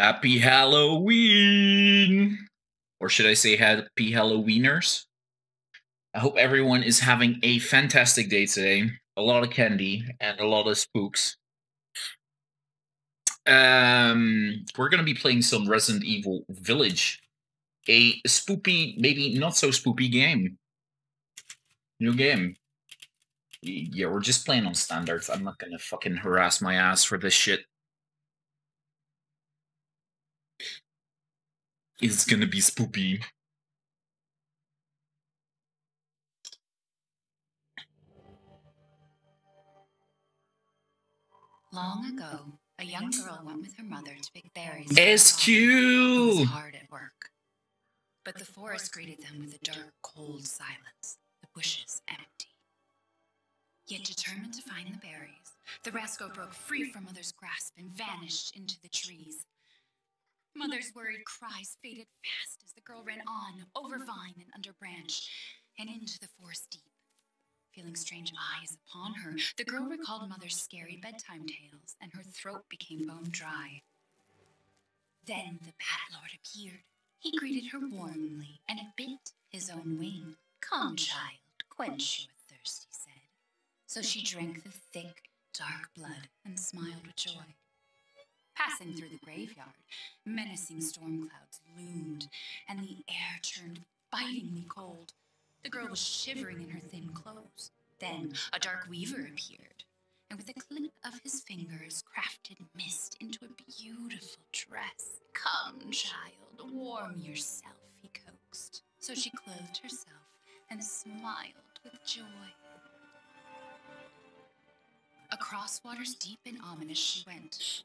Happy Halloween! Or should I say happy Halloweeners? I hope everyone is having a fantastic day today. A lot of candy and a lot of spooks. Um, we're going to be playing some Resident Evil Village. A spoopy, maybe not so spoopy game. New game. Yeah, we're just playing on standards. I'm not going to fucking harass my ass for this shit. It's gonna be spoopy. Long ago, a young girl went with her mother to pick berries. SQ! Was hard at work. But the forest greeted them with a dark, cold silence, the bushes empty. Yet determined to find the berries, the rascal broke free from Mother's grasp and vanished into the trees. Mother's worried cries faded fast as the girl ran on, over vine and under branch, and into the forest deep. Feeling strange eyes upon her, the girl recalled Mother's scary bedtime tales, and her throat became bone dry. Then the Bat Lord appeared. He greeted her warmly and bit his own wing. Come, child, quench your thirst, he said. So she drank the thick, dark blood and smiled with joy. Passing through the graveyard, menacing storm clouds loomed, and the air turned bitingly cold. The girl was shivering in her thin clothes. Then a dark weaver appeared, and with a click of his fingers, crafted mist into a beautiful dress. Come, child, warm yourself, he coaxed. So she clothed herself and smiled with joy. Across waters deep and ominous she went,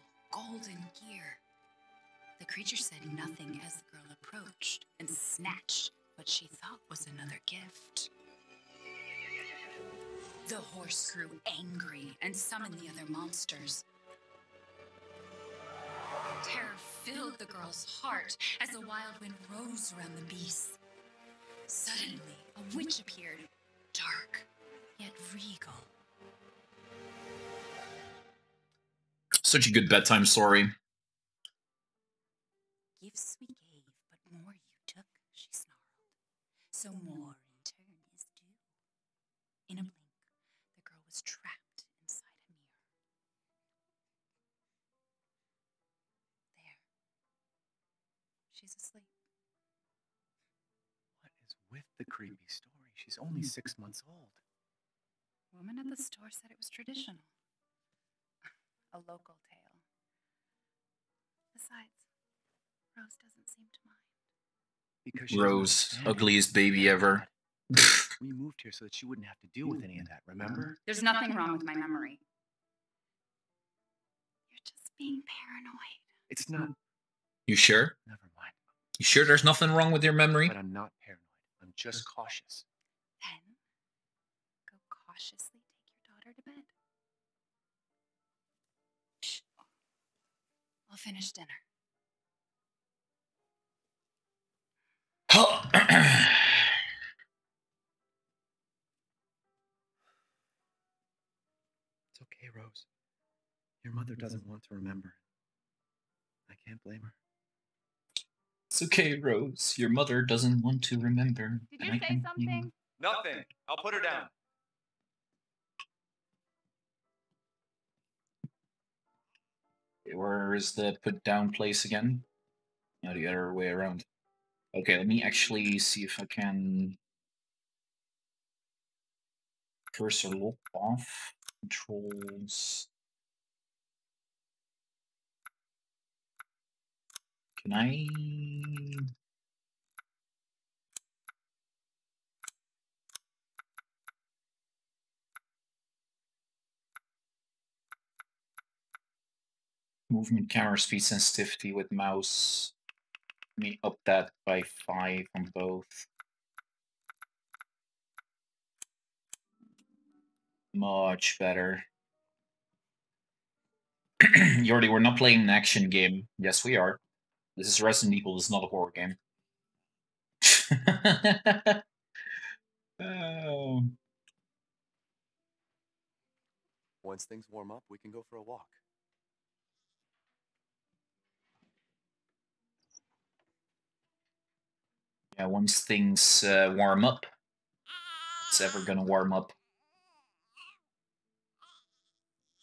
golden gear. The creature said nothing as the girl approached and snatched what she thought was another gift. The horse grew angry and summoned the other monsters. Terror filled the girl's heart as the wild wind rose around the beast. Suddenly, a witch appeared, dark yet regal. Such a good bedtime story. Gifts we gave, but more you took, she snarled. So more in turn is due. In a blink, the girl was trapped inside a mirror. There. She's asleep. What is with the creepy story? She's only hmm. six months old. Woman at the store said it was traditional. A local tale. Besides, Rose doesn't seem to mind. Because Rose, ugliest baby ever. We moved here so that she wouldn't have to deal with any of that, remember? There's nothing wrong with my memory. You're just being paranoid. It's not. You sure? Never mind. You sure there's nothing wrong with your memory? But I'm not paranoid. I'm just cautious. Then go cautiously I'll finish dinner. It's okay, Rose. Your mother doesn't want to remember. I can't blame her. it's okay, Rose. Your mother doesn't want to remember. Did you say something? Nothing. I'll put her down. Where is the put down place again? No, the other way around. Okay, let me actually see if I can cursor lock off controls. Can I? Movement, camera speed, sensitivity with mouse. Let me up that by five on both. Much better. Yordi, we're not playing an action game. Yes, we are. This is Resident Evil. This is not a horror game. oh. Once things warm up, we can go for a walk. Yeah, once things uh, warm up, it's ever gonna warm up.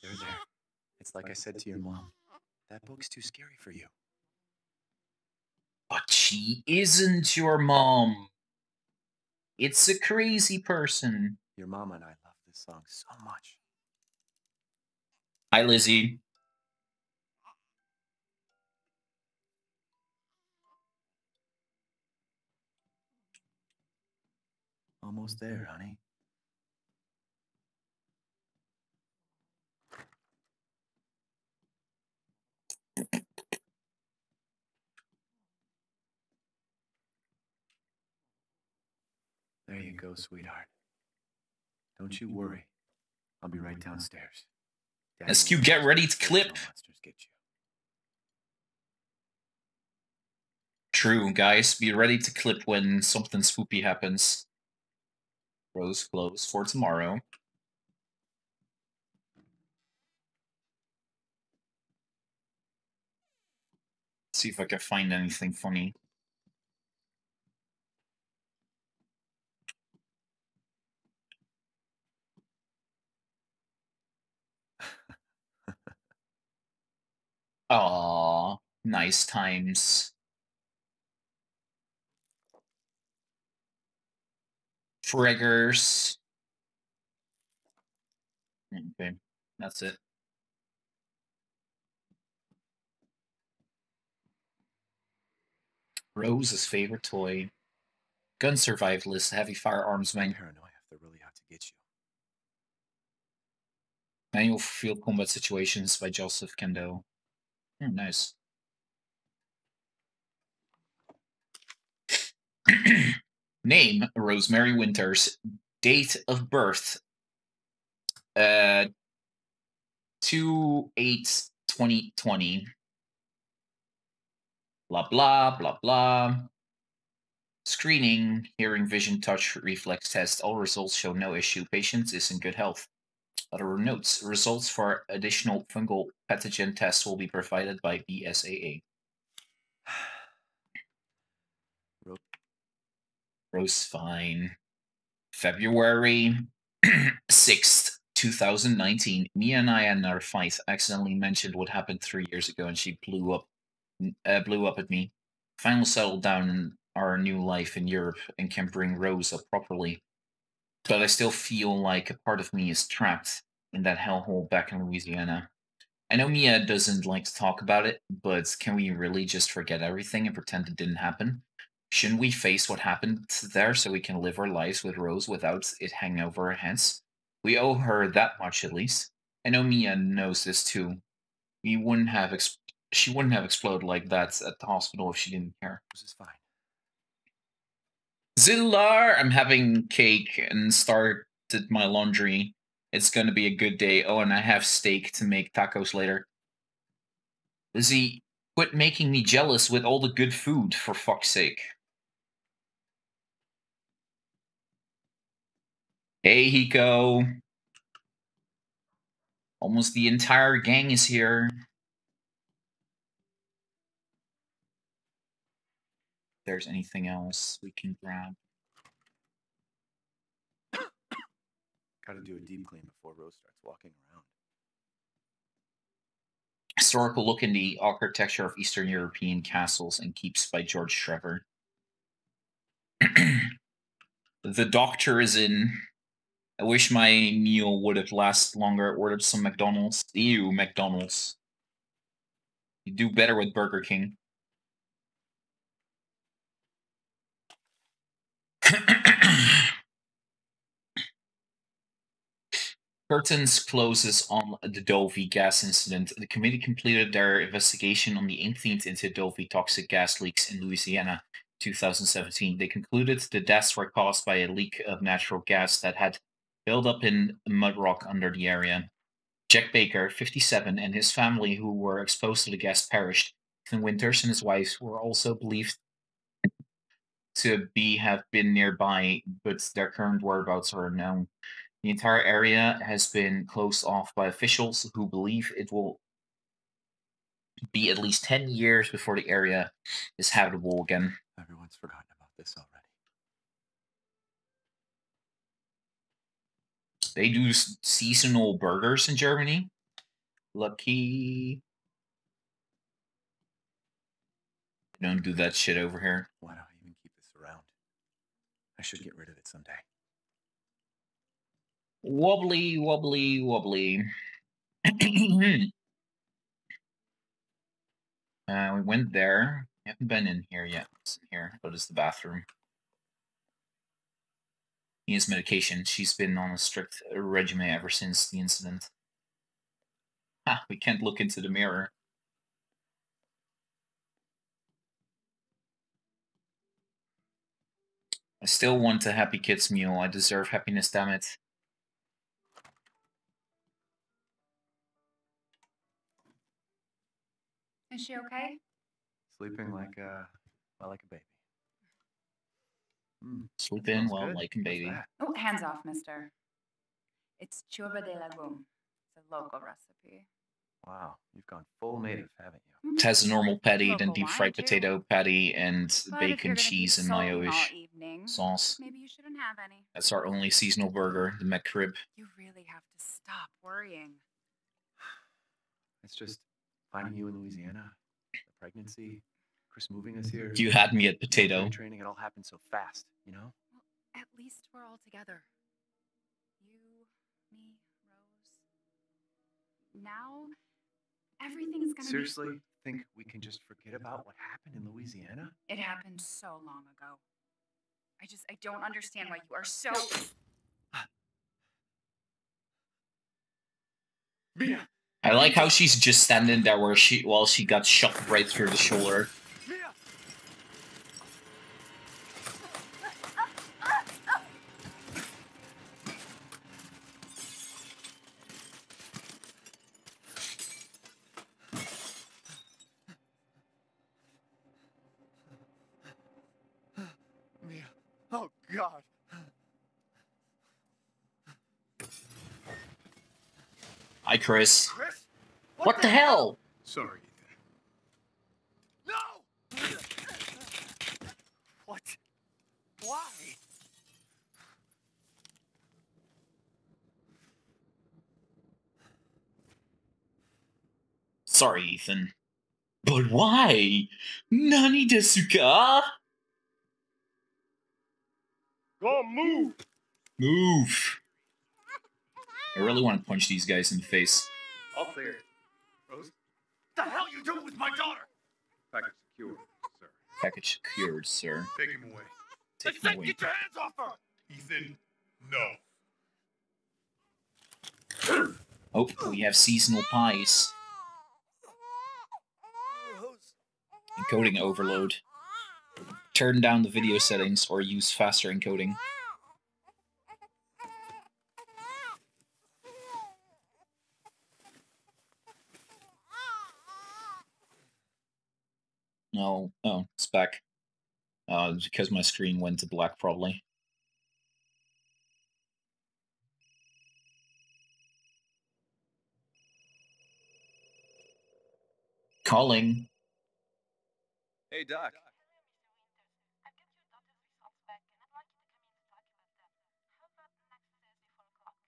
There, there. It's like I said to your mom. That book's too scary for you. But she isn't your mom. It's a crazy person. Your mama and I love this song so much. Hi, Lizzie. Almost there, honey. There you go, sweetheart. Don't you worry. I'll be right downstairs. Daddy SQ, get ready to clip. get you. True, guys. Be ready to clip when something spoopy happens. Rose close for tomorrow. See if I can find anything funny. Aw, nice times. Triggers. Okay, that's it. Rose's favorite toy. Gun survivalist, heavy firearms man- Paranoia if they're really out to get you. manual for field combat situations by Joseph Kendo. Hmm, nice. Name Rosemary Winters. Date of birth uh 2 8 2020. Blah blah blah blah. Screening, hearing, vision, touch, reflex test. All results show no issue. Patient is in good health. Other notes. Results for additional fungal pathogen tests will be provided by BSAA. Rose fine. February 6th, 2019. Mia and I had our fight. Accidentally mentioned what happened three years ago and she blew up uh, blew up at me. Finally settled down in our new life in Europe and can bring Rose up properly. But I still feel like a part of me is trapped in that hellhole back in Louisiana. I know Mia doesn't like to talk about it, but can we really just forget everything and pretend it didn't happen? Shouldn't we face what happened there so we can live our lives with Rose without it hanging over our heads? We owe her that much at least. I know Mia knows this too. We wouldn't have ex- she wouldn't have exploded like that at the hospital if she didn't care. This is fine. Zillar, I'm having cake and started my laundry. It's gonna be a good day. Oh, and I have steak to make tacos later. Lizzie, quit making me jealous with all the good food, for fuck's sake. Hey, Hiko. Almost the entire gang is here. If there's anything else we can grab. Gotta do a deep clean before Rose starts walking around. Historical look in the architecture of Eastern European castles and keeps by George Trevor. the doctor is in. I wish my meal would have lasted longer. I ordered some McDonald's. Ew, McDonald's. You do better with Burger King. Curtains closes on the Dulvey gas incident. The committee completed their investigation on the 18th into Dulvey toxic gas leaks in Louisiana, 2017. They concluded the deaths were caused by a leak of natural gas that had built up in mud rock under the area. Jack Baker, 57, and his family, who were exposed to the gas, perished. Ethan Winters and his wife were also believed to be have been nearby, but their current whereabouts are unknown. The entire area has been closed off by officials who believe it will be at least 10 years before the area is habitable again. Everyone's forgotten about this already. They do seasonal burgers in Germany. Lucky. Don't do that shit over here. Why do I even keep this around? I should get rid of it someday. Wobbly, wobbly, wobbly. uh, we went there. We haven't been in here yet. What's in here? What is the bathroom? Needs medication. She's been on a strict regimen ever since the incident. Ha, we can't look into the mirror. I still want a Happy Kids meal. I deserve happiness, damn it. Is she okay? Sleeping like a, well, like a baby. Mm, Sleep in while good. liking What's baby. Oh, hands off, mister. It's chuba de legume. It's a local recipe. Wow, you've gone full native, haven't you? It has a normal patty, then deep fried too. potato patty, and But bacon, cheese, and sulking mayo-ish sauce. Maybe you shouldn't have any. That's our only seasonal burger, the McRib. You really have to stop worrying. It's just finding you in Louisiana, the pregnancy, Chris moving us here. You had me at potato. Training, it all happened so fast, you know? At least we're all together. You, me, Rose. Now, everything's gonna Seriously, think we can just forget about what happened in Louisiana? It happened so long ago. I just, I don't understand why you are so. Mia! I like how she's just standing there where she while she got shot right through the shoulder. Mia! Mia! Oh, God! Hi, Chris. Chris? What the hell? Sorry, Ethan. No! What? Why? Sorry, Ethan. But why? Nani desu ka? Go move! Move. I really want to punch these guys in the face. All clear. Rose? What the hell you doing with my daughter? Package secured, sir. Package secured, sir. Take him away. Take I him said away. get your hands off her! Ethan, no. Oh, we have seasonal pies. Encoding overload. Turn down the video settings or use faster encoding. No, oh, it's back. Uh, because my screen went to black, probably. Calling. Hey, Doc.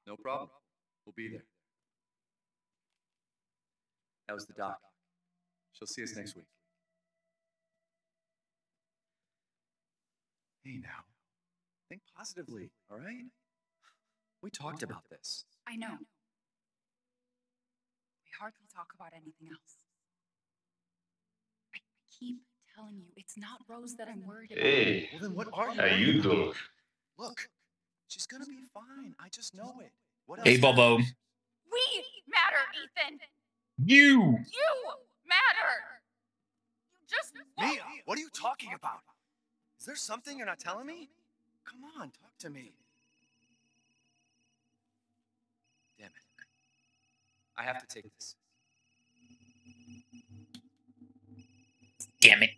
No problem. We'll be there. That was the doc. She'll see us next week. Hey, now. Think positively, all right? We talked about this. I know. We hardly talk about anything else. I keep telling you, it's not Rose that I'm worried about. Hey, Well, then what are you? how you doing? Look, she's gonna be fine. I just know it. What Hey, Bobo. matters? We matter, Ethan. You. You matter. You just won't. Mia, what are you talking about? Is there something you're not telling me? Come on, talk to me. Damn it. I have to take this. Damn it.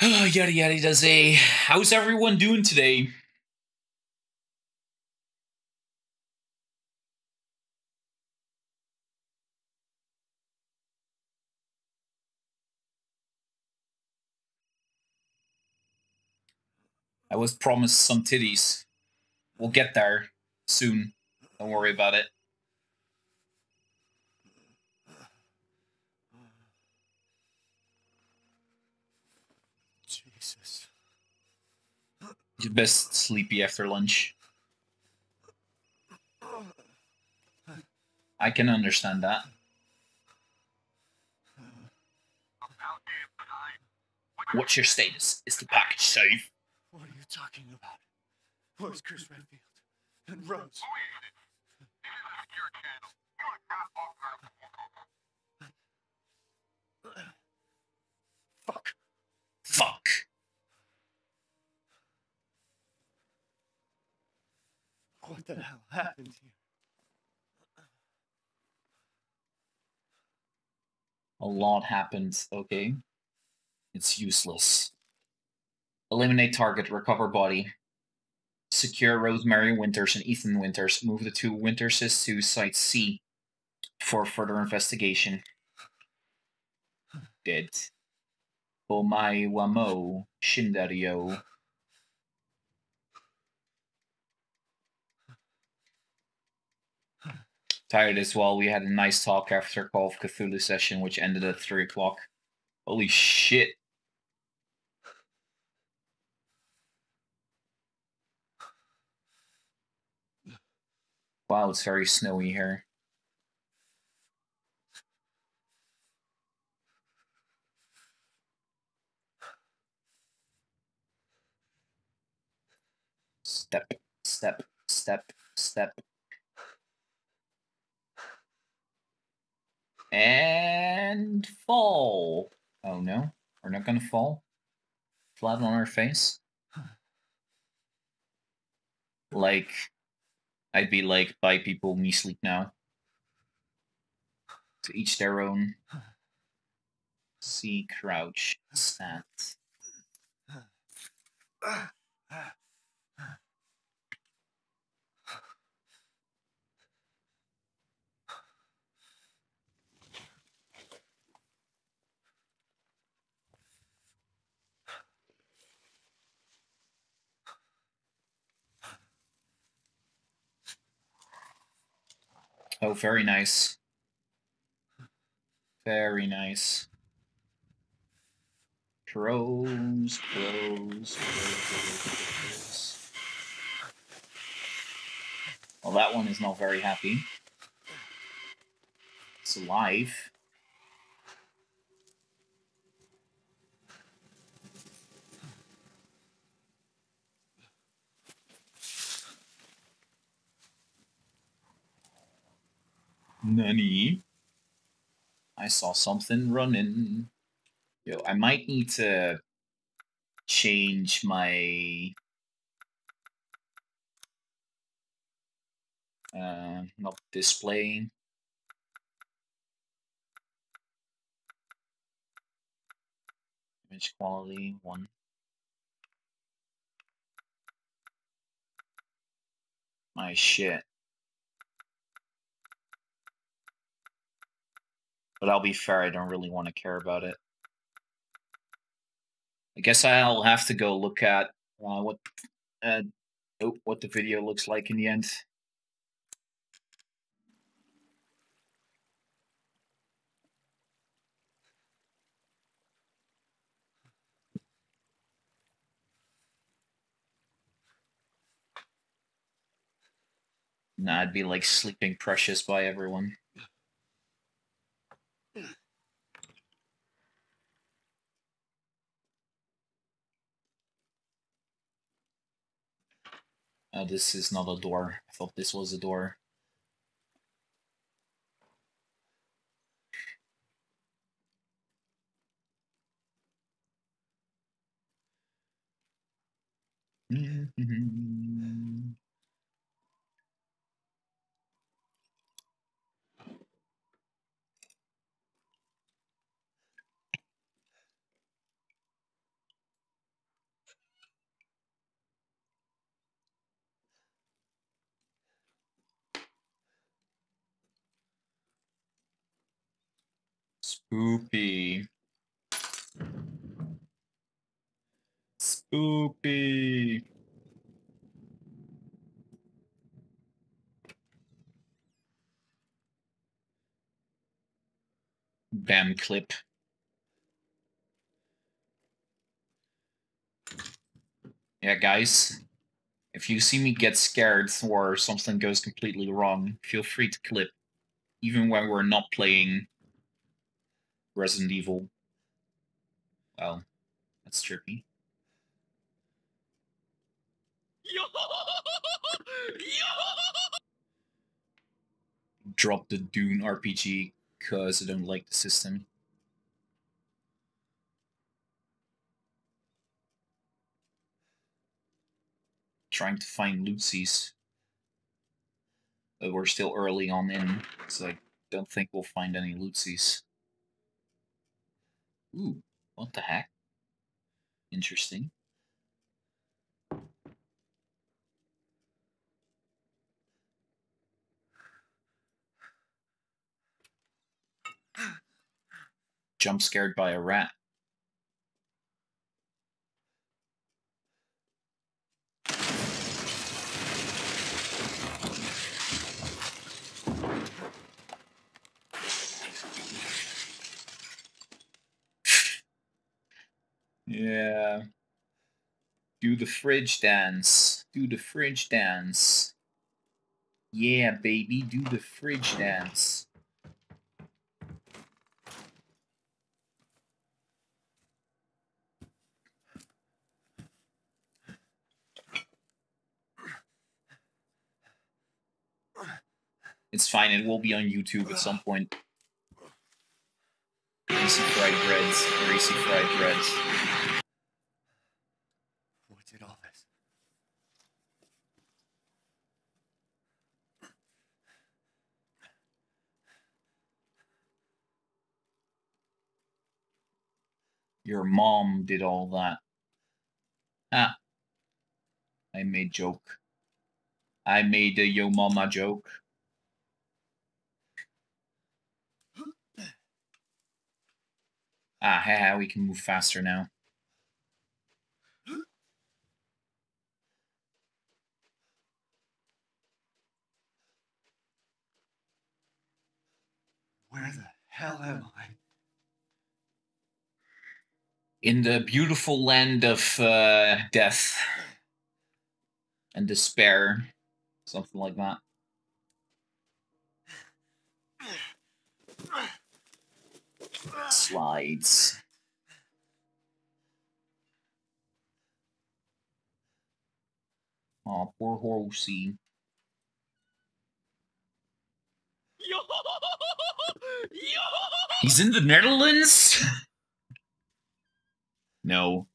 Oh, yada yada does a. How's everyone doing today? I was promised some titties. We'll get there soon. Don't worry about it. Jesus. You're best sleepy after lunch. I can understand that. What's your status? Is the package safe? What are you talking about? Where's Chris Redfield? And Rose? Fuck. Fuck. What the hell happened here? A lot happened, okay? It's useless. Eliminate target, recover body. Secure Rosemary Winters and Ethan Winters. Move the two Winterses to Site C for further investigation. Dead. Omai Wamo Shindario. Tired as well. We had a nice talk after Call of Cthulhu session, which ended at 3 o'clock. Holy shit. Wow, it's very snowy here. Step, step, step, step. And fall. Oh no, we're not gonna fall. Flat on our face. Like, I'd be like, bye people, me sleep now. To each their own. See, crouch, stand. Ah, ah. Oh, very nice. Very nice. Crows, crows. Well, that one is not very happy. It's alive. Nani? I saw something running. Yo, I might need to change my uh not display. Image quality one. My shit. But I'll be fair, I don't really want to care about it. I guess I'll have to go look at uh, what uh, oh, what the video looks like in the end. Nah, I'd be like sleeping precious by everyone. No, this is not a door. I thought this was a door. Mm-hmm. Spoopy. Spoopy. Bam clip. Yeah, guys. If you see me get scared or something goes completely wrong, feel free to clip. Even when we're not playing Resident Evil. Well, that's trippy. Drop the Dune RPG because I don't like the system. Trying to find Lucy's. But we're still early on in, so I don't think we'll find any Lucy's. Ooh, what the heck? Interesting. Jump scared by a rat. Yeah. Do the fridge dance. Do the fridge dance. Yeah, baby, do the fridge dance. It's fine, it will be on YouTube at some point. Greasy fried breads, greasy fried breads. What did all this? Your mom did all that. Ah. I made joke. I made a yo mama joke. Ah, haha, we can move faster now. Where the hell am I? In the beautiful land of uh, death and despair. Something like that. Slides. Oh, poor horsey. He's in the Netherlands? no.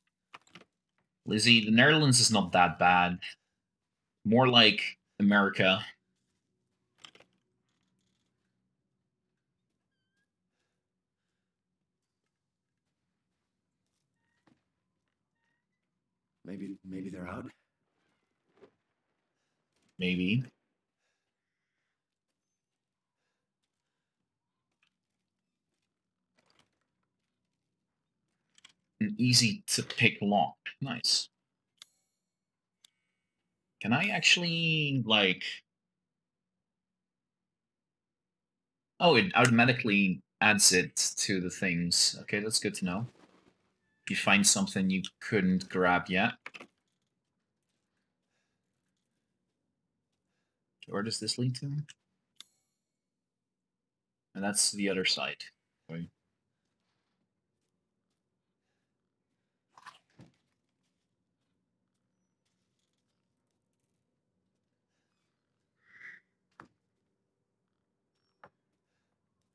Lizzie, the Netherlands is not that bad. More like America. Maybe, maybe they're out. Maybe. An easy to pick lock. Nice. Can I actually, like... Oh, it automatically adds it to the things. Okay, that's good to know you find something you couldn't grab yet. Where does this lead to? And that's the other side. Right.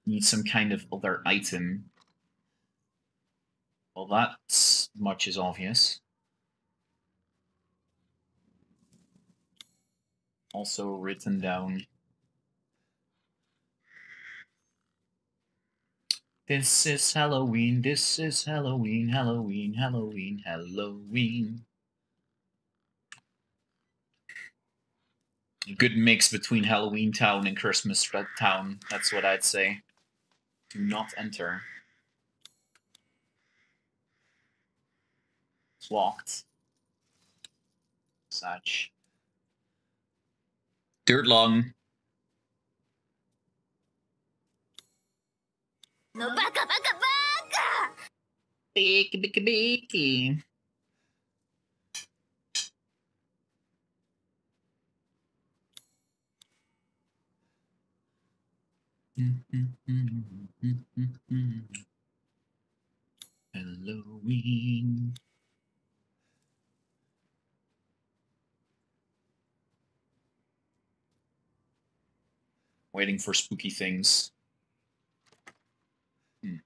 Need some kind of other item well, that much is obvious. Also written down. This is Halloween, this is Halloween, Halloween, Halloween, Halloween. A good mix between Halloween Town and Christmas Town, that's what I'd say. Do not enter. Locked. Such. Dirt long. No baka baka baka! Beaky, beaky, beaky. Halloween. Waiting for spooky things. Hmm.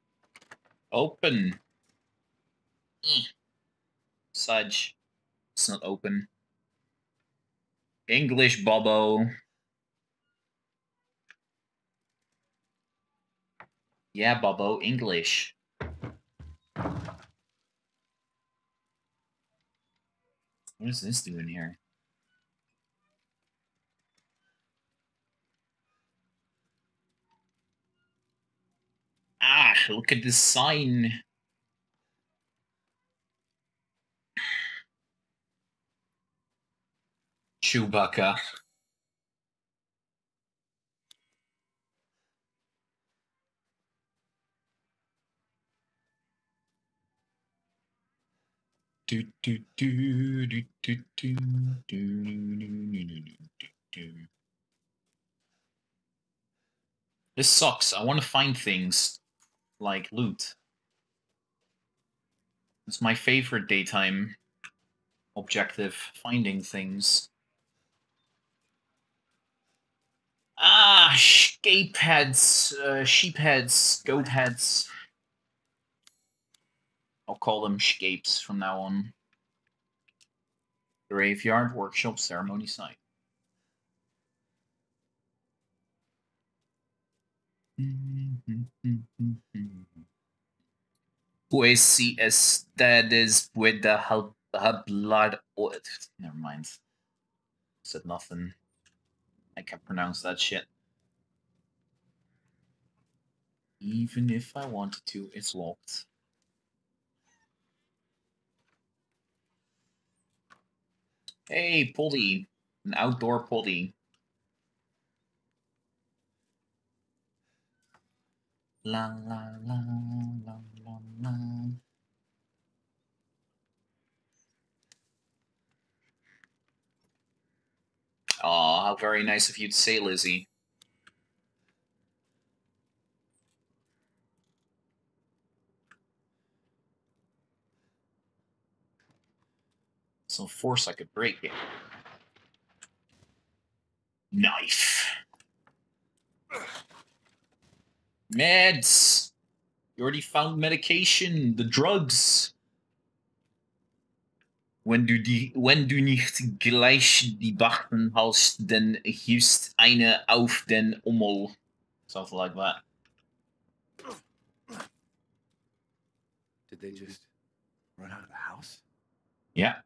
Open. Mm. Sudge. It's not open. English, Bobo. Yeah, Bobo, English. What is this doing here? Ah, look at this sign. Chewbacca. Do, do, do, do, do, do, do, do, do, do. This sucks. I want to find things like loot. It's my favorite daytime objective, finding things. Ah, scape heads, uh, sheep heads, goat heads. I'll call them scapes from now on. Graveyard, workshop, ceremony site. Pues ustedes puede hablar... Never mind. Said nothing. I can't pronounce that shit. Even if I wanted to, it's locked. Hey, pulley. An outdoor pulley. La la la la. Aw, how very nice of you to say, Lizzie. Some force I could break it. Knife. Meds. You already found medication. The drugs. Wenn du die, wenn du nicht gleich die Wachen hast, dann hilfst eine auf den Ummel. Something like that. Did they just run out of the house? Yeah.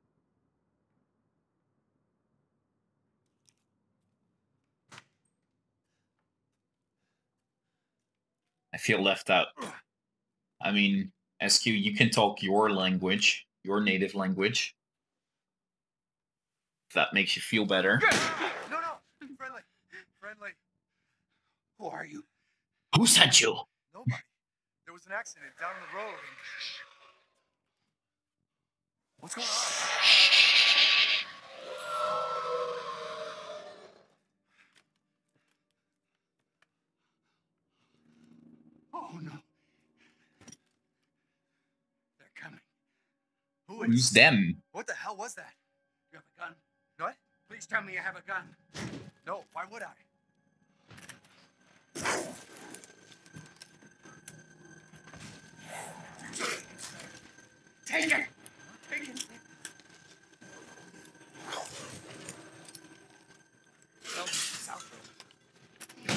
I feel left out. I mean, SQ, you can talk your language, your native language. If that makes you feel better. No, no, friendly, friendly. Who are you? Who sent you? Nobody. There was an accident down the road. And... What's going on? Oh no. Who is Who's them? What the hell was that? You have a gun? What? Please tell me you have a gun. No, why would I? Take it! Take it!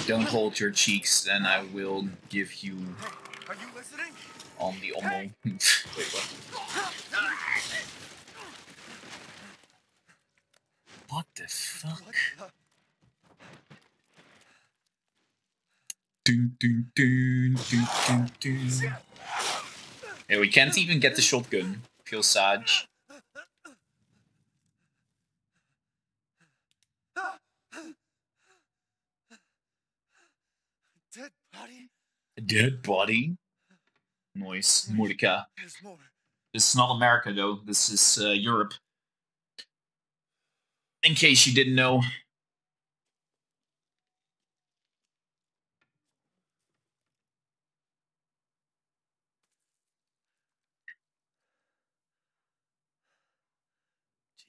Don't hold your cheeks, and I will give you. Hey, are you listening? On the. Wait, what? the fuck? Dun, dun, dun, dun, dun, dun. Yeah, we can't even get the shotgun. Feel sad. Dead body? A dead body. Noise. More. This is not America, though. This is uh, Europe. In case you didn't know.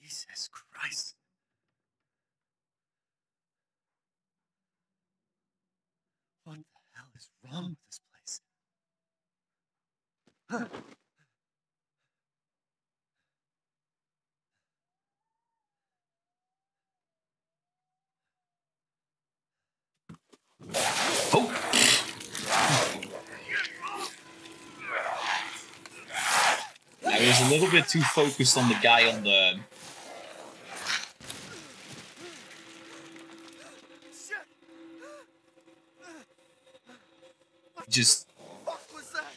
Jesus Christ. What the hell is wrong with this place? Oh! I was a little bit too focused on the guy on the. Just. What was that?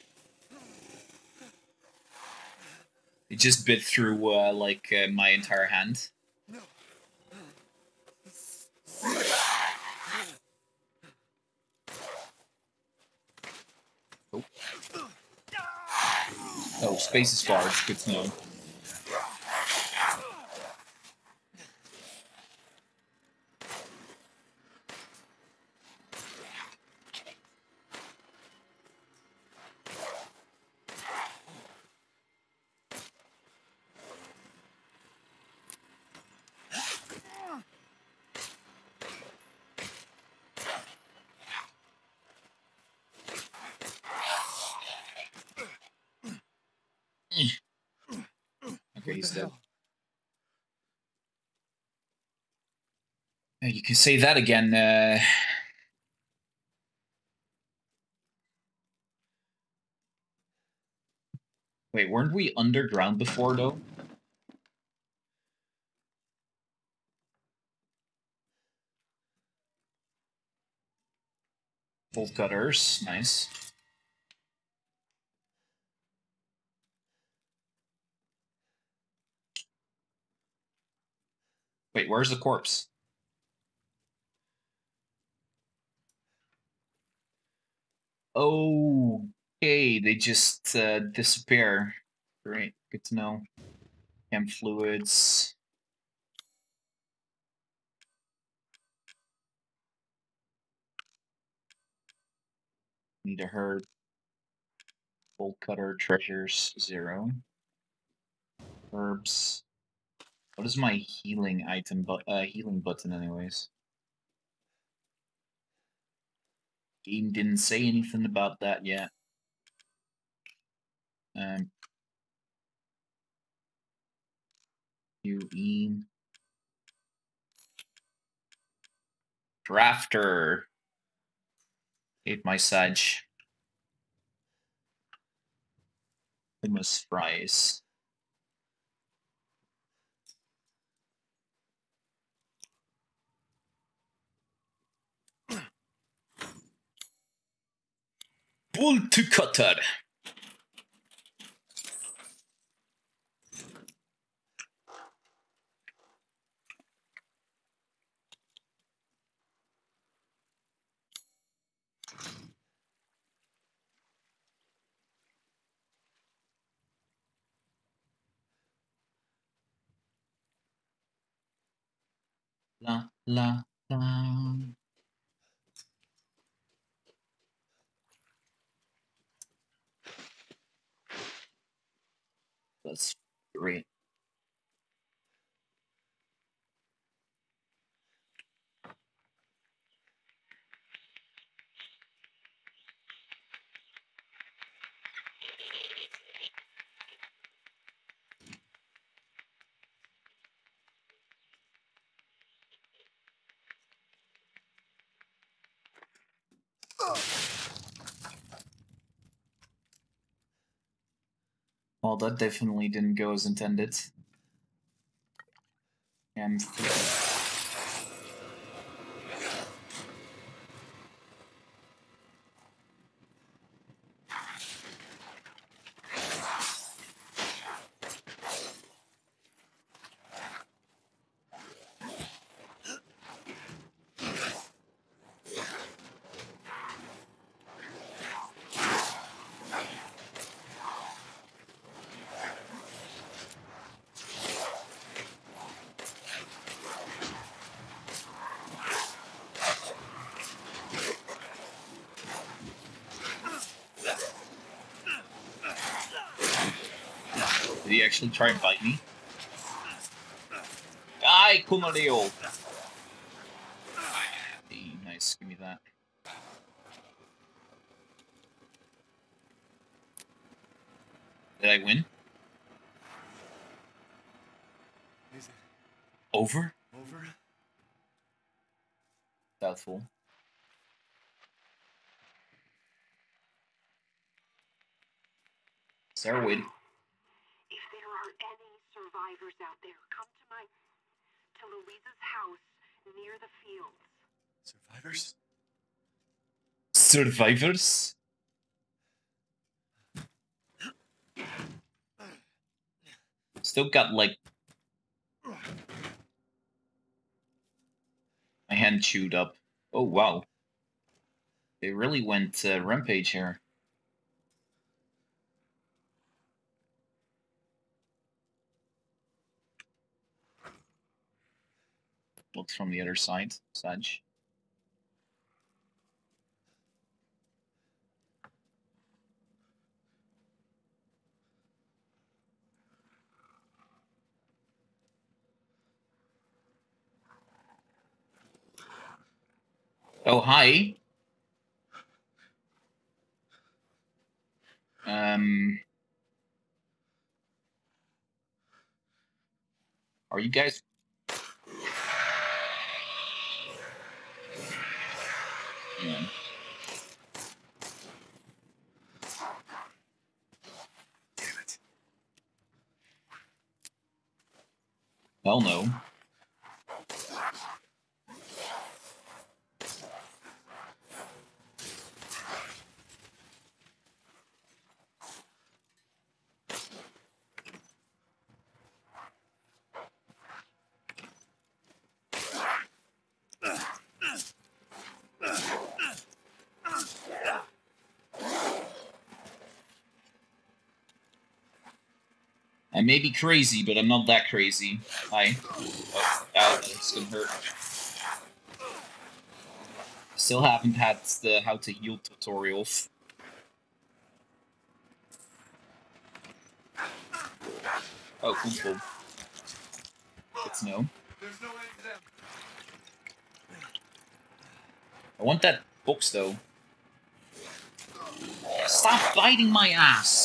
It just bit through, uh, like, uh, my entire hand. No. Oh, space is guards. Good to know. Okay, he's dead. Yeah, you can say that again. Uh... Wait, weren't we underground before, though? Bolt cutters, nice. Wait, where's the corpse? Oh, okay, they just uh, disappear. Great, good to know. Chem fluids. Need a herd. Bolt cutter, treasures, zero. Herbs. What is my healing item but uh healing button anyways? Game didn't say anything about that yet. Um UE Drafter. Ate my Sage. Hummus fries. Bolt cutter. La la la. That's great. Well, that definitely didn't go as intended. And Did he actually try and bite me? Die, Kumario! Hey, nice, give me that. Did I win? Is it Over? over? Doubtful. Sarah win. If there are any survivors out there, come to my to Luiza's house near the fields. Survivors? Survivors? Still got like my hand chewed up. Oh wow. They really went uh, rampage here. Looks from the other side, Saj. Oh, hi. Um, are you guys? Damn it. Hell no. May be crazy, but I'm not that crazy. Hi. Oh, uh, ow, that's gonna hurt. Still haven't had the how to heal tutorial. Oh, cool, cool. There's no. I want that box though. Stop biting my ass!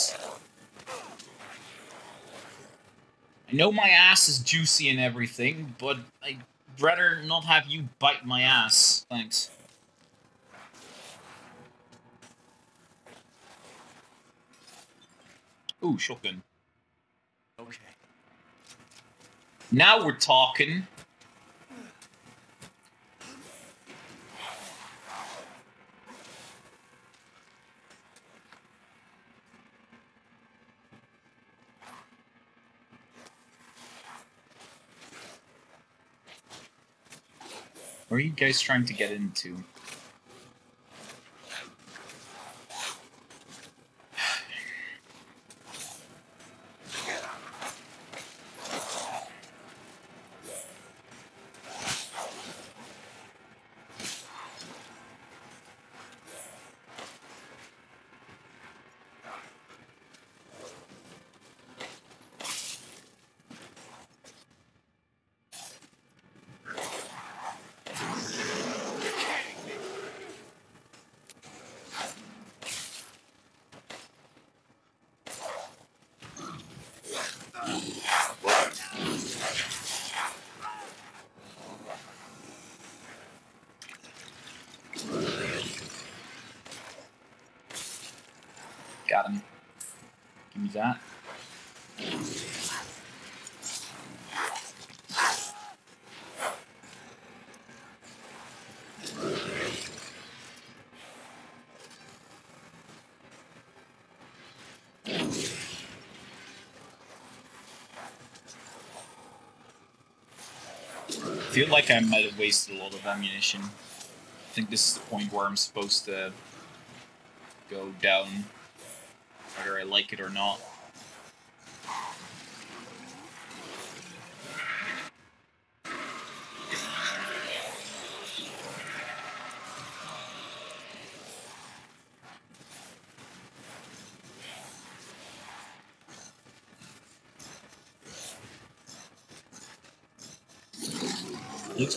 I know my ass is juicy and everything, but I'd rather not have you bite my ass. Thanks. Ooh, shotgun. Okay. Now we're talking. Are you guys trying to get into? Got him. Give me that. I feel like I might have wasted a lot of ammunition. I think this is the point where I'm supposed to go down, whether I like it or not.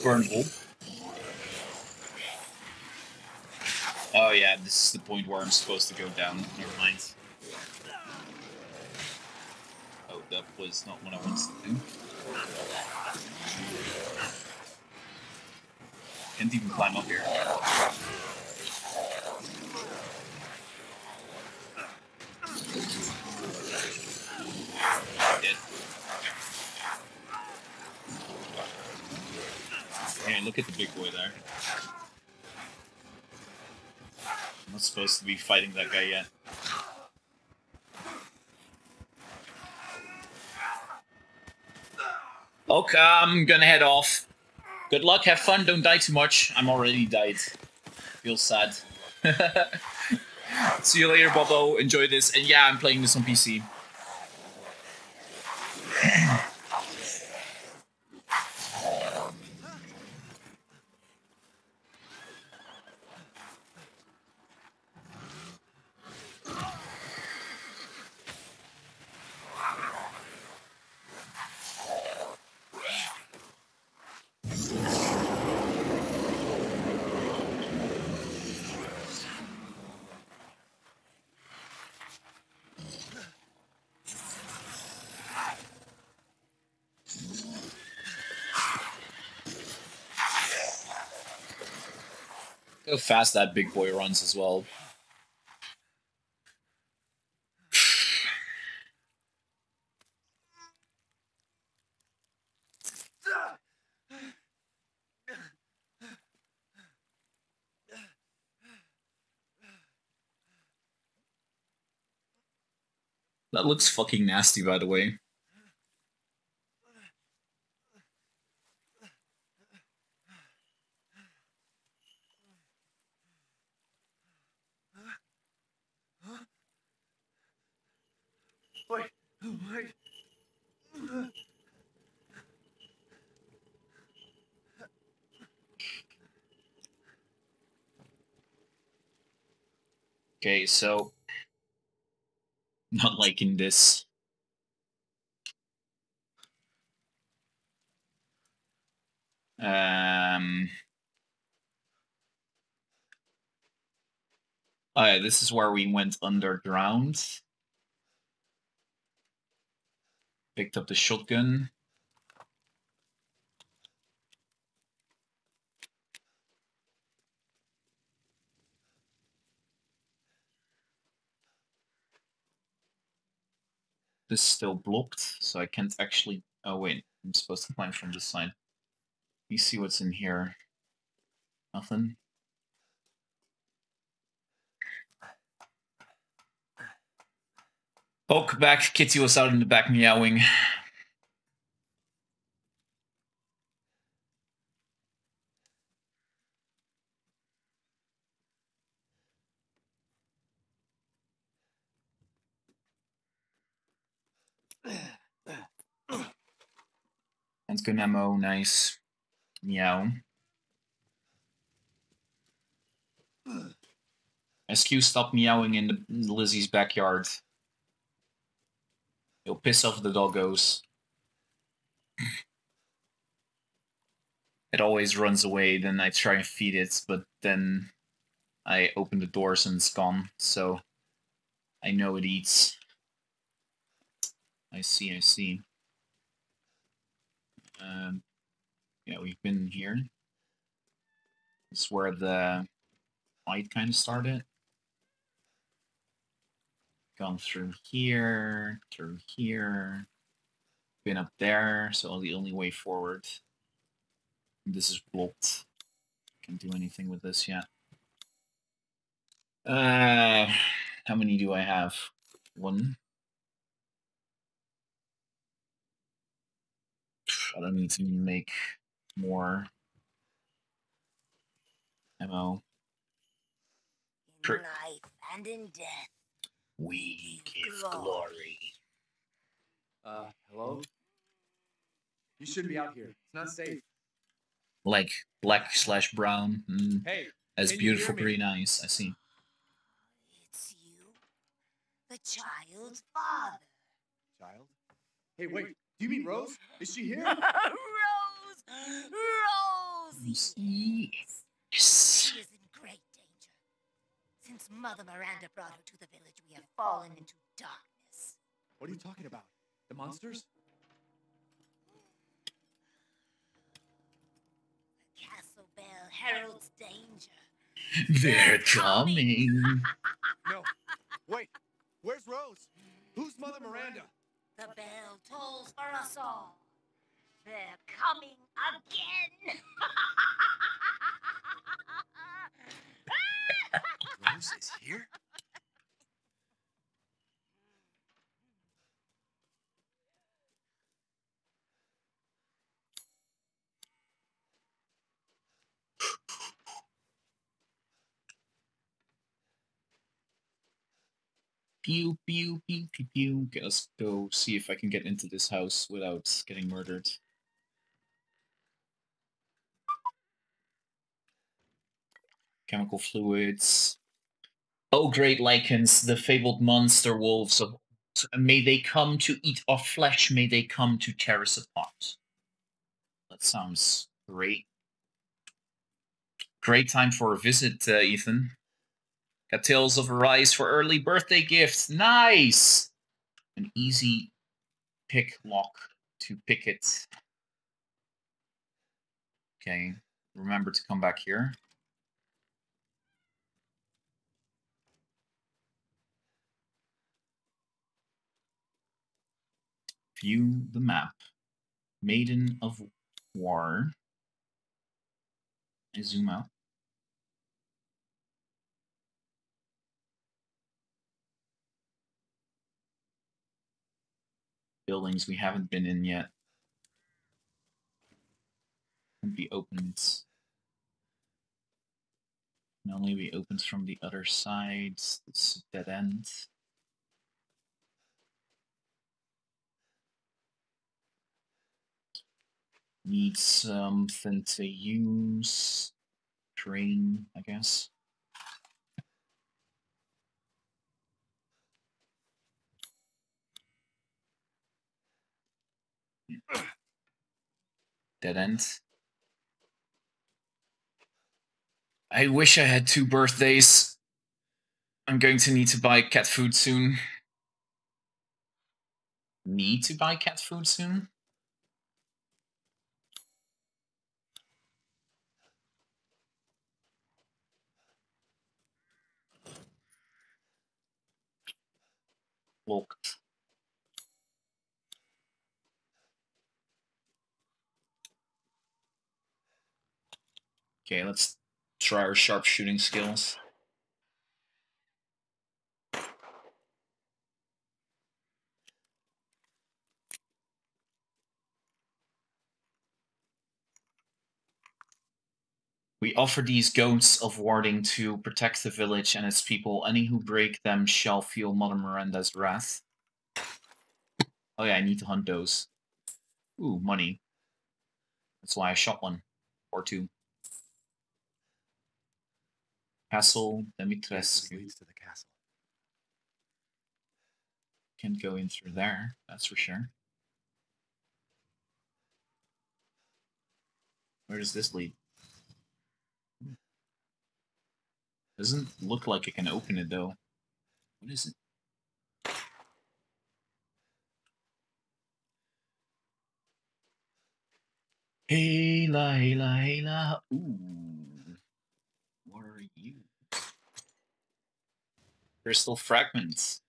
Burnable. Oh yeah, this is the point where I'm supposed to go down. Never mind. Oh, that was not what I wanted to do. Can't even climb up here. Dead. Look at the big boy there. I'm not supposed to be fighting that guy yet. Okay, I'm gonna head off. Good luck, have fun, don't die too much. I'm already died. Feel sad. See you later, Bobo. Enjoy this. And yeah, I'm playing this on PC. How fast that big boy runs as well. That looks fucking nasty, by the way. Wait, wait. So not liking this. Um. Oh yeah, this is where we went underground. Picked up the shotgun. Is still blocked, so I can't actually. Oh wait, I'm supposed to climb from this side. You see what's in here? Nothing. Poke back. Kitty was out in the back meowing. That's good ammo. Nice. Meow. SQ, stop meowing in the Lizzie's backyard. You'll piss off the doggos. it always runs away, then I try and feed it, but then I open the doors and it's gone, so I know it eats. I see, I see. Um, yeah, we've been here. This is where the fight kind of started. Gone through here, through here. Been up there, so the only way forward. This is blocked. Can't do anything with this yet. Uh, how many do I have? One. I don't need to make more ammo. In life and in death. We give Glory. glory. Uh, hello? You shouldn't be out here. It's not safe. Like black slash brown. Mm, Hey, as Can you hear beautiful, green eyes. I see. It's you, the child's father. child. Hey, wait. Do you mean Rose? Is she here? Rose! Rose! Yes. She is in great danger. Since Mother Miranda brought her to the village, we have fallen into darkness. What are you talking about? The monsters? The castle bell heralds danger. They're coming. No. Wait. Where's Rose? Who's Mother Miranda? The bell tolls for us all. They're coming again. Rose is here? Pew pew pew pew pew. Okay, let's go see if I can get into this house without getting murdered. Chemical fluids. Oh, great lycans, the fabled monster wolves of may they come to eat our flesh, may they come to tear us apart. That sounds great. Great time for a visit, uh, Ethan. Got Tales of Arise for early birthday gifts. Nice! An easy pick lock to pick it. Okay, remember to come back here. View the map. Maiden of War. I zoom out. Buildings we haven't been in yet. Can be opened. Can only be opened from the other side. Dead end. Need something to use. Train, I guess. Dead end. I wish I had two birthdays. I'm going to need to buy cat food soon. Need to buy cat food soon? Locked. Okay, let's try our sharpshooting skills. We offer these goats of warding to protect the village and its people. Any who break them shall feel Mother Miranda's wrath. Oh yeah, I need to hunt those. Ooh, money. That's why I shot one. Or two. Castle This Dimitrescu. leads to the castle. Can't go in through there, that's for sure. Where does this lead? Doesn't look like I can open it though. What is it? Hey la, hey la, hey la. Ooh. crystal fragments.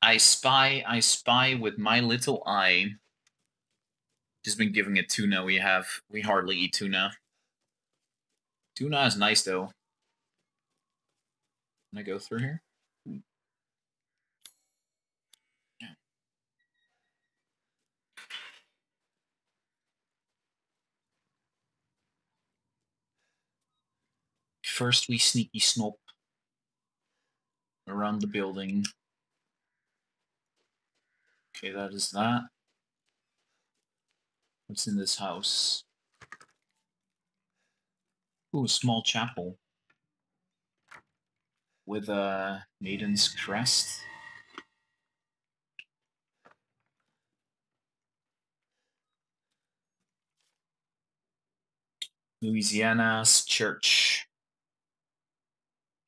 I spy, I spy with my little eye. Just been giving it tuna. We have, we hardly eat tuna. Tuna is nice though. Can I go through here? First, we sneaky snop around the building. Okay, that is that. What's in this house? Ooh, a small chapel with a maiden's crest. Louisiana's church.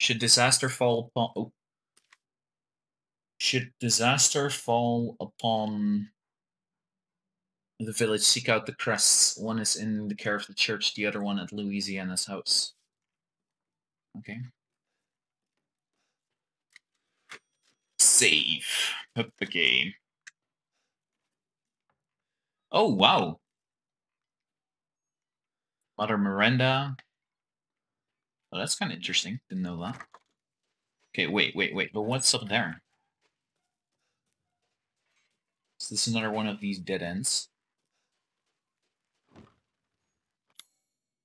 Should disaster fall upon oh. Should disaster fall upon the village, seek out the crests. One is in the care of the church, the other one at Louisiana's house. Okay. Save. Up the game. Oh, wow. Mother Miranda. Oh, that's kind of interesting. Didn't know that. Okay, wait, wait, wait. But what's up there? Is this is another one of these dead ends?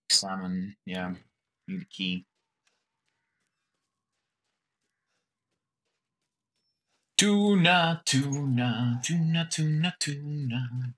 Slamming, yeah. Need a key. Tuna, tuna, tuna, tuna, tuna.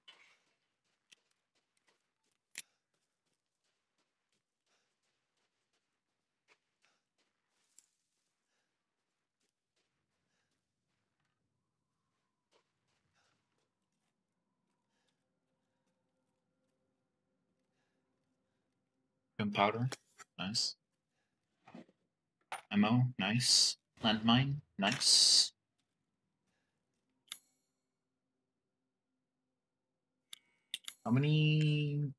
Gunpowder, nice. Ammo, nice. Landmine, nice. How many?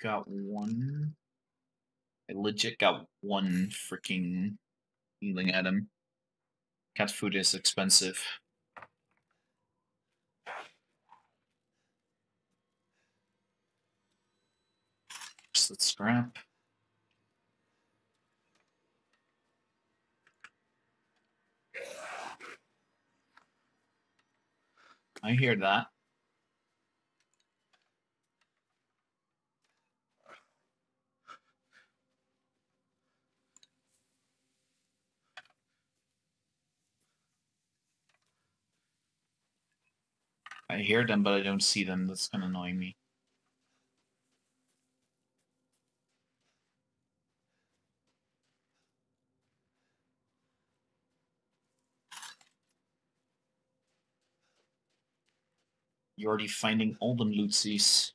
Got one. I legit got one freaking healing item. Cat food is expensive. Let's scrap. I hear that. I hear them, but I don't see them. That's kind of annoying me. You're already finding all them lootsies.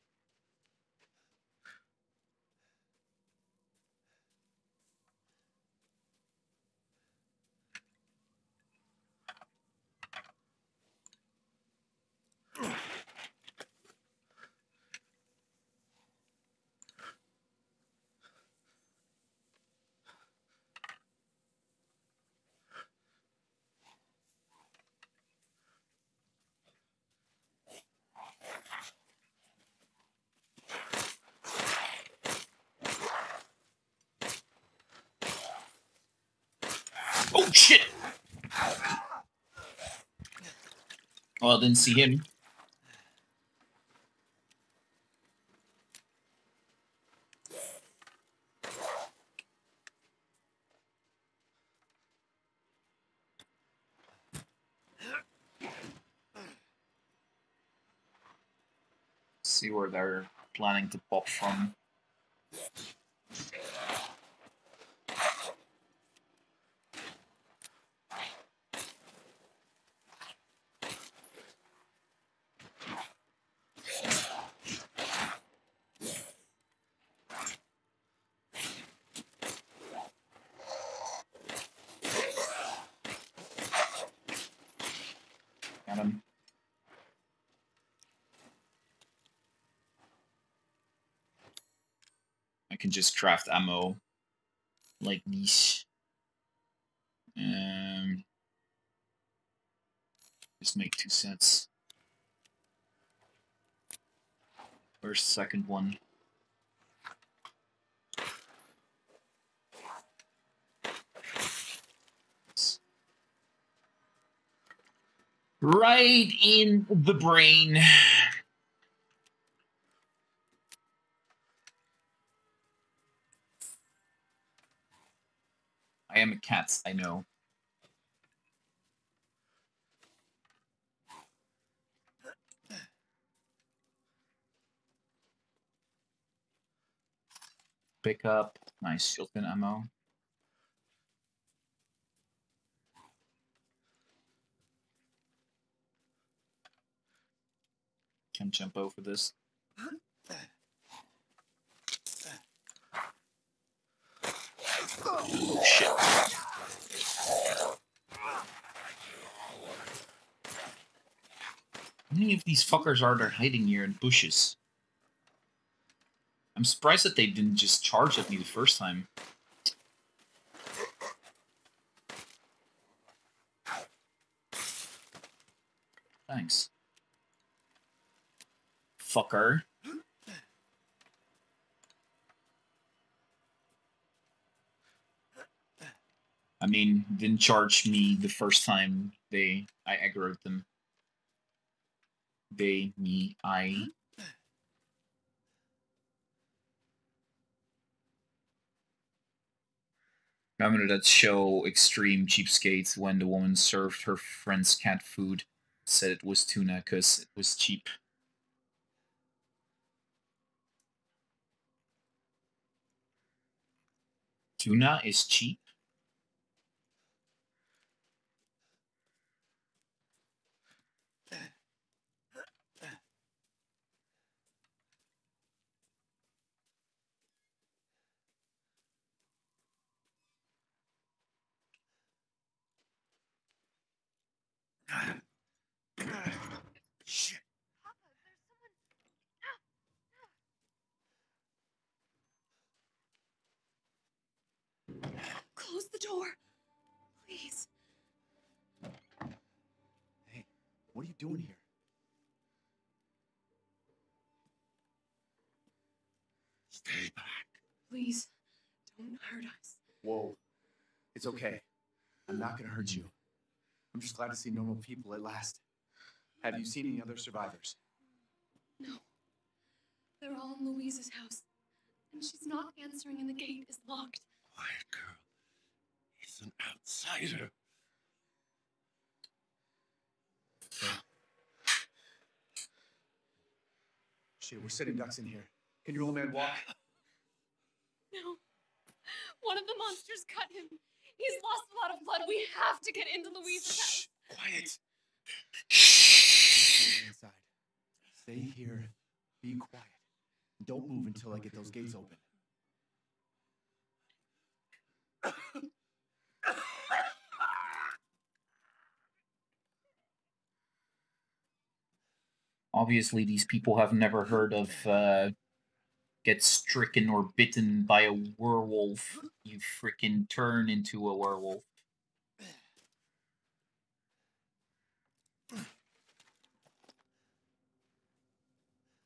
Oh shit! Oh, I didn't see him. See where they're planning to pop from. Got him. I can just craft ammo like these. Um, Just make two sets. The second one? Right in the brain. I know. Pick up my shotgun ammo. Can jump over this. Oh, shit. Many of these fuckers are there hiding here in bushes? I'm surprised that they didn't just charge at me the first time. Thanks. Fucker. I mean, didn't charge me the first time they I aggroed them. They, me, I. Remember that show Extreme Cheapskates when the woman served her friend's cat food, said it was tuna because it was cheap. Tuna is cheap? Shit. Close the door. Please. Hey, what are you doing here? Stay back. Please. Don't hurt us. Whoa. It's okay. I'm not gonna hurt you. I'm just glad to see normal people at last. Have you seen any other survivors? No. They're all in Luiza's house. And she's not answering, and the gate is locked. Quiet girl. He's an outsider. Shit, we're sitting ducks in here. Can your old man walk? No. One of the monsters cut him. He's lost a lot of blood. We have to get into Luiza's house. Quiet. Stay inside. Stay here. Be quiet. Don't move until I get those gates open. Obviously, these people have never heard of uh, get stricken or bitten by a werewolf. You freaking turn into a werewolf.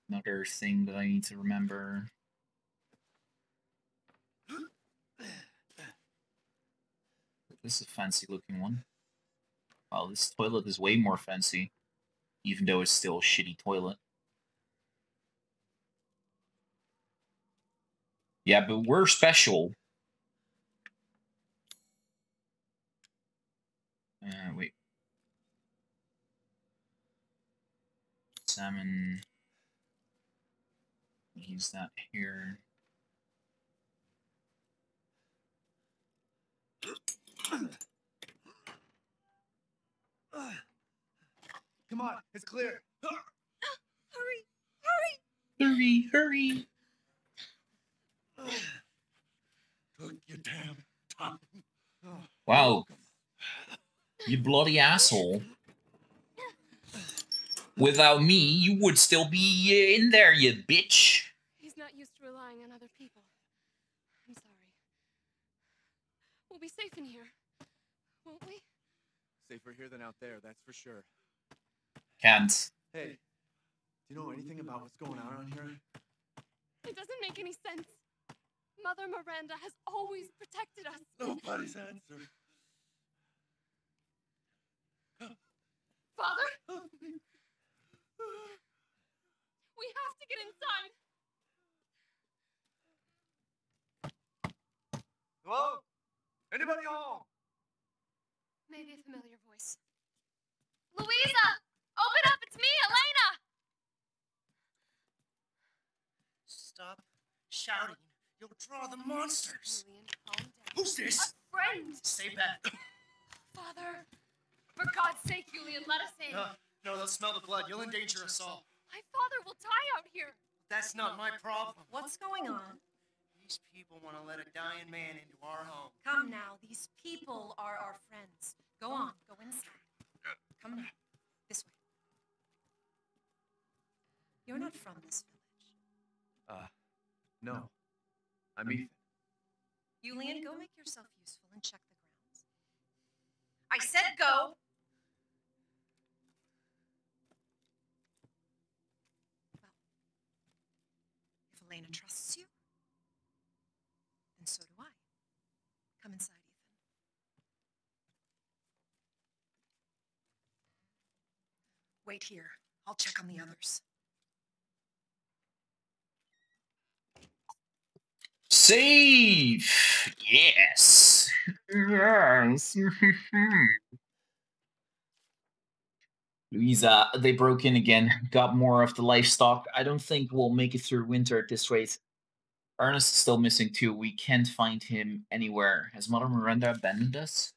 Another thing that I need to remember. This is a fancy looking one. Wow, this toilet is way more fancy even though it's still a shitty toilet. Yeah, but we're special. Uh, wait. Salmon. Use that here. Come on, it's clear. Hurry! Hurry! Hurry, hurry. Took your damn time. Wow. You bloody asshole. Without me, you would still be uh, in there, you bitch. He's not used to relying on other people. I'm sorry. We'll be safe in here, won't we? Safer here than out there, that's for sure. Can't. Hey, do you know anything about what's going on around here? It doesn't make any sense. Mother Miranda has always protected us. Nobody's answer. Father? We have to get inside. Hello? Anybody home? Maybe a familiar voice. Luiza! Open up! It's me, Elena! Stop shouting. You'll draw the monsters. Julian, calm down. Who's A this? friend! Stay back. Father! For God's sake, Julian, let us in. No, no, they'll smell the blood. You'll endanger us all. My father will die out here. That's not my problem. What's going on? These people want to let a dying man into our home. Come now, these people are our friends. Go on, go inside. Come now, this way. You're not from this village. Uh, no. I'm Ethan. Julian, go make yourself useful and check the grounds. I said go! Well, if Elena trusts you, then so do I. Come inside, Ethan. Wait here. I'll check on the others. Save! Yes! Yes! Luiza, they broke in again, got more of the livestock. I don't think we'll make it through winter at this rate. Ernest is still missing too. We can't find him anywhere. Has Mother Miranda abandoned us?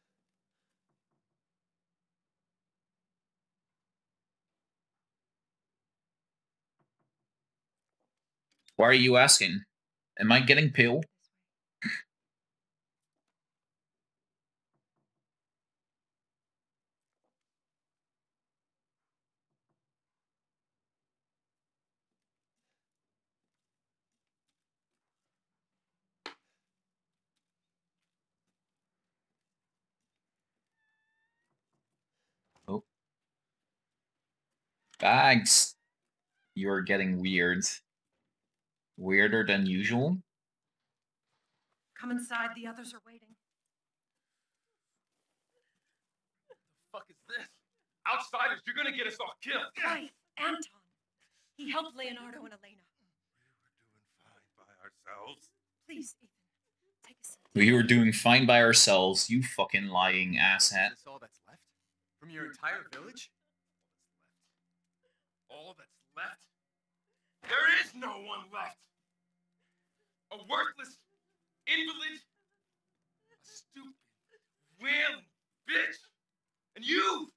Why are you asking? Am I getting pale? Oh. Bags. You're getting weird. Weirder than usual. Come inside, the others are waiting. fuck is this? Outsiders, you're gonna get us all killed. Quiet, Anton. He helped Leonardo and Elena. We were doing fine By ourselves. Please, Ethan, take a seat. We were doing fine by ourselves, you fucking lying asshat. Is this all that's left? From your entire village? All that's left? There is no one left. A worthless invalid, a stupid, wailing bitch. And you,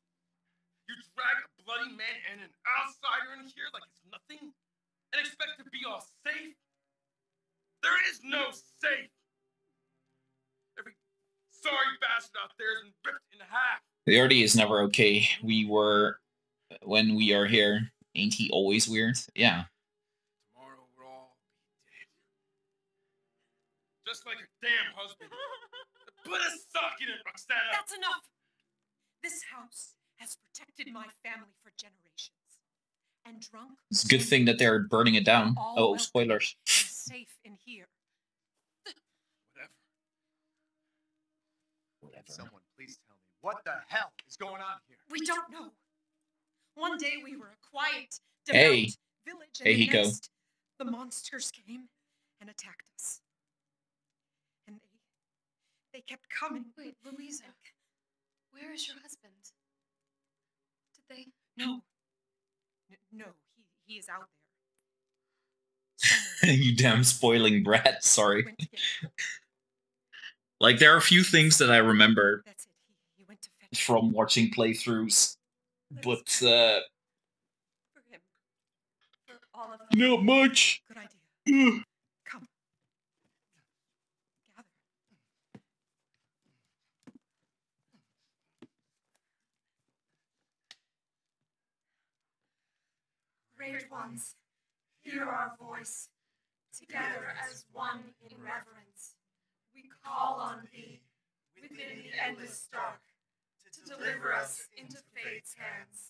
you drag a bloody man and an outsider in here like it's nothing and expect to be all safe? There is no safe. Every sorry bastard out there has been ripped in half. The RD is never okay. We were when we are here. Ain't he always weird? Yeah. Just like her damn husband. Put a sock in it, Roxana! That's enough! This house has protected my family for generations. And drunk. It's a good thing that they're burning it down. Oh, spoilers. safe in here. Whatever. Someone please tell me what the hell is going on here? We don't know. One day we were a quiet, Hey. devout village, and Hey, the next, the monsters came and attacked us. And they, they kept coming. Wait, Luiza. Where is your husband? Did they? No, N- no, he he is out there. you damn spoiling brat. Sorry. Went to get help. Like there are a few things that I remember That's it. He he went to fetch from watching playthroughs, but uh for him. For all of them. not much. Good idea. Great ones, hear our voice. Together as one in reverence, we call on thee within the endless dark to deliver us into fate's hands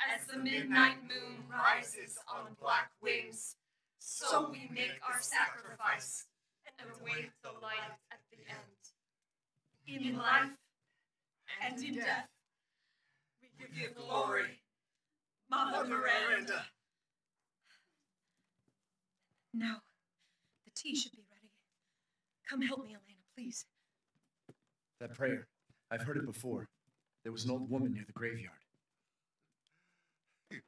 As the midnight moon rises on black wings, so we make our sacrifice and await the light at the end. In life and in death, we give you glory, Mother Miranda. Now, the tea should be ready. Come help me, Elena, please. That prayer, I've heard it before. There was an old woman near the graveyard. Some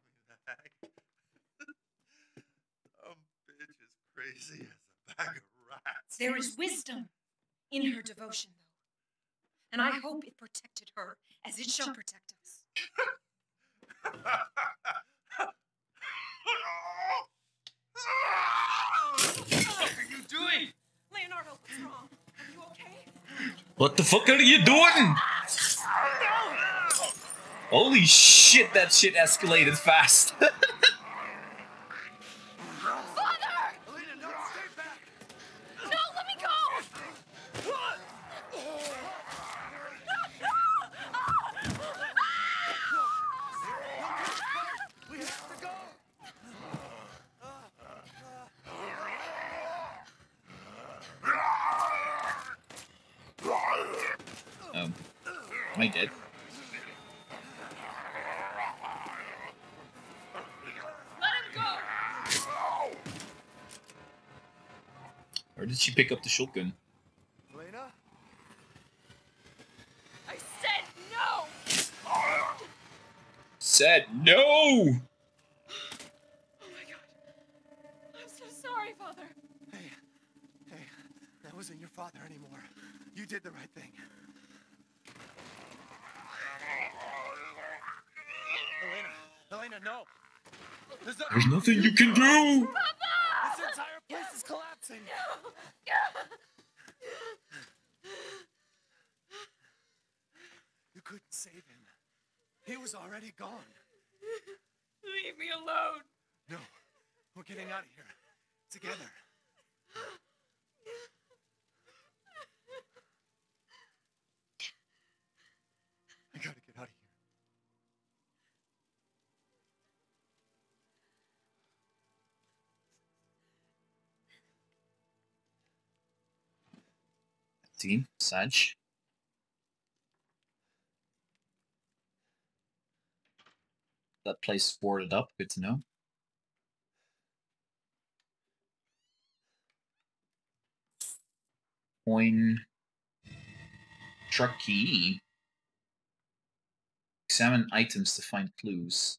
bitch is crazy as a bag of rats. There is wisdom in her devotion, though. And I hope it protected her as it shall protect us. What are you doing? Leonardo, what's wrong? Are you okay? What the fuck are you doing? Holy shit, that shit escalated fast. Father! No, let me go! We have to go! um, am I dead? Let him go! Or did she pick up the shotgun? Elena? I said no! Said no! Oh my god. I'm so sorry, Father. Hey, hey, that wasn't your father anymore. You did the right thing. Elena, Elena, no! There's, no- There's nothing you can do! This entire place is collapsing! You couldn't save him. He was already gone. Leave me alone. No, we're getting out of here. Together. I gotta get out of here. Team, Saj. That place boarded up, good to know. Coin. Truck key. Examine items to find clues.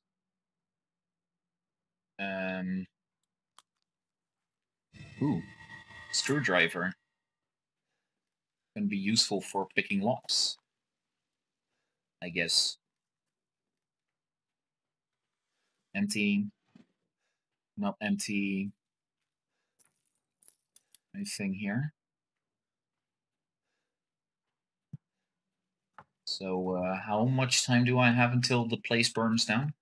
Um. Ooh. Screwdriver. Can be useful for picking locks. I guess. Empty. Not empty. Anything here? So, uh, how much time do I have until the place burns down?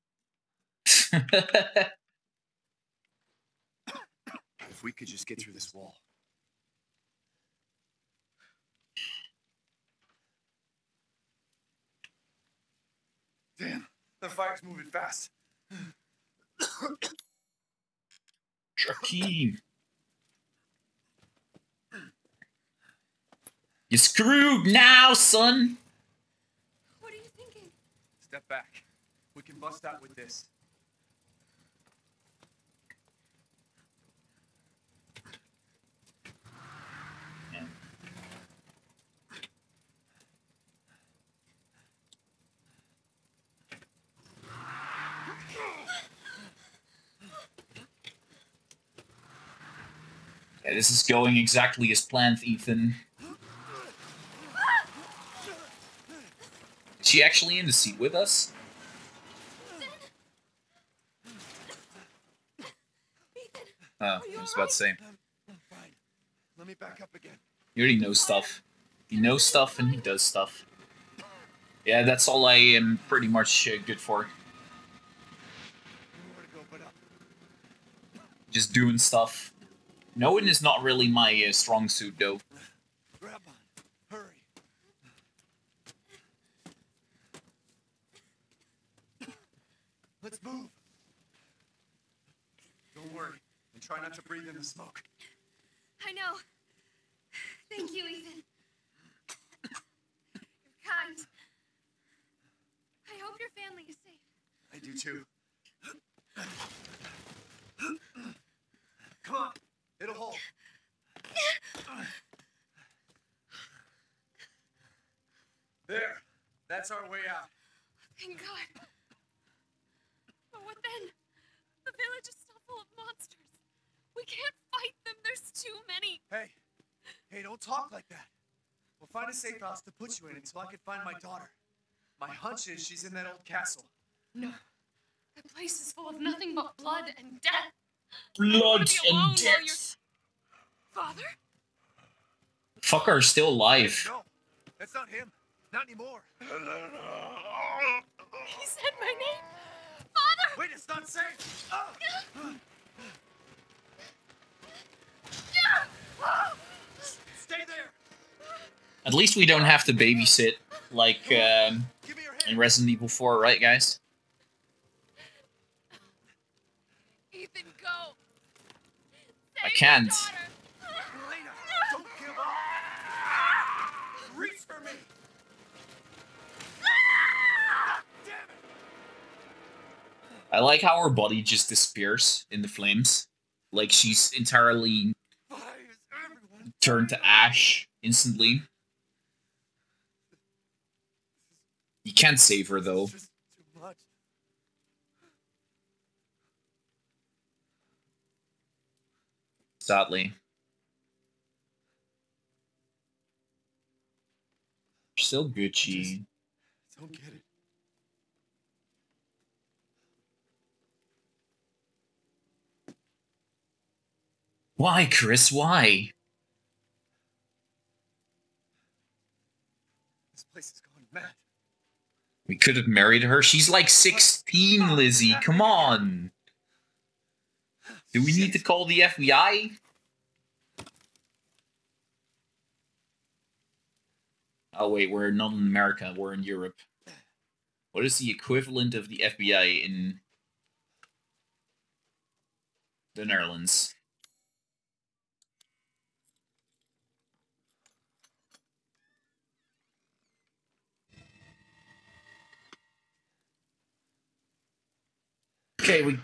If we could just get through this wall. Damn, the fire's moving fast. Chucky. You're screwed now, son. What are you thinking? Step back. We can bust out with this. Yeah, this is going exactly as planned, Ethan. Is she actually in the seat with us? Oh, I was about to say. Let me back up again. He already knows stuff. He knows stuff and he does stuff. Yeah, that's all I am pretty much uh, good for. Just doing stuff. Knowing is not really my uh, strong suit, though. Grab on. Hurry. Let's move. Don't worry, and try not to breathe in the smoke. I know. Thank you, Ethan. You're kind. I hope your family is safe. I do too. Come on, it'll hold. There, that's our way out. Thank God. But what then? The village is still full of monsters. We can't fight them. There's too many. Hey, hey, don't talk like that. We'll find a safe house to put you in until I can find my daughter. My hunch is she's in that old castle. No. That place is full of nothing but blood and death. Blood be alone and while you're- death. Father? Fucker is still alive. No, that's not him. Not anymore. He said my name. Father! Wait, it's not safe. Stay there. At least we don't have to babysit like um, in Resident Evil 4, right, guys? Ethan, go. I can't. I like how her body just disappears in the flames. Like she's entirely turned to ash instantly. You can't save her though. Too much. Sadly. Still Gucci. Don't get it. Why, Chris? Why? This place is going mad. We could have married her. She's like 16, Lizzie. Come on. Do we need to call the FBI? Oh, wait, we're not in America. We're in Europe. What is the equivalent of the FBI in the Netherlands? Okay, we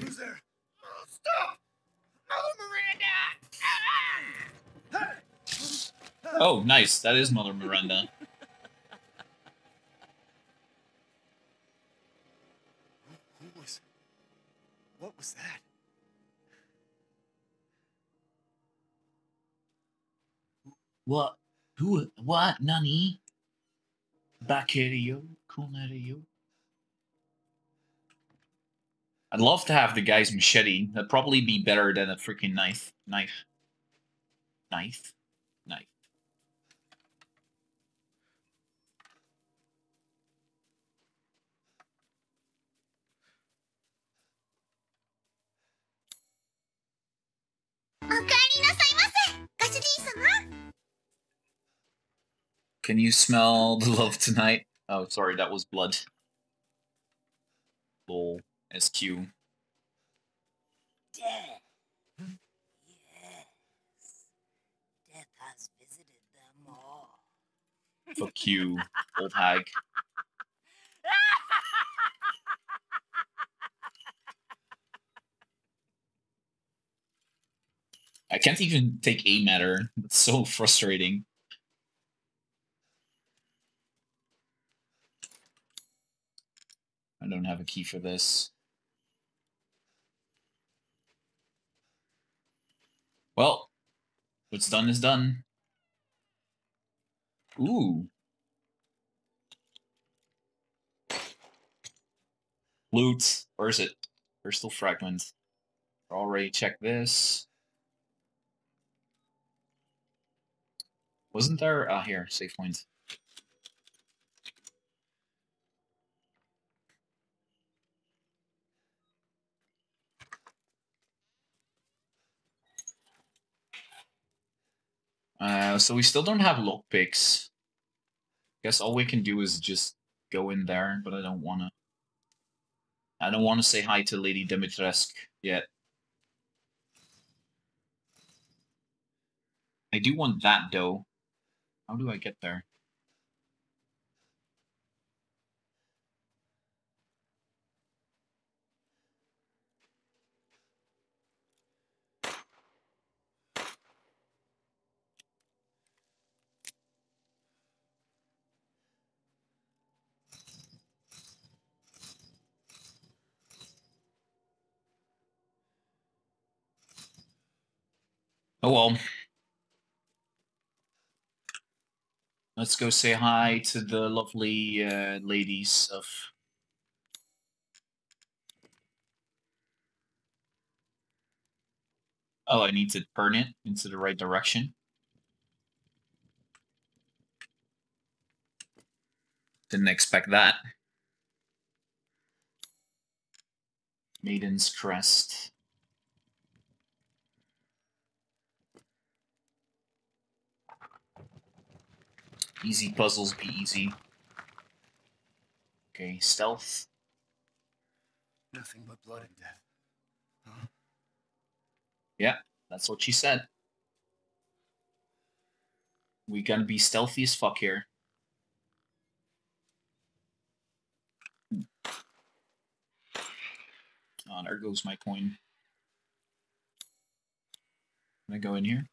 Who's there? Oh, stop! Mother Miranda! Ah. Oh, nice. That is Mother Miranda. Who was? What was that? What? Who? What? Nani? Back here, I'd love to have the guy's machete. That'd probably be better than a freaking knife. Knife. Knife. Knife. Can you smell the love tonight? Oh, sorry, that was blood. Lol. SQ. Death. Yes. Death has visited them all. Fuck you, old hag. I can't even take aim at her. It's so frustrating. I don't have a key for this. Well, what's done is done. Ooh. Loot. Where is it? Crystal fragment. Already checked this. Wasn't there? Ah, here, save point. Uh, so we still don't have lockpicks. Guess all we can do is just go in there, but I don't wanna. I don't want to say hi to Lady Dimitrescu yet. I do want that though. How do I get there? Oh well. Let's go say hi to the lovely uh, ladies of. Oh, I need to turn it into the right direction. Didn't expect that. Maiden's Crest. Easy puzzles be easy. Okay, stealth. Nothing but blood and death. Huh? Yeah, that's what she said. We gonna be stealthy as fuck here. Oh, there goes my coin. Can I go in here?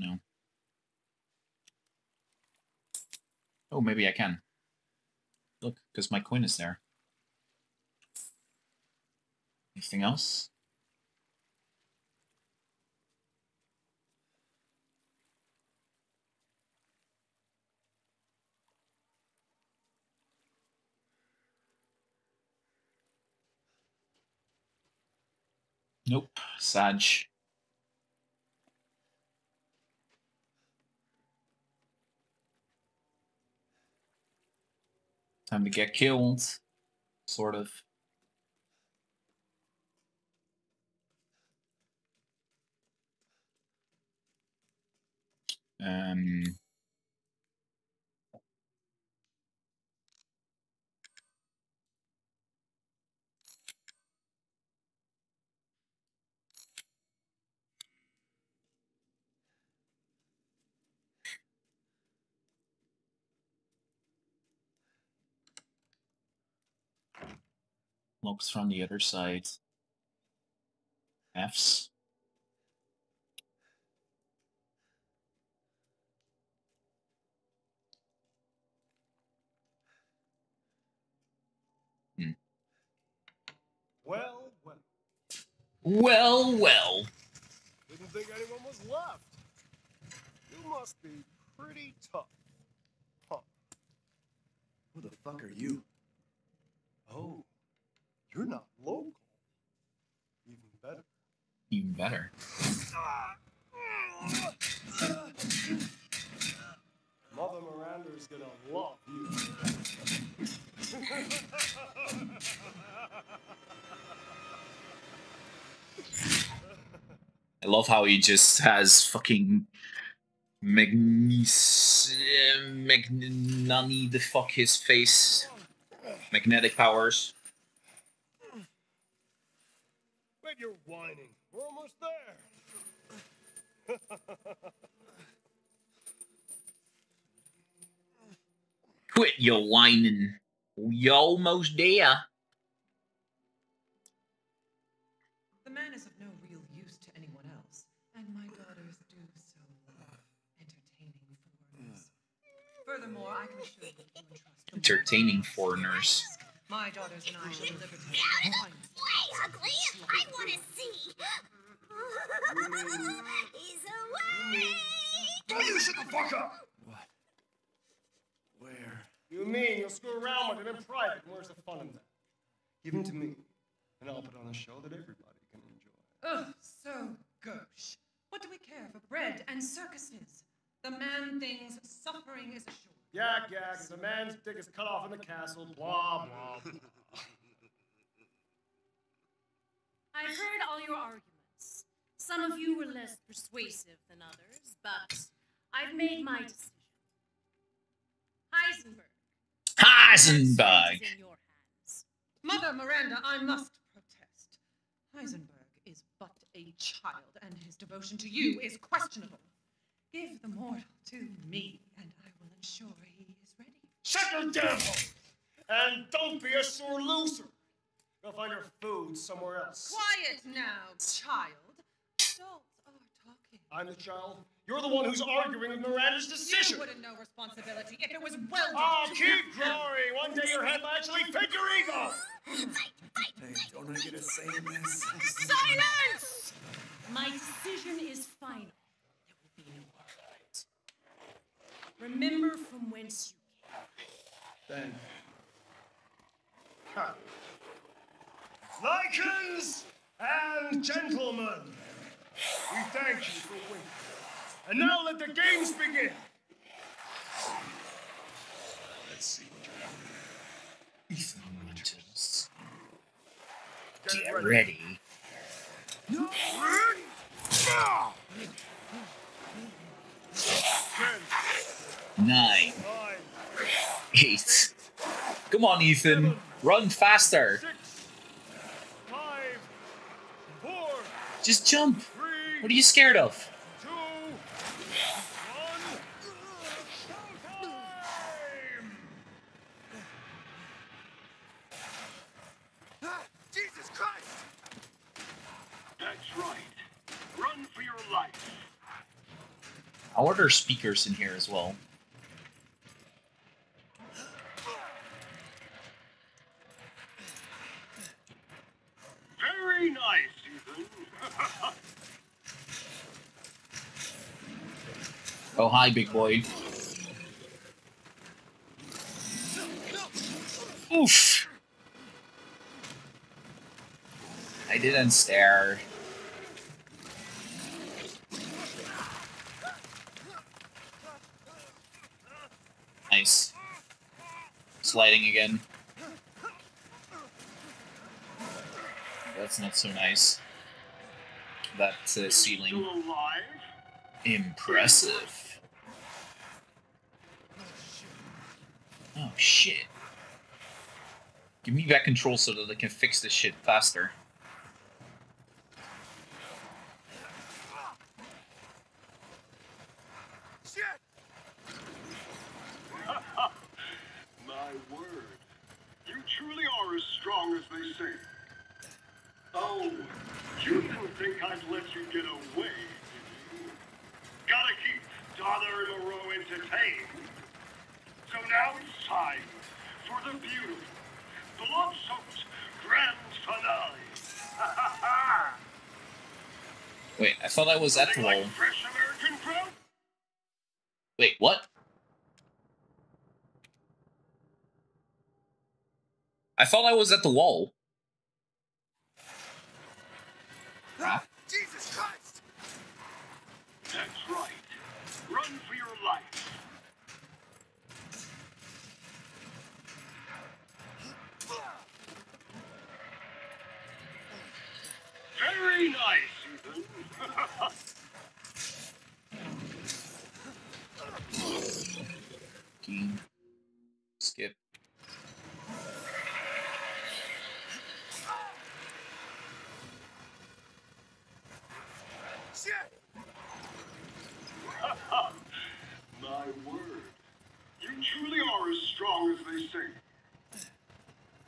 No. Oh, maybe I can. Look, because my coin is there. Anything else? Nope, Sag. Time to get killed. Sort of. Um. Looks from the other side. F's. Hmm. Well, well. Well, well. Didn't think anyone was left. You must be pretty tough. Huh. Who the fuck are you? Oh, you're not local. Even better. Even better. Mother Miranda is gonna love you. I love how he just has fucking magnis eh, magnani the fuck his face magnetic powers. Bet you're whining. We're almost there. Quit your whining. You almost there. The man is of no real use to anyone else, and my daughters do so love entertaining foreigners. Furthermore, I can assure you that you entrust the Entertaining foreigners. My daughters and I will deliver to you. Play, ugly! I want to see! He's away! Oh, you shut the fuck up! What? Where? You mean you'll screw around with him in private? and Where's the fun in that? Give him to me, and I'll put on a show that everybody can enjoy. Ugh, so gauche. What do we care for bread and circuses? The man thinks suffering is a assured. Yak, yak, the man's dick is cut off in the castle, blah, blah, blah. I've heard all your arguments. Some of you were less persuasive than others, but I've made my decision. Heisenberg. Heisenberg. Is in your hands. Mother Miranda, I must protest. Heisenberg is but a child, and his devotion to you is questionable. Give the mortal to me, and I will ensure he is ready. Shut Settle down! And don't be a sore loser. Go find your food somewhere else. Quiet now, child. Adults are talking. I'm the child. You're the one who's arguing with Miranda's decision. You wouldn't know responsibility if it was well Oh, ah, done. keep glory. One day your head will actually fit your ego. Hey, don't I get a say in this? Silence! My decision is final. There will be no argument. Remember from whence you came. Then. Huh. Lycans and gentlemen, we thank you for waiting. And now let the games begin. Let's see what you're Ethan Winters. Get Get ready. ready. Ten, Nine. Nine, Eight. Come on, Ethan. Run faster. six, five, four, Just jump. What are you scared of? two, one. Jesus Christ! That's right. Run for your life. I order speakers in here as well. Very nice, Ethan. Oh, hi, big boy. Oof. I didn't stare. Nice. Sliding again. That's not so nice. That uh, ceiling. Impressive. Shit. Give me back control so that I can fix this shit faster. Shit! My word. You truly are as strong as they say. Oh, you didn't think I'd let you get away, did you? Gotta keep Daughter and Moreau entertained. So now it's time for the beautiful, blood-soaked grand finale. Wait, I thought I was at the wall. Fresh American crowd? Wait, what? I thought I was at the wall. Ah, Jesus Christ! That's right. Run for your life. Very nice, Ethan. Skip. Shit! My word. You truly are as strong as they say.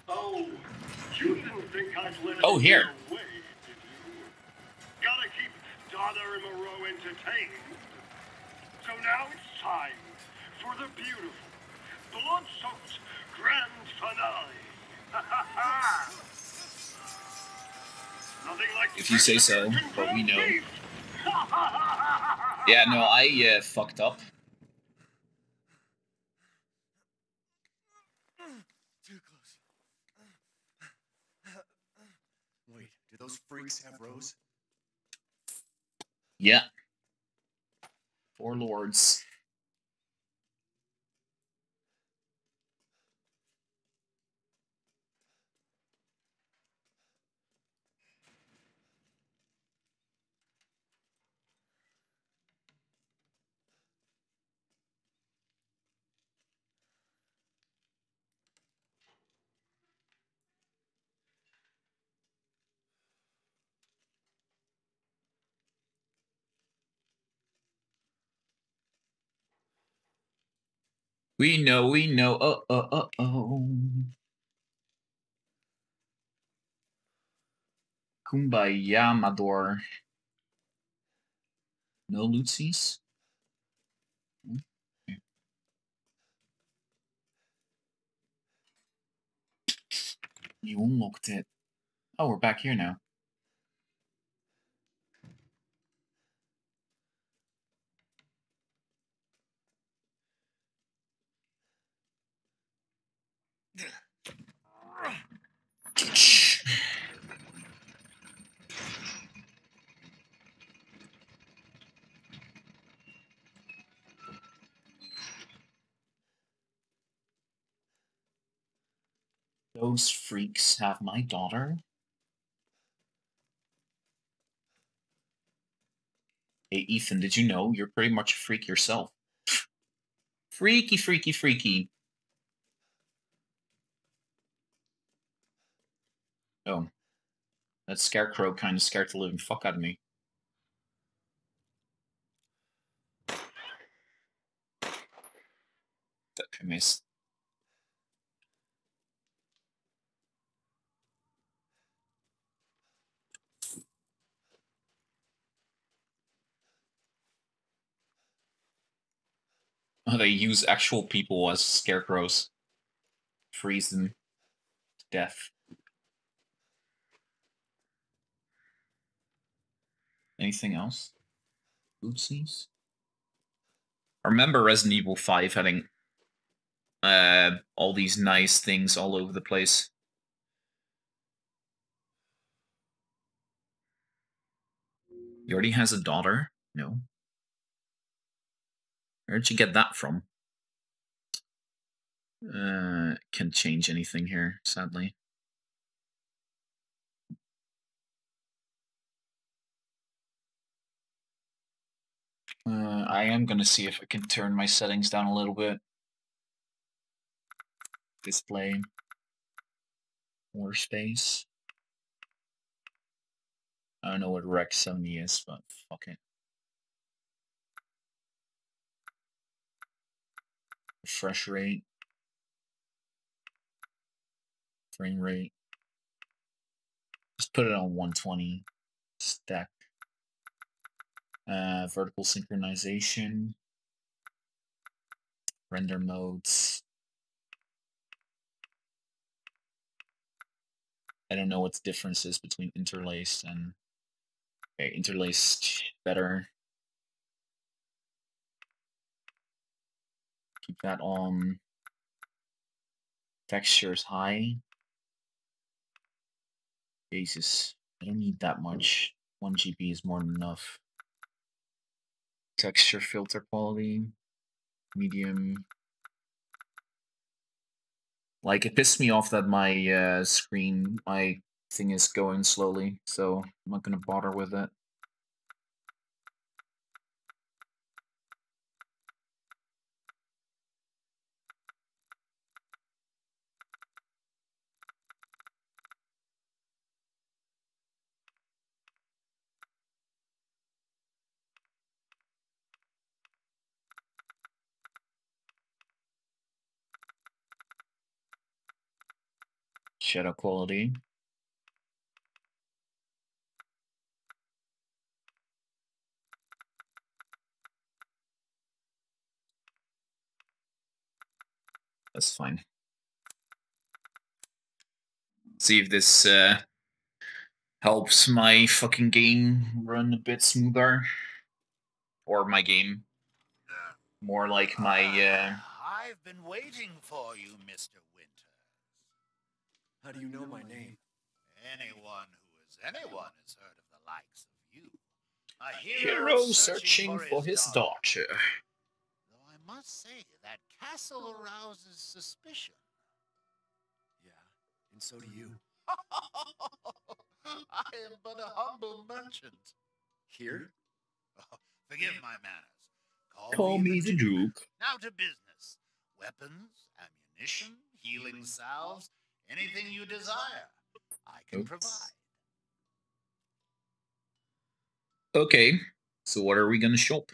Oh, you didn't think I'd let Oh, here. get away, did you? Gotta keep and Moreau entertained. So now it's time for the beautiful, blood-soaked grand finale. Nothing like If you say so, but we know. Yeah, no, I uh, fucked up. Wait, do those freaks have Rose? Yeah. Four lords. We know, we know. Uh, uh, uh, oh. Kumbaya, Mador. No Lutzies? Okay. You unlocked it. Oh, we're back here now. Those freaks have my daughter? Hey, Ethan, did you know you're pretty much a freak yourself? Freaky, freaky, freaky. Oh. That scarecrow kind of scared the living fuck out of me. I missed. Oh, they use actual people as scarecrows. Freeze them to death. Anything else? Oopsies. I remember Resident Evil 5 having uh, all these nice things all over the place. He already has a daughter? No. Where'd you get that from? Uh, can't change anything here, sadly. Uh, I am gonna see if I can turn my settings down a little bit. Display. More space. I don't know what Rec 70 is, but fuck it. Refresh rate. Frame rate. Just put it on 120. Stack. Uh, vertical synchronization. Render modes. I don't know what the difference is between interlaced and okay, interlaced better. Keep that on. Textures high. Jesus, I don't need that much. 1 GB is more than enough. Texture filter quality, medium. Like, it pissed me off that my uh, screen, my thing is going slowly, so I'm not gonna bother with it. Shadow quality. That's fine. See if this uh, helps my fucking game run a bit smoother. Or my game. More like my uh, I've been waiting for you, Mr. Winters. How do you know my name? Anyone who is anyone has heard of the likes of you. A hero searching for his daughter. Though I must say that castle arouses suspicion. Yeah, and so do you. I am but a humble merchant. Here? Oh, forgive my manners. Call, Call me the Duke. Now to business. Weapons, ammunition, healing salves, anything you desire, I can Oops. provide. Okay, so what are we gonna shop?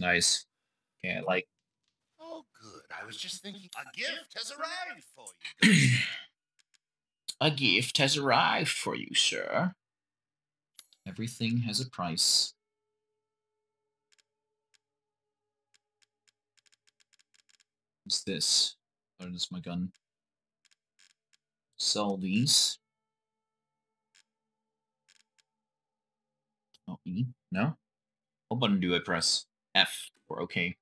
Nice. Yeah, like Oh, good. I was just thinking a gift has arrived for you. a gift has arrived for you, sir. Everything has a price. What's this? Oh, this is my gun. Sell these. Oh, E? No? What button do I press? F for okay.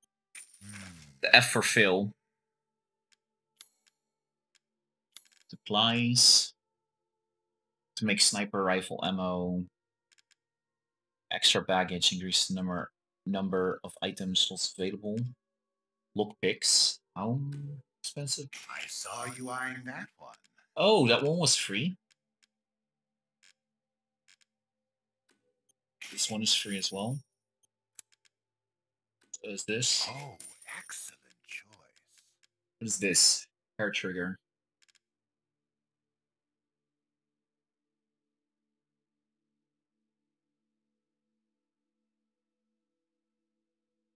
The F for fill. Supplies. To make sniper rifle ammo. Extra baggage, increase the number number of items available. Lockpicks. How expensive? I saw you eyeing that one. Oh, that one was free. This one is free as well. What is this? Oh, excellent choice. What is this? Hair trigger.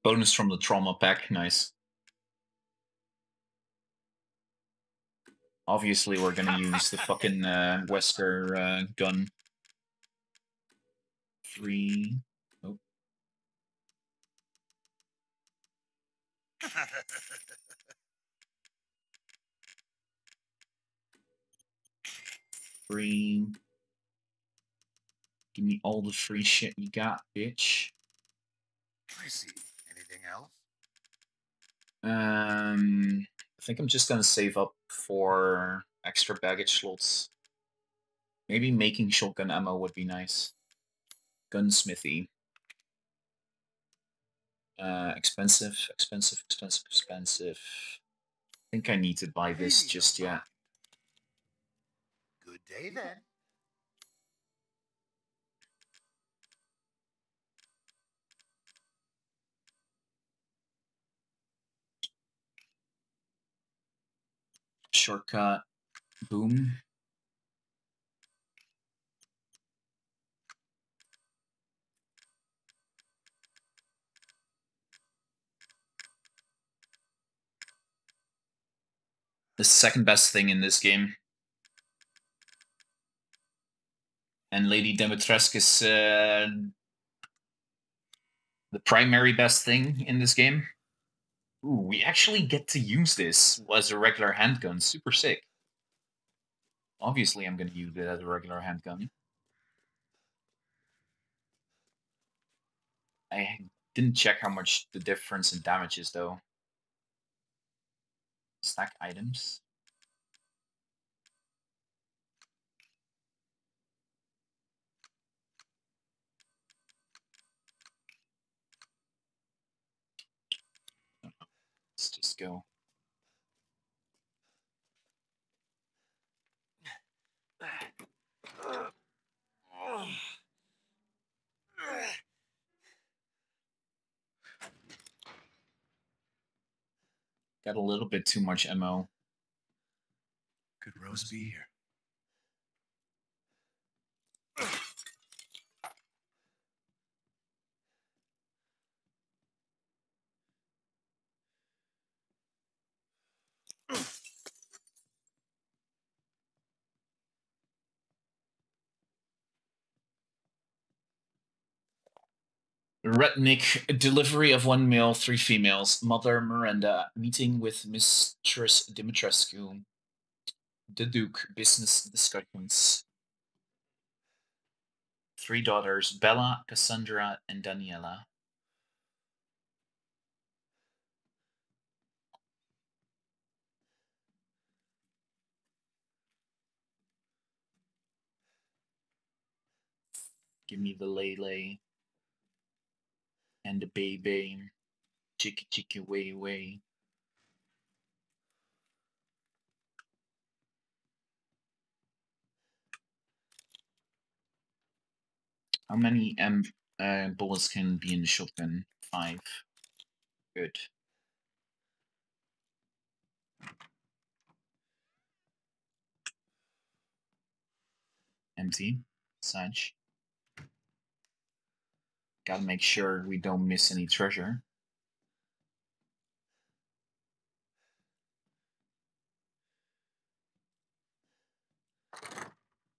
Bonus from the trauma pack. Nice. Obviously, we're gonna use the fucking uh, Wesker uh, gun. Three. Oh. Free. Give me all the free shit you got, bitch. I see. Anything else? Um, I think I'm just gonna save up for extra baggage slots. Maybe making shotgun ammo would be nice. Gunsmithy. Uh, expensive, expensive, expensive, expensive. I think I need to buy this just yet. Good day then. Shortcut. Boom. The second best thing in this game. And Lady Dimitrescu is the primary best thing in this game. Ooh, we actually get to use this as a regular handgun. Super sick. Obviously, I'm going to use it as a regular handgun. I didn't check how much the difference in damage is, though. Stack items. Let's just go. Got a little bit too much ammo. Could Rose be here? Retnik, delivery of one male, three females. Mother Miranda, meeting with Mistress Dimitrescu. The Duke, business discussions. Three daughters, Bella, Cassandra, and Daniela. Give me the Lele and the baby. Chicky chicky way way. How many um uh, bullets can be in the shotgun? Five. Good. Empty. Such. Gotta make sure we don't miss any treasure.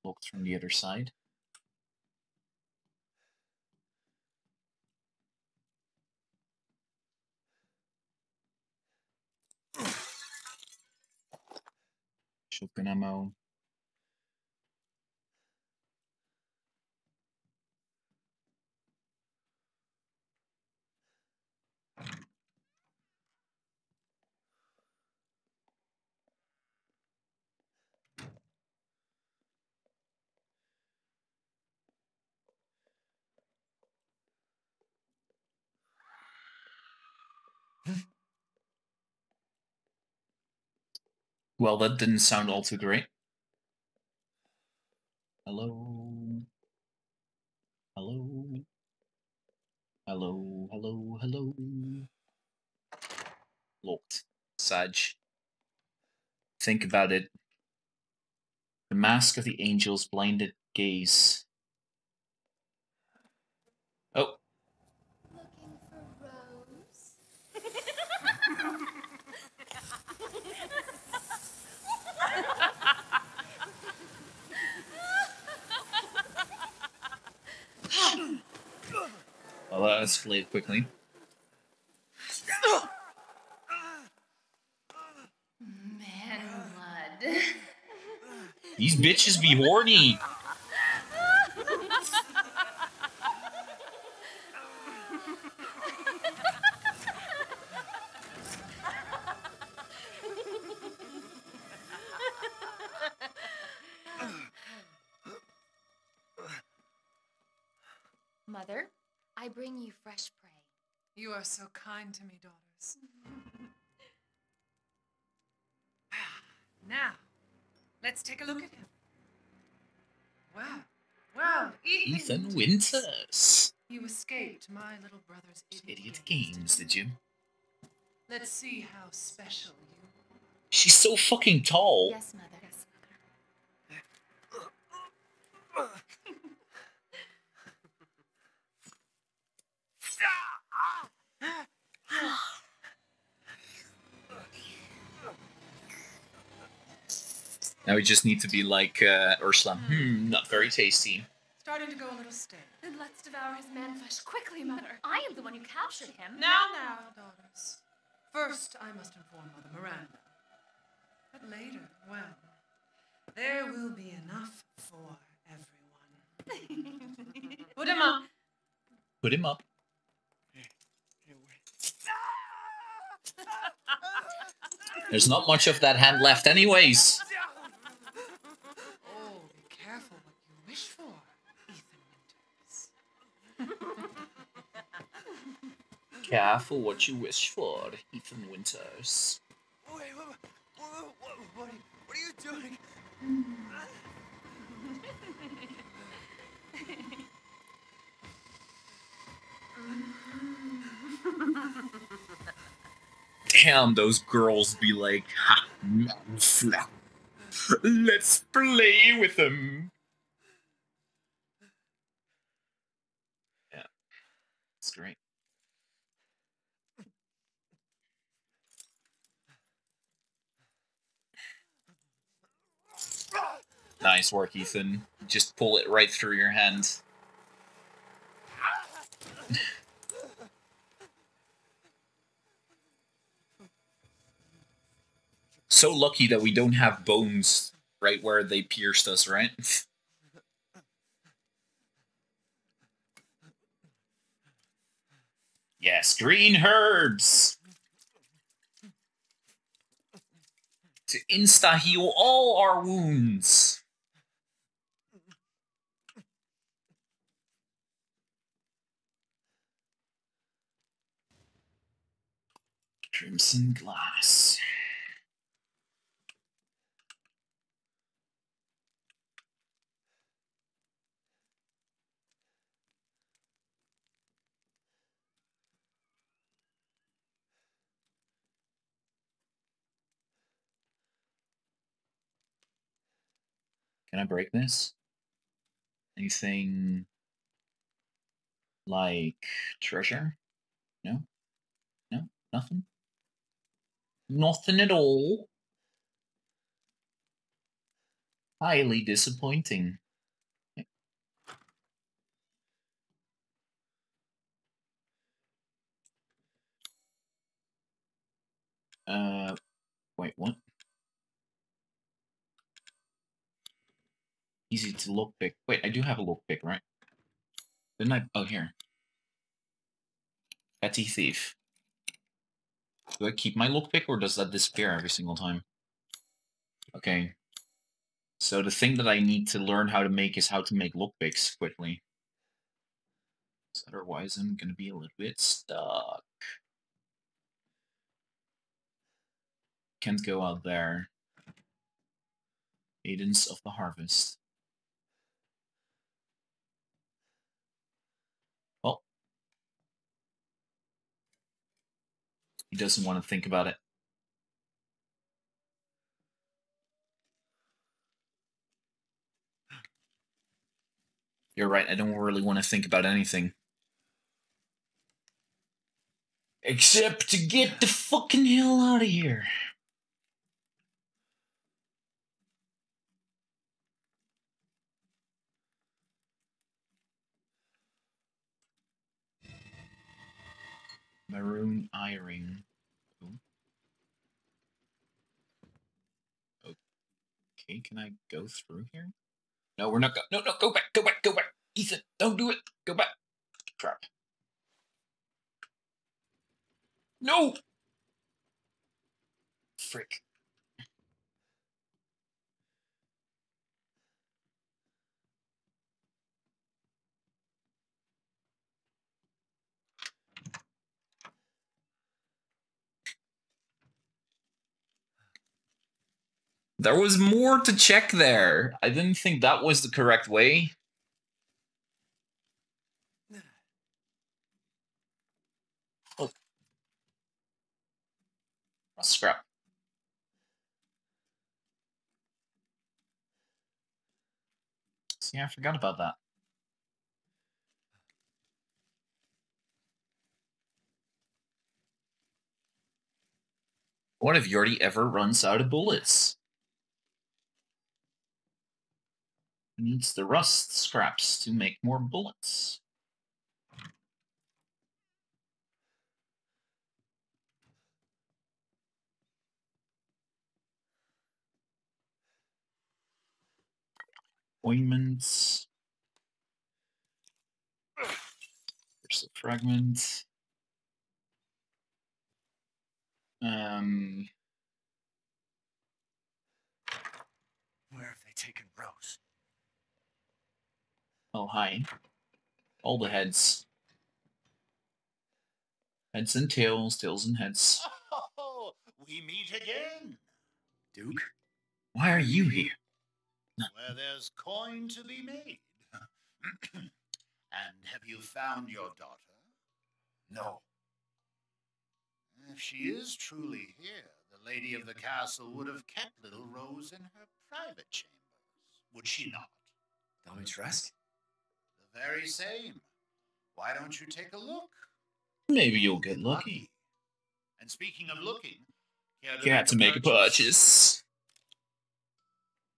Looked from the other side. Shotgun ammo, Well, that didn't sound all too great. Hello. Hello. Hello, hello, hello. Locked. Sag. Think about it. The mask of the angel's blinded gaze. Oh, well, that escalated quickly. Man blood. These bitches be horny. Mother, I bring you fresh prey. You are so kind to me, daughters. now, let's take a look at him. Wow. Wow, Ethan. Ethan Winters. You escaped my little brother's idiot. Idiot games, did you? Let's see how special you are. She's so fucking tall. Yes, mother. Yes, Now we just need to be like uh, Ursula. Hmm, not very tasty. Starting to go a little stale. Then let's devour his man flesh quickly, Mother. I am the one who captured him. Now, now, daughters. First, I must inform Mother Miranda. But later, well, there will be enough for everyone. Put him up. Put him up. There's not much of that hand left, anyways. Careful what you wish for, Ethan Winters. Wait, what, what, what, what, are you doing? Damn, those girls be like, ha. Let's play with them. Yeah, it's great. Nice work, Ethan. Just pull it right through your hand. so lucky that we don't have bones right where they pierced us, right? yes, green herbs! To insta heal all our wounds. Crimson glass. Can I break this? Anything like treasure? No? No? Nothing? Nothing at all. Highly disappointing. Uh, wait, what? Easy to look pick. Wait, I do have a look pick, right? Didn't I? Oh, here. Petty thief. Do I keep my lockpick or does that disappear every single time? Okay. So the thing that I need to learn how to make is how to make lockpicks quickly. otherwise I'm gonna be a little bit stuck. Can't go out there. Maidens of the Harvest. Well. He doesn't want to think about it. You're right, I don't really want to think about anything. Except to get the fucking hell out of here. Maroon eye ring. Okay, can I go through here? No, we're not go- No, no, go back, go back, go back. Ethan, don't do it. Go back. Crap. No! Frick. There was more to check there. I didn't think that was the correct way. Oh. Oh, scrap. See, I forgot about that. What if Yordi ever runs out of bullets? Needs the rust scraps to make more bullets. Ointments. There's a fragment. Um, Where have they taken Rose? Oh, hi. All the heads. Heads and tails, tails and heads. Oh, we meet again. Duke? Why are you here? Where there's coin to be made. and have you found your daughter? No. If she is truly here, the lady of the castle would have kept little Rose in her private chambers, would she not? Dimitrescu? The very same. Why don't you take a look? Maybe you'll get lucky. And speaking of looking, care You had to make a purchase.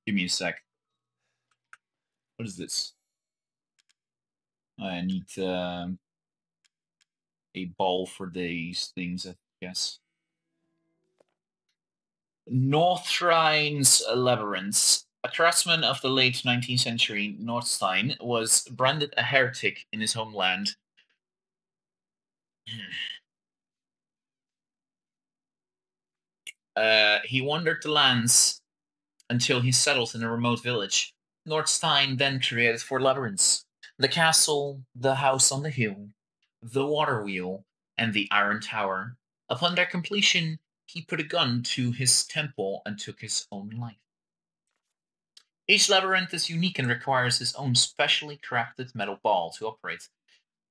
Give me a sec. What is this? I need um, a ball for these things, I guess. Nordstein's Labyrinth. A craftsman of the late 19th century, Nordstein was branded a heretic in his homeland. Uh, he wandered the lands until he settled in a remote village. Nordstein then created four labyrinths the castle, the house on the hill, the water wheel, and the iron tower. Upon their completion, he put a gun to his temple and took his own life. Each labyrinth is unique and requires its own specially crafted metal ball to operate.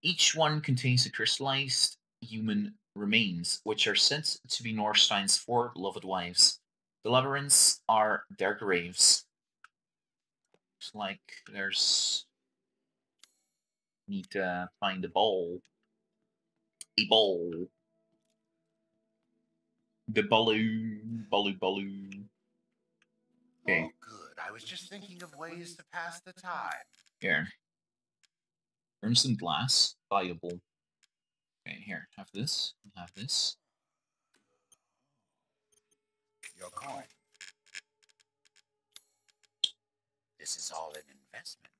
Each one contains a crystallized human remains, which are sent to be Nordstein's four beloved wives. The labyrinths are their graves. Looks like there's need to find a ball. A ball. The balloon, balloon, balloon. Okay, Oh. I was just thinking of ways to pass the time. here. Crimson glass, valuable. Okay, here, have this, have this. your coin. This is all an investment.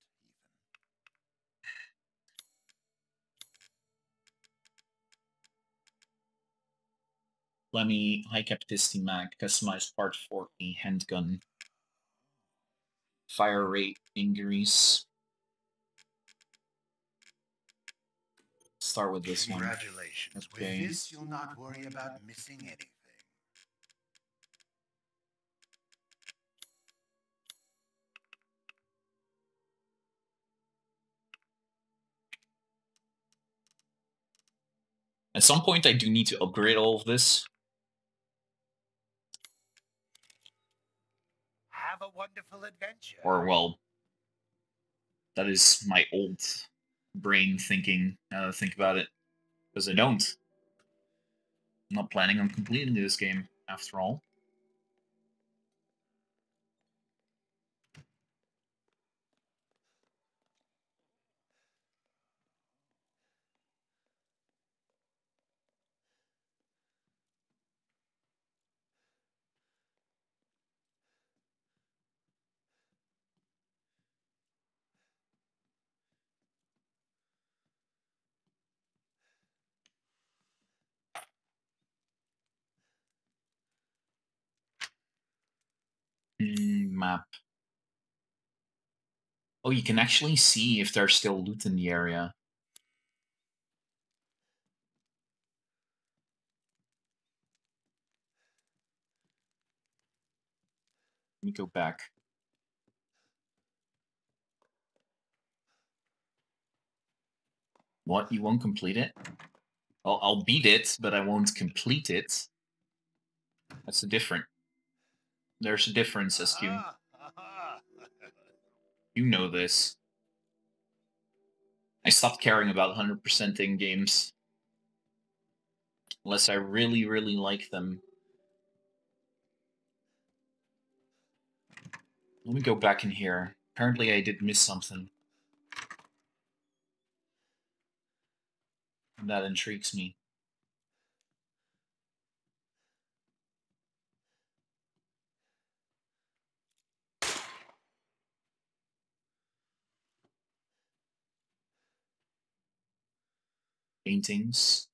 Even Let me high capacity mag, customized part for a handgun. Fire rate increase. Start with this one. Congratulations. Okay. With this, you'll not worry about missing anything. At some point, I do need to upgrade all of this. A wonderful adventure. Or, well, that is my old brain thinking, now think about it. Because I don't. I'm not planning on completing this game, after all. Mm, map. Oh, you can actually see if there's still loot in the area. Let me go back. What? You won't complete it? Well, I'll beat it, but I won't complete it. That's a different. There's a difference, SQ. Ah, you know this. I stopped caring about 100% in games. Unless I really, really like them. Let me go back in here. Apparently I did miss something. And that intrigues me. Paintings.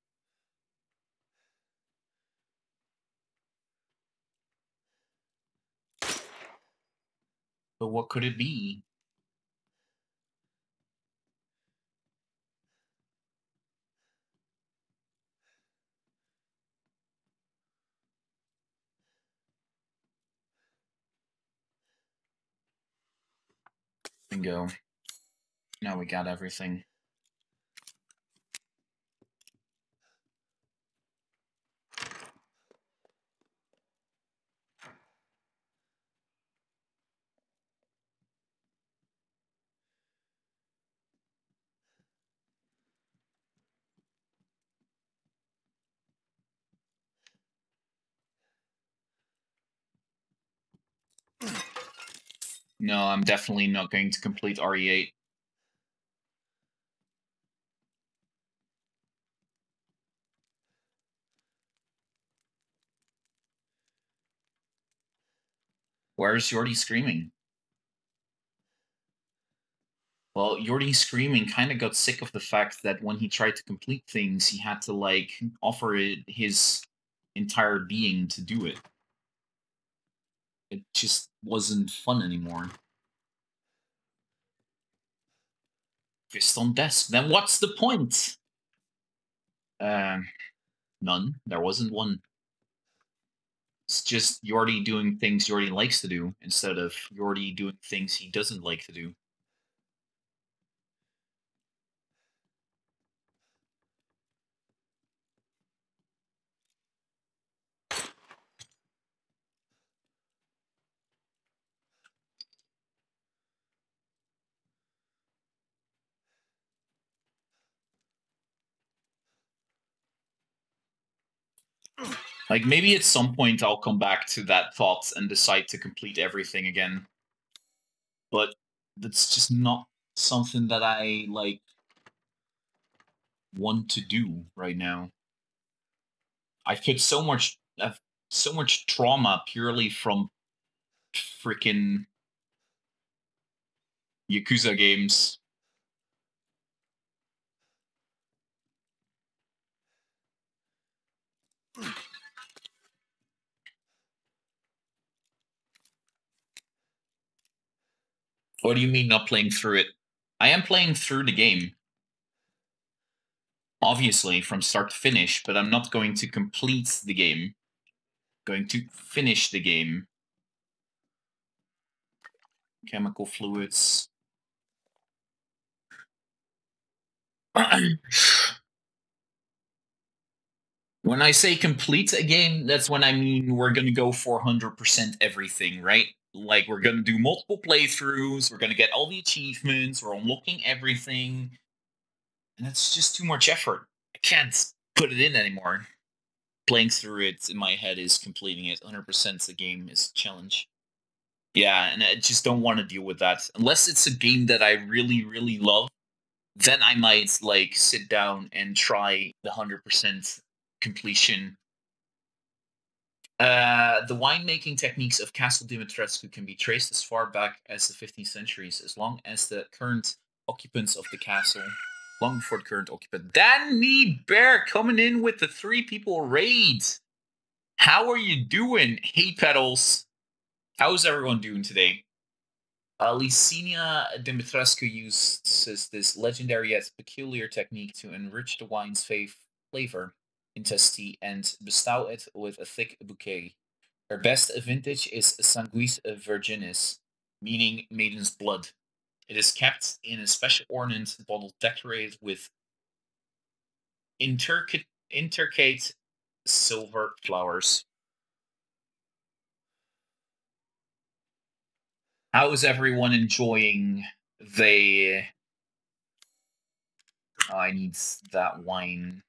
But what could it be? Bingo. Now we got everything. No, I'm definitely not going to complete E RE8. Where's Yordi screaming? Well, Yordi screaming kind of got sick of the fact that when he tried to complete things, he had to like offer it his entire being to do it. It just wasn't fun anymore. Fist on desk. Then what's the point? Um, none. There wasn't one. It's just Yordi doing things Yordi likes to do instead of Yordi doing things he doesn't like to do. Like maybe at some point I'll come back to that thought and decide to complete everything again. But that's just not something that I like want to do right now. I've put so much I've so much trauma purely from freaking Yakuza games. What do you mean not playing through it? I am playing through the game. Obviously, from start to finish, but I'm not going to complete the game. Going to finish the game. Chemical fluids. when I say complete a game, that's when I mean we're gonna go 400% everything, right? Like we're gonna do multiple playthroughs, we're gonna get all the achievements, we're unlocking everything, and it's just too much effort. I can't put it in anymore. Playing through it in my head is completing it 100% the game is a challenge. Yeah, and I just don't want to deal with that. Unless it's a game that I really, really love, then I might like sit down and try the 100% completion. Uh, the winemaking techniques of Castle Dimitrescu can be traced as far back as the 15th centuries, as long as the current occupants of the castle, long before the current occupant. Danny Bear coming in with the three people raid. How are you doing? Hey, pedals. How's everyone doing today? Uh, Alcina Dimitrescu uses this legendary yet peculiar technique to enrich the wine's flavor intensity and bestow it with a thick bouquet. Her best vintage is Sanguis Virginis, meaning maiden's blood. It is kept in a special ornament bottle decorated with intricate, intricate silver flowers. How is everyone enjoying the? Oh, I need that wine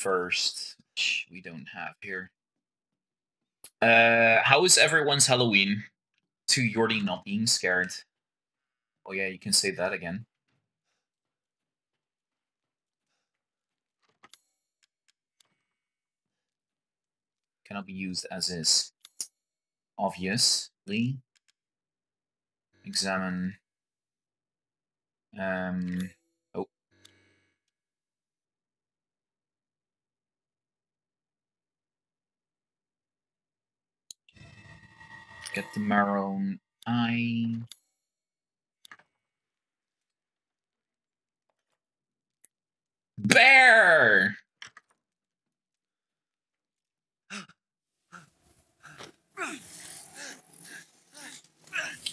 first, which we don't have here. Uh, how is everyone's Halloween? To Yordi not being scared. Oh yeah, you can say that again. Cannot be used as is. Obviously. Examine. Um. Get the maroon eye. Bear!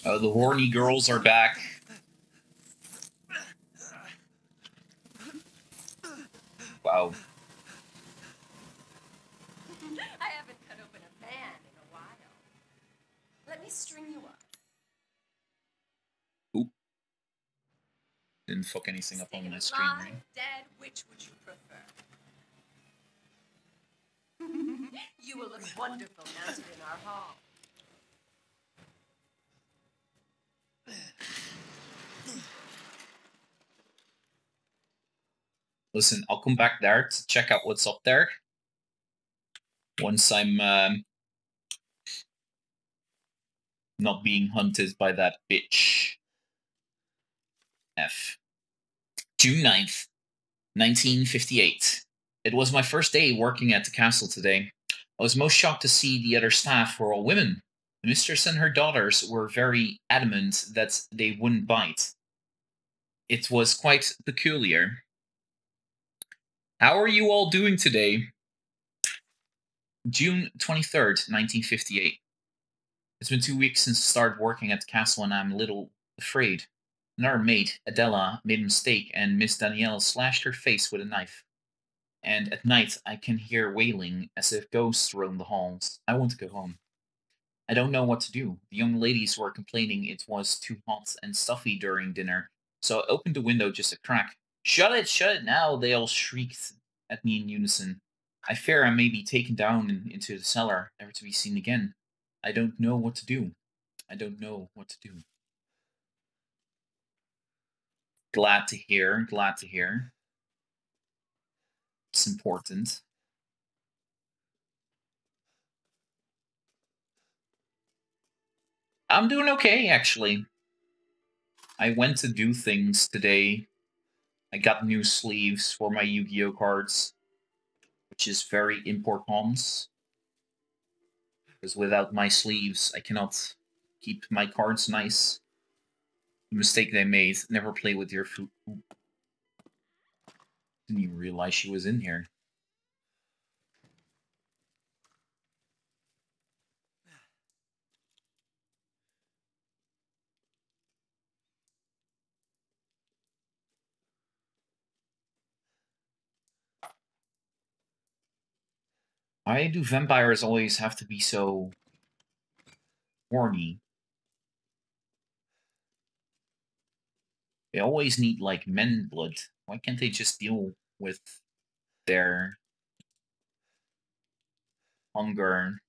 Oh, the horny girls are back. Wow. I haven't cut open a man in a while. Let me string you up. Oop. Didn't fuck anything up on my screen, right? dead, which would you prefer? you will look wonderful mounted in our hall. Listen, I'll come back there to check out what's up there. Once I'm um, not being hunted by that bitch. F. June 9th, 1958. It was my first day working at the castle today. I was most shocked to see the other staff were all women. The mistress and her daughters were very adamant that they wouldn't bite. It was quite peculiar. How are you all doing today? June 23rd, 1958. It's been two weeks since I started working at the castle and I'm a little afraid. Another maid, Adela, made a mistake and Miss Daniela slashed her face with a knife. And at night I can hear wailing as if ghosts roam the halls. I want to go home. I don't know what to do. The young ladies were complaining it was too hot and stuffy during dinner, so I opened the window just a crack. Shut it, shut it now, they all shrieked at me in unison. I fear I may be taken down in, into the cellar, never to be seen again. I don't know what to do. I don't know what to do. Glad to hear, glad to hear. It's important. I'm doing okay, actually. I went to do things today. I got new sleeves for my Yu-Gi-Oh cards, which is very important. Because without my sleeves, I cannot keep my cards nice. The mistake they made, never play with your food. Didn't even realize she was in here. Why do vampires always have to be so horny? They always need like men blood. Why can't they just deal with their hunger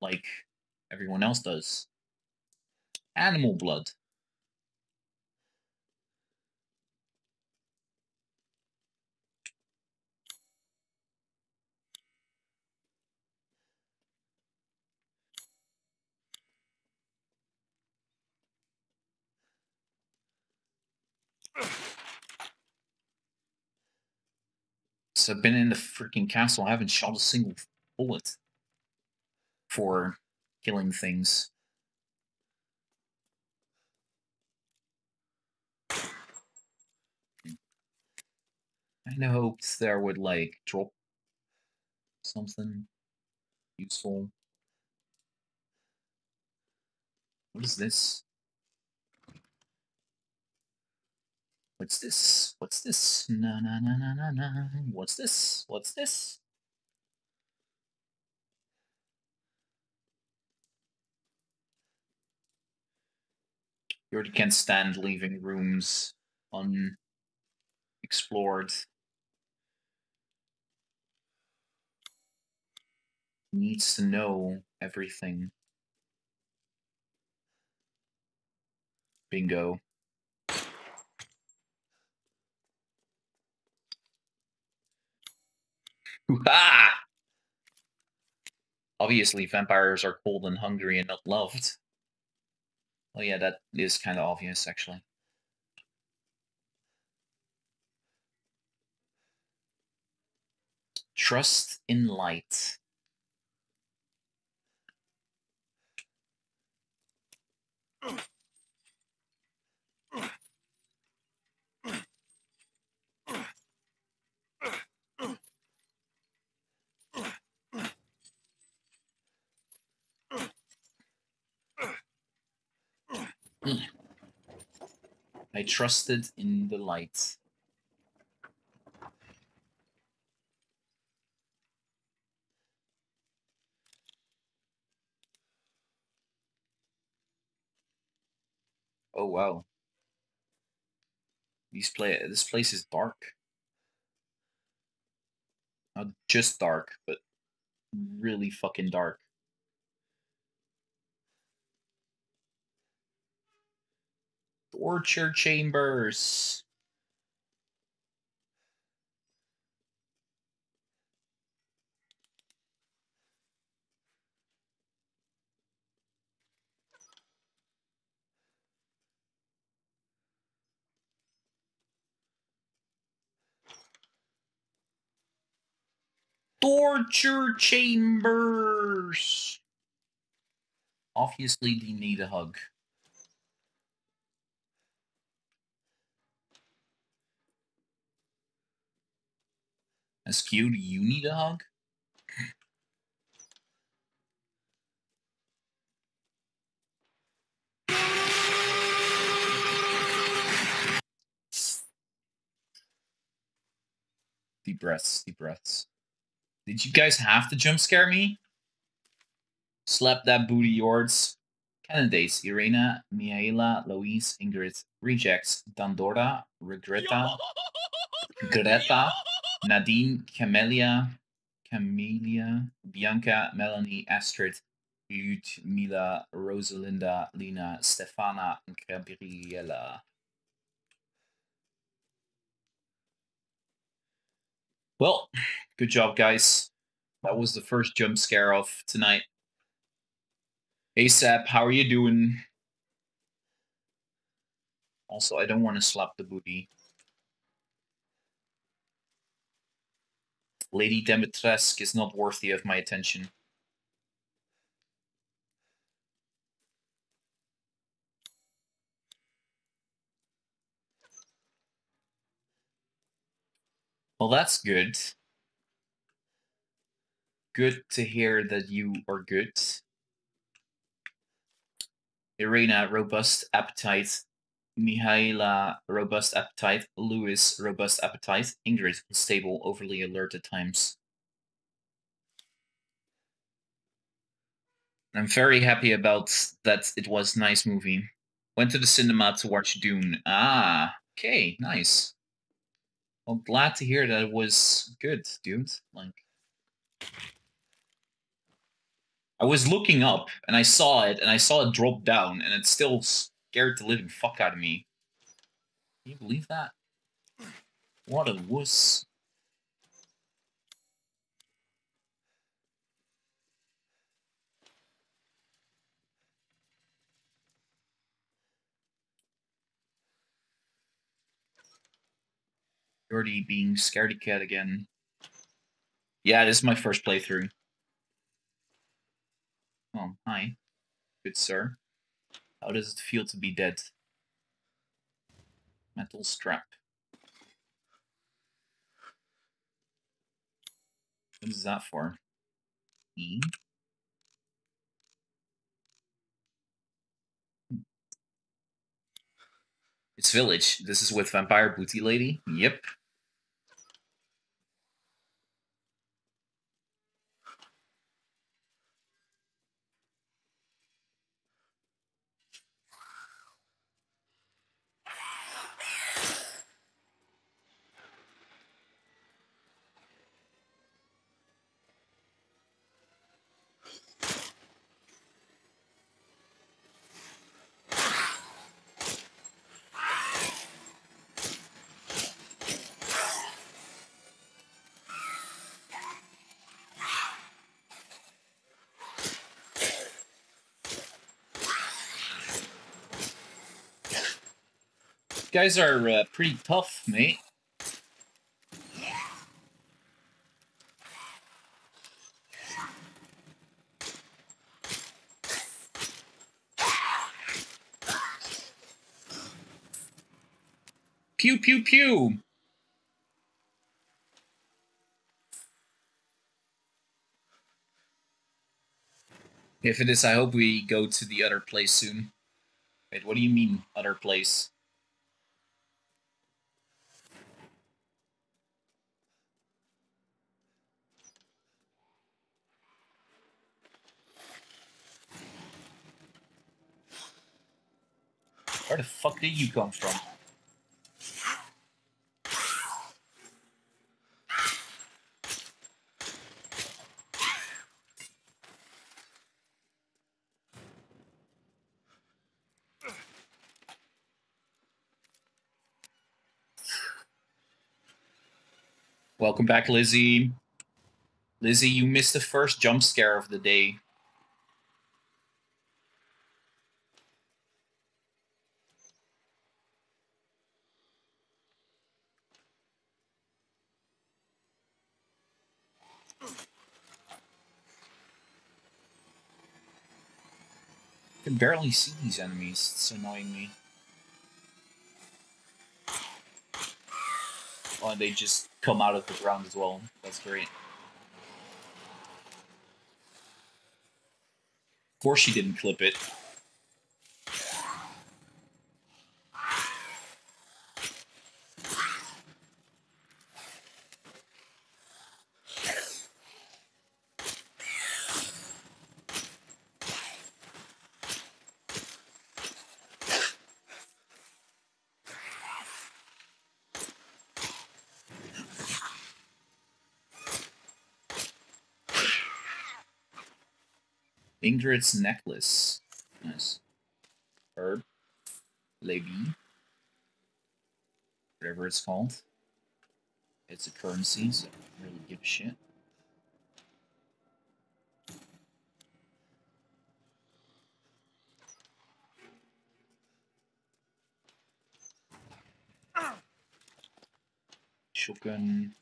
like everyone else does? Animal blood. So I've been in the freaking castle. I haven't shot a single bullet for killing things. I hoped there would like drop something useful. What is this? What's this? What's this? Na na na na na na. What's this? What's this? You already can't stand leaving rooms unexplored. Needs to know everything. Bingo. Ah! Obviously, vampires are cold and hungry and not loved. Well, yeah, that is kind of obvious, actually. Trust in light. I trusted in the light. Oh wow. These play this place is dark. Not just dark, but really fucking dark. Torture chambers. Torture chambers. Obviously, they need a hug. SQ, do you need a hug? Deep breaths, deep breaths. Did you guys have to jump scare me? Slap that booty, yours. Candidates Irina, Mihaela, Luiza, Ingrid, Rejects, Dandora, Regreta, Greta, Nadine, Camelia, Camelia, Bianca, Melanie, Astrid, Ute, Mila, Rosalinda, Lina, Stefana, and Gabriela. Well, good job, guys. That was the first jump scare of tonight. ASAP, how are you doing? Also, I don't want to slap the booty. Lady Dimitrescu is not worthy of my attention. Well, that's good. Good to hear that you are good. Irina, robust appetite. Mihaela, robust appetite. Luiza, robust appetite. Ingrid, stable, overly alert at times. I'm very happy about that. It was nice movie. Went to the cinema to watch Dune. Ah, okay, nice. Well, glad to hear that it was good, dude. Like, I was looking up and I saw it and I saw it drop down and it still scared the living fuck out of me. Can you believe that? What a wuss. Jordy being scaredy cat again. Yeah, this is my first playthrough. Oh, hi. Good sir. How does it feel to be dead? Metal strap. What is that for? E? It's Village. This is with Vampire Booty Lady. Yep. Guys are uh, pretty tough, mate. Pew, pew, pew. If it is, I hope we go to the other place soon. Wait, what do you mean, other place? Where the fuck did you come from? Welcome back, Lizzie. Lizzie, you missed the first jump scare of the day. Barely see these enemies. It's annoying me. Oh, they just come out of the ground as well. That's great. Of course she didn't clip it. Ingrid's necklace. Nice. Herb. Levy. Whatever it's called. It's a currency, so I don't really give a shit. shotgun.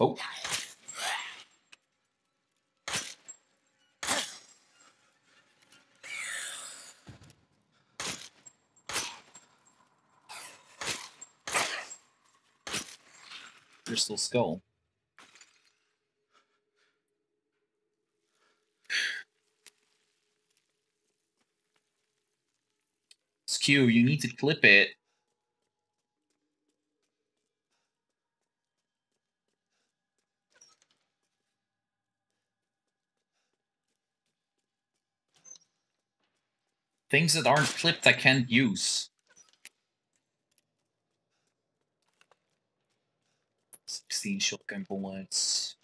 Oh. Crystal Skull. Skew, you need to clip it. Things that aren't clipped I can't use. Sixteen shotgun bullets.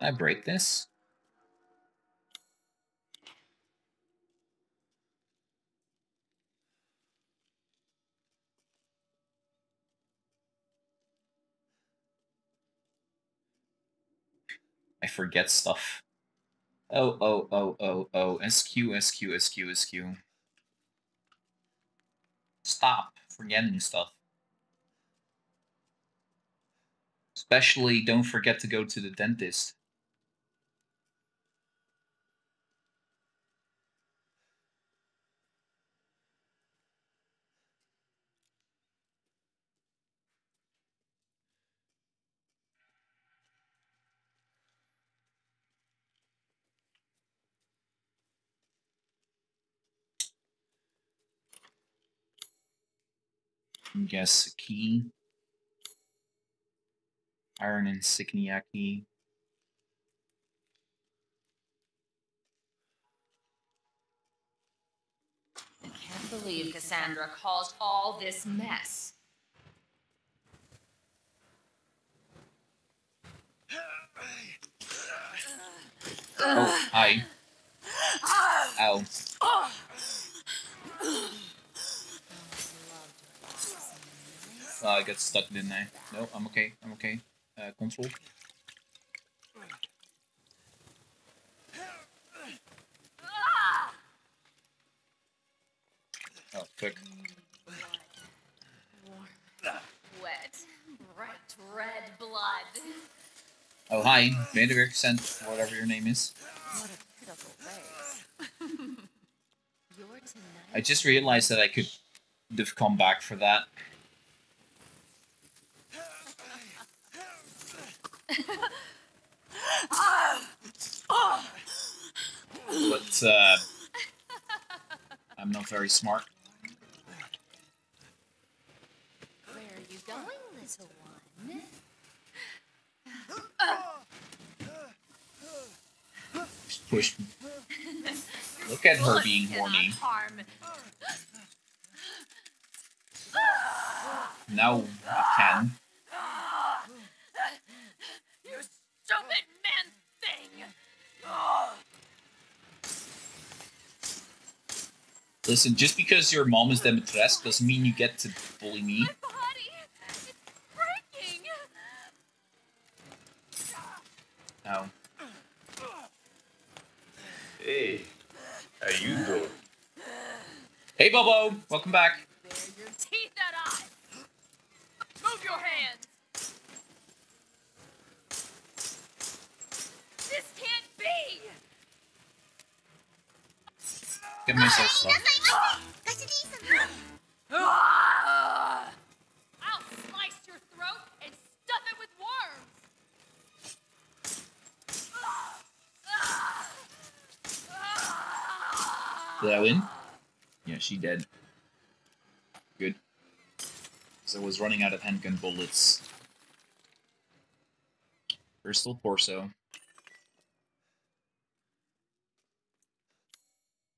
I break this? I forget stuff. Oh, oh, oh, oh, oh. SQ, SQ, SQ, SQ. Stop forgetting stuff. Especially, don't forget to go to the dentist. Guess key. Iron insignia key. I can't believe Cassandra caused all this mess. Oh, hi. Ah. Ow. Ah. Oh, I got stuck, didn't I? No, I'm okay. I'm okay. Uh, control. Oh, quick. Wet, bright red blood. Oh, hi. Vanderwerk sent whatever your name is. What a pitiful face. I just realized that I could have come back for that. But, uh, I'm not very smart. Where are you going, little one? Push. Look at her being horny. Now I can. You stupid man thing! Listen, just because your mom is Demetres doesn't mean you get to bully me. Breaking! No. Hey, how you doing? Hey, Bobo! Welcome back. Bare your teeth at eye! Move your hands! This can't be! Get myself stuck. Ah! I'll slice your throat and stuff it with worms! Did I win? Yeah, she dead. Good. So I was running out of handgun bullets. Crystal torso.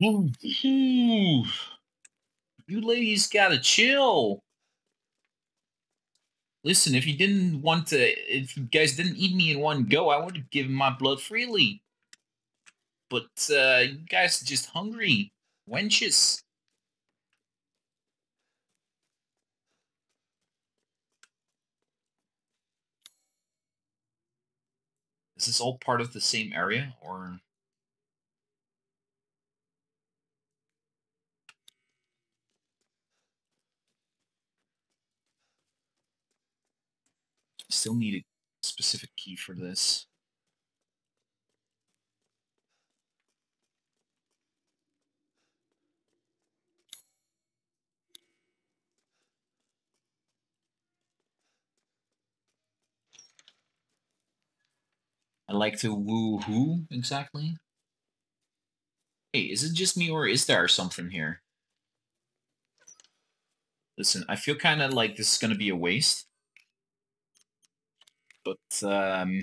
Ooh. You ladies gotta chill. Listen, if you didn't want to, if you guys didn't eat me in one go, I would have given my blood freely. But uh, you guys are just hungry. Wenches. Is this all part of the same area or still need a specific key for this? I like to woo who exactly? Hey, is it just me or is there something here? Listen, I feel kind of like this is going to be a waste. But, um...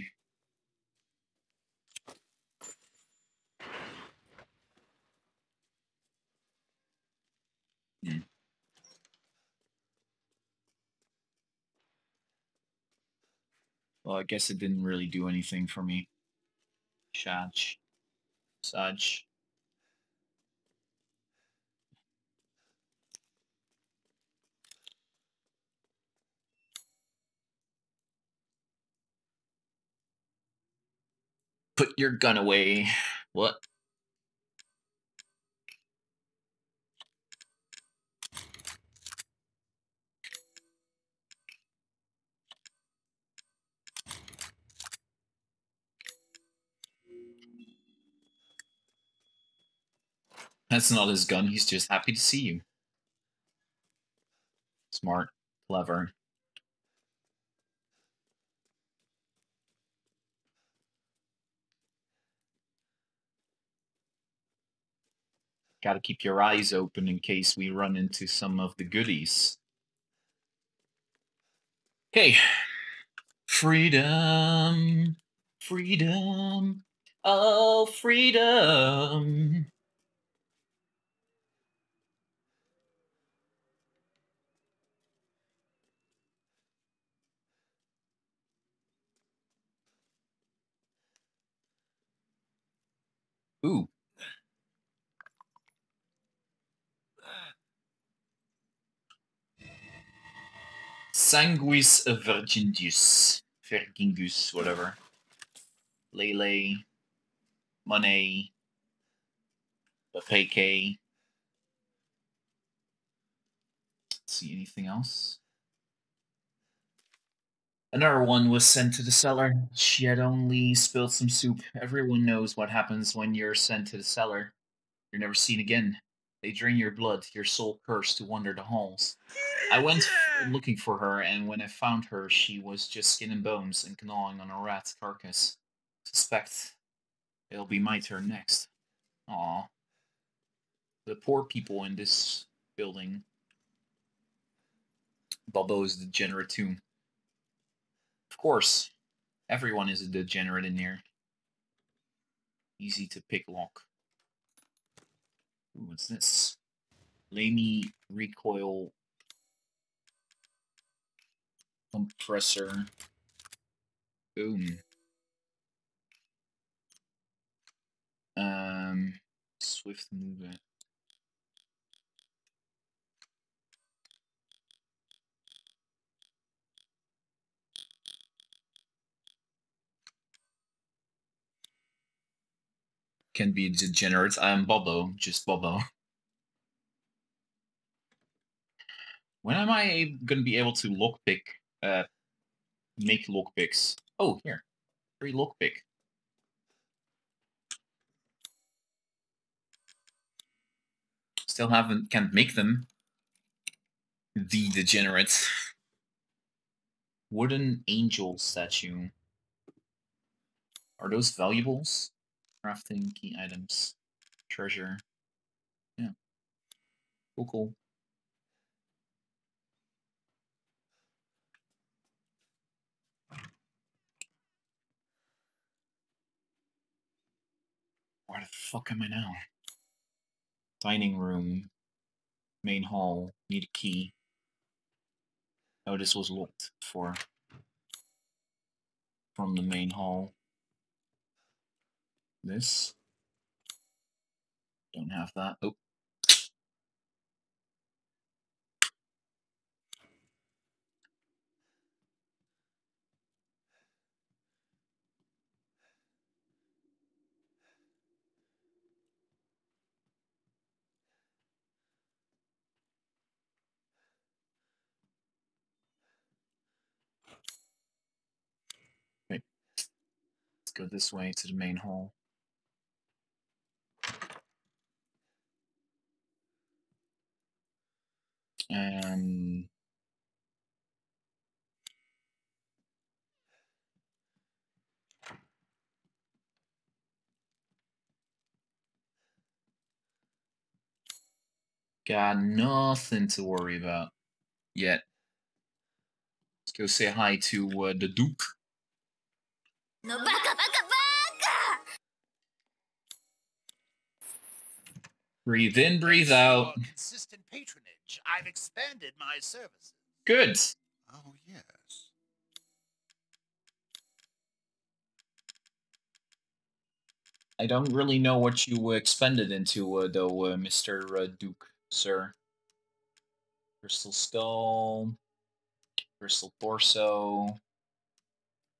Hmm. Well, I guess it didn't really do anything for me. Shaj. Saj. Put your gun away. What? That's not his gun, he's just happy to see you. Smart, clever. Gotta keep your eyes open in case we run into some of the goodies. Okay. Freedom. Freedom. Oh, freedom. Ooh. Sanguis Virgindus. Virgingus, whatever. Lele. Monet. Bapeke. See anything else? Another one was sent to the cellar. She had only spilled some soup. Everyone knows what happens when you're sent to the cellar. You're never seen again. They drain your blood, your soul cursed to wander the halls. I went looking for her, and when I found her, she was just skin and bones and gnawing on a rat's carcass. Suspect it'll be my turn next. Aw. The poor people in this building. Bobo is degenerate too. Of course, everyone is a degenerate in here. Easy to pick lock. Ooh, what's this? Lamy recoil compressor. Boom. Um, swift movement. Can be degenerate. I'm Bobo, just Bobo. When am I going to be able to lockpick, uh, make lockpicks? Oh, here. Free lockpick. Still haven't, can't make them. The degenerates. Wooden angel statue. Are those valuables? Crafting key items. Treasure. Yeah. Cool, cool. Where the fuck am I now? Dining room. Main hall. Need a key. Oh, this was locked before. From the main hall. This. Don't have that. Oh. Let's go this way to the main hall. Um, got nothing to worry about yet. Let's go say hi to uh, the Duke. No baka baka baka! Breathe in, breathe out. For consistent patronage, I've expanded my services. Good. Oh, yes. I don't really know what you uh, expended into, uh, though, uh, Mr. Uh, Duke, sir. Crystal Skull, Crystal Torso,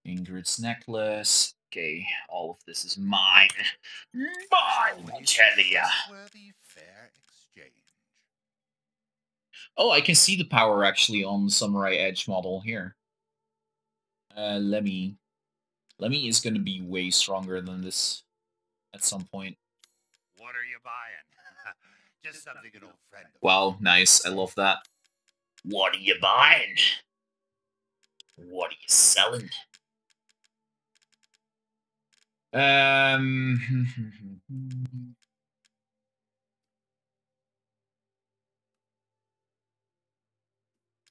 Ingrid's Necklace. Okay, all of this is mine. Mine, I tell ya. Worthy fair exchange. Oh, I can see the power actually on the Samurai Edge model here. Uh, Lemmy. Lemmy is going to be way stronger than this at some point. What are you buying? Just something an old friend Wow, nice. I love that. What are you buying? What are you selling? Um.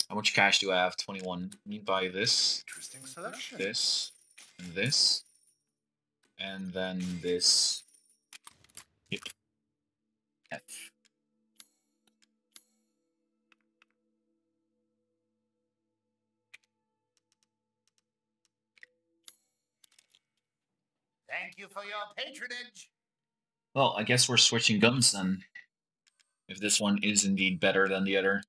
How much cash do I have? 21. Let me buy this, Interesting selection. this, and this, and then this. Yep. F. Thank you for your patronage. Well, I guess we're switching guns then. If this one is indeed better than the other.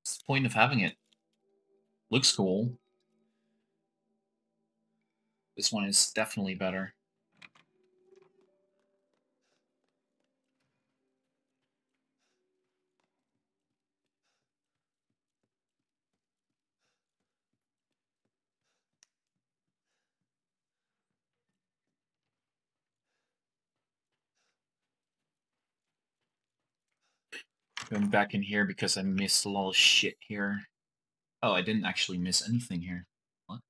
What's the point of having it? Looks cool. This one is definitely better. Going back in here because I missed a lot of shit here. Oh, I didn't actually miss anything here. What?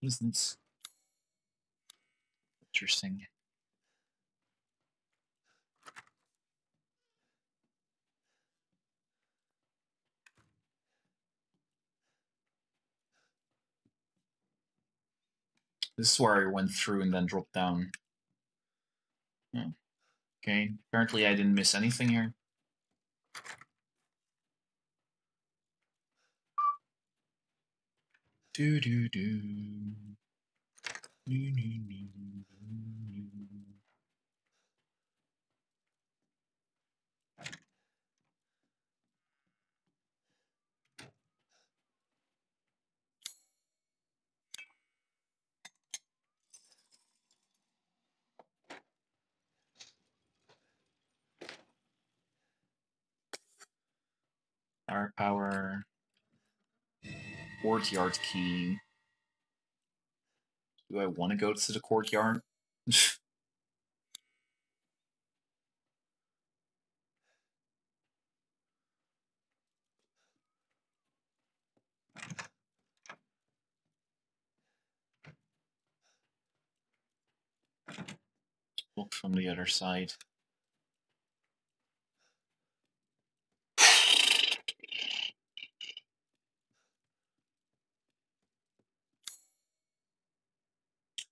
What is this? Interesting. This is where I went through and then dropped down. Yeah. Okay, apparently I didn't miss anything here. Do do do. Power. Courtyard key. Do I want to go to the courtyard? Look from the other side.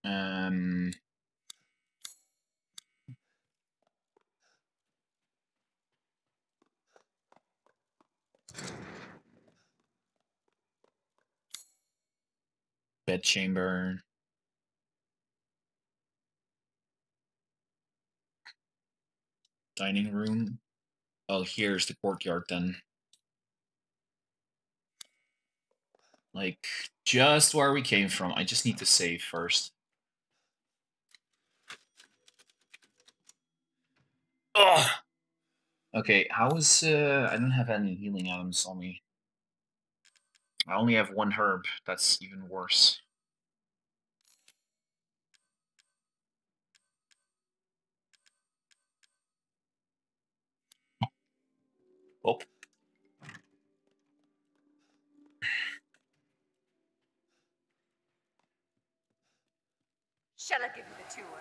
Um, bedchamber. Dining room. Oh, here's the courtyard then. Like, just where we came from. I just need to save first. Ugh. Okay, how is uh I don't have any healing items on me. I only have one herb. That's even worse. Oh. Shall I give you the tour?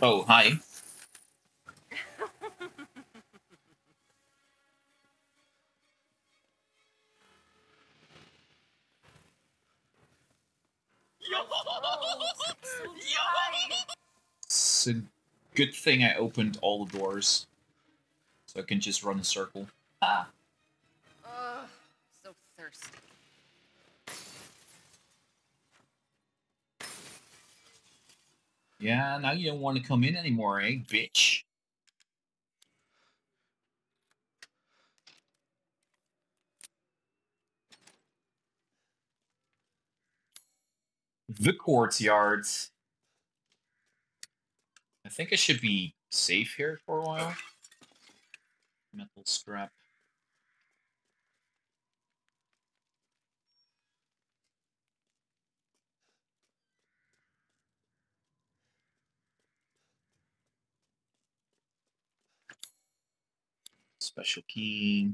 Oh, hi. It's a good thing I opened all the doors. So I can just run a circle. Ah. Ugh, so thirsty. Yeah, now you don't want to come in anymore, eh, bitch? The courtyard. I think I should be safe here for a while. Metal scrap. Special key.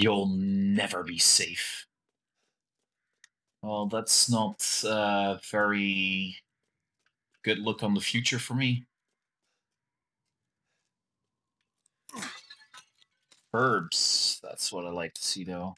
You'll never be safe. Well, that's not a very good look on the future for me. Herbs. That's what I like to see, though.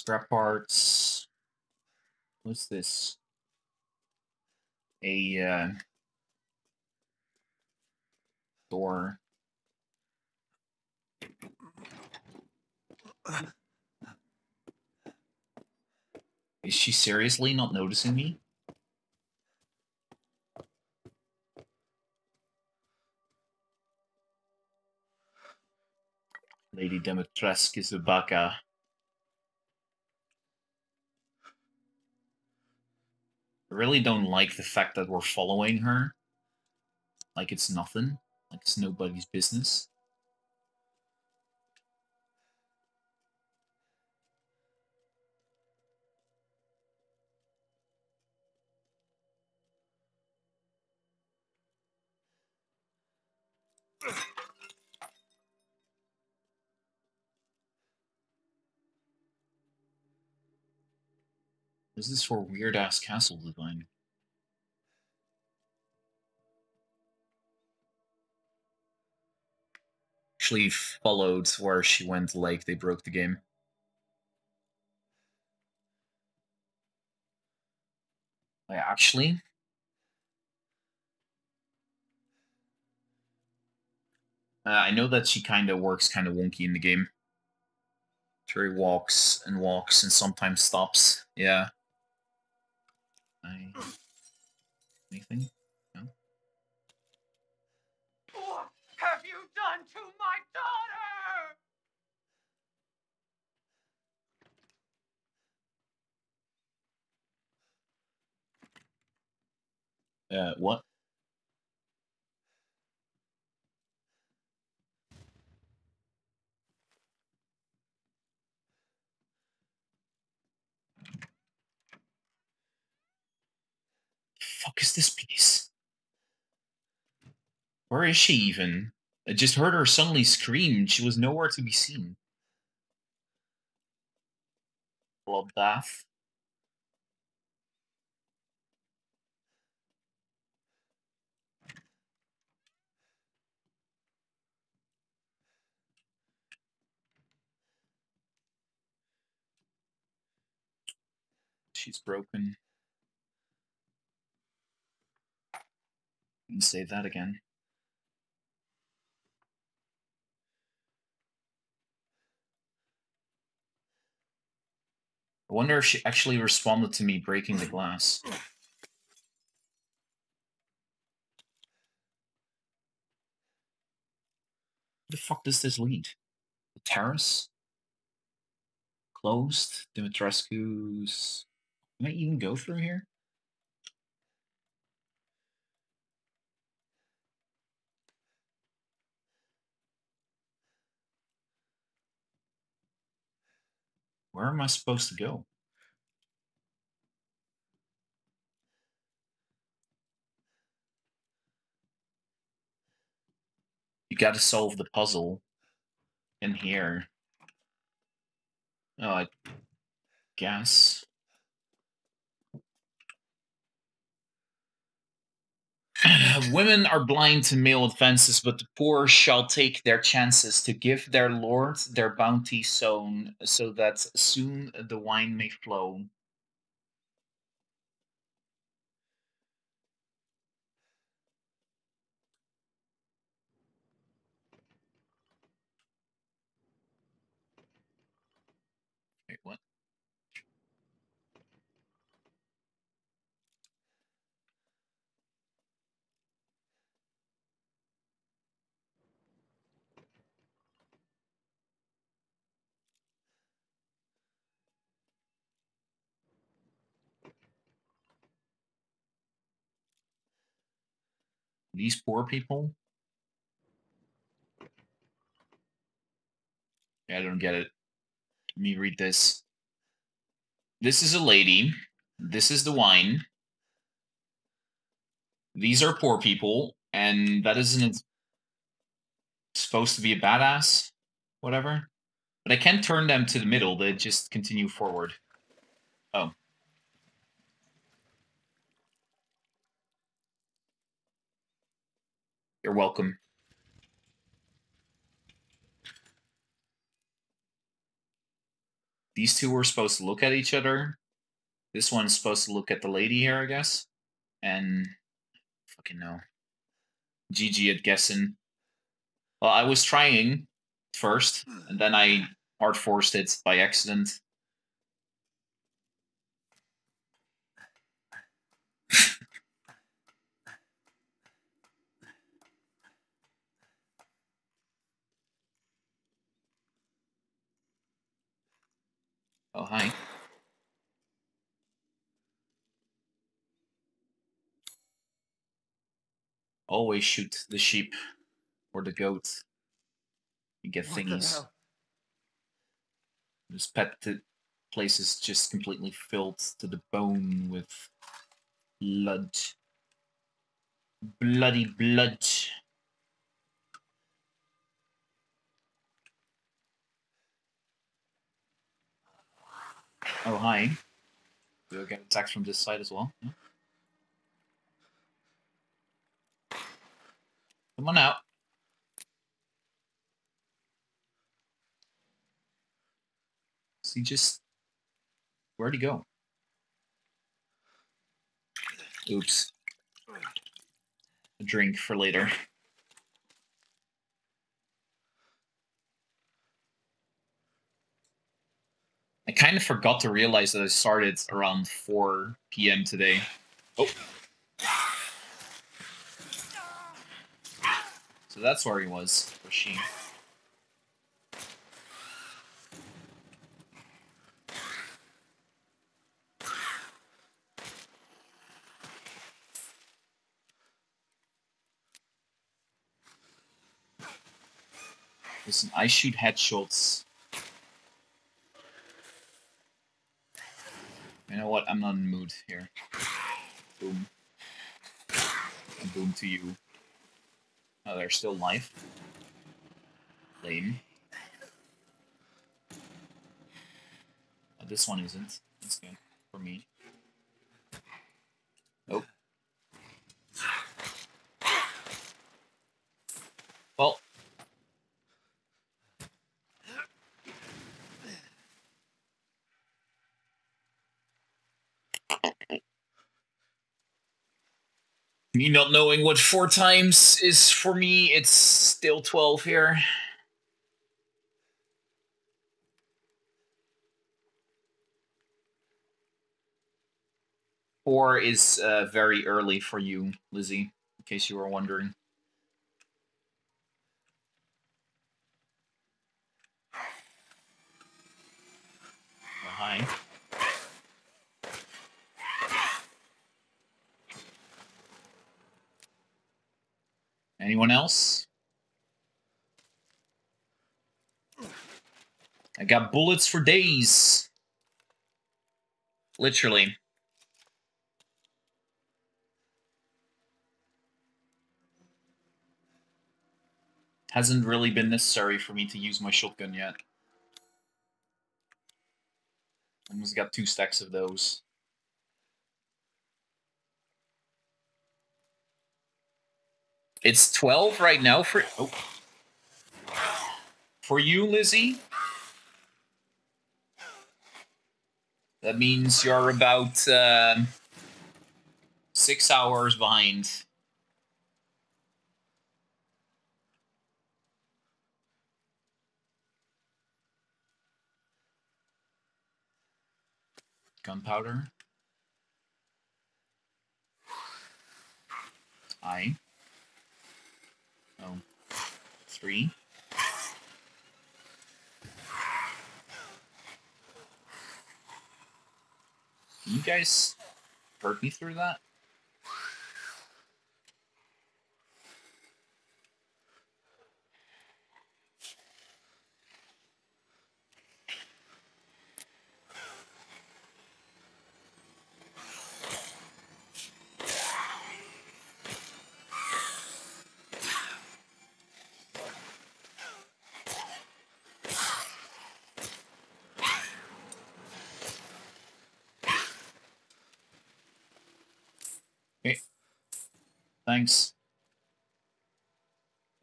Scrap parts. What's this? A uh, door. Is she seriously not noticing me? Lady Dimitrescu Zubaka. Really don't like the fact that we're following her. Like it's nothing. Like it's nobody's business. What is this for weird ass castle design? Actually followed where she went like they broke the game. Like actually Uh, I know that she kind of works kind of wonky in the game. She walks and walks and sometimes stops. Yeah. I... Anything? No? What have you done to my daughter? Uh, what? Fuck is this place? Where is she even? I just heard her suddenly scream. She was nowhere to be seen. Bloodbath. She's broken. And save that again. I wonder if she actually responded to me breaking the glass. Where the fuck does this lead? The terrace? Closed? Dimitrescu's... Can I even go through here? Where am I supposed to go? You got to solve the puzzle in here. Oh, I guess. Women are blind to male advances, but the poor shall take their chances to give their lord their bounty sown, so that soon the wine may flow. Wait, what? These poor people? I don't get it. Let me read this. This is a lady. This is the wine. These are poor people, and that isn't supposed to be a badass, whatever. But I can't turn them to the middle. They just continue forward. Oh. You're welcome. These two were supposed to look at each other. This one's supposed to look at the lady here, I guess. And fucking no. GG at guessing. Well, I was trying first, and then I hard forced it by accident. Oh, hi. Always shoot the sheep or the goat. You get What thingies. This pet place is just completely filled to the bone with blood. Bloody blood. Oh, hi. We'll get attacks from this side as well. Come on out. So just... Where'd he go? Oops. A drink for later. I kind of forgot to realize that I started around 4 p.m. today. Oh. So that's where he was, or she. Listen, I shoot headshots. Know what? I'm not in mood here. Boom. And boom to you. Oh, they're still live. Lame. Oh, this one isn't. That's good for me. Me not knowing what four times is for me, it's still 12 here. Four is uh, very early for you, Lizzie, in case you were wondering. Anyone else? I got bullets for days. Literally. Hasn't really been necessary for me to use my shotgun yet. Almost got two stacks of those. It's 12 right now for oh. For you, Lizzie? That means you're about um, six hours behind. Gunpowder. I. Three. Can you guys hurt me through that? Okay. Thanks.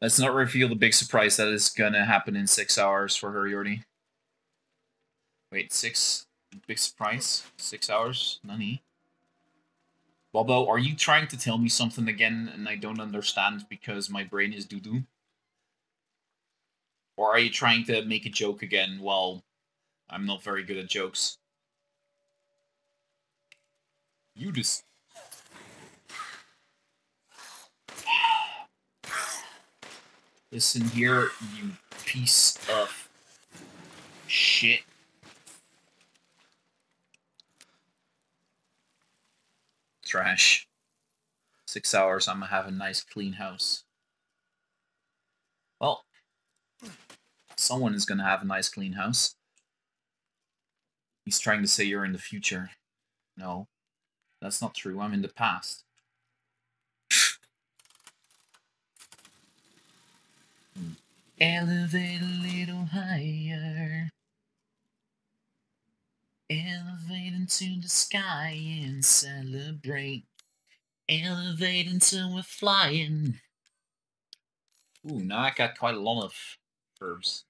Let's not reveal the big surprise that is gonna happen in six hours for her, Yordi. Wait, six? Big surprise? Six hours? Nani? Bobo, are you trying to tell me something again and I don't understand because my brain is doo-doo? Or are you trying to make a joke again? Well, I'm not very good at jokes. You just... Listen here, you piece of shit. Trash. Six hours, I'm gonna have a nice clean house. Well, someone is gonna have a nice clean house. He's trying to say you're in the future. No, that's not true. I'm in the past. Elevate a little higher. Elevate into the sky and celebrate. Elevate until we're flying. Ooh, now I got quite a lot of verbs.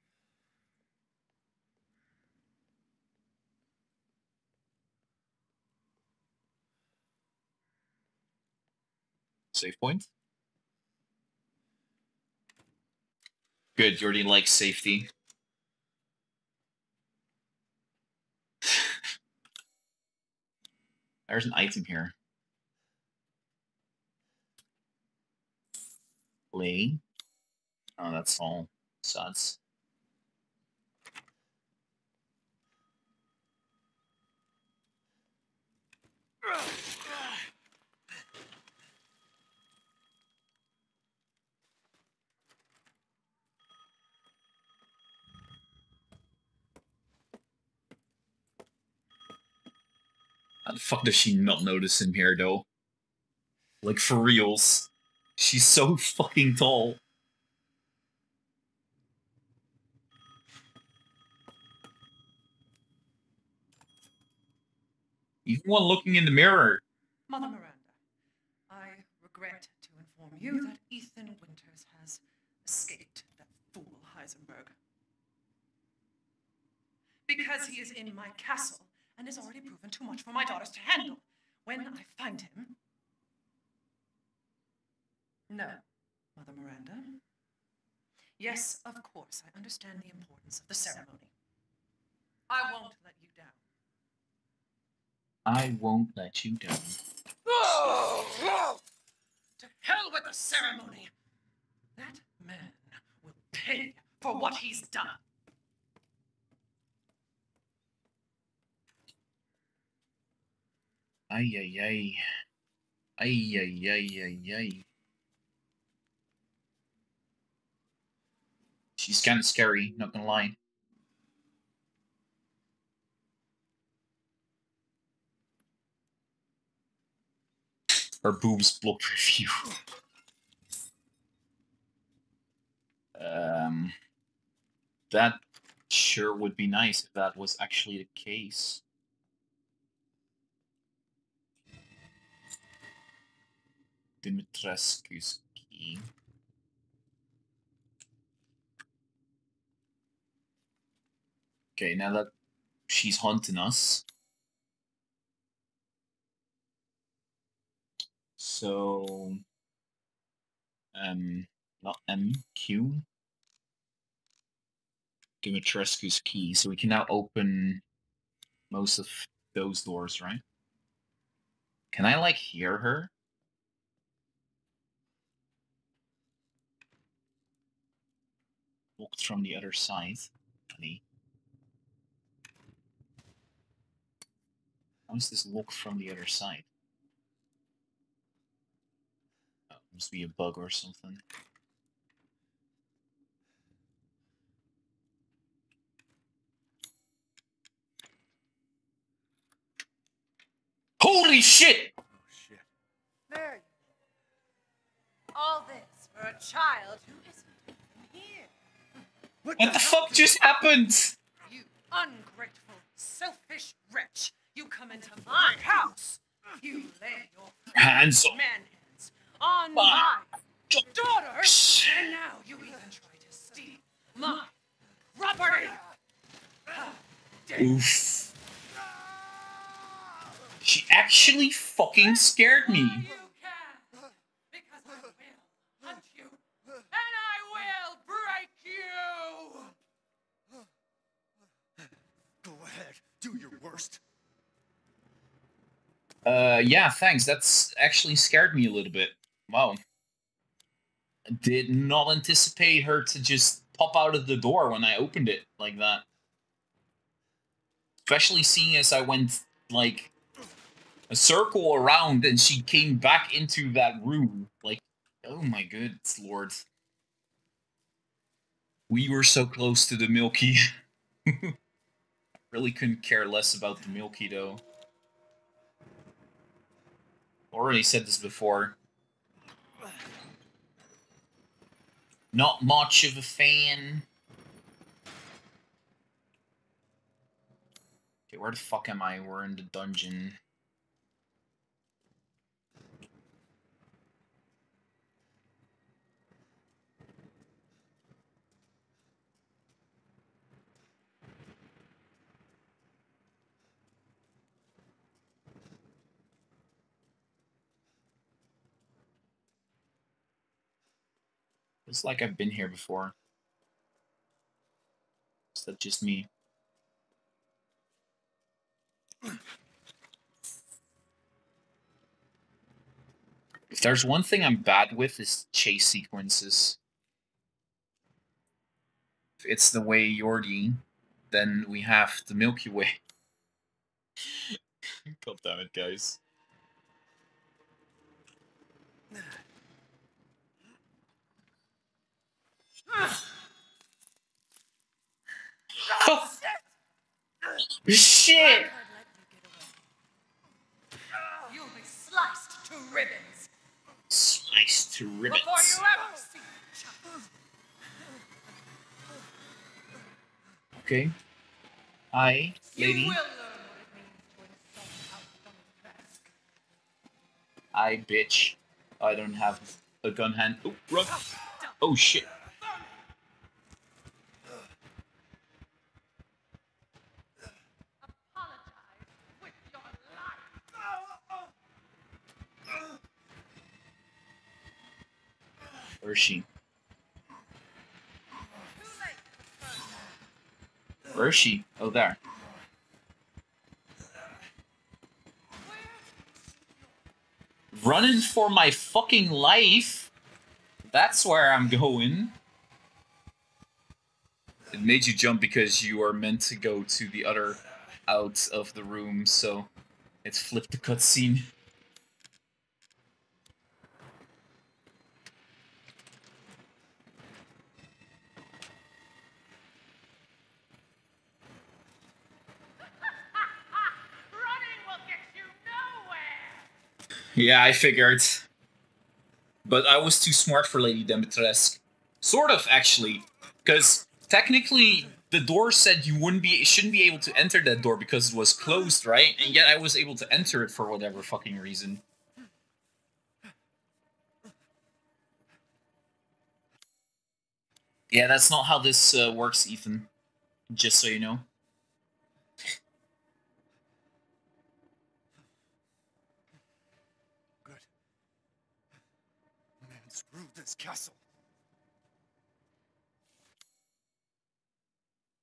Save point. Good, you already like safety. There's an item here. Play. Oh, that's all suds. How the fuck does she not notice him here, though? Like, for reals. She's so fucking tall. Even while looking in the mirror. Mother Miranda, I regret to inform you that Ethan Winters has escaped that fool Heisenberg. Because he is in my castle and has already proven too much for my daughters to handle. When I find him. No, Mother Miranda. Yes, of course, I understand the importance of the ceremony. I won't let you down. I won't let you down. Oh, to hell with the ceremony. That man will pay for what he's done. Ay, ay, ay. Ay, ay, ay, ay, ay. She's kind of scary, not gonna lie. Her boobs block review. um, that sure would be nice if that was actually the case. Dimitrescu's key. Okay, now that she's haunting us. So, um, not M, Q. Dimitrescu's key. So we can now open most of those doors, right? Can I, like, hear her? Walked from the other side. Funny. How is this locked from the other side? Oh, must be a bug or something. Holy shit! Oh, there you All this for a child who isn't even here. What, the, fuck just happened? You ungrateful, selfish wretch. You come into my house. You lay your Hands on- man hands on ah, my daughter. And now you even try to steal my property. How dare you. Oof. She actually fucking scared me. Because I will hunt you. And I will break Go ahead, do your worst. Uh, yeah, thanks. That's actually scared me a little bit. Wow. Did not anticipate her to just pop out of the door when I opened it like that. Especially seeing as I went, like, a circle around and she came back into that room. Like, oh my good lord. We were so close to the Milky. really couldn't care less about the Milky, though. Already said this before. Not much of a fan. Okay, where the fuck am I? We're in the dungeon. It's like I've been here before. Is that just me? If there's one thing I'm bad with is chase sequences. If it's the way Yordi, then we have the Milky Way. God damn it, guys. Shit! You'll be sliced to ribbons Sliced to ribbons. before you ever see. Okay. I, lady. You will learn what it means to insult Alphonse Basque. I bitch. I don't have a gun hand. Oh, run. Oh shit. Where is she? Where is she? Oh, there. Running for my fucking life. That's where I'm going. It made you jump because you are meant to go to the other out of the room, so it flipped the cutscene. Running will get you nowhere. Yeah, I figured. But I was too smart for Lady Dimitrescu. Sort of, actually. Because technically, the door said you wouldn't be, shouldn't be able to enter that door because it was closed, right? And yet I was able to enter it for whatever fucking reason. Yeah, that's not how this uh, works, Ethan. Just so you know. This castle.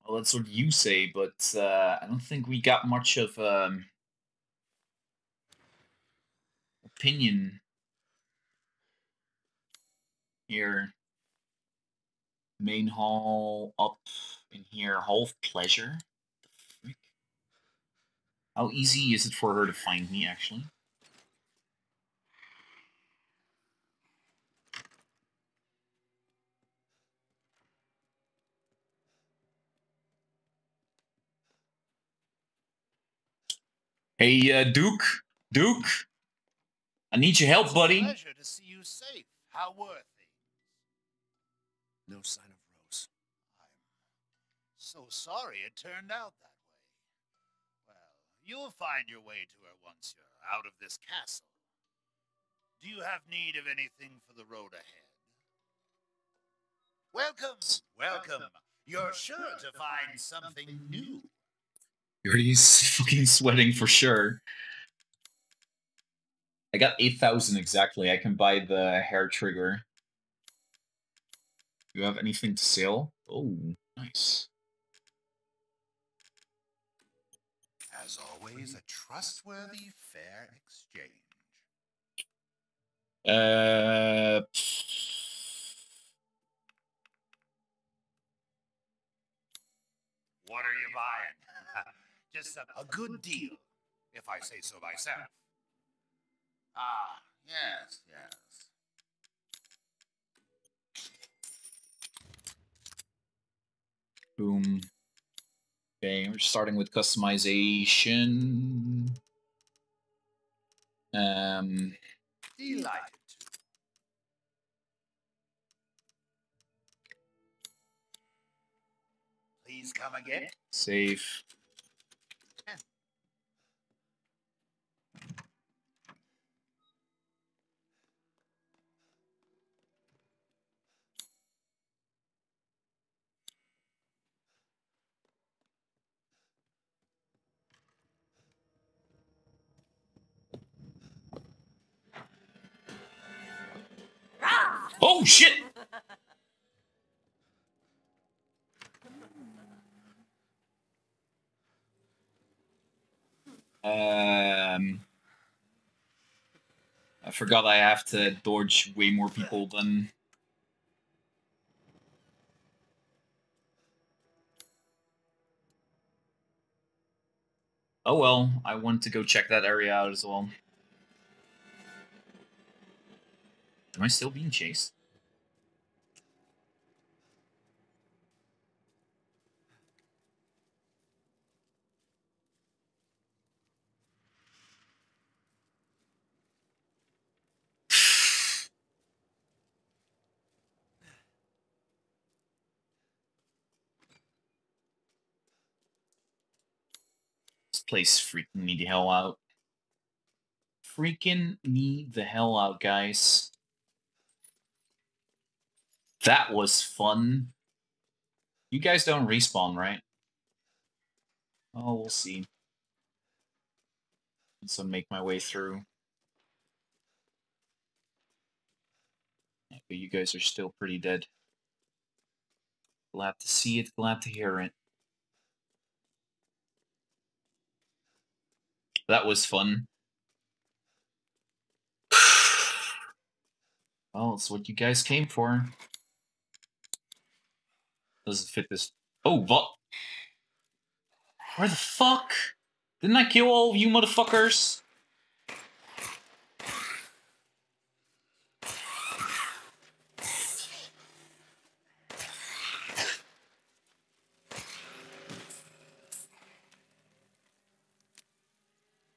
Well, that's what you say, but uh, I don't think we got much of um, opinion here. Main hall up in here, Hall of Pleasure. How easy is it for her to find me, actually? Hey, uh, Duke? Duke? I need your help, buddy. Pleasure to see you safe. How were things? No sign of Rose. I'm so sorry it turned out that way. Well, you'll find your way to her once you're out of this castle. Do you have need of anything for the road ahead? Welcome, welcome. You're sure to find something new. He's fucking sweating for sure. I got 8,000 exactly. I can buy the hair trigger. Do you have anything to sell? Oh, nice. As always, a trustworthy, fair exchange. Uh, What are you buying? Just a, a good deal, if I say so myself. Ah, yes, yes. boom. Okay, we're starting with customization. Um, Delighted. Please come again. save. Oh shit! Um, I forgot I have to dodge way more people than. Oh well, I want to go check that area out as well. Am I still being chased? Place freaking me the hell out. Freaking me the hell out, guys. That was fun. You guys don't respawn, right? Oh, we'll see. So make my way through. But you guys are still pretty dead. Glad to see it, glad to hear it. That was fun. well, it's what you guys came for. Doesn't fit this. Oh, what? Where the fuck? Didn't I kill all of you motherfuckers?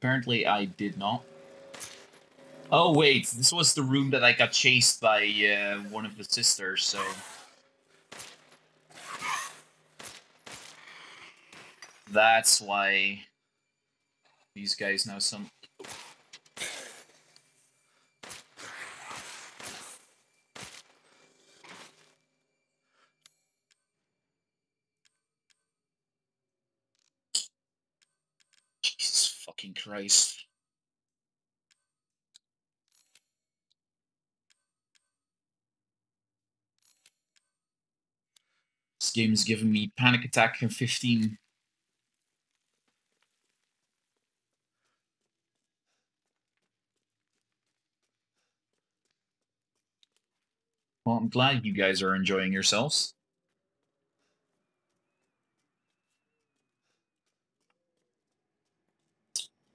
Apparently I did not. Oh wait, this was the room that I got chased by uh, one of the sisters, so... That's why these guys know some... Jesus fucking Christ. This game is giving me panic attack in 15. Well, I'm glad you guys are enjoying yourselves.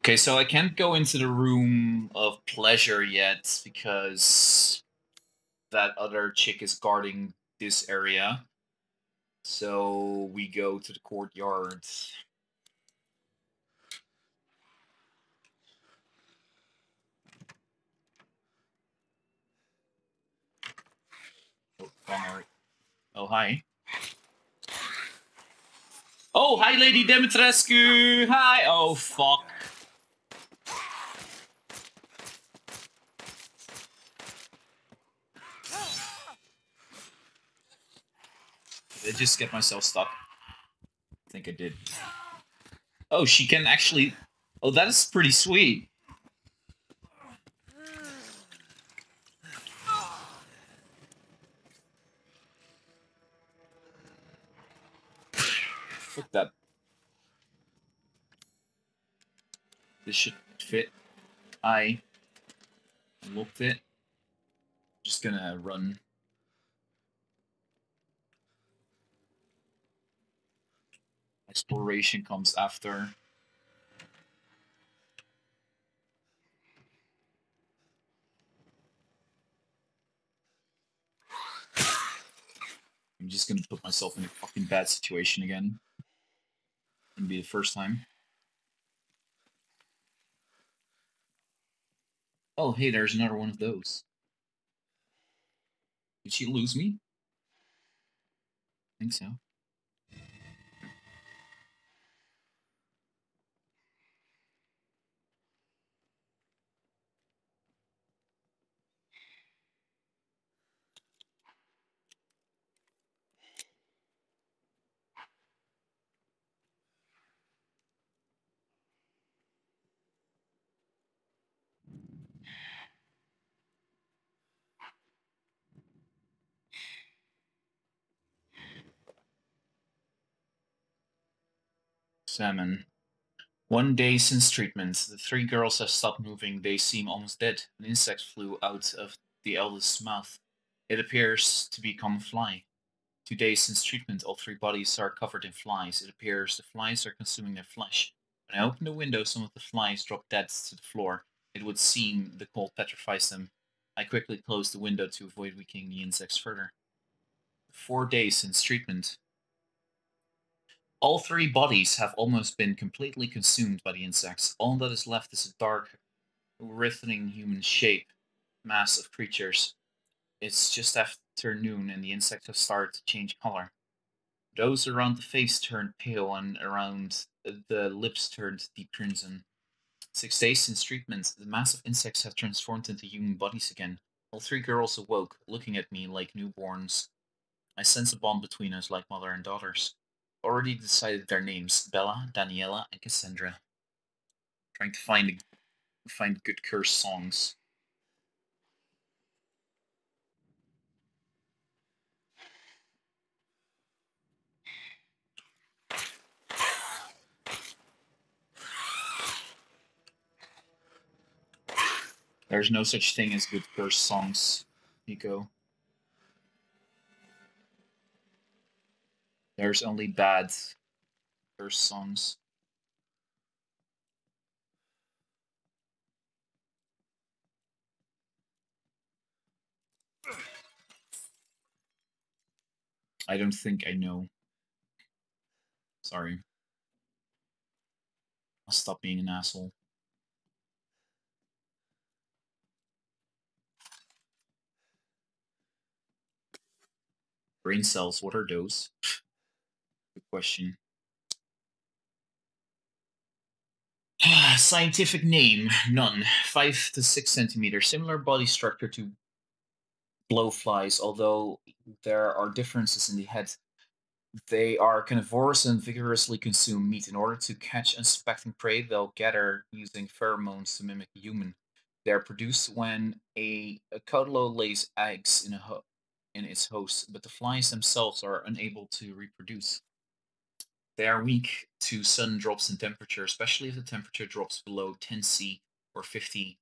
Okay, so I can't go into the room of pleasure yet because that other chick is guarding this area. So we go to the courtyard. Oh, Oh, hi. Oh, hi, Lady Dimitrescu. Hi. Oh, fuck. I just get myself stuck? I think I did. Oh, she can actually... Oh, that is pretty sweet. Fuck that. This should fit. I looked it. Just gonna run. Exploration comes after. I'm just gonna put myself in a fucking bad situation again. Gonna be the first time. Oh, hey, there's another one of those. Did she lose me? I think so. One day since treatment, the three girls have stopped moving. They seem almost dead. An insect flew out of the eldest's mouth. It appears to become a fly. Two days since treatment, all three bodies are covered in flies. It appears the flies are consuming their flesh. When I open the window, some of the flies drop dead to the floor. It would seem the cold petrifies them. I quickly close the window to avoid weakening the insects further. Four days since treatment. All three bodies have almost been completely consumed by the insects. All that is left is a dark, writhing human shape mass of creatures. It's just afternoon and the insects have started to change color. Those around the face turned pale and around the lips turned deep crimson. Six days since treatment, the mass of insects have transformed into human bodies again. All three girls awoke, looking at me like newborns. I sense a bond between us like mother and daughters. Already decided their names: Bella, Daniela, and Cassandra. Trying to find find good curse songs. There's no such thing as good curse songs. Nico. There's only bad first songs. I don't think I know. Sorry. I'll stop being an asshole. Brain cells, what are those? Question. Ah, scientific name, none. Five to six centimeters. Similar body structure to blowflies, although there are differences in the head. They are carnivorous and vigorously consume meat. In order to catch unsuspecting prey, they'll gather using pheromones to mimic human. They are produced when a, a Cadou lays eggs in a in its host, but the flies themselves are unable to reproduce. They are weak to sudden drops in temperature, especially if the temperature drops below 10 C or 50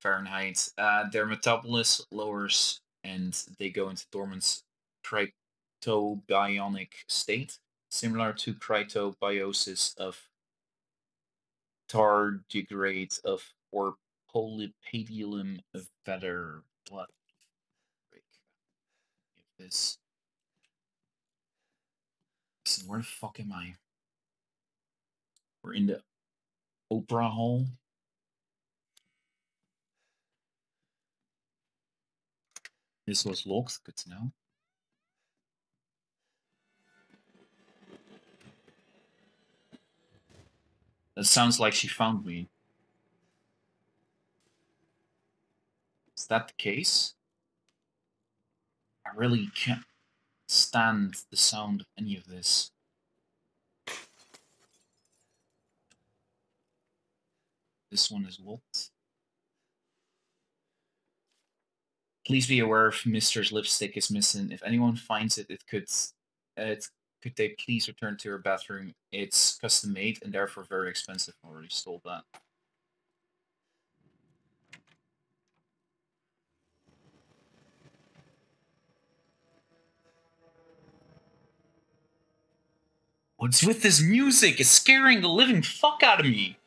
Fahrenheit. Uh, their metabolism lowers and they go into dormant cryptobiotic state, similar to cryptobiosis of tardigrade of or Polypedilum feather blood. This. Listen, where the fuck am I? We're in the Opera Hall. This was locked, good to know. That sounds like she found me. Is that the case? I really can't stand the sound of any of this. This one is locked. Please be aware if Mister's lipstick is missing. If anyone finds it, it could uh, it could they please return to her bathroom? It's custom made and therefore very expensive. I already stole that. What's with this music? It's scaring the living fuck out of me.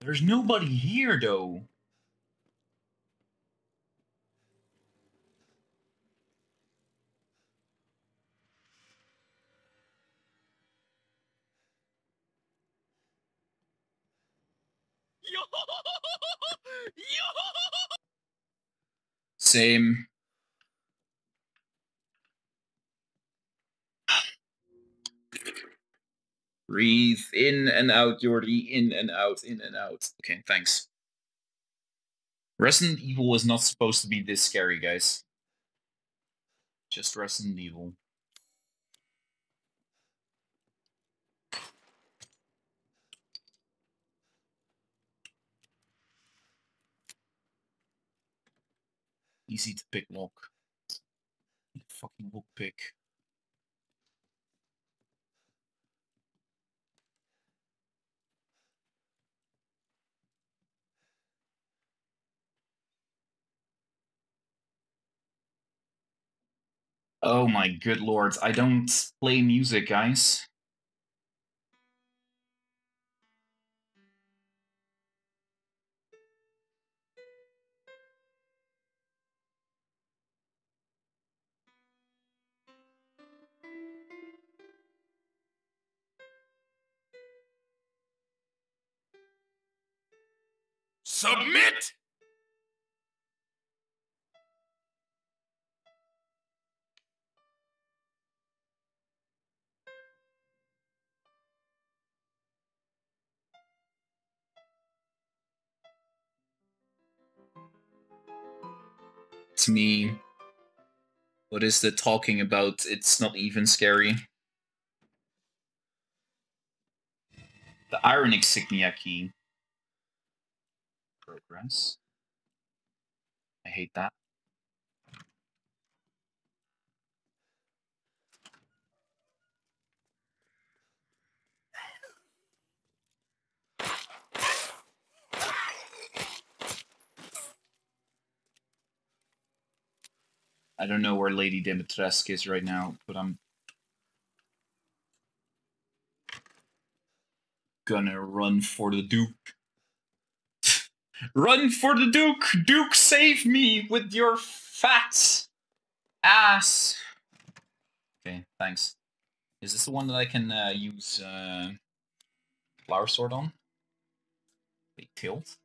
There's nobody here, though. Same. Breathe in and out, Jordy. In and out, in and out. Okay, thanks. Resident Evil was not supposed to be this scary, guys. Just Resident Evil. Easy to pick lock. Fucking lock pick. Oh my good lords, I don't play music, guys. Submit! To me, what is the talking about? It's not even scary. The iron insignia key. Progress. I hate that. I don't know where Lady Dimitrescu is right now, but I'm gonna run for the Duke. run for the Duke! Duke, save me with your fat ass! Okay, thanks. Is this the one that I can uh, use uh, Flower Sword on? Wait, tilt?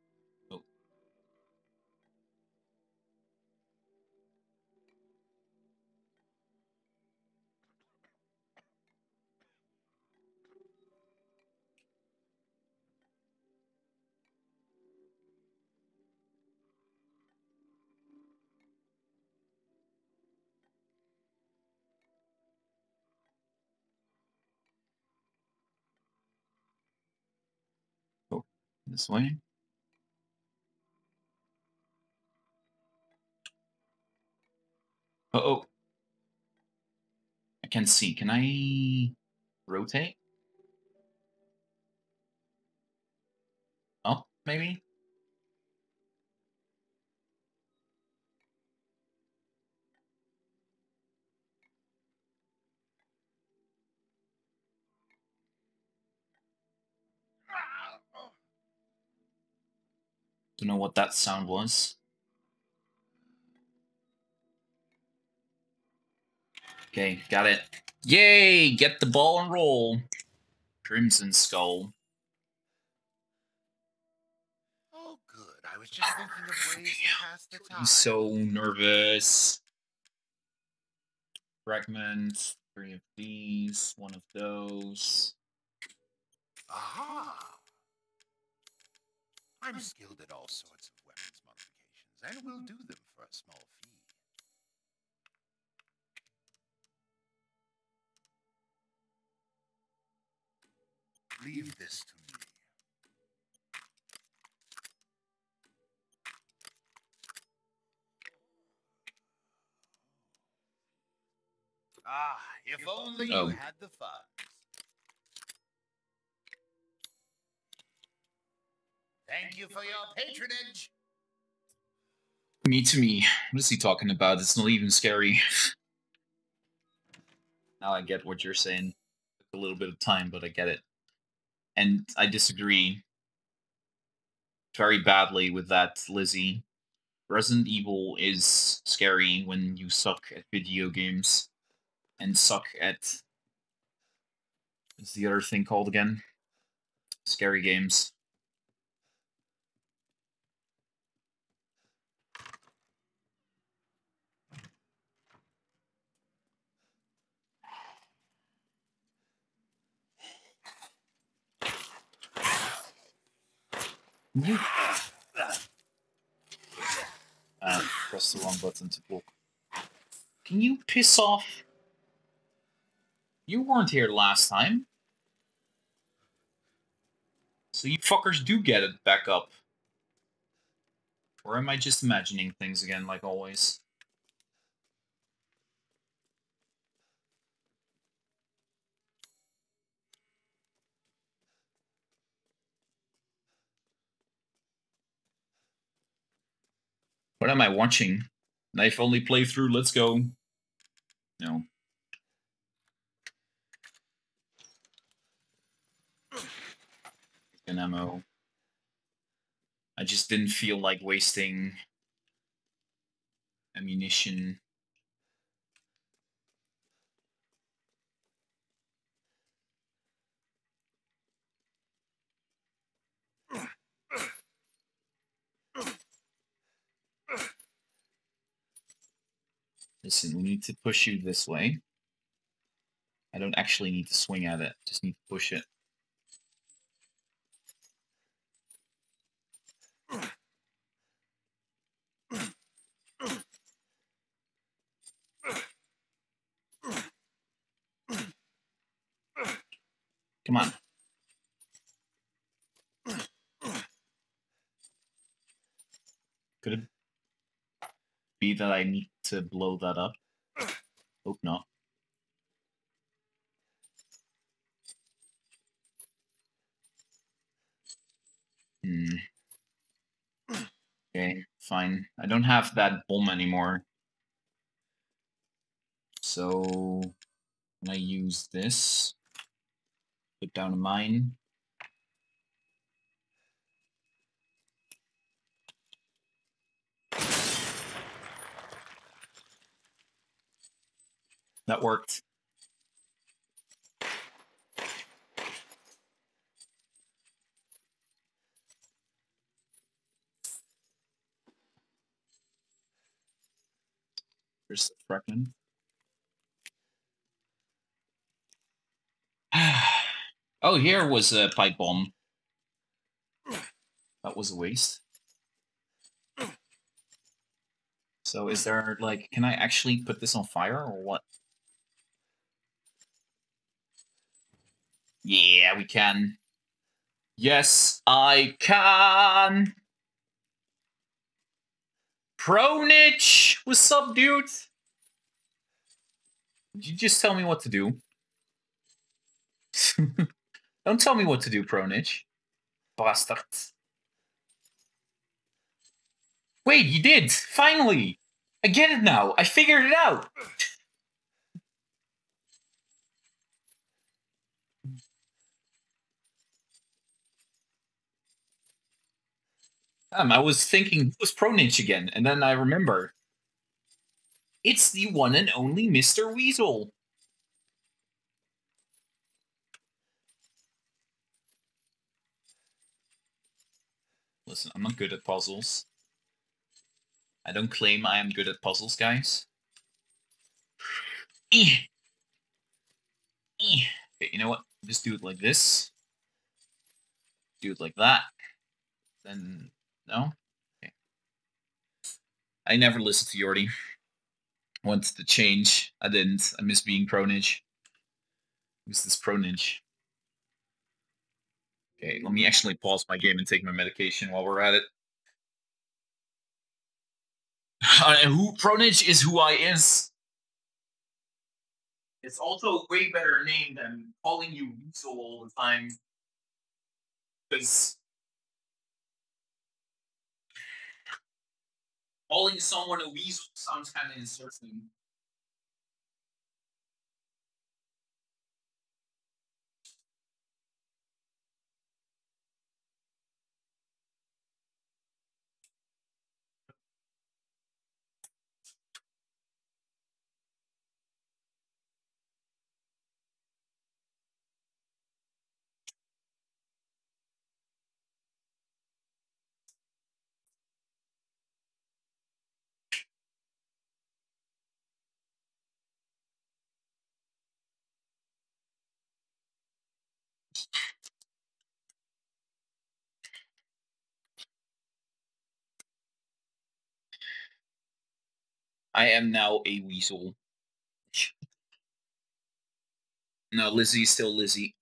This way. Uh oh. I can see. Can I rotate? Up, maybe? Don't know what that sound was. Okay, got it. Yay! Get the ball and roll. Crimson Skull. Oh, good. I was just ah, thinking of ways to pass the time. He's so nervous. Fragments. Three of these. One of those. Aha! I'm skilled at all sorts of weapons modifications, and will do them for a small fee. Leave this to me. Ah, if only Oh. you had the funds. Thank you for your patronage. Me to me. What is he talking about? It's not even scary. now I get what you're saying. Took a little bit of time, but I get it. And I disagree very badly with that, Lizzie. Resident Evil is scary when you suck at video games and suck at what's the other thing called again? Scary games. You Ah, press the wrong button to block. Can you piss off? You weren't here last time. So you fuckers do get it back up. Or am I just imagining things again, like always? What am I watching? Knife only playthrough, let's go. No. An ammo. I just didn't feel like wasting ammunition. Listen, we need to push you this way. I don't actually need to swing at it, just need to push it. Come on. Could it be that I need to blow that up? Hope not. Hmm. Okay, fine. I don't have that bomb anymore. So can I use this? Put down a mine. That worked. There's the oh, here was a pipe bomb. That was a waste. So is there, like, can I actually put this on fire or what? Yeah, we can. Yes, I can. Pronich, what's up, dude? You just tell me what to do? Don't tell me what to do, Pronich. Bastard. Wait, you did! Finally! I get it now! I figured it out! Um, I was thinking it was Pronich again, and then I remember. It's the one and only Mr. Weasel. Listen, I'm not good at puzzles. I don't claim I am good at puzzles, guys. Eh. Eh. Okay, you know what? Just do it like this. Do it like that. Then, no? Okay. I never listened to Yordi. Wanted to change. I didn't. I miss being pronage. Who's this pronage? Okay, let me actually pause my game and take my medication while we're at it. Who Pronage is who I is. It's also a way better name than calling you Weasel all the time. Because calling someone a weasel sounds kind of insulting. I am now a weasel. No, Lizzie's still Lizzie.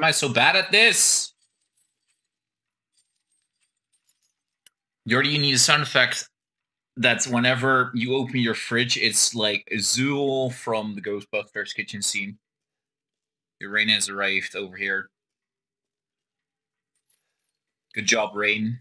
Am I so bad at this? You already need a sound effect that's whenever you open your fridge, it's like Zuul from the Ghostbusters kitchen scene. Your rain has arrived over here. Good job, Rain.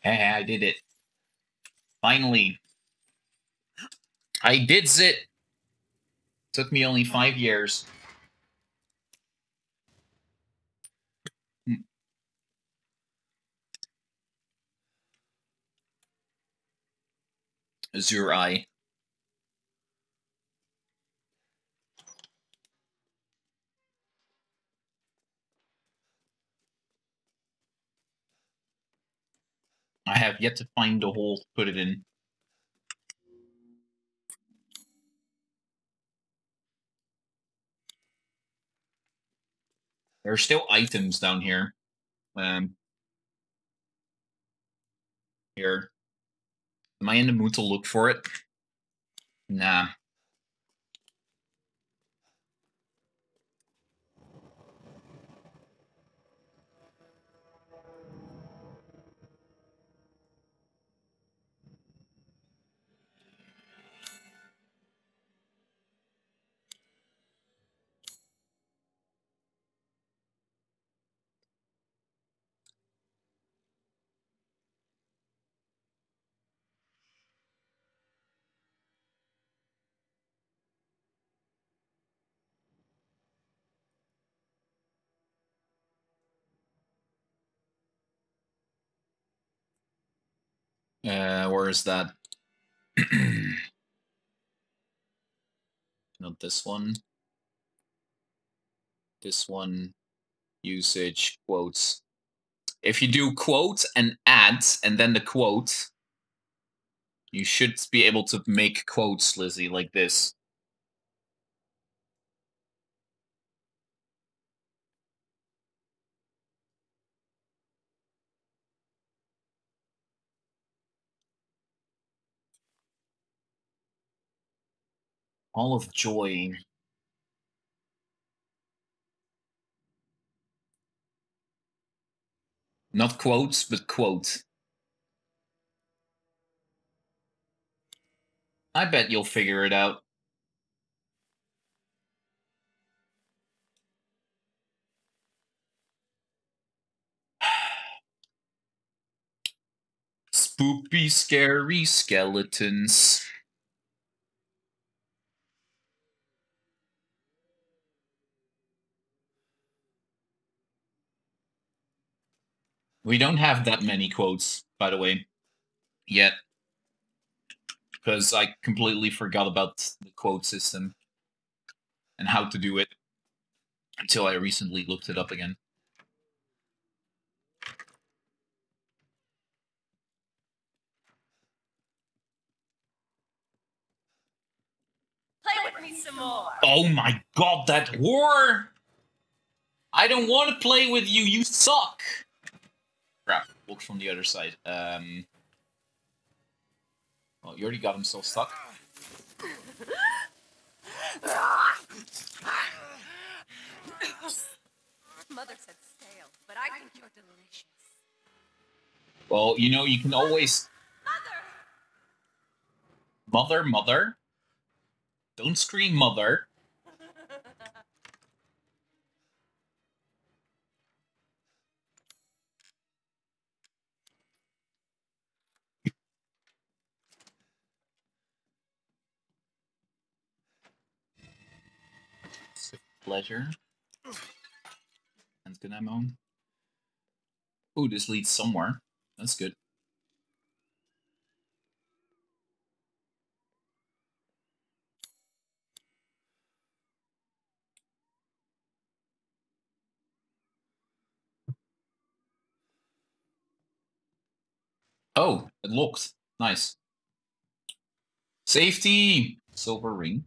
Hey, I did it. Finally. I did it. Took me only five years. Hmm. Azure Eye. I have yet to find a hole to put it in. There are still items down here. Um, here. Am I in the mood to look for it? Nah. Uh, where is that? Not this one. This one. Usage quotes. If you do quote and add and then the quote, you should be able to make quotes, Lizzie, like this. All of joy. Not quotes, but quote. I bet you'll figure it out. Spoopy, scary skeletons. We don't have that many quotes, by the way, yet. Because I completely forgot about the quote system and how to do it until I recently looked it up again. Play with me some more. Oh my god, that war! I don't want to play with you, you suck! Crap, from the other side. Um. Well, you already got himself stuck. Mother said stale, but I think you're delicious. Well, you know, you can always. Mother! Mother, mother. Don't scream, mother. Pleasure. That's good ammo. Ooh, this leads somewhere. That's good. Oh, it looked. Nice. Safety! Silver ring.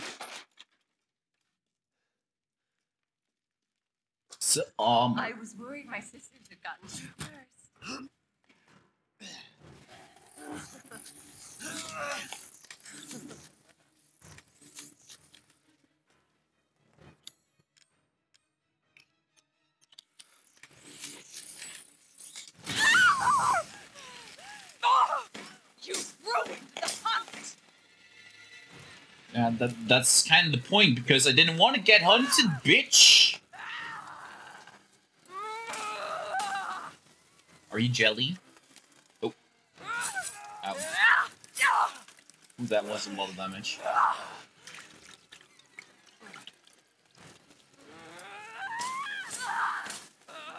Um, I was worried my sisters had gotten you first. Yeah, that, that's kind of the point, because I didn't want to get hunted, bitch! Are you jelly? Oh. Ow. Ooh, that was a lot of damage.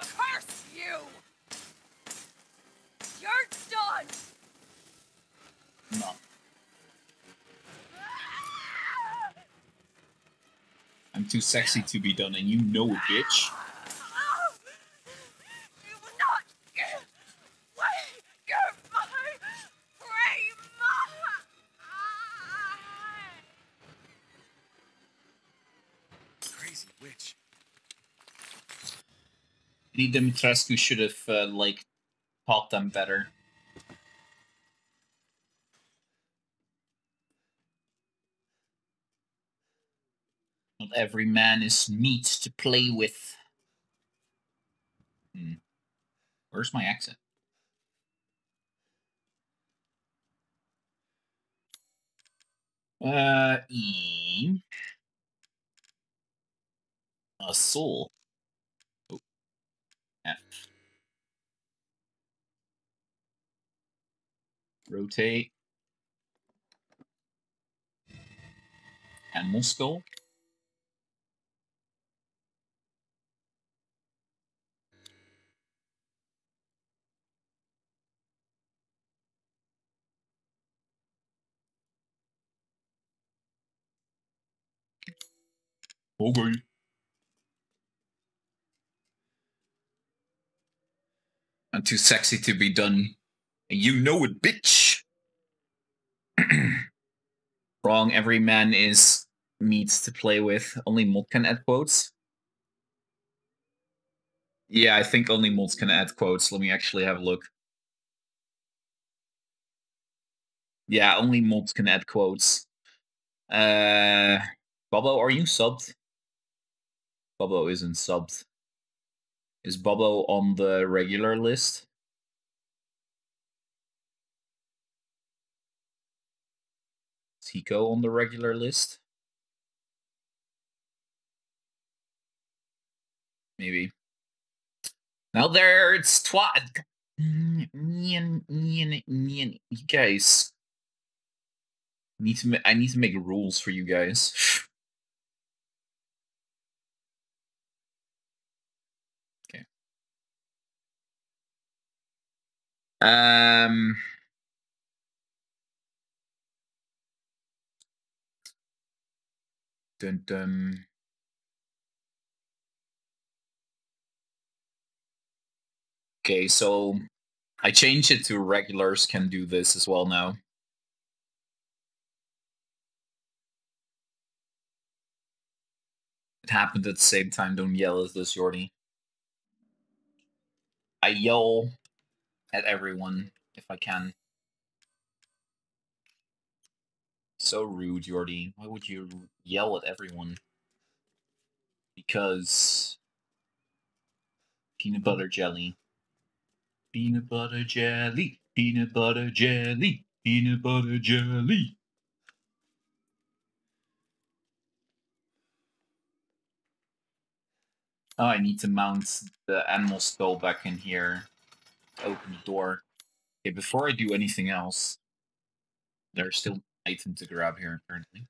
Curse you! You're done! No. I'm too sexy to be done, and you know it, bitch. Lee Dimitrescu should have, uh, like, taught them better. Not every man is meat to play with. Hmm. Where's my exit? Uh, E. A soul. F. Rotate. Animal skull. Okay. I'm too sexy to be done. And you know it, bitch. Wrong. Every man is meat to play with. Only Molt can add quotes. Yeah, I think only Molt can add quotes. Let me actually have a look. Yeah, only Molt can add quotes. Uh, Bobo, are you subbed? Bobo isn't subbed. Is Bobo on the regular list? Is Hiko on the regular list? Maybe. Now there it's twat. You guys need to. I need to make rules for you guys. Um. Dun dun. Okay, so I changed it to regulars can do this as well now. It happened at the same time. Don't yell at this, Jordy. I yell at everyone if I can. So rude, Jordy. Why would you yell at everyone? Because peanut butter jelly. Peanut butter jelly. Peanut butter jelly. Peanut butter jelly. Oh, I need to mount the animal skull back in here. Open the door. Okay, before I do anything else, there's still an item to grab here, apparently.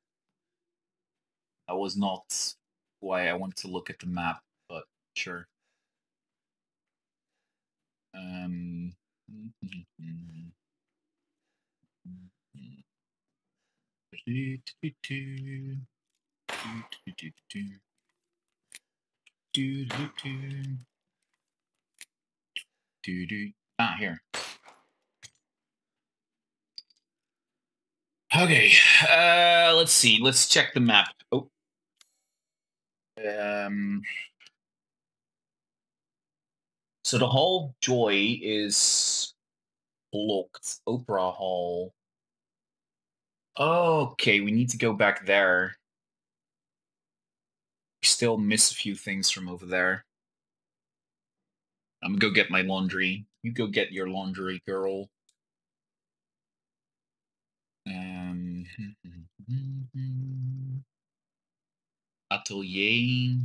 That was not why I wanted to look at the map, but sure. Um. Do do Ah, here. Okay. Uh, let's see. Let's check the map. Oh. Um. So the Hall Joy is blocked. Opera Hall. Okay, we need to go back there. We still miss a few things from over there. I'm gonna go get my laundry. You go get your laundry, girl. Um. Atelier.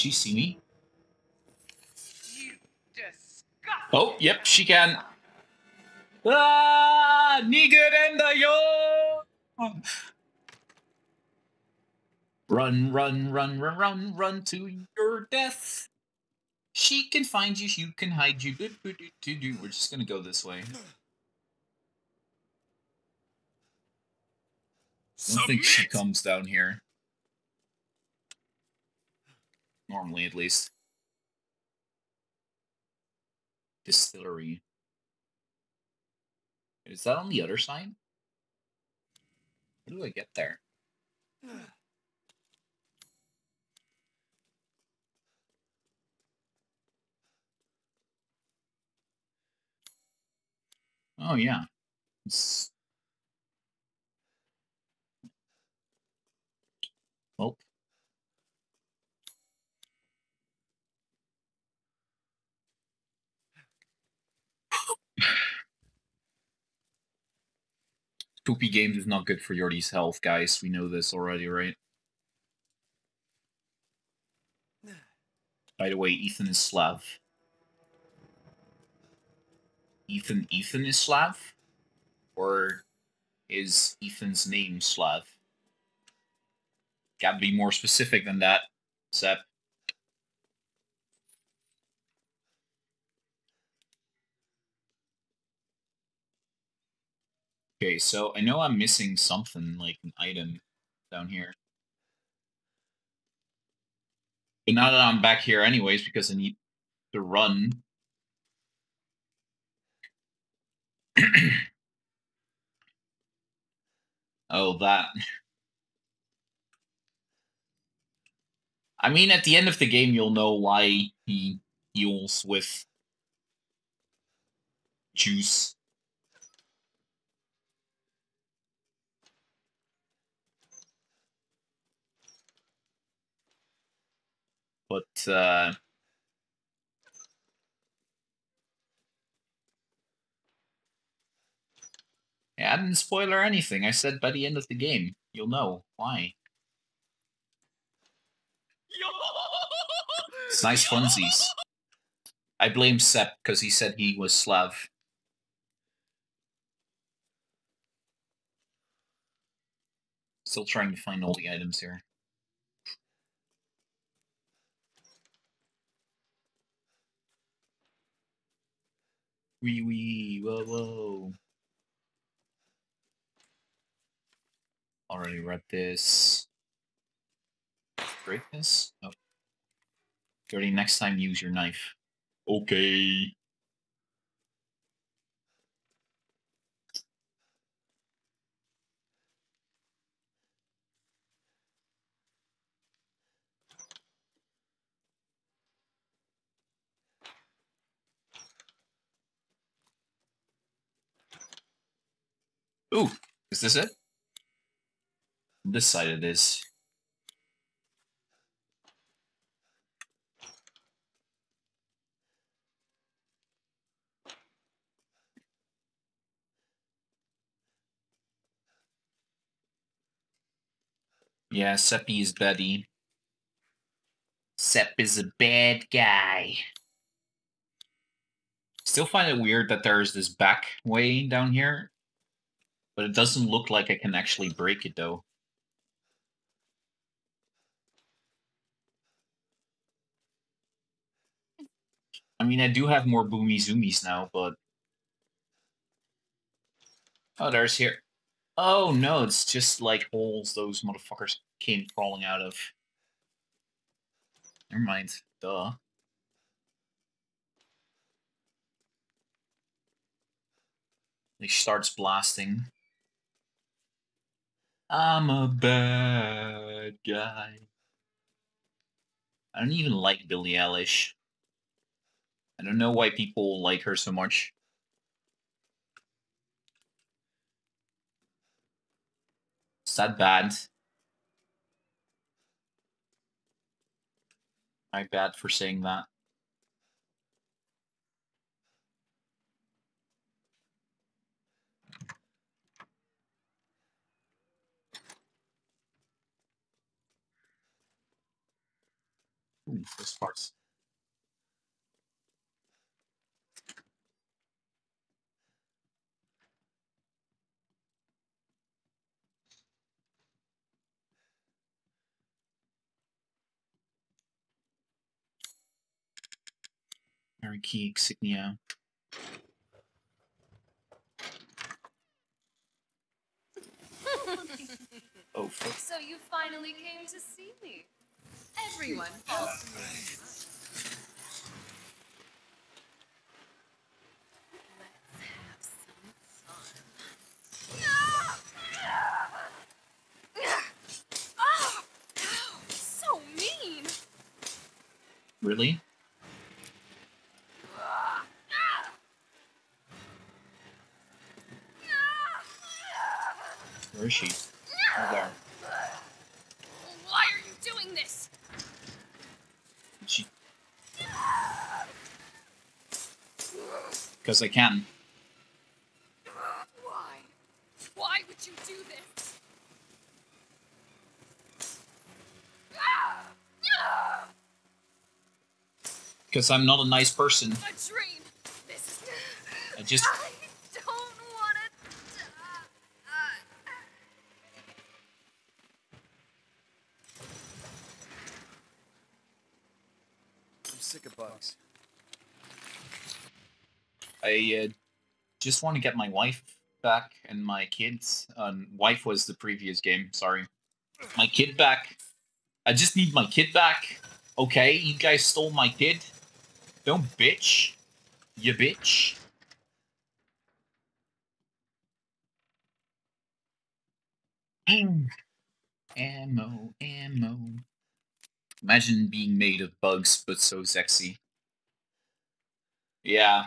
She see me? Oh, yep, she can. Ah, Nigerenda yo! Run, run, run, run, run, run to your death. She can find you, you can hide you. We're just gonna go this way. I don't think she comes down here. Normally, at least. Distillery. Is that on the other side? How do I get there? Oh, yeah. It's... Oh. Poopy games is not good for Yordi's health, guys. We know this already, right? By the way, Ethan is Slav. Ethan Ethan is Slav? Or is Ethan's name Slav? Gotta be more specific than that, Sep. Okay, so I know I'm missing something, like an item down here. But now that I'm back here anyways, because I need to run. oh, that. I mean, at the end of the game, you'll know why he heals with juice. But, uh... Yeah, I didn't spoiler anything. I said by the end of the game, you'll know why. It's nice funsies. I blame Sep because he said he was Slav. Still trying to find all the items here. Wee wee, whoa whoa. Already read this. Break this? Oh. Dirty, next time use your knife. Okay. Ooh, is this it? This side it is. Yeah, Seppi is Betty. Sep is a bad guy. Still find it weird that there's this back way down here. But it doesn't look like I can actually break it though. I mean, I do have more boomy zoomies now, but... Oh, there's here. Oh, no, it's just like holes those motherfuckers came crawling out of. Never mind. Duh. He starts blasting. I'm a bad guy. I don't even like Billie Eilish. I don't know why people like her so much. Is that bad? I bad for saying that. Ooh, those parts. Very key insignia. Oh, fuck. so you finally came to see me. Everyone falls to. Let's have some fun. Ow! Oh, so mean! Really? Where is she? Oh, there. Why are you doing this? She. Because I can. Why? Why would you do this? Because I'm not a nice person. A dream. This is. I just. I don't want to. I'm sick of bugs. I uh, just want to get my wife back and my kids. Um, wife was the previous game. Sorry, my kid back. I just need my kid back. Okay, you guys stole my kid. Don't bitch. You bitch. Mm. ammo, ammo. Imagine being made of bugs, but so sexy. Yeah.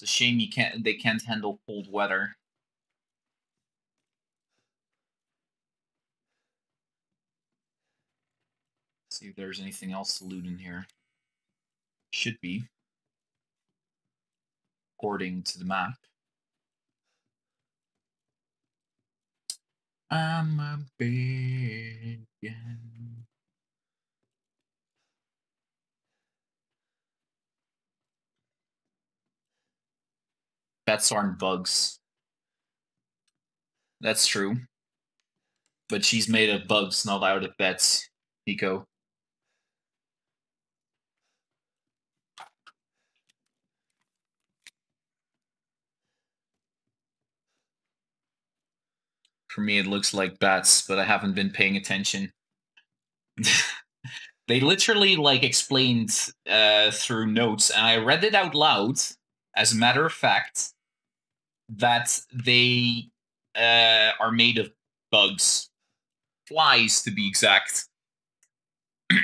It's a shame you can't they can't handle cold weather. See if there's anything else to loot in here. Should be. According to the map. I'm a big Bets aren't bugs. That's true. But she's made of bugs, not out of bets, Nico. For me, it looks like bats, but I haven't been paying attention. they literally like explained uh, through notes, and I read it out loud. As a matter of fact, that they uh, are made of bugs, flies to be exact.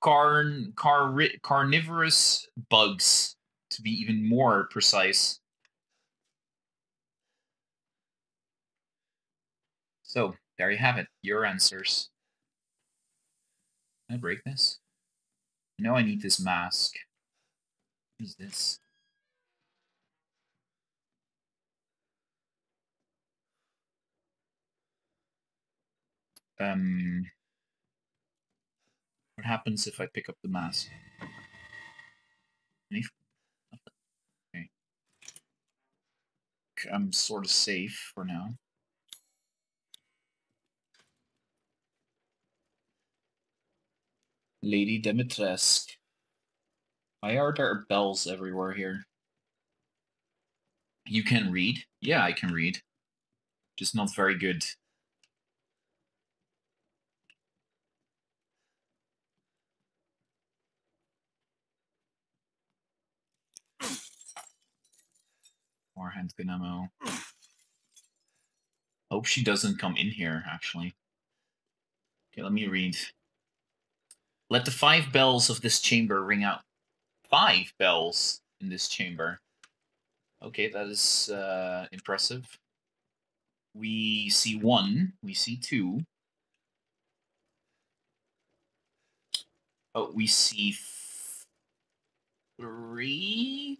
Carn carri- carnivorous bugs, to be even more precise. So there you have it. Your answers. Can I break this? I know I need this mask. What is this? Um, what happens if I pick up the mask? Okay. I'm sort of safe for now. Lady Dimitrescu. Why are there bells everywhere here? You can read? Yeah, I can read. Just not very good. More handgun ammo. Hope she doesn't come in here, actually. Okay, let me read. Let the five bells of this chamber ring out. Five bells in this chamber. Okay, that is uh, impressive. We see one. We see two. Oh, we see three.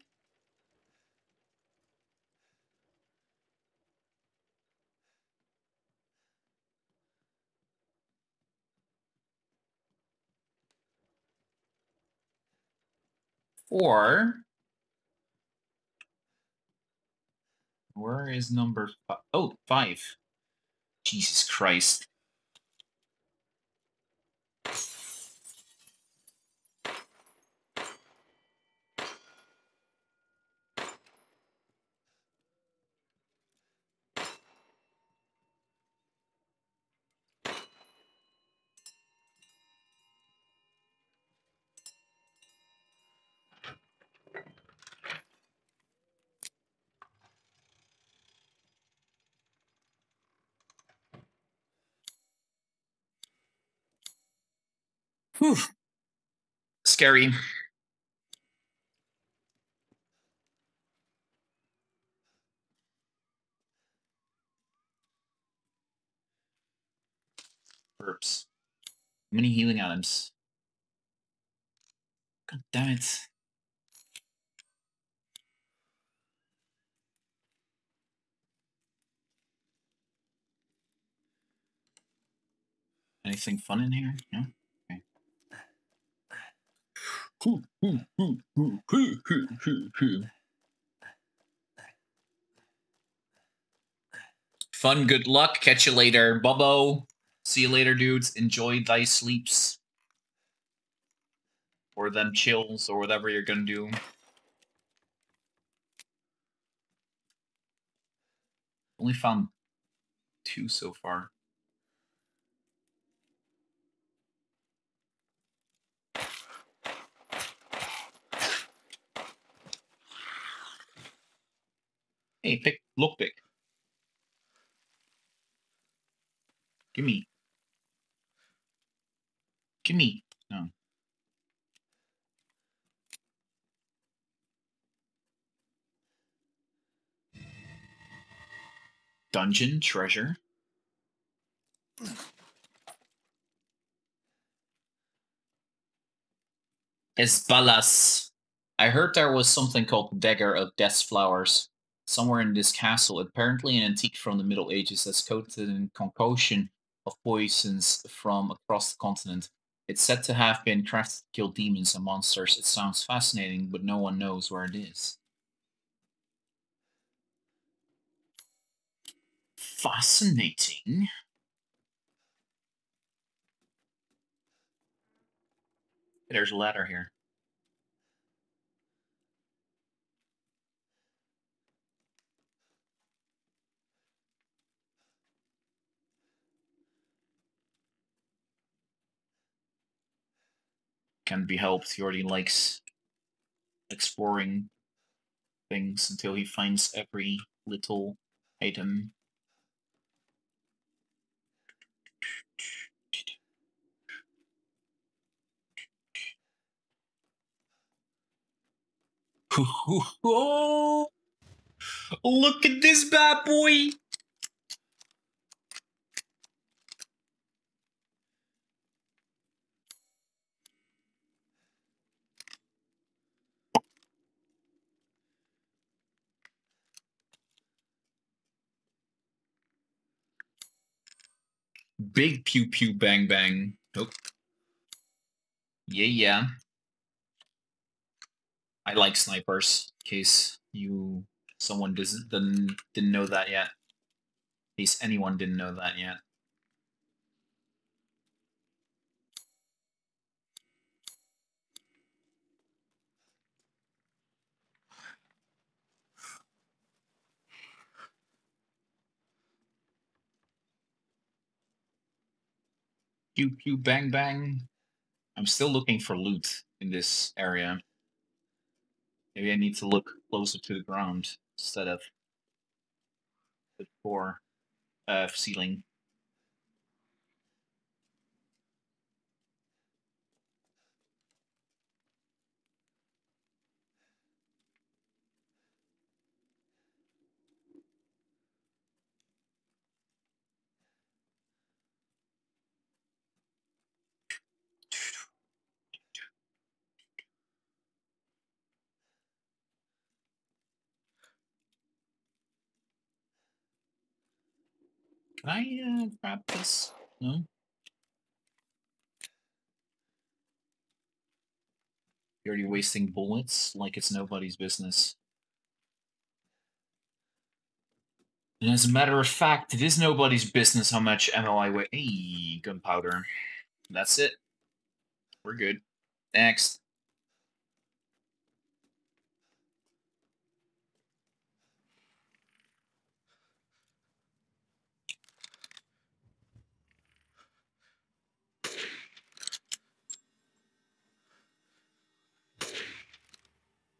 Four. Where is number five? Oh, five. Jesus Christ. Whew. Scary. How many healing items? God damn it. Anything fun in here? No? Fun, good luck. Catch you later. Bubbo. See you later, dudes. Enjoy thy sleeps. Or them chills, or whatever you're gonna do. Only found two so far. Hey, pick, look, pick. Gimme. Gimme. No. Dungeon treasure. Esbalas. I heard there was something called Dagger of Death's Flowers somewhere in this castle, apparently an antique from the Middle Ages that's coated in concoction of poisons from across the continent. It's said to have been crafted to kill demons and monsters. It sounds fascinating, but no one knows where it is. Fascinating. There's a ladder here. Can be helped. He already likes exploring things until he finds every little item. Look at this bad boy! Big pew pew bang bang. Nope. Yeah, yeah. I like snipers. In case you someone doesn't didn't, didn't know that yet. In case anyone didn't know that yet. Pew pew bang bang. I'm still looking for loot in this area. Maybe I need to look closer to the ground. instead of the floor uh, ceiling. Can I uh, grab this? No. You're already wasting bullets like it's nobody's business. And as a matter of fact, it is nobody's business how much ammo I weigh. Hey, gunpowder. That's it. We're good. Next.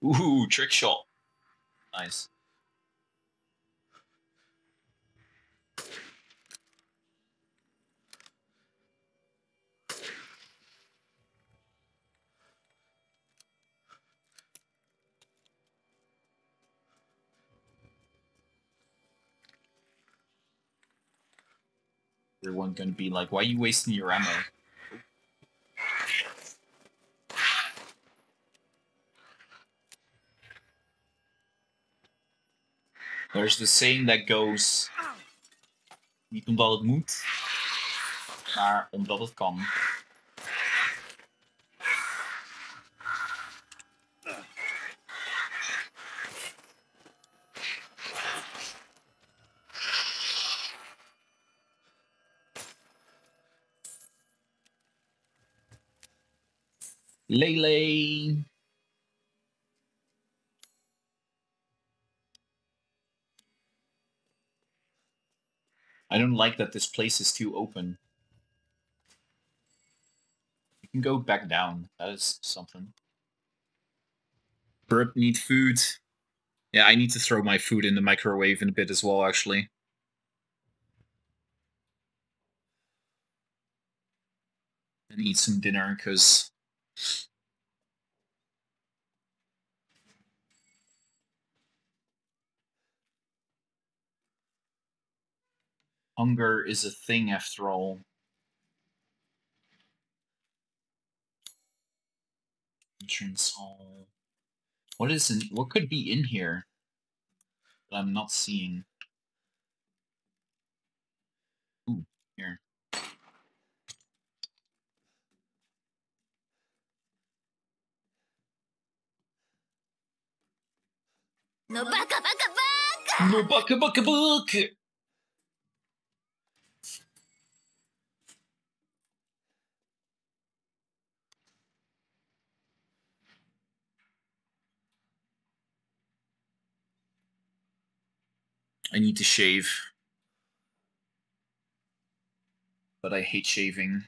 Ooh, trick shot. Nice. Everyone gonna be like, why are you wasting your ammo? There's the saying that goes... Niet omdat het moet, maar omdat het kan. Lele. I don't like that this place is too open. You can go back down. That is something. Burp need food. Yeah, I need to throw my food in the microwave in a bit as well, actually. And eat some dinner, because... Hunger is a thing after all. Entrance hall. What is in what could be in here that I'm not seeing? Ooh, here. No baka baka baka! No bucka bucka book! I need to shave. But I hate shaving.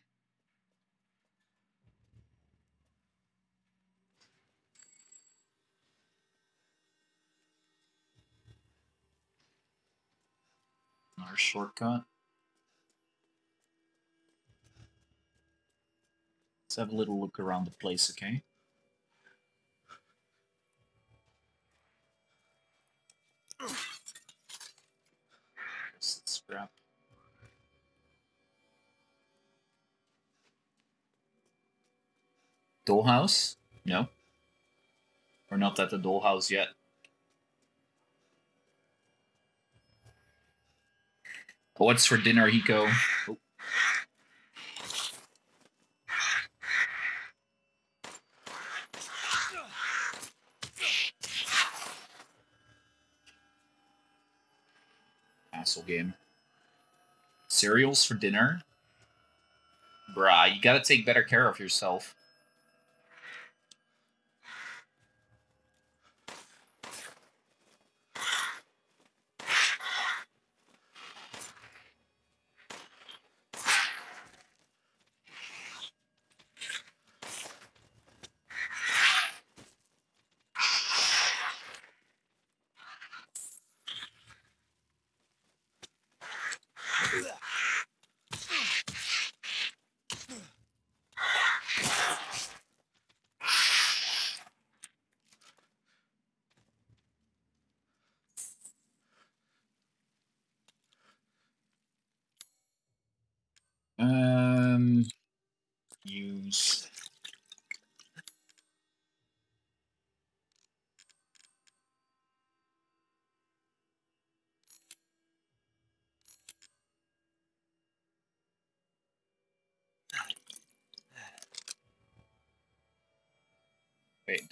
Our shortcut. Let's have a little look around the place, okay? Scrap. Dollhouse? No. We're not at the dollhouse yet. What's for dinner, Hiko? Oh. Game. Cereals for dinner? Bruh, you gotta take better care of yourself.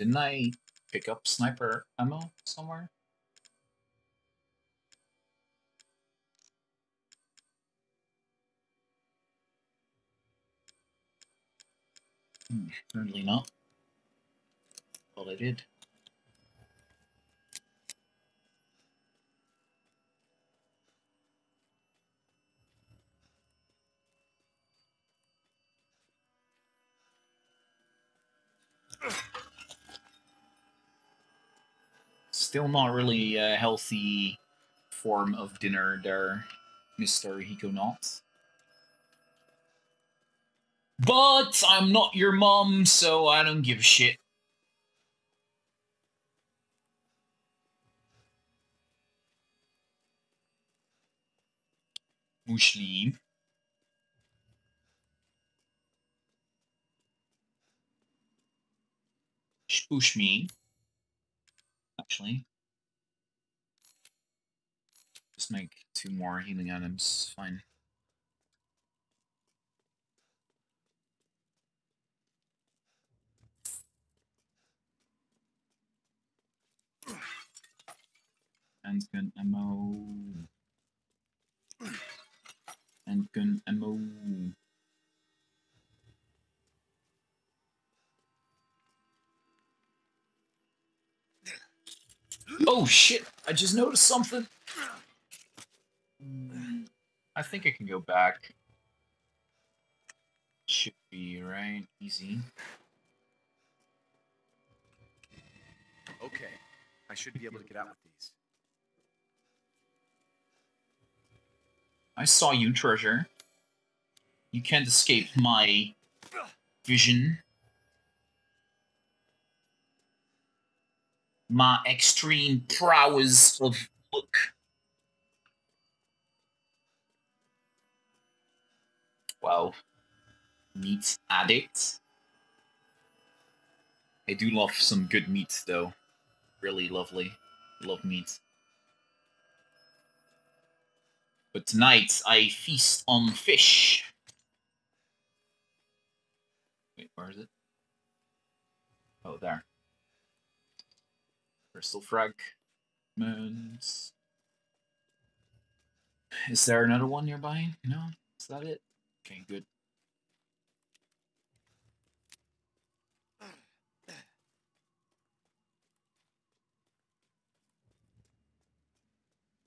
Didn't I pick up sniper ammo somewhere? Hmm, apparently not. Well, I did. Still not really a healthy form of dinner there, Mr. Hikonaut. But I'm not your mom, so I don't give a shit. Mushli. Push me. Actually. Just make two more healing items. Fine. Handgun ammo. Handgun ammo. Oh shit! I just noticed something. I think I can go back. Should be right. Easy. Okay, I should be able to get out with these. I saw you, treasure. You can't escape my vision. My extreme prowess of look. Wow. Meat addict. I do love some good meat, though. Really lovely. Love meat. But tonight I feast on fish. Wait, where is it? Oh, there. Crystal fragments. Is there another one nearby? No? Is that it? Okay, good.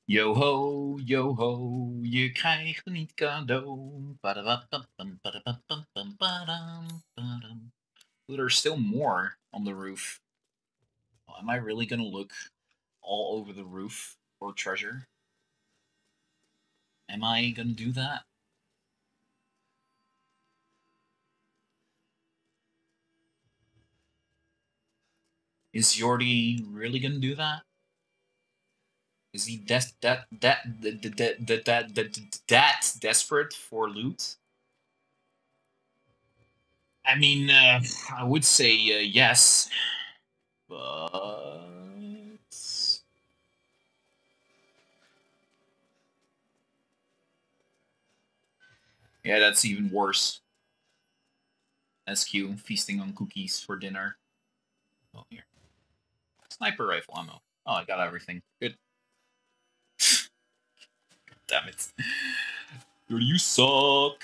Yo ho, yo ho, je krijgt niet cadeau. Badam. There's still more on the roof. Am I really gonna look all over the roof for treasure? Am I gonna do that? Is Yordi really gonna do that? Is he des- that that that that that that that that desperate for loot? I mean, uh, I would say uh, yes, but yeah, that's even worse. SQ feasting on cookies for dinner. Oh, here. Sniper rifle ammo. Oh, I got everything. Good. Damn it. Dude, you suck.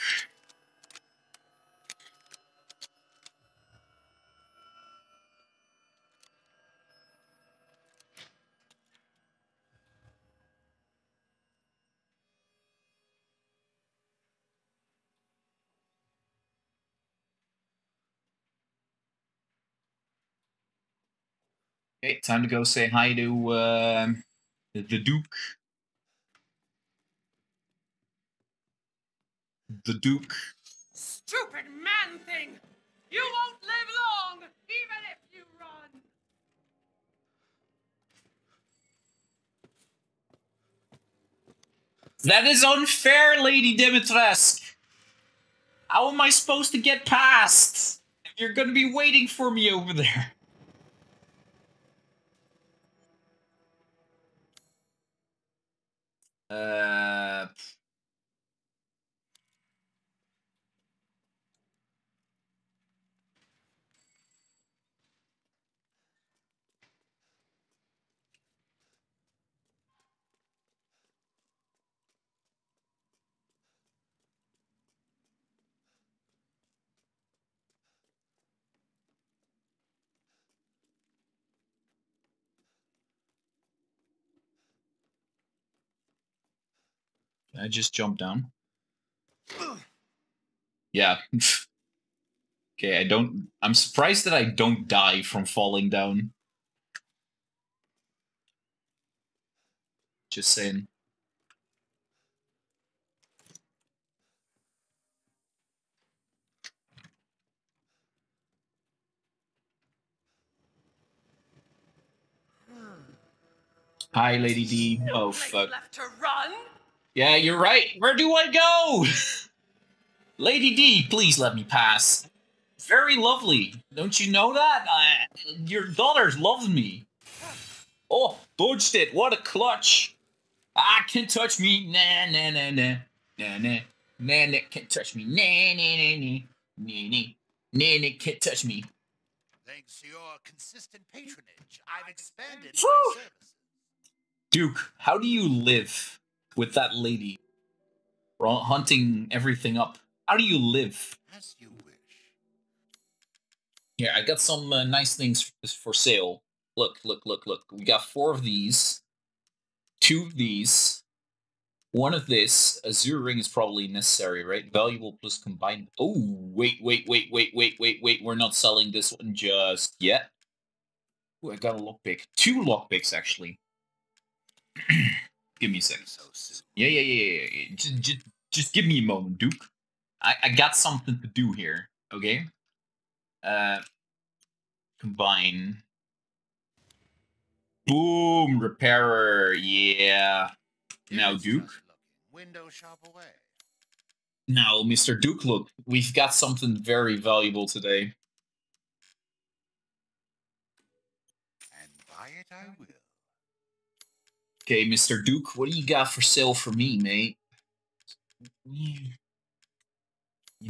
Okay, time to go say hi to uh, the, the Duke. The Duke. Stupid man thing! You won't live long, even if you run! That is unfair, Lady Dimitrescu. How am I supposed to get past? You're gonna be waiting for me over there. Uh, I just jump down? Yeah. okay, I don't. I'm surprised that I don't die from falling down. Just saying. Hi, Lady D. Oh, fuck. Left to run? Yeah, you're right. Where do I go? Lady D, please let me pass. Very lovely. Don't you know that? Uh, your daughters love me. Oh, dodged it. What a clutch. Ah, can't touch me. Nah, nah, nah, nah. Nah, nah. Nah, nah, can't touch me. Nah, nah, nah, nah. Nah, nah. Nah, nah, can't touch me. Thanks to your consistent patronage, I've expanded Whew. my services. Duke, how do you live with that lady? Hunting everything up. How do you live? As you wish. Here, I got some uh, nice things for sale. Look, look, look, look. We got four of these, two of these, one of this. Azure ring is probably necessary, right? Valuable plus combined. Oh, wait, wait, wait, wait, wait, wait, wait. We're not selling this one just yet. Ooh, I got a lockpick. Two lockpicks, actually. give me a second. Yeah, yeah, yeah, yeah. yeah. Just, just, just give me a moment, Duke. I, I got something to do here. Okay. Uh, combine. Boom, repairer. Yeah. Now, Duke. Window shop away. Now, Mr. Duke, look, we've got something very valuable today. And buy it I will. Okay, Mr. Duke, what do you got for sale for me, mate? You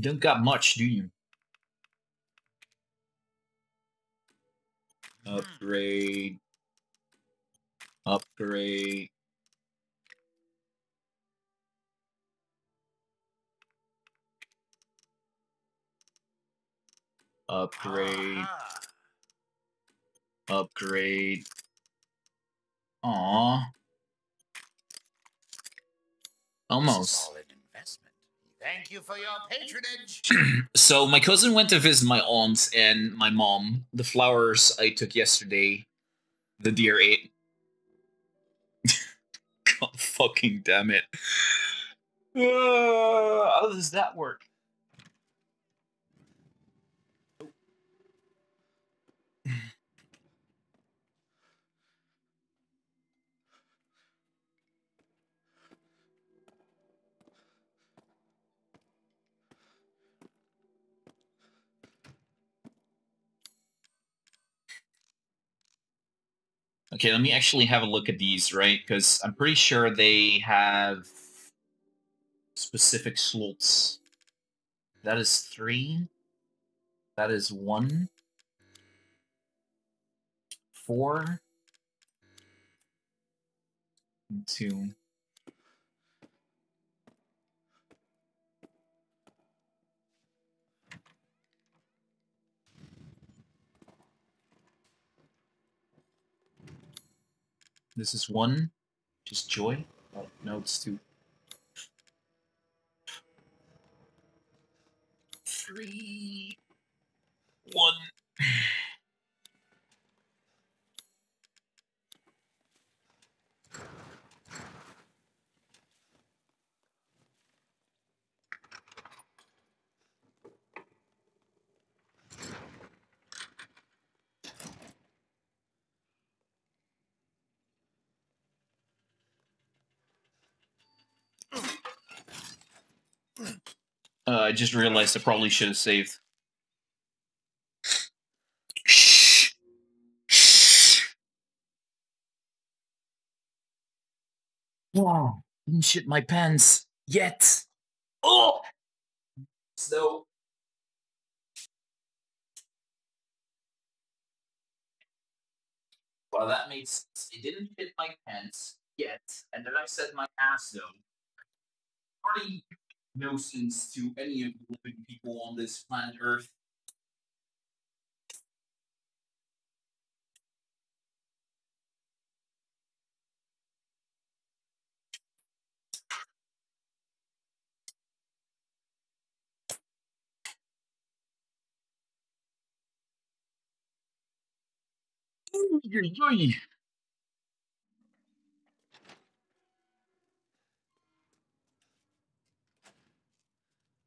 don't got much, do you? Upgrade. Upgrade. Upgrade. Uh-huh. Upgrade. Aw. Almost. Thank you for your patronage. so my cousin went to visit my aunt and my mom. The flowers I took yesterday, the deer ate. God fucking damn it. Uh, how does that work? Okay, let me actually have a look at these, right? Because I'm pretty sure they have specific slots. That is three. That is one. Four. Two. This is one. Just joy. Oh, no, it's two. Three. One. Uh, I just realized I probably should have saved. Shh. Shh. Wow. Didn't shit my pants yet. Oh. So. Well, that made sense. It didn't fit my pants yet, and then I said my ass though. Party no sense to any of the living people on this planet Earth.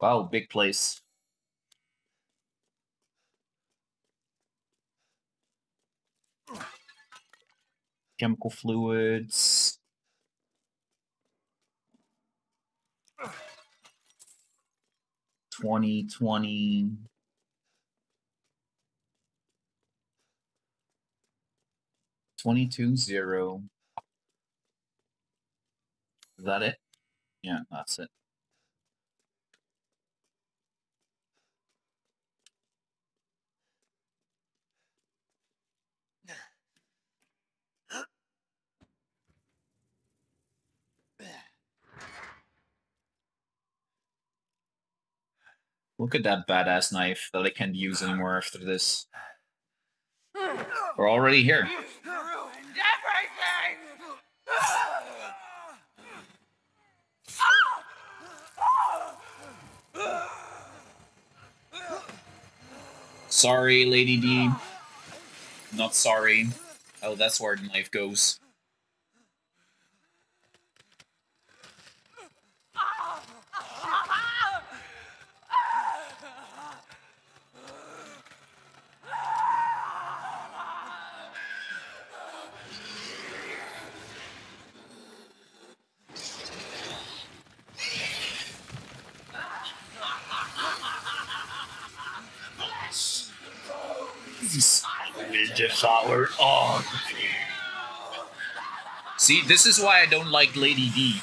Wow, big place. Chemical fluids. Twenty twenty. Twenty-two zero. Is that it? Yeah, that's it. Look at that badass knife that I can't use anymore after this. We're already here. Sorry, Lady D. Not sorry. Oh, that's where the knife goes. Devour all of. See, this is why I don't like Lady D.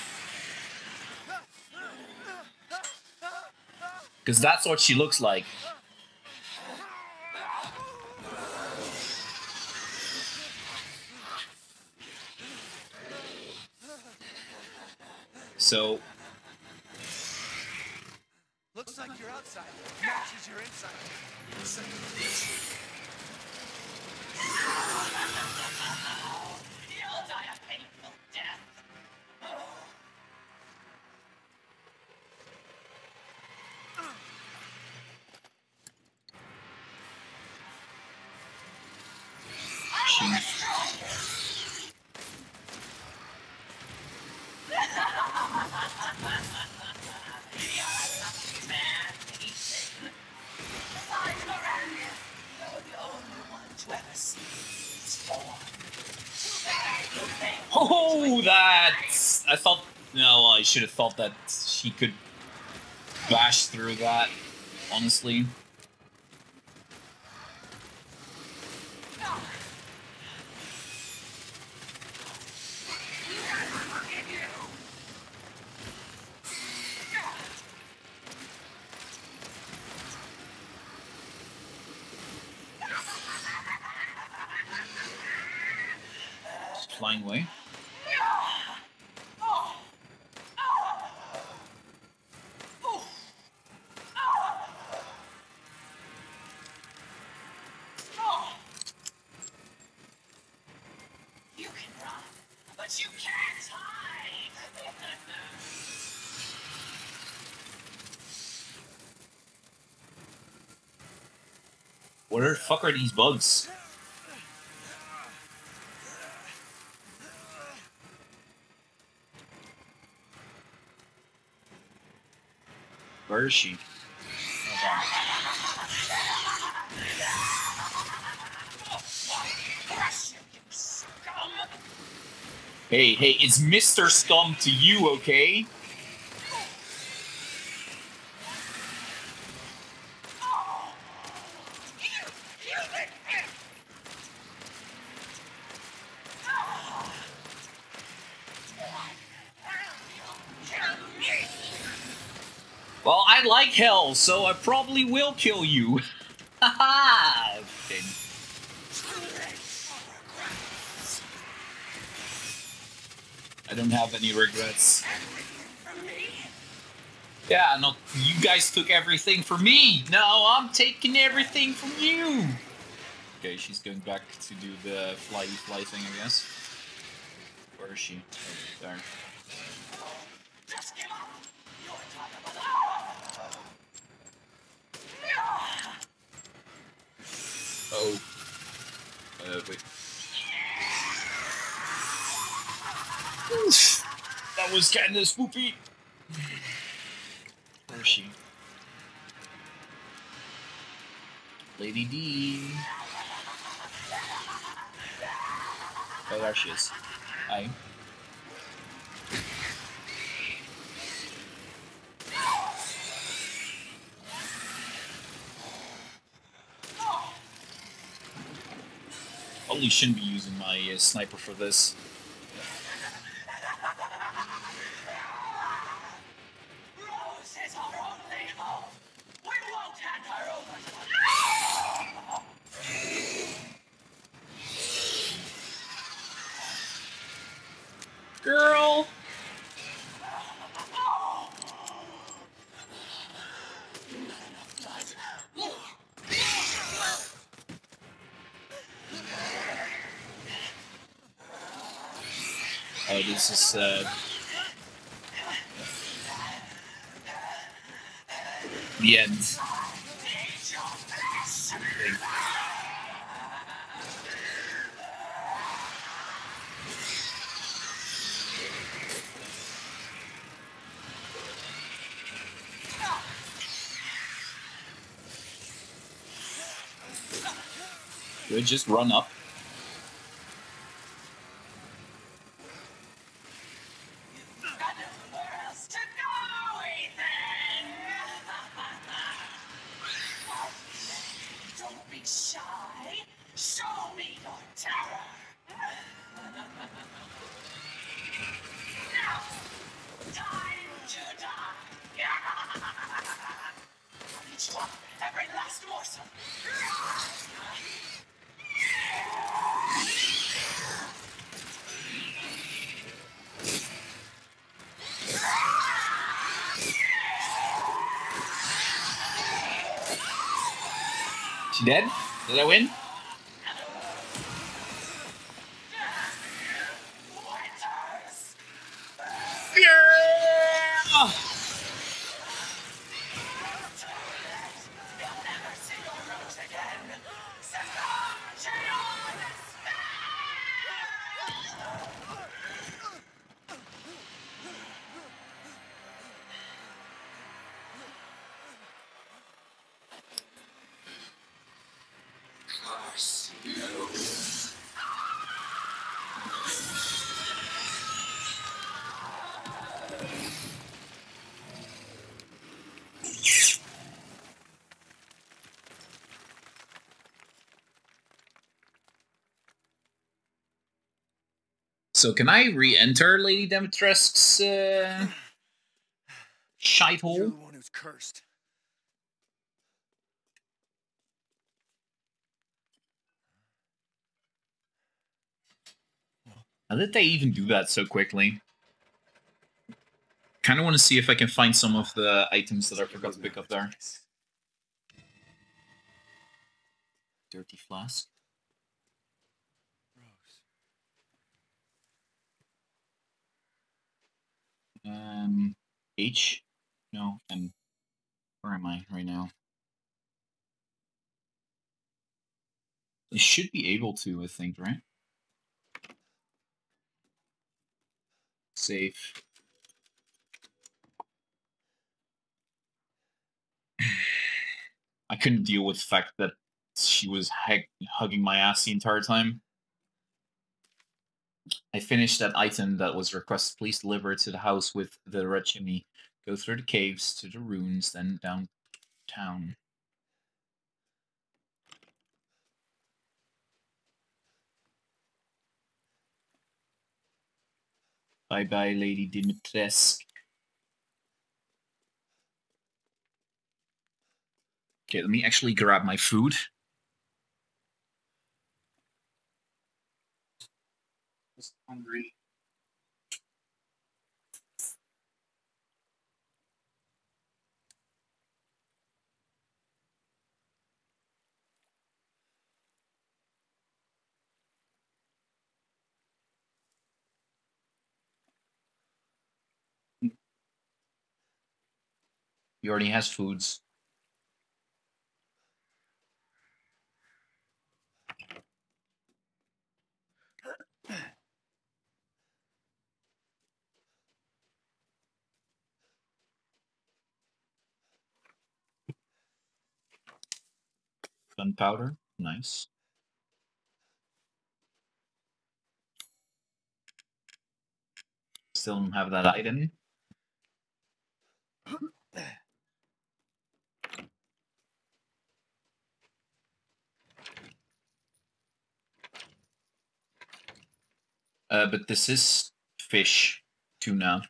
Because that's what she looks like. So, Looks like you're outside matches your inside. Should have thought that she could bash through that. Honestly. Where the fuck are these bugs? Where is she? Hey, hey, it's Mr. Scum to you, okay? Well, I so I probably will kill you. Haha! I don't have any regrets. Yeah, no, you guys took everything from me. Now I'm taking everything from you. Okay, she's going back to do the fly fly thing, I guess. Where is she? Oh, there. Oh. Uh, wait. Kind of spoopy. Where is she? Lady D. Oh, there she is. Hi. Probably shouldn't be using my uh, sniper for this. Rose is our only hope. We won't hand her over Girl! Oh, this is uh, the end. Good, just run up. Dead? Did I win? So can I re-enter Lady Dimitrescu's uh, shite You're the one who's cursed. How did they even do that so quickly? Kind of want to see if I can find some of the items that I forgot to pick up there. Dirty flask. Um, H? No, M. Where am I right now? I should be able to, I think, right? Safe. I couldn't deal with the fact that she was hugging my ass the entire time. I finished that item that was requested. Please deliver it to the house with the red chimney. Go through the caves to the ruins, then downtown. Bye bye, Lady Dimitrescu. Okay, let me actually grab my food. Hungry. He already has foods. Gunpowder. Nice. Still don't have that item. Uh, but this is fish tuna.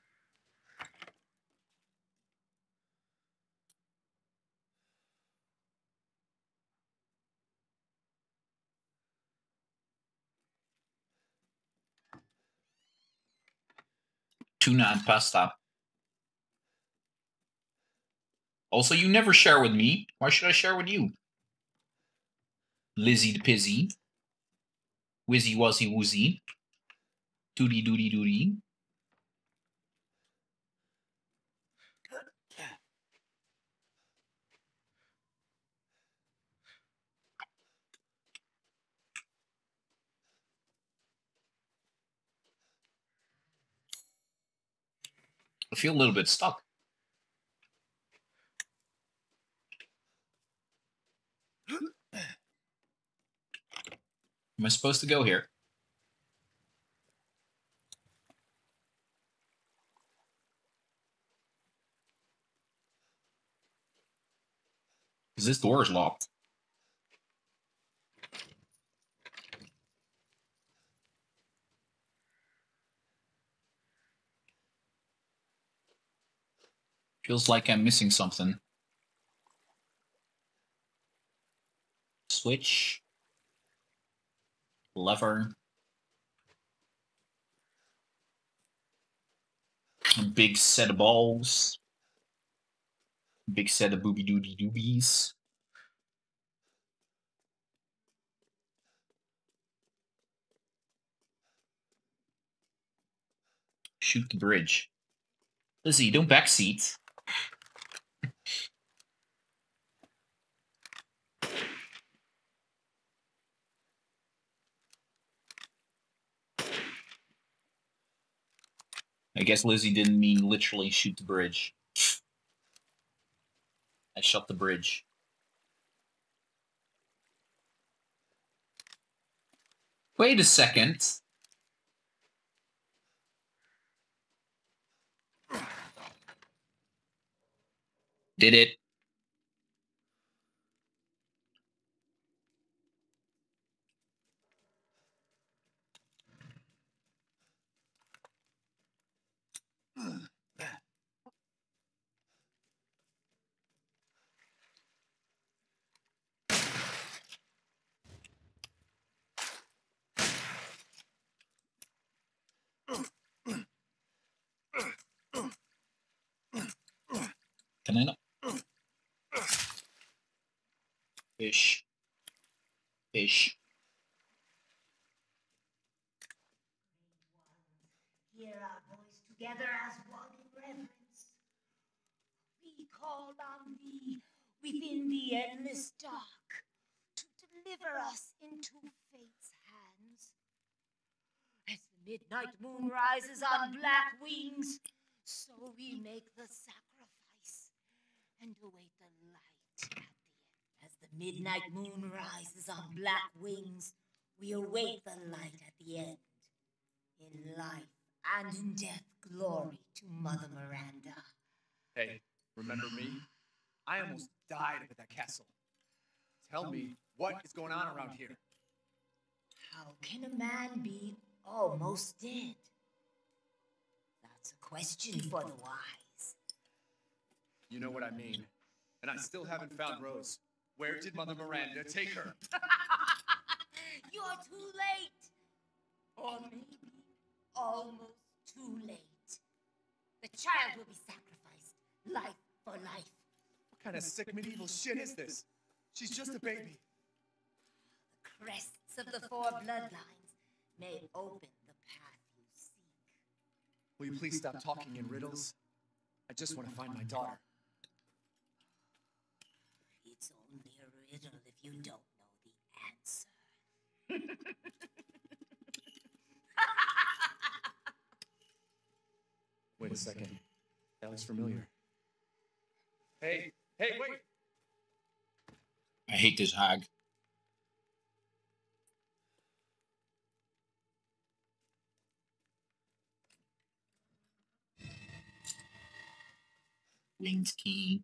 Tuna and pasta. Also, you never share with me. Why should I share with you? Lizzie the Pizzy. Wizzy Wuzzy Woozy. Doody doody doody. I feel a little bit stuck. Am I supposed to go here? This door is locked. Feels like I'm missing something. Switch. Lever. Big set of balls. Big set of booby doody doobies. Shoot the bridge. Lizzie, don't backseat. I guess Lizzie didn't mean literally shoot the bridge. I shot the bridge. Wait a second. Did it? Can I not? Fish. Fish. Hear our voice together as one in reverence. We call on thee within the endless dark to deliver us into fate's hands. As the midnight moon rises on black wings, so we make the sacrifice and await the light at the end. As the midnight moon rises on black wings, we await the light at the end. In life and in death, glory to Mother Miranda. Hey, remember me? I almost died up at that castle. Tell me, what is going on around here? How can a man be almost dead? That's a question for the wise. You know what I mean. And I still haven't found Rose. Where did Mother Miranda take her? You're too late. Or maybe almost too late. The child will be sacrificed, life for life. What kind of sick medieval shit is this? She's just a baby. The crests of the four bloodlines may open the path you seek. Will you please stop talking in riddles? I just want to find my daughter. you don't know the answer. wait a second. That looks familiar. Hey, hey, wait! I hate this hag. Wings key.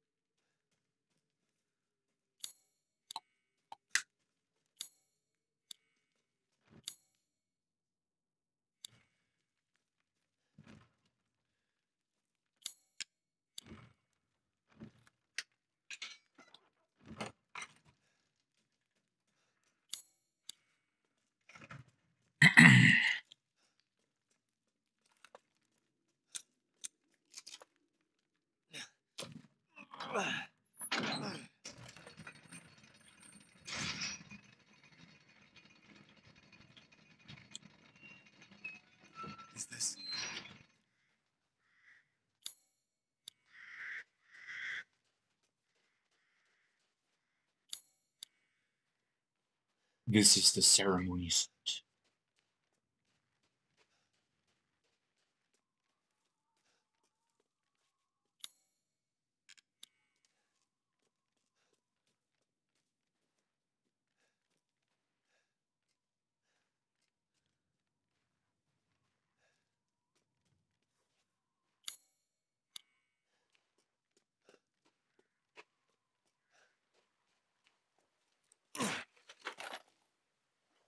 This is the ceremony suit.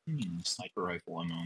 Hmm, sniper rifle ammo.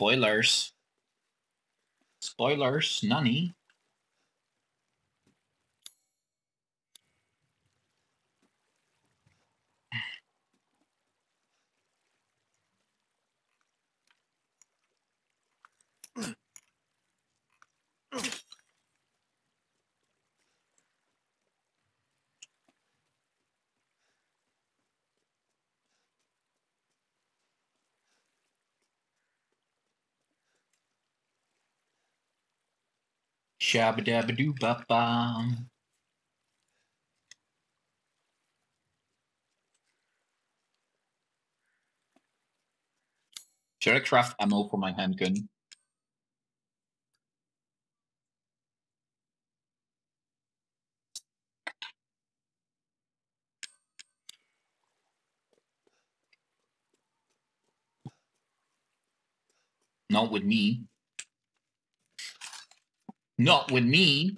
Spoilers. Spoilers, Nani. Shabba dabba doo ba. Should I craft ammo for my handgun? Not with me. Not with me.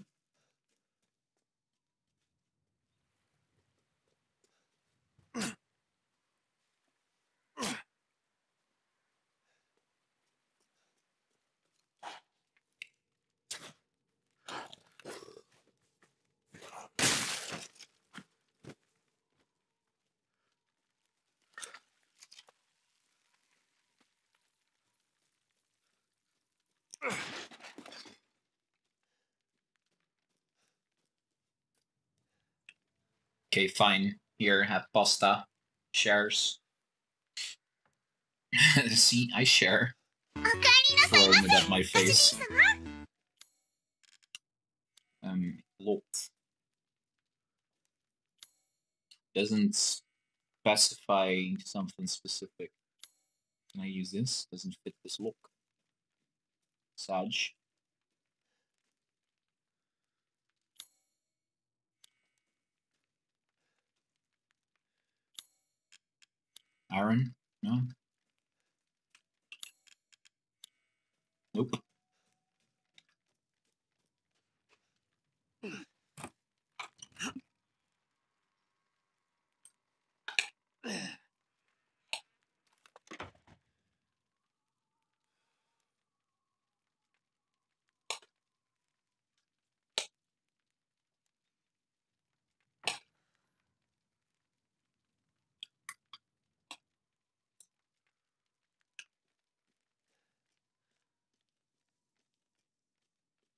Okay, fine. Here, have pasta. Shares. See, I share. Throwing it at my face. Um, lot. Doesn't specify something specific. Can I use this? Doesn't fit this look. Saj. Aaron? No? Nope.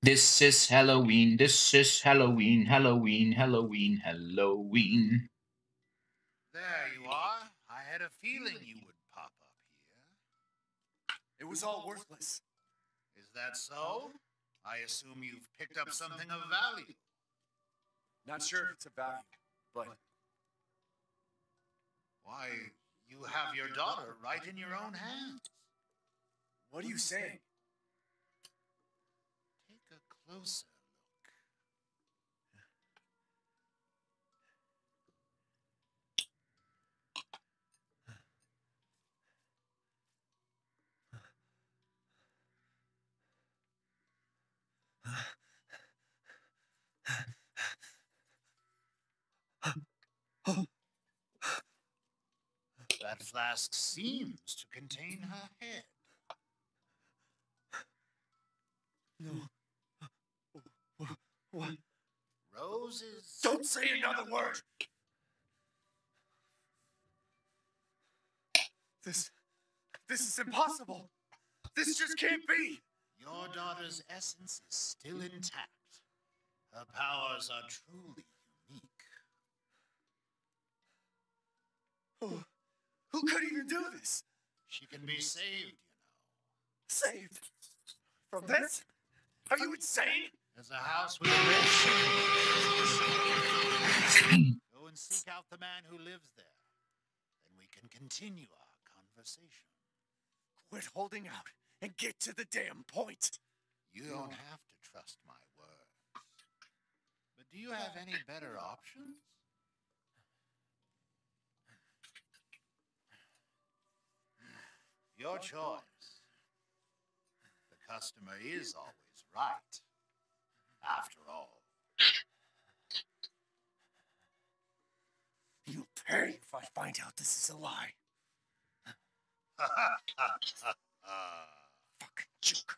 This is Halloween, this is Halloween, Halloween, Halloween, Halloween. There you are. I had a feeling you would pop up here. It was all worthless. Is that so? I assume you've picked up something of value. Not sure if it's a value, but Why, you have your daughter right in your own hands. what are you saying? Closer That flask seems to contain her head. No. What? Roses. Don't say another word. This, this is impossible. This just can't be. Your daughter's essence is still intact. Her powers are truly unique. Who, who could even do this? She can be saved, you know. Saved from this? Are you insane? There's a house with a red Go and seek out the man who lives there. Then we can continue our conversation. Quit holding out and get to the damn point. You don't have to trust my word. But do you have any better options? Your choice. The customer is always right. After all. You'll pay if I find out this is a lie. Fucking joker.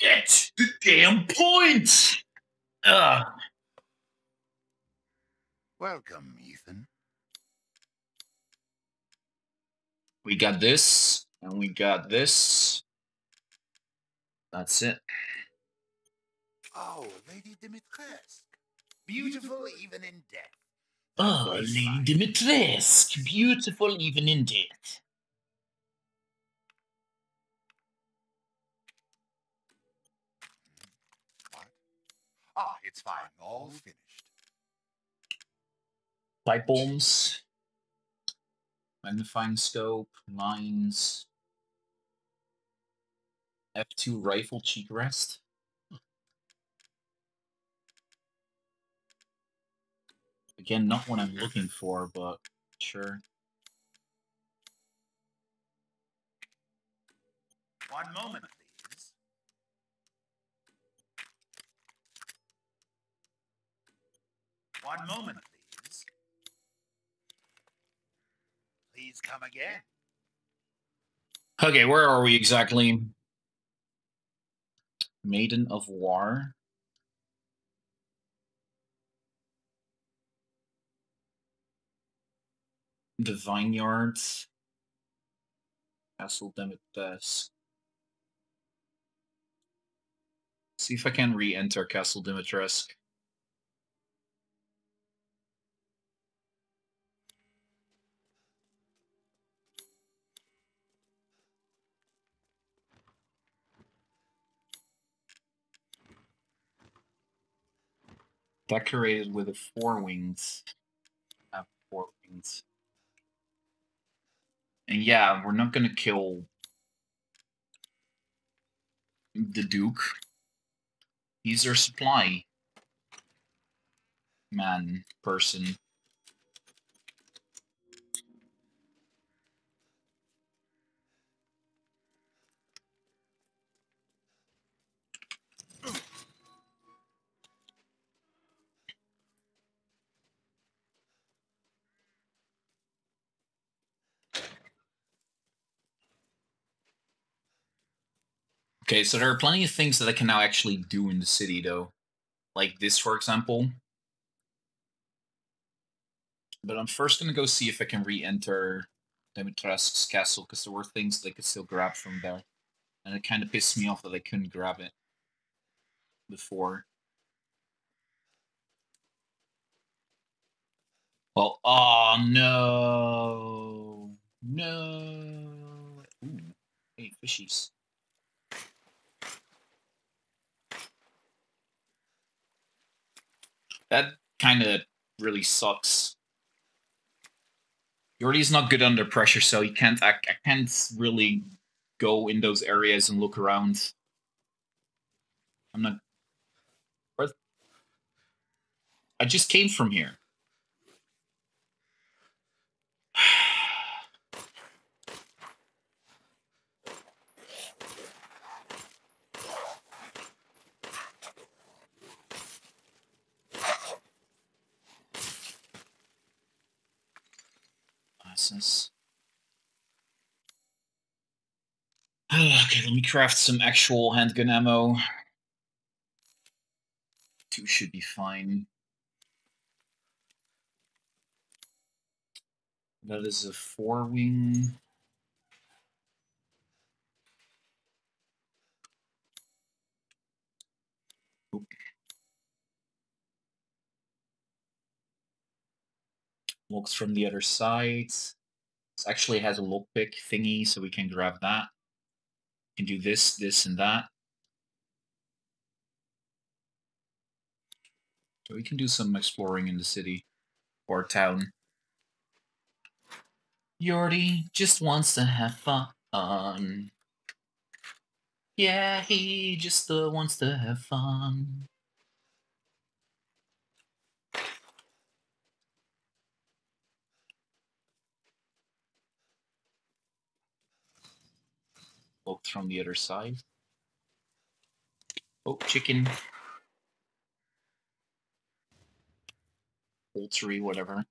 Get the damn point! Ugh. Welcome, Ethan. We got this, and we got this. That's it. Oh, Lady Dimitrescu. Beautiful even in death. Oh, Lady Dimitrescu, beautiful even in death. Ah, it's fine. All finished. Pipe bombs, magnifying scope, mines, F2 rifle cheek rest. Again, not what I'm looking for, but sure. One moment, please. One moment, please. Please come again. Okay, where are we exactly? Maiden of War. The Vineyards. Castle Dimitrescu. See if I can re-enter Castle Dimitrescu. Decorated with four wings. Four wings. And yeah, we're not gonna kill the Duke. He's our supply man person. Okay, so there are plenty of things that I can now actually do in the city, though. Like this, for example. But I'm first going to go see if I can re-enter Dimitrescu's castle because there were things that I could still grab from there. And it kind of pissed me off that I couldn't grab it before. Well, oh no. No. Ooh, hey, fishies. That kind of really sucks. Yordi's not good under pressure, so he can't. I, I can't really go in those areas and look around. I'm not. I just came from here. Okay, let me craft some actual handgun ammo. Two should be fine. That is a four wing. Looks from the other side. Actually has a lockpick thingy, so we can grab that. can do this, this, and that. So we can do some exploring in the city or town. Yordi just wants to have fun. Yeah, he just uh, wants to have fun. Looked from the other side. Oh, chicken. Poultry, whatever.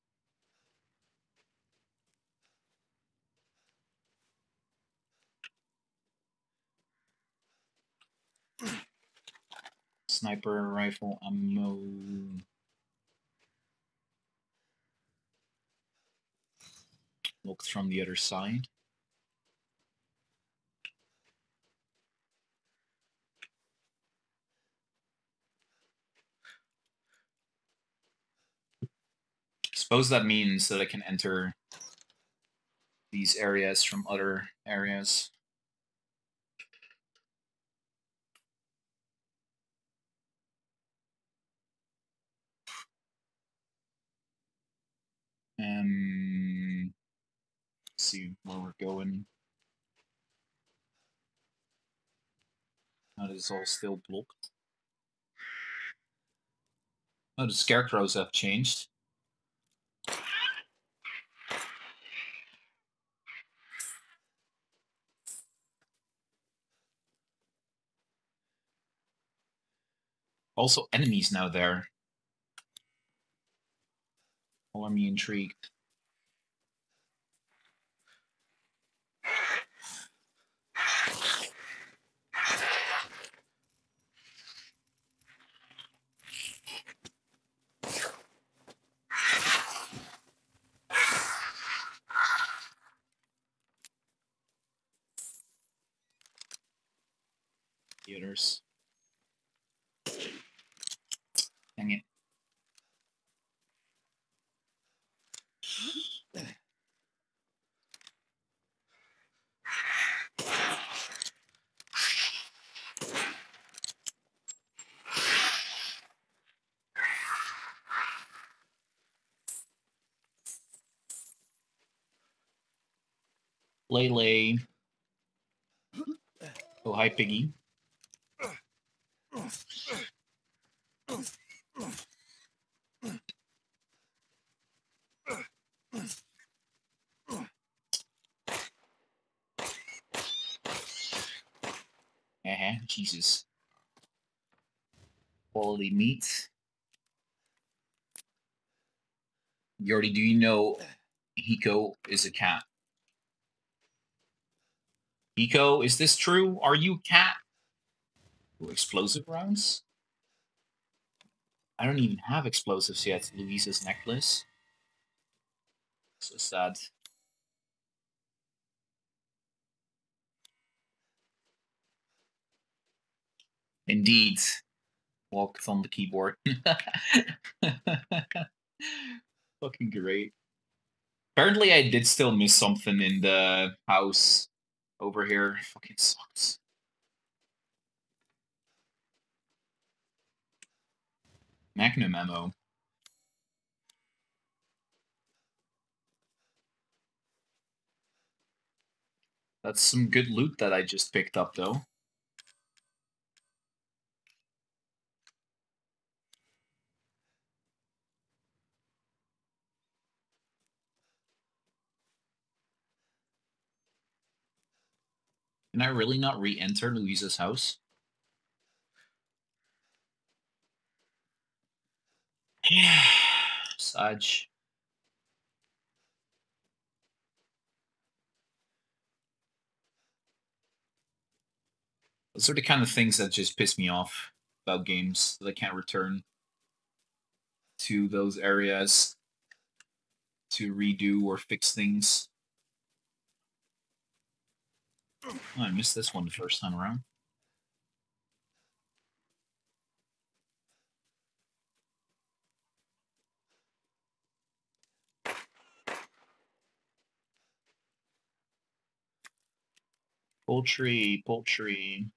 Sniper rifle ammo. Looked from the other side. Suppose that means that I can enter these areas from other areas. Um, see where we're going. That is all still blocked. Oh, the scarecrows have changed. Also, enemies now there. All are me intrigued. Theaters. Dang it. Lele. Oh, hi, Piggy. Jesus. Quality meat. Yordi, do you know Hiko is a cat? Hiko, is this true? Are you cat? Ooh, explosive rounds? I don't even have explosives yet. Luiza's necklace. So sad. Indeed. Walked on the keyboard. Fucking great. Apparently, I did still miss something in the house over here. Fucking sucks. Magnum ammo. That's some good loot that I just picked up, though. Can I really not re-enter Luiza's house? Saj. Those are the kind of things that just piss me off about games that I can't return to those areas to redo or fix things. Oh, I missed this one the first time around. Poultry, poultry.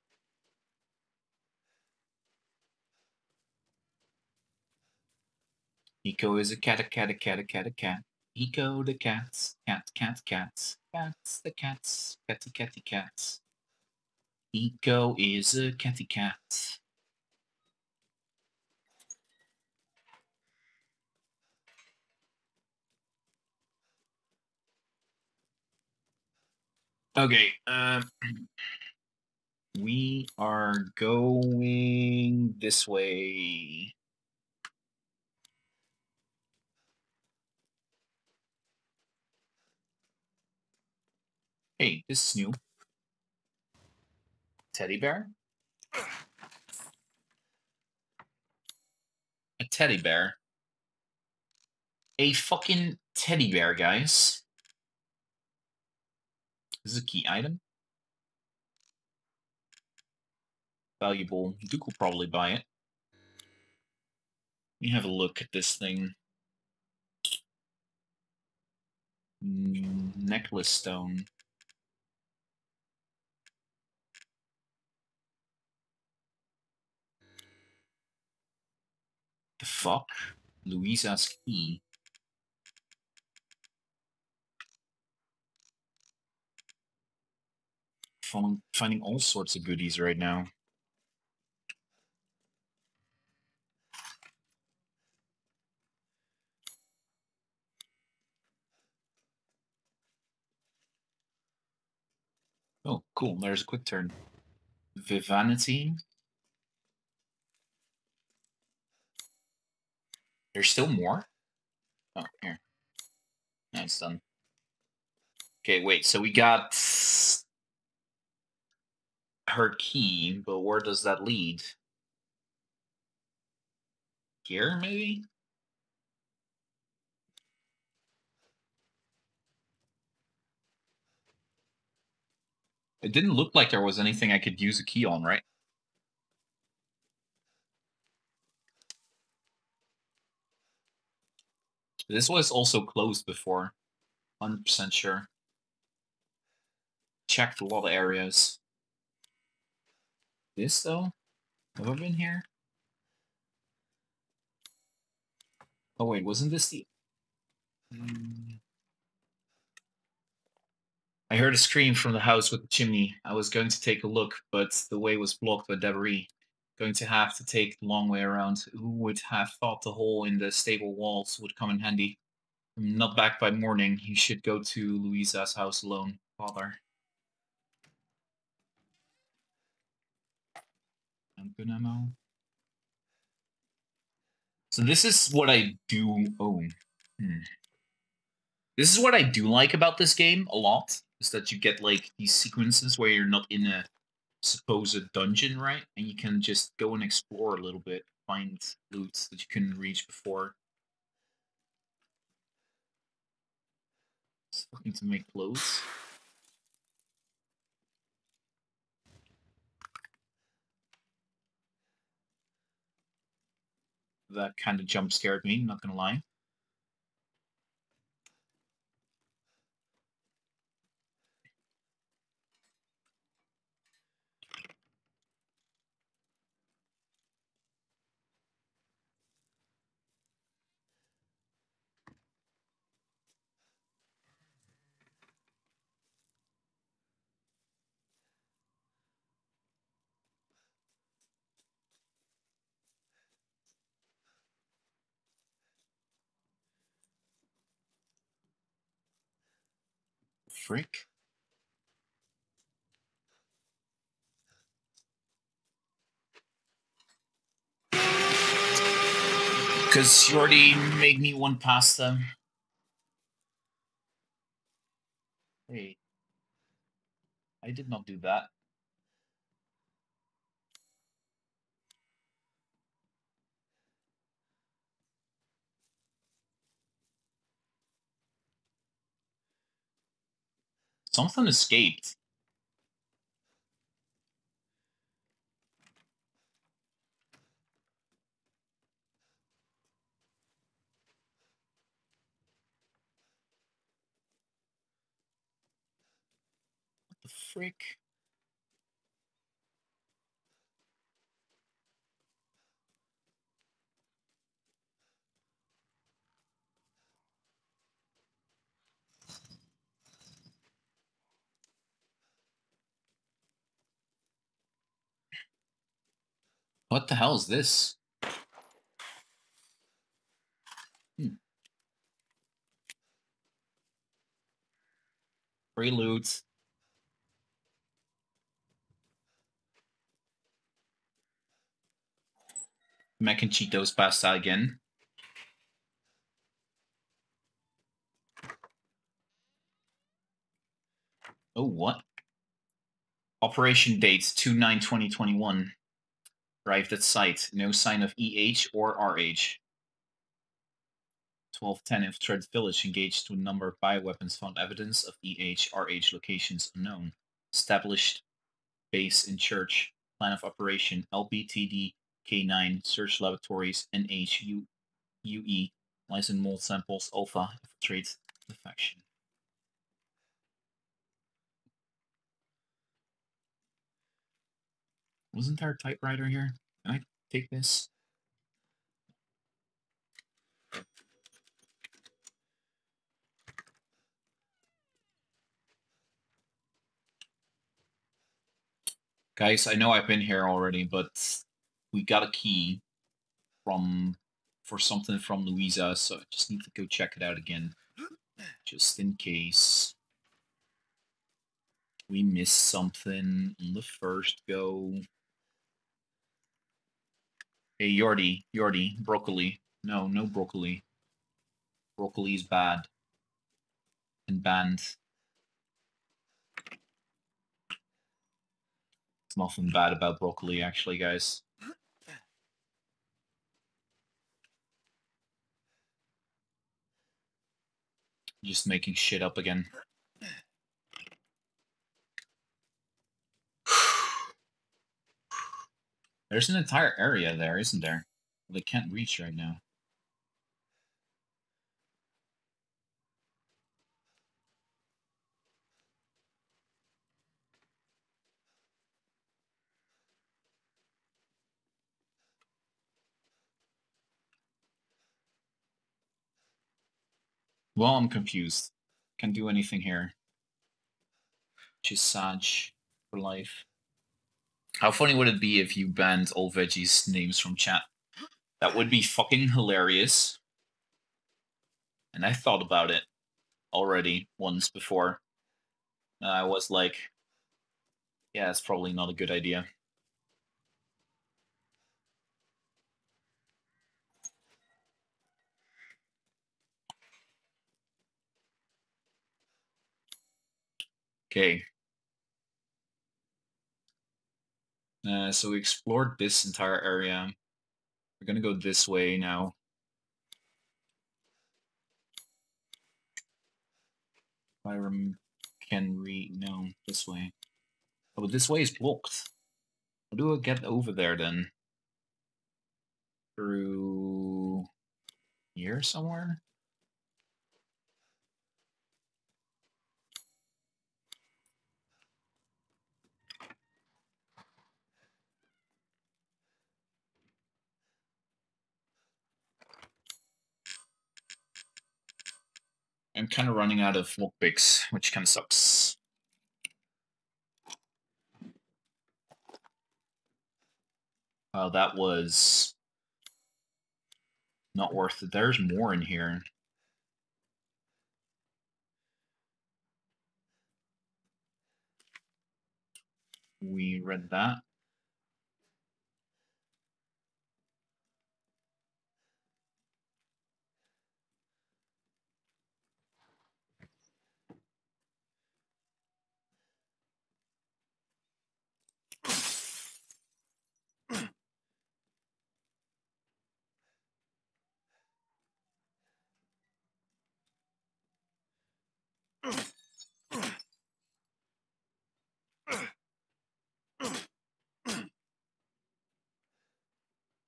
Eco is a cat, a cat, a cat, a cat, a cat. Eco the cats, cat, cats, cats, cats, the cats, catty, catty, cats. Eco is a catty cat. Okay, um, we are going this way. Hey, this is new. Teddy bear? A teddy bear. A fucking teddy bear, guys. This is a key item. Valuable. Duke will probably buy it. Let me have a look at this thing. Mm, necklace stone. The fuck? Luiza's key. Finding, finding all sorts of goodies right now. Oh, cool. There's a quick turn. Vivanity. There's still more? Oh, here. Nice done. Okay, wait. So we got her key, but where does that lead? Here, maybe? It didn't look like there was anything I could use a key on, right? This was also closed before. 100% sure. Checked a lot of areas. This, though? Have I been here? Oh, wait, wasn't this the... I heard a scream from the house with the chimney. I was going to take a look, but the way was blocked by debris. Going to have to take the long way around. Who would have thought the hole in the stable walls would come in handy? I'm not back by morning. He should go to Luiza's house alone, father. Good ammo. So this is what I do. own. hmm. this is what I do like about this game a lot. Is that you get like these sequences where you're not in a supposed dungeon, right? And you can just go and explore a little bit, find loot that you couldn't reach before. It's looking to make clothes. that kind of jump scared me, not gonna lie. Frick. Because you already made me one pasta. Hey. I did not do that. Something escaped. What the frick? What the hell is this? Hmm. Preludes. Mac and Cheetos pasta again. Oh, what? Operation dates 2 9 2021. Arrived at site. No sign of EH or RH. 1210 infiltrated village engaged to a number of bioweapons found evidence of EH RH locations unknown. Established base in church. Plan of operation LBTD K9 search laboratories NHU UE in mold samples alpha infiltrate defection. Wasn't there a typewriter here? Can I take this? Guys, I know I've been here already, but we got a key from for something from Luiza, so I just need to go check it out again. Just in case we missed something on the first go. Hey, Yordi, Yordi, broccoli. No, no broccoli. Broccoli is bad. And banned. There's nothing bad about broccoli, actually, guys. Just making shit up again. There's an entire area there, isn't there? They can't reach right now. Well, I'm confused. Can't do anything here. Just Saj for life. How funny would it be if you banned all veggies names from chat? That would be fucking hilarious. And I thought about it already once before. I was like, yeah, it's probably not a good idea. Okay. Uh, so we explored this entire area. We're gonna go this way now. Byram can read. No, this way. Oh, but this way is blocked. How do I get over there then? through here somewhere. I'm kind of running out of lockpicks, which kind of sucks. Oh, that was not worth it. There's more in here. We read that.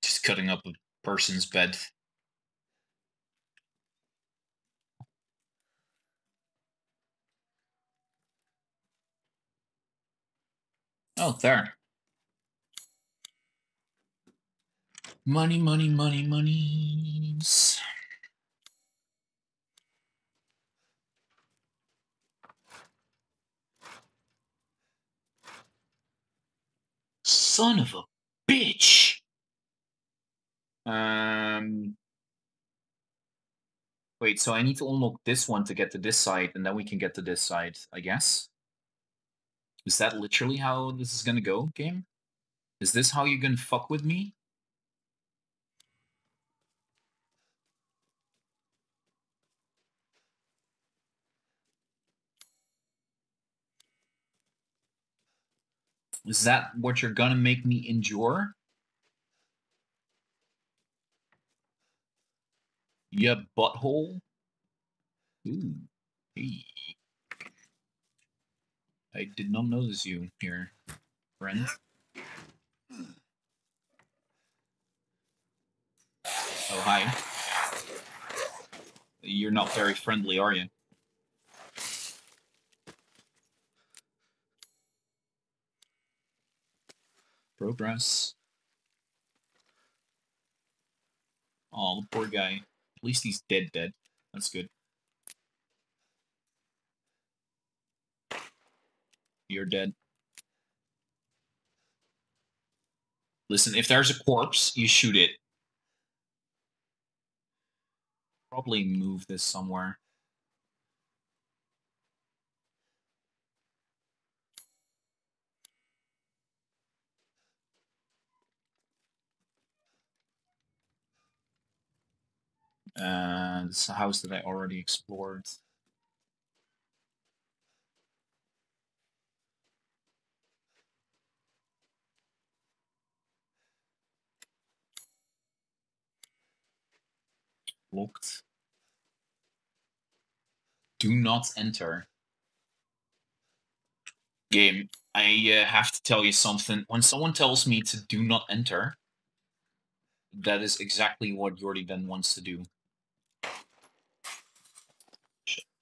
Just cutting up a person's bed. Oh, there. Money, money, money, monies. Son of a bitch. Um. Wait, so I need to unlock this one to get to this side, and then we can get to this side, I guess. Is that literally how this is gonna go, game? Is this how you're gonna fuck with me? Is that what you're gonna make me endure? Yeah, butthole. Ooh, hey. I did not notice you here, friend. Oh, hi. You're not very friendly, are you? Progress. Oh, the poor guy. Least he's dead dead. That's good. You're dead. Listen, if there's a corpse, you shoot it. Probably move this somewhere. Uh, this a house that I already explored. Locked. Do not enter. Game, I uh, have to tell you something. When someone tells me to do not enter, that is exactly what Jordi then wants to do.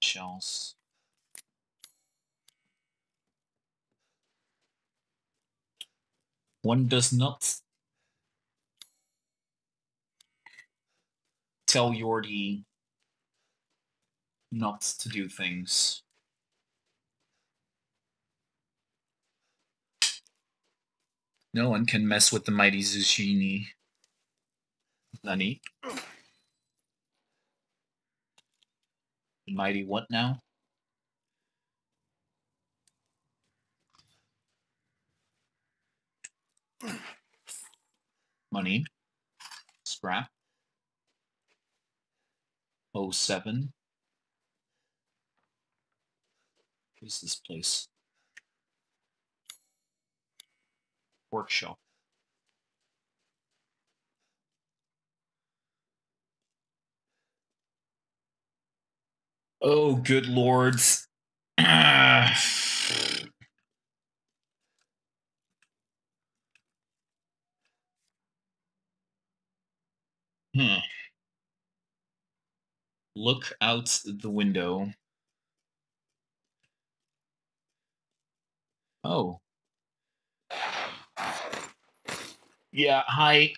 Shells. One does not tell Yordi not to do things. No one can mess with the mighty Zucchini. Nani? Mighty what now? Money. Scrap. 07. What is this place? Workshop. Oh, good lords. Hmm. Look out the window. Oh. Yeah, hi.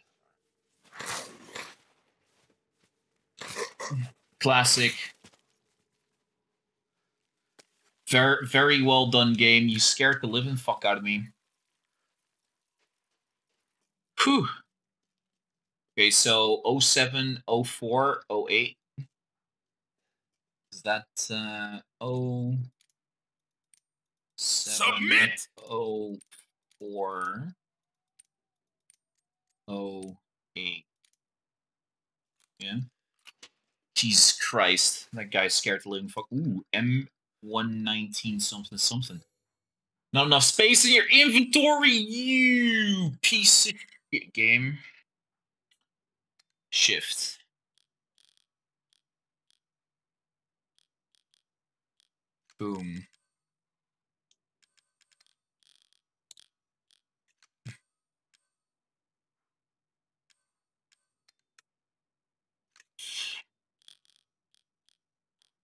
Classic. Very, very well done game. You scared the living fuck out of me. Whew. Okay, so 07, 04, 08. Is that uh oh Submit! oh four oh eight. Yeah. Jesus Christ. That guy scared the living fuck. Ooh, M one nineteen something something. Not enough space in your inventory, you piece of shit game. Shift. Boom.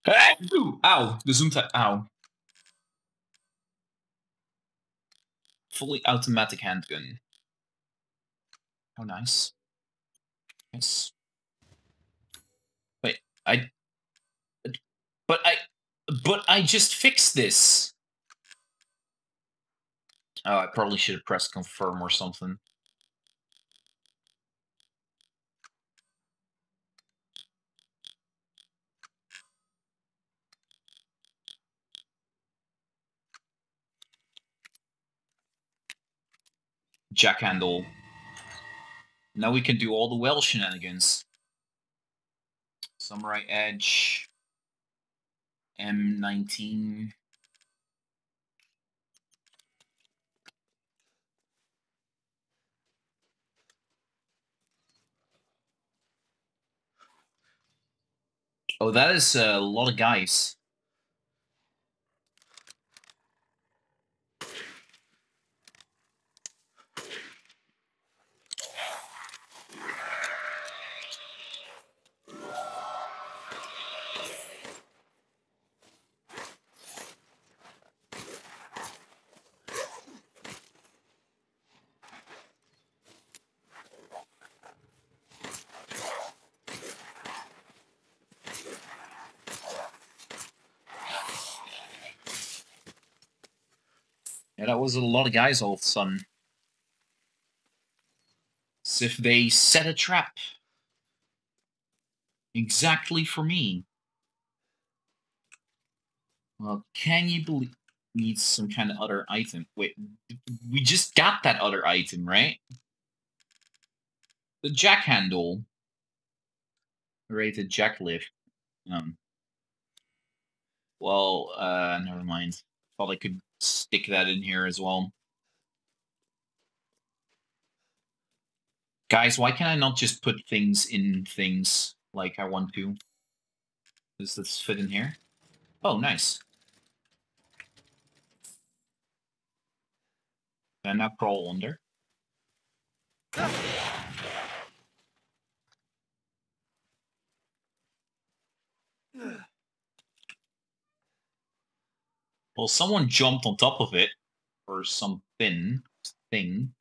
Ow, Gesundheit, ow. Fully automatic handgun. How nice. Yes. Wait, I... But I... But I just fixed this! Oh, I probably should have pressed confirm or something. Jack handle. Now we can do all the well shenanigans. Samurai Edge. M19. Oh, that is a lot of guys. Yeah, that was a lot of guys all of a sudden. As if they set a trap. Exactly for me. Well, can you believe needs some kind of other item? Wait, we just got that other item, right? The jack handle. Rated jack lift. Um. Well, uh, never mind. Thought I could stick that in here as well. Guys, why can I not just put things in things like I want to? Does this fit in here? Oh, nice. Then I crawl under. Well, someone jumped on top of it or something. Thing.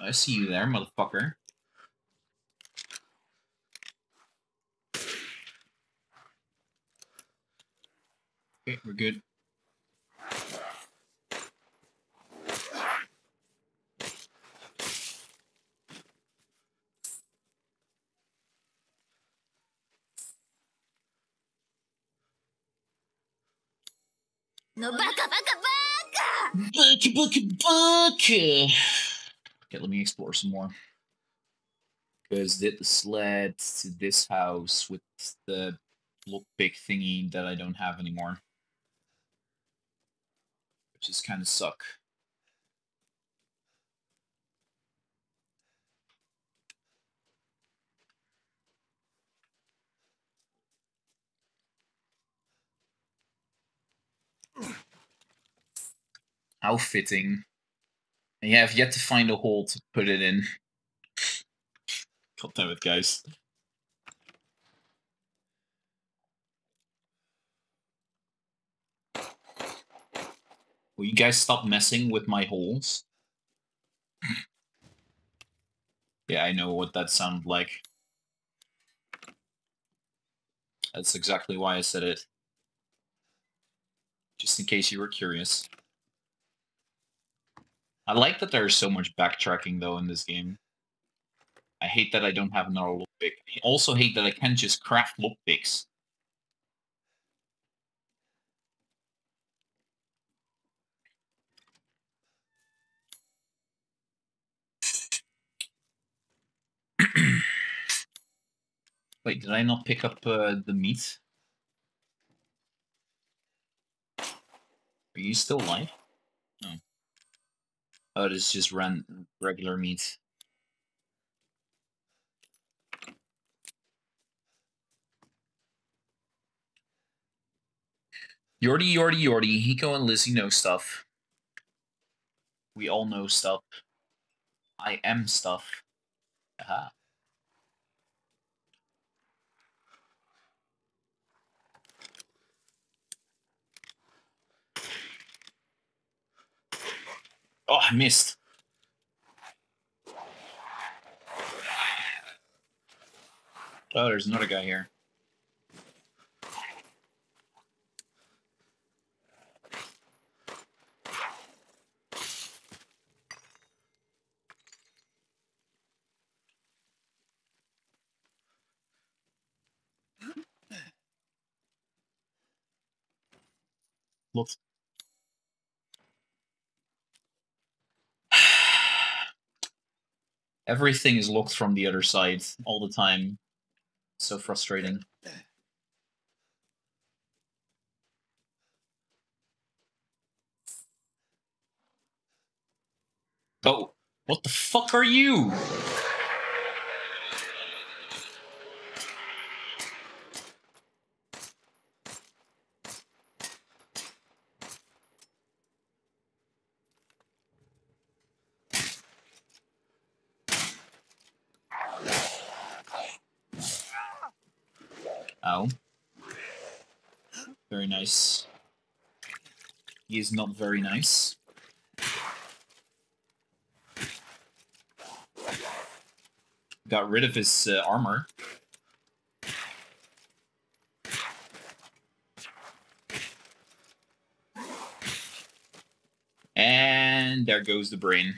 I see you there, motherfucker. Okay, we're good. No baka baka baka! Bucky, bucky, bucky. Okay, let me explore some more. Because this led to this house with the lockpick thingy that I don't have anymore. Which is kind of suck. How fitting. Yeah, I've yet to find a hole to put it in. God damn it, guys. Will you guys stop messing with my holes? yeah, I know what that sounded like. That's exactly why I said it. Just in case you were curious. I like that there's so much backtracking though in this game. I hate that I don't have another lockpick. I also hate that I can't just craft lockpicks. Wait, did I not pick up uh, the meat? You still alive? No. Oh, this just ran regular meat. Yordi, Yordi, Yordi. Hiko and Lizzie know stuff. We all know stuff. I am stuff. Aha. Oh, I missed. Oh, there's another guy here. Looks Everything is locked from the other side all the time. So frustrating. Oh, what the fuck are you? Ow. Very nice. He is not very nice. Got rid of his uh, armor. And there goes the brain.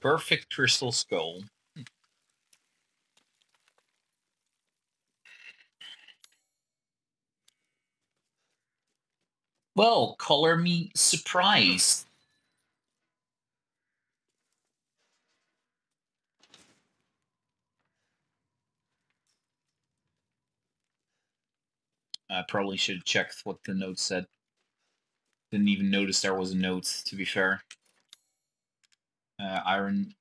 Perfect crystal skull. Well, color me surprised. I probably should have checked what the note said. Didn't even notice there was a note, to be fair. Uh, iron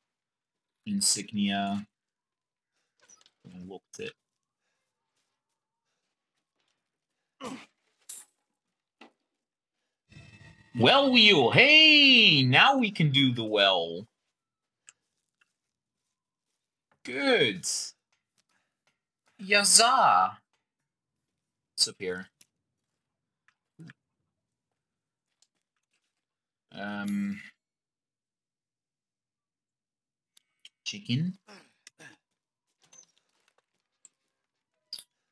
insignia. I looked it. Well wheel. Hey, now we can do the well. Good. Yaza. What's up here? Um, chicken.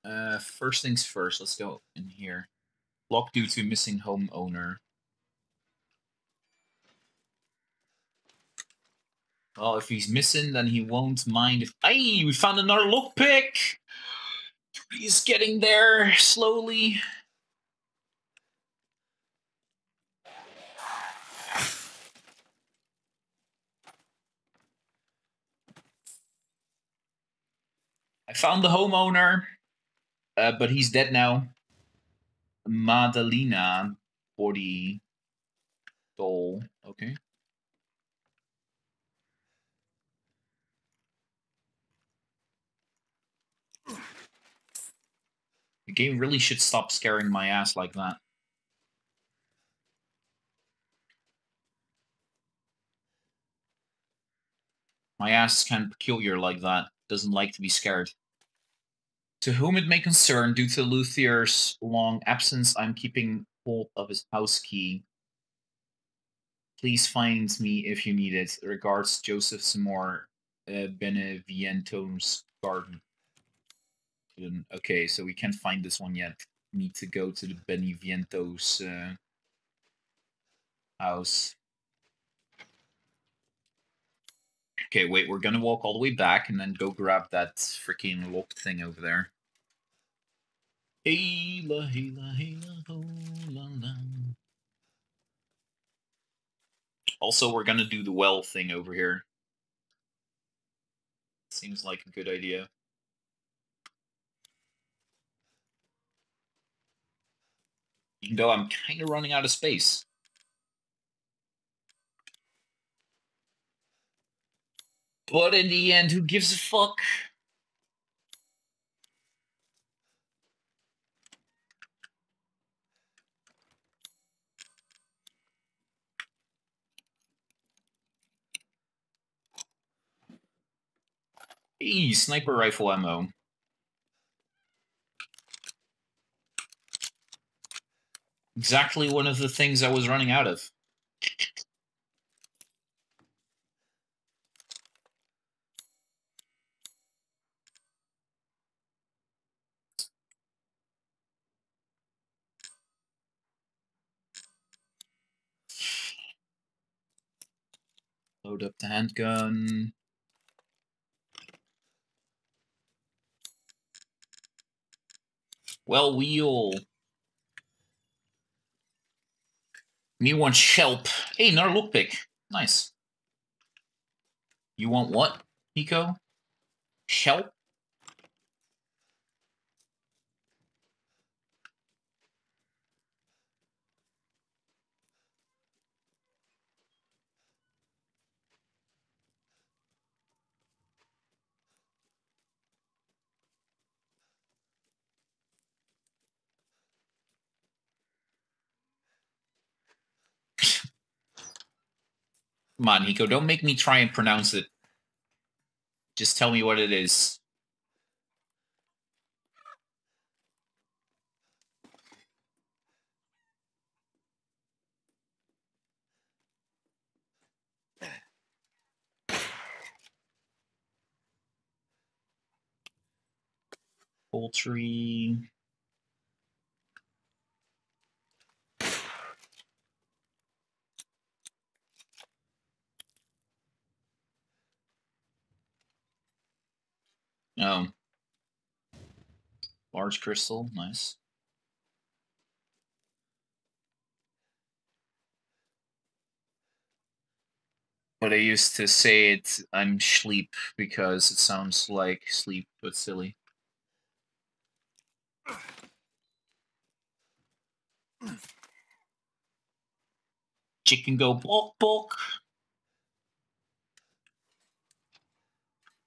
Uh, first things first. Let's go in here. Lock due to missing homeowner. Well, if he's missing, then he won't mind if. Hey, we found another lockpick. He's getting there slowly. I found the homeowner, uh, but he's dead now. Madalena body doll. Okay. The game really should stop scaring my ass like that. My ass is kind of peculiar like that. Doesn't like to be scared. To whom it may concern, due to Luthier's long absence, I'm keeping hold of his house key. Please find me if you need it. Regards, Joseph Seymour, uh, Beneviento's garden. Didn't- Okay, so we can't find this one yet. Need to go to the Beneviento's uh, house. Okay, wait, we're gonna walk all the way back and then go grab that freaking locked thing over there. La, la. Also, we're gonna do the well thing over here. Seems like a good idea. Even though I'm kind of running out of space. But in the end, who gives a fuck? Eee, sniper rifle ammo. Exactly one of the things I was running out of. Load up the handgun. Well, we'll. Me want shelp. Hey, another lookpick. Nice. You want what, Nico? Shelp? Come don't make me try and pronounce it. Just tell me what it is. Poultry. Oh. Large crystal, nice. But I used to say it, I'm sleep, because it sounds like sleep, but silly. Chicken go bulk bulk.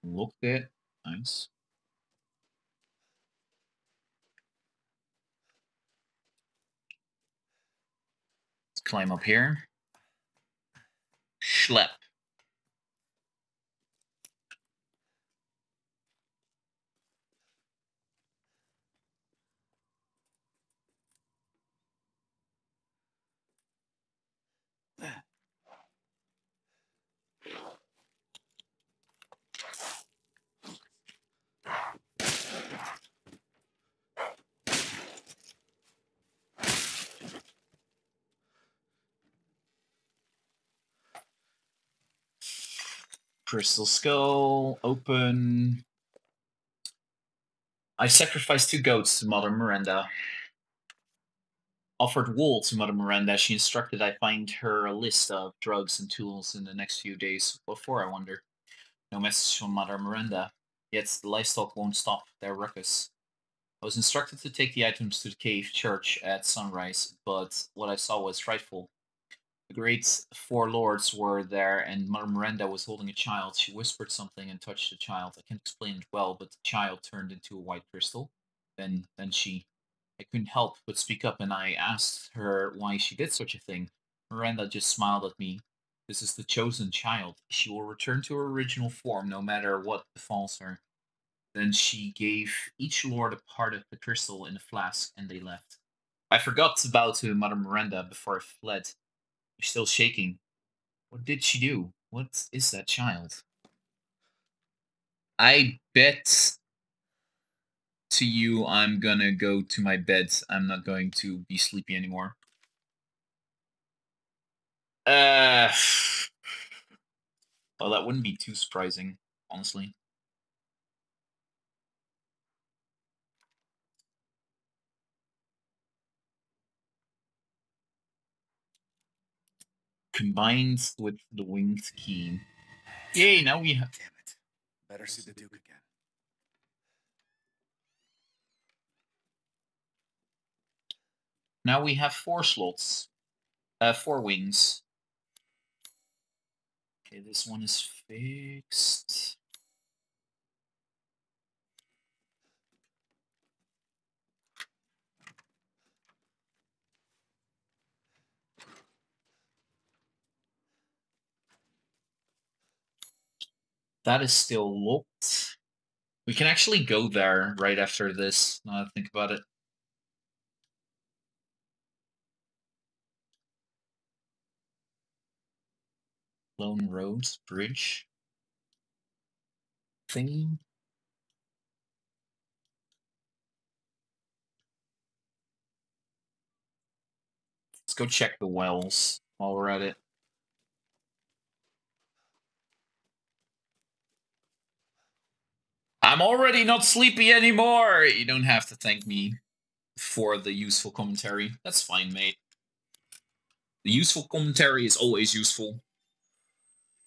Look it. Nice. Let's climb up here. Schlep. Crystal Skull, open. I sacrificed two goats to Mother Miranda. Offered wool to Mother Miranda. She instructed I find her a list of drugs and tools in the next few days. Before I wonder? No message from Mother Miranda. Yet the livestock won't stop their ruckus. I was instructed to take the items to the cave church at sunrise, but what I saw was frightful. The great four lords were there, and Mother Miranda was holding a child. She whispered something and touched the child. I can't explain it well, but the child turned into a white crystal. Then, then she. I couldn't help but speak up, and I asked her why she did such a thing. Miranda just smiled at me. This is the chosen child. She will return to her original form no matter what befalls her. Then she gave each lord a part of the crystal in a flask, and they left. I forgot bow to Mother Miranda before I fled. Still shaking. What did she do? What is that child? I bet to you I'm gonna go to my bed. I'm not going to be sleepy anymore. Uh, well, that wouldn't be too surprising, honestly. Combined with the winged key. Yay, now we have. Damn it. Better see the Duke again. Now we have four slots. Uh, four wings. Okay, this one is fixed. That is still locked. We can actually go there right after this, now I think about it. Lone Roads Bridge thingy. Let's go check the wells while we're at it. I'm already not sleepy anymore. You don't have to thank me for the useful commentary. That's fine, mate. The useful commentary is always useful.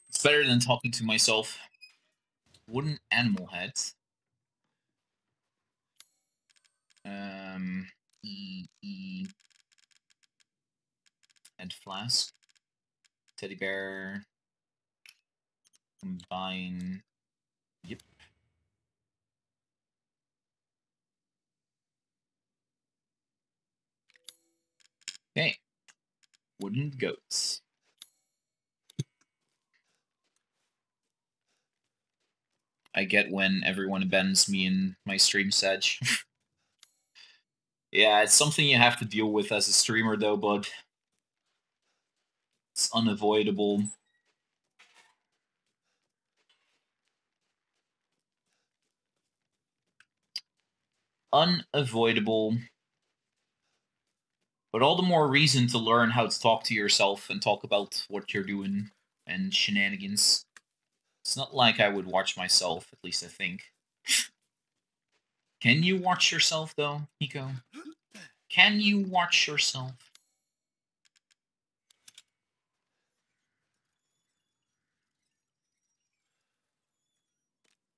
It's better than talking to myself. Wooden animal heads. Um, E, E, and flask. Teddy bear. Combine. Okay. Wooden goats. I get when everyone bends me in my stream sedge. yeah, it's something you have to deal with as a streamer though, bud. It's unavoidable. Unavoidable. But all the more reason to learn how to talk to yourself and talk about what you're doing and shenanigans. It's not like I would watch myself, at least I think. Can you watch yourself, though, Nico? Can you watch yourself?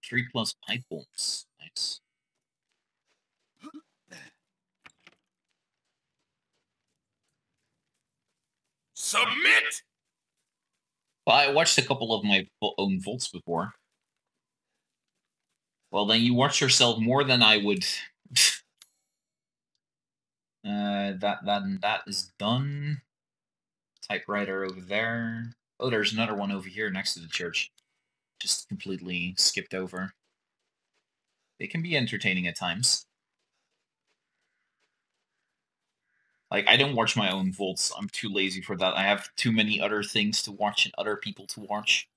Three plus pipe bombs. Nice. Submit! Well, I watched a couple of my own vaults before. Well, then you watch yourself more than I would. uh, that that that is done. Typewriter over there. Oh, there's another one over here next to the church. Just completely skipped over. It can be entertaining at times. Like I don't watch my own vaults. I'm too lazy for that. I have too many other things to watch and other people to watch.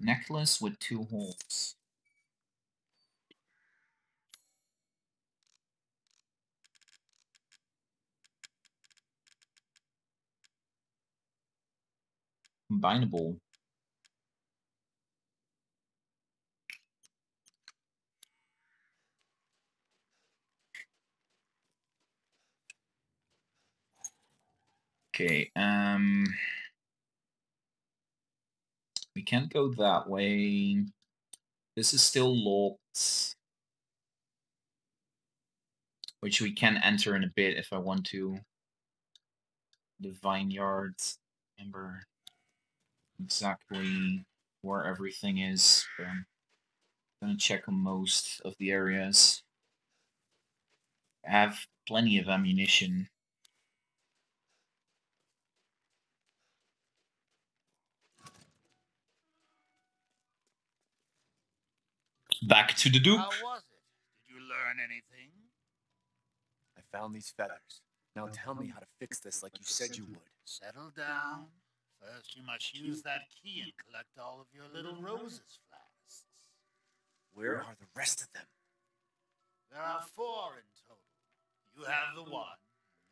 Necklace with two holes. Combinable. Okay, um we can't go that way. This is still locked. Which we can enter in a bit if I want to. The vineyards. Remember exactly where everything is. I'm gonna check on most of the areas. I have plenty of ammunition. Back to the Duke. How was it? Did you learn anything? I found these feathers. Now tell me how to fix this like you said you would. Settle down. First, you must use that key and collect all of your little mm-hmm. roses flasks. Where are the rest of them? There are four in total. You have the one.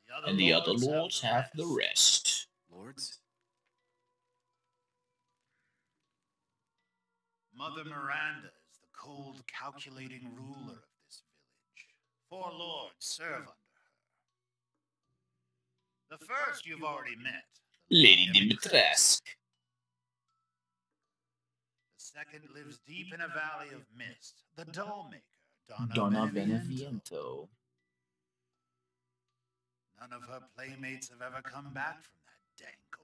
The other And the other lords lords have the rest. Lords? Mother Miranda is the cold, calculating ruler of this village. Four lords serve under her. The first you've already met. Lady Dimitrescu. The second lives deep in a valley of mist. The dollmaker, Donna, Donna Beneviento. Beneviento. None of her playmates have ever come back from that dank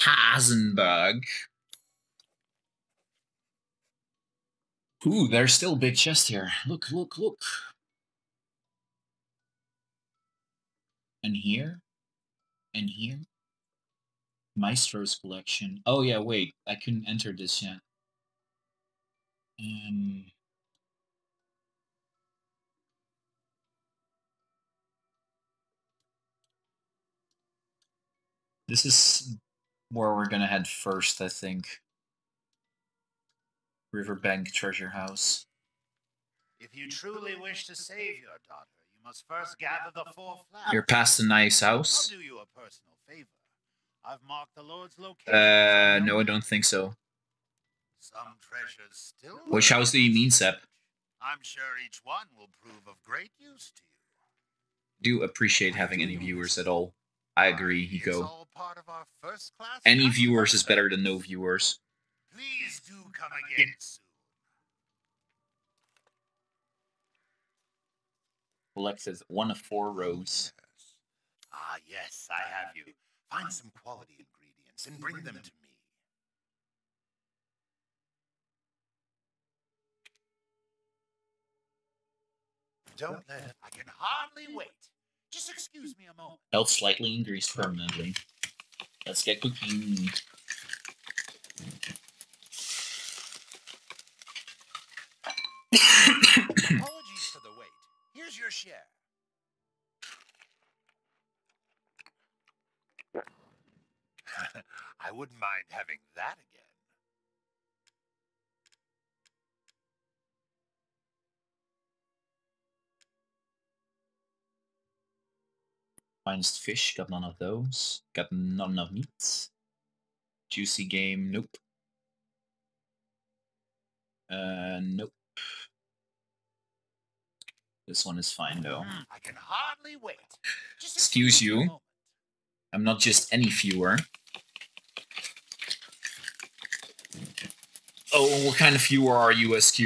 Hasenberg. Ooh, there's still big chest here. Look, look, look. And here. And here. Maestro's collection. Oh yeah, wait. I couldn't enter this yet. Um. This is where we're gonna head first, I think. Riverbank Treasure House. If you truly wish to save your daughter, you must first gather the four flowers. You're past the nice house. I'll do you a personal favor. I've marked the Lord's location. Uh, no, I don't think so. Some treasures still. Which house do you mean, Sep? I'm sure each one will prove of great use to you. Do appreciate having any viewers at all. I agree, Hiko. all part of our first class. Any viewers is better than no viewers. Please do come again soon. Collected one of four rows. Ah, yes, I have you. Find some quality ingredients and bring them to me. Don't let it. I can hardly wait. Just excuse me a moment. Held slightly in grease permanently. Let's get cooking. Apologies for the wait. Here's your share. I wouldn't mind having that again. Finest fish, got none of those. Got none of meat. Juicy game, nope. Uh, nope. This one is fine though. I can hardly wait. Just Excuse you. I'm not just any viewer. Oh, what kind of viewer are you, SQ?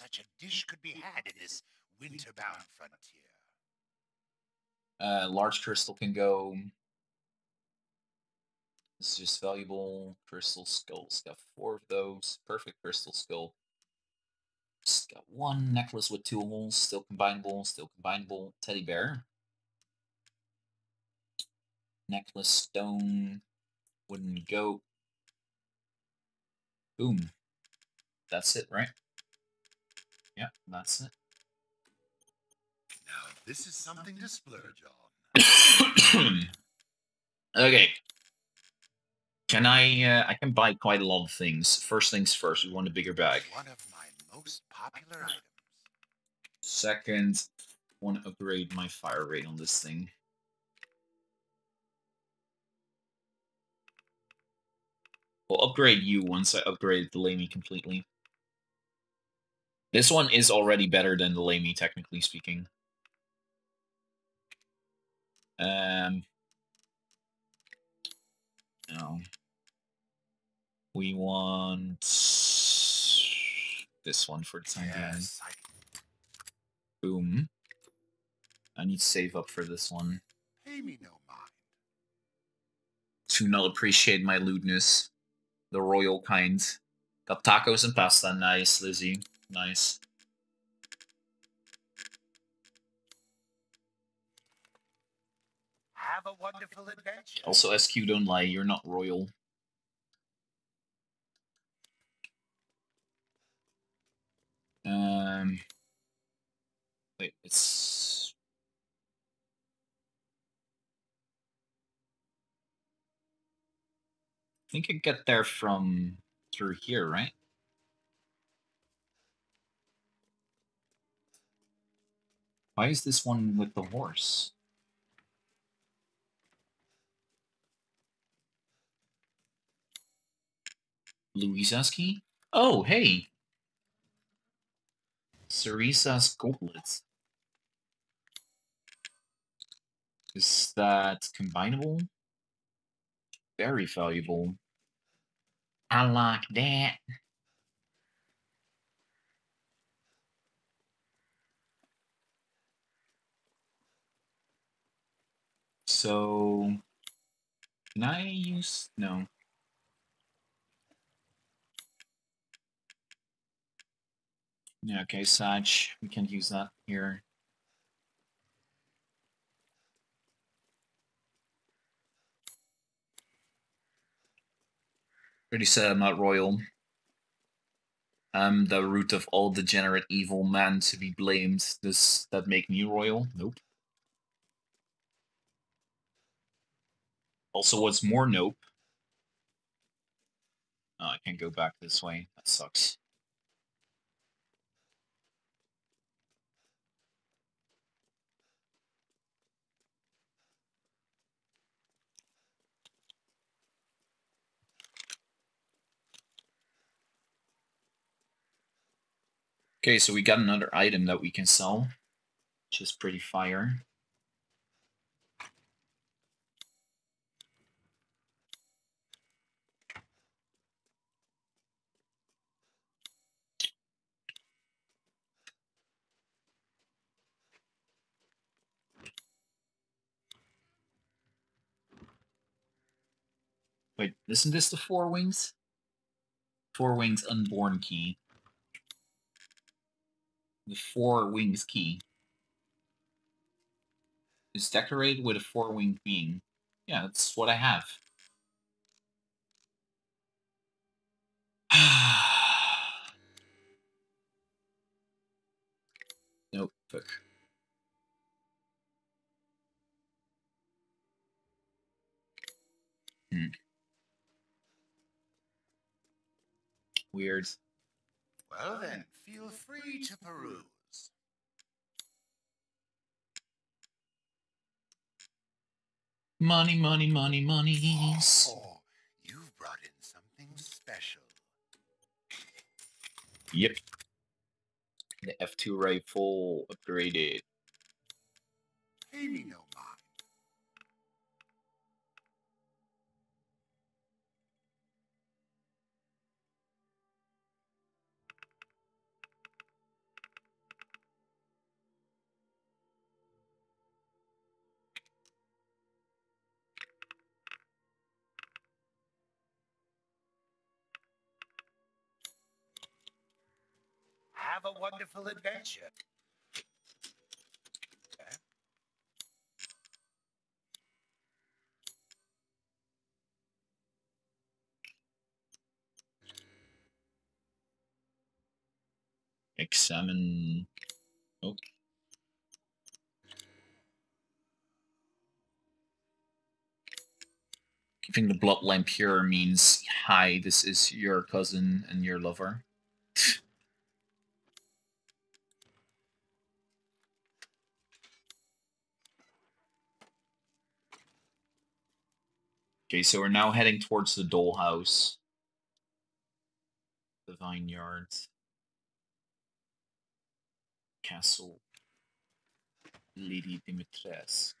Such a dish could be had in this winter-bound frontier. Uh, large crystal can go. This is just valuable. Crystal skulls. Got four of those. Perfect crystal skull. Got one necklace with two holes. Still combinable. Still combinable. Teddy bear. Necklace stone. Wooden goat. Boom. That's it, right? Yeah, that's it. Now, this is something to splurge on. okay. Can I? Uh, I can buy quite a lot of things. First things first. We want a bigger bag. One of my most popular items. Second, want to upgrade my fire rate on this thing. We'll upgrade you once I upgrade the LEMI completely. This one is already better than the LEMI, technically speaking. Um, no. We want this one for the time being. Boom. I need to save up for this one. Pay me no mind. To not appreciate my lewdness. The royal kind. Got tacos and pasta. Nice, Lizzie. Nice. Have a wonderful adventure. Also, SQ, don't lie. You're not royal. Um. Wait, it's. I think I get there from through here, right? Why is this one with the horse? Luiza's key? Oh, hey! Cerisa's goblets. Is that combinable? Very valuable. I like that. So, can I use, no. Yeah, okay, Saj, we can use that here. Already said I'm not royal. I'm the root of all degenerate evil man to be blamed. Does that make me royal? Nope. Also, what's more nope? Oh, I can't go back this way. That sucks. Okay, so we got another item that we can sell, which is pretty fire. Wait, isn't this the Four Wings? Four Wings Unborn Key. The Four Wings Key. Is decorated with a four-winged being. Yeah, that's what I have. nope, fuck. Hmm. Weird. Well then, feel free to peruse. Money, money, money, monies. Oh, you've brought in something special. Yep. The F2 rifle upgraded. Pay me no mind. Have a wonderful adventure. Examine. Oh. Keeping the bloodline pure means, hi, this is your cousin and your lover. Okay, so we're now heading towards the dollhouse. The vineyards. castle. Lady Dimitrescu.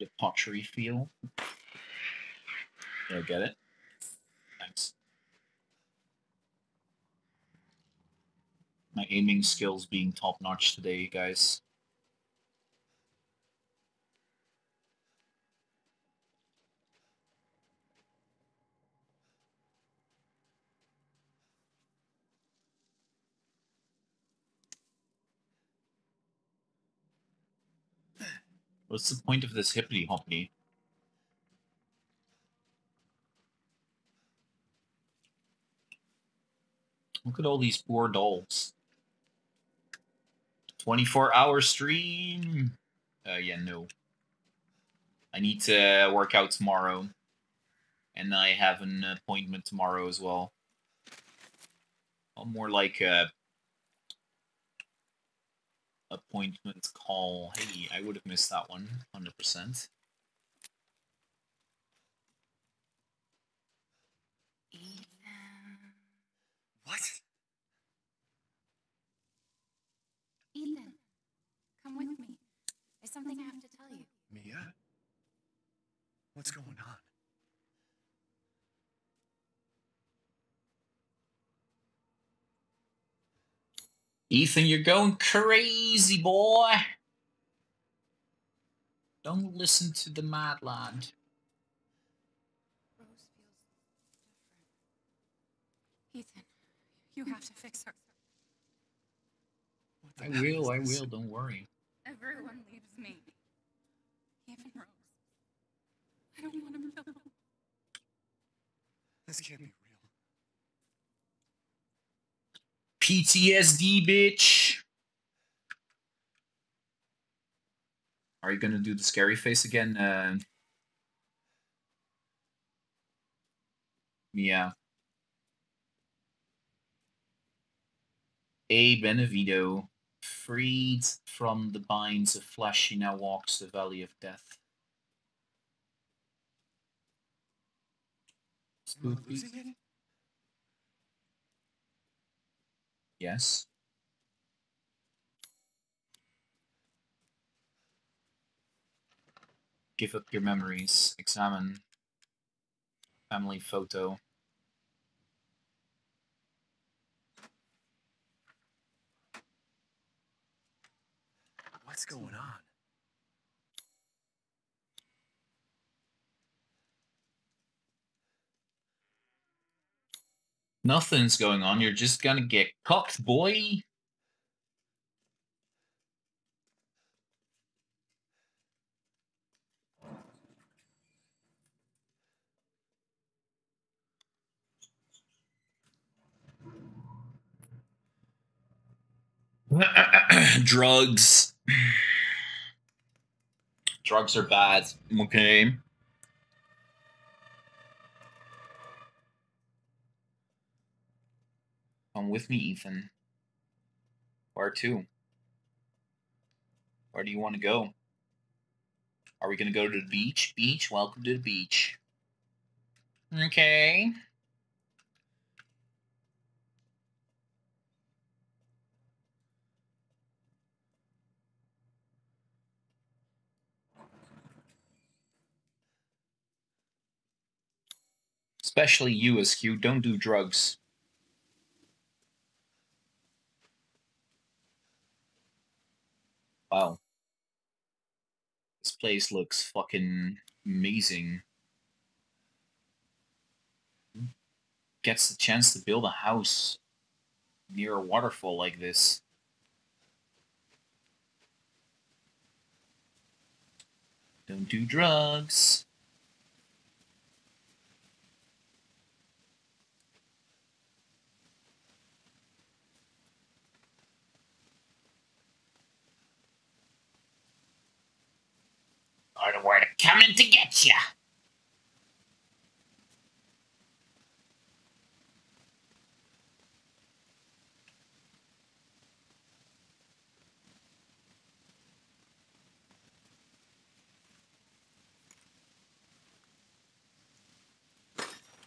The pottery feel. Yeah, get it? Thanks. My aiming skills being top notch today, guys. What's the point of this hippity hoppity? Look at all these poor dolls. 24 hour stream. Uh, yeah, no. I need to work out tomorrow. And I have an appointment tomorrow as well. More like a appointment call. Hey, I would have missed that one, 100%. What? Ethan, come with me. There's something I have to tell you. Mia? What's going on? Ethan, you're going crazy, boy. Don't listen to the mad lad. Ethan, you have to fix her. I will, I will, don't worry. Everyone leaves me. Even Rose. I don't want him alone. This can't be real. PTSD, bitch. Are you gonna do the scary face again? Uh, yeah. A Beneviento, freed from the binds of flesh, she now walks the valley of death. Spooky. Yes. Give up your memories. Examine. Family photo. What's going on? Nothing's going on. You're just gonna get cocked, boy. Drugs. Drugs are bad. Okay. Come with me, Ethan. Where to? Where do you want to go? Are we going to go to the beach? Beach? Welcome to the beach. Okay. Especially you, Askew. Don't do drugs. Wow. This place looks fucking amazing. Gets the chance to build a house near a waterfall like this. Don't do drugs. Or the word coming to get you.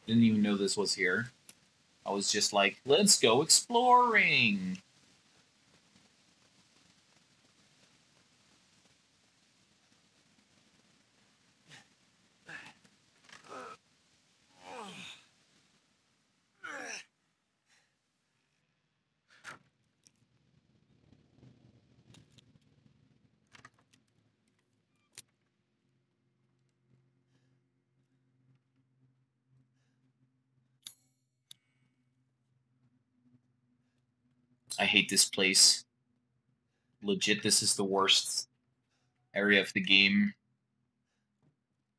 Didn't even know this was here. I was just like, let's go exploring. I hate this place. Legit, this is the worst area of the game.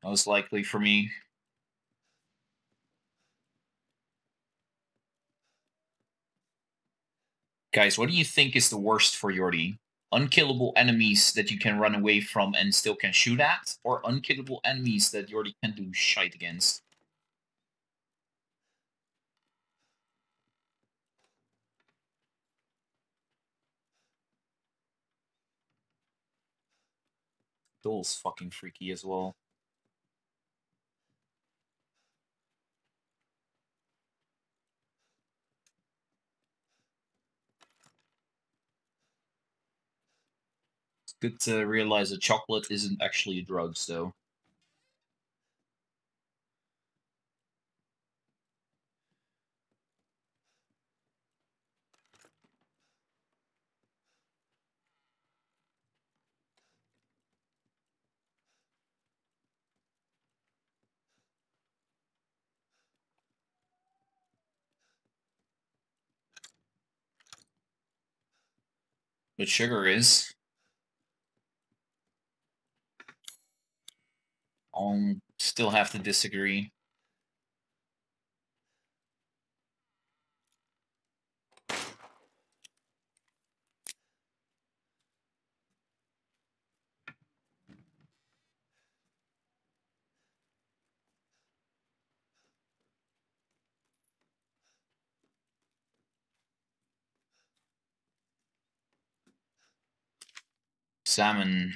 Most likely for me. Guys, what do you think is the worst for Yordi? Unkillable enemies that you can run away from and still can shoot at? Or unkillable enemies that Yordi can do shite against? Dole's fucking freaky as well. It's good to realize that chocolate isn't actually a drug, so. But sugar is. I'll still have to disagree. Salmon.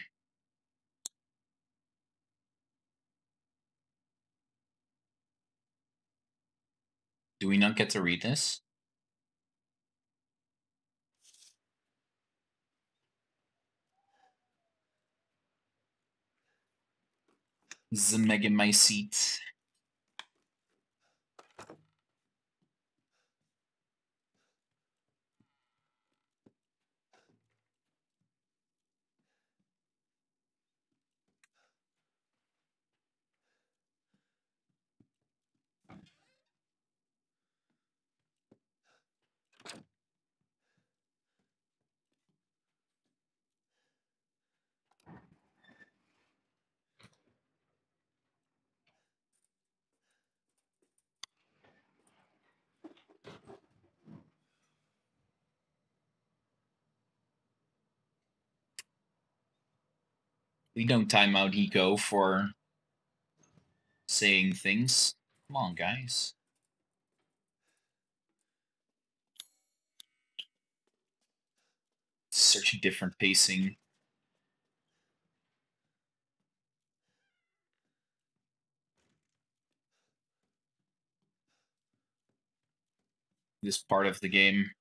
Do we not get to read this? Is the We don't time out Hiko for saying things. Come on, guys. Such a different pacing. This part of the game.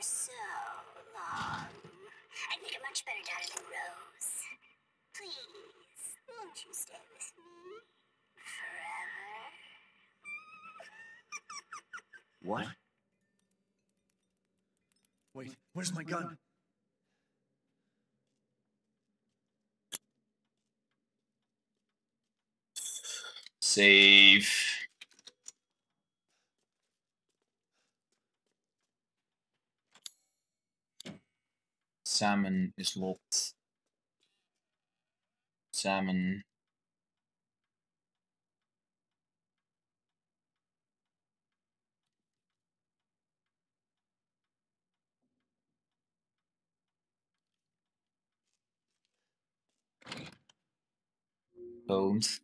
For so long. I'd make a much better daughter than Rose. Please, won't you stay with me forever? What? Wait, where's my gun? Save. salmon is locked. Salmon. Bones.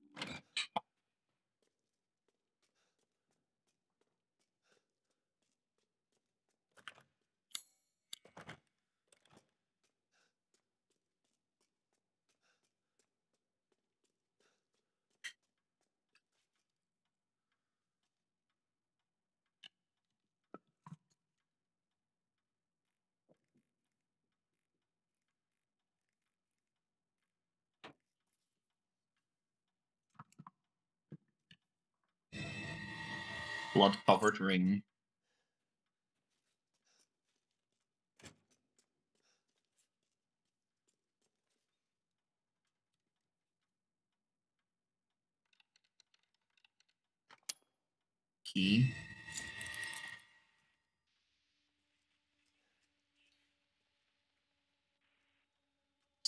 Blood covered ring. Key.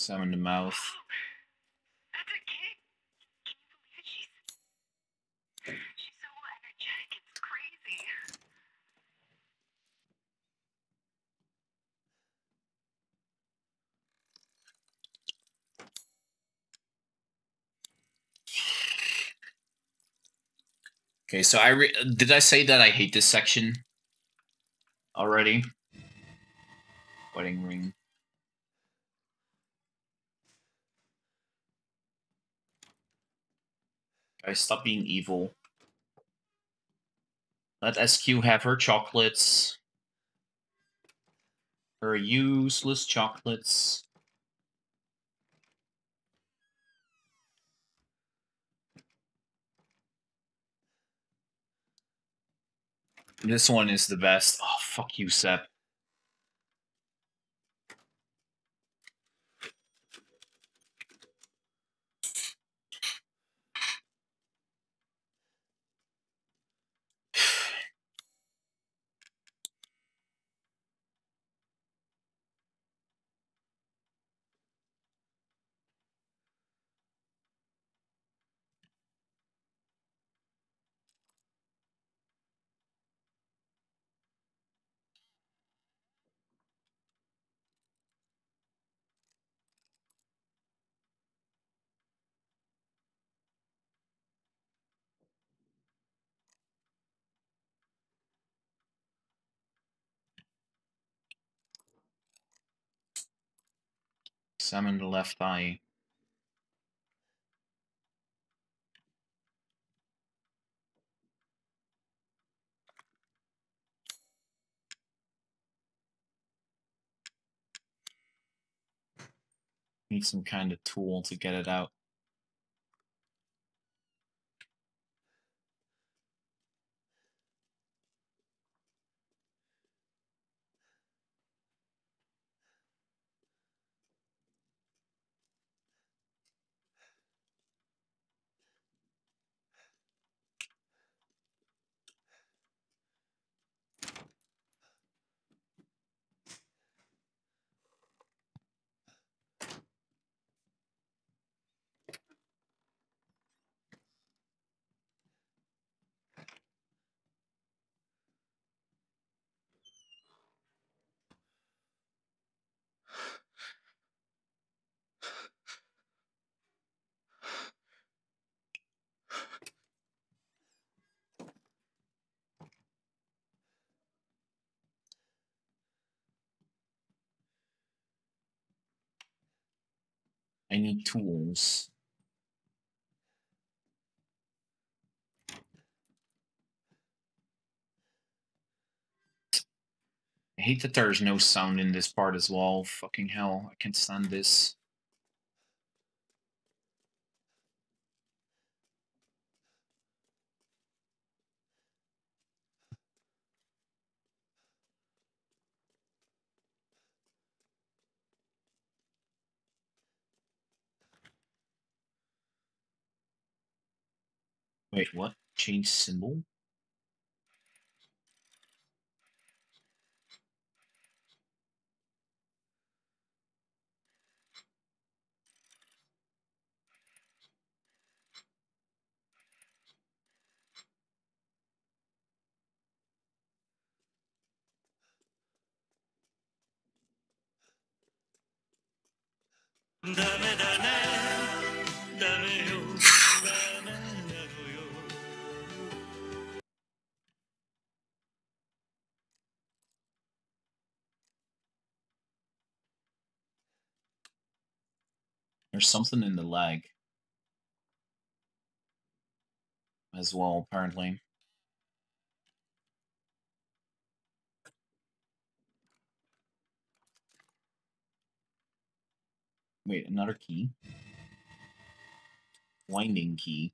In the mouth. Okay, so I did I say that I hate this section already? Wedding ring. Guys, stop being evil. Let SQ have her chocolates. Her useless chocolates. This one is the best. Oh, fuck you, Sep. Summon the left eye. Need some kind of tool to get it out. I need tools. I hate that there's no sound in this part as well. Fucking hell, I can't stand this. Wait, what? Change symbol? Dame, dame, dame There's something in the lag. As well, apparently. Wait, another key? Winding key.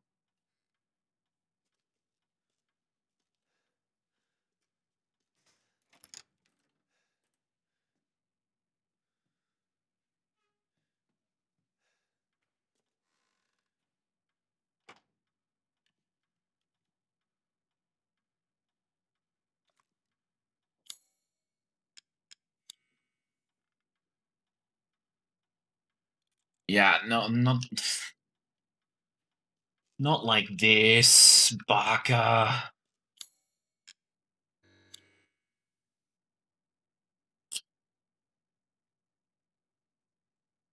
Yeah, no, not not like this, Baka.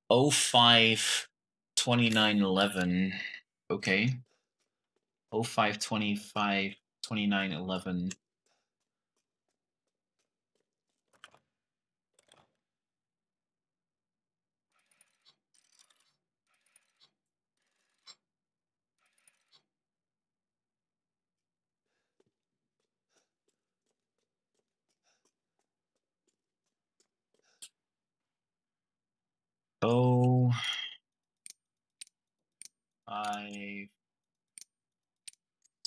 Oh five twenty nine eleven. Okay. Oh five twenty five twenty nine eleven. Oh, five,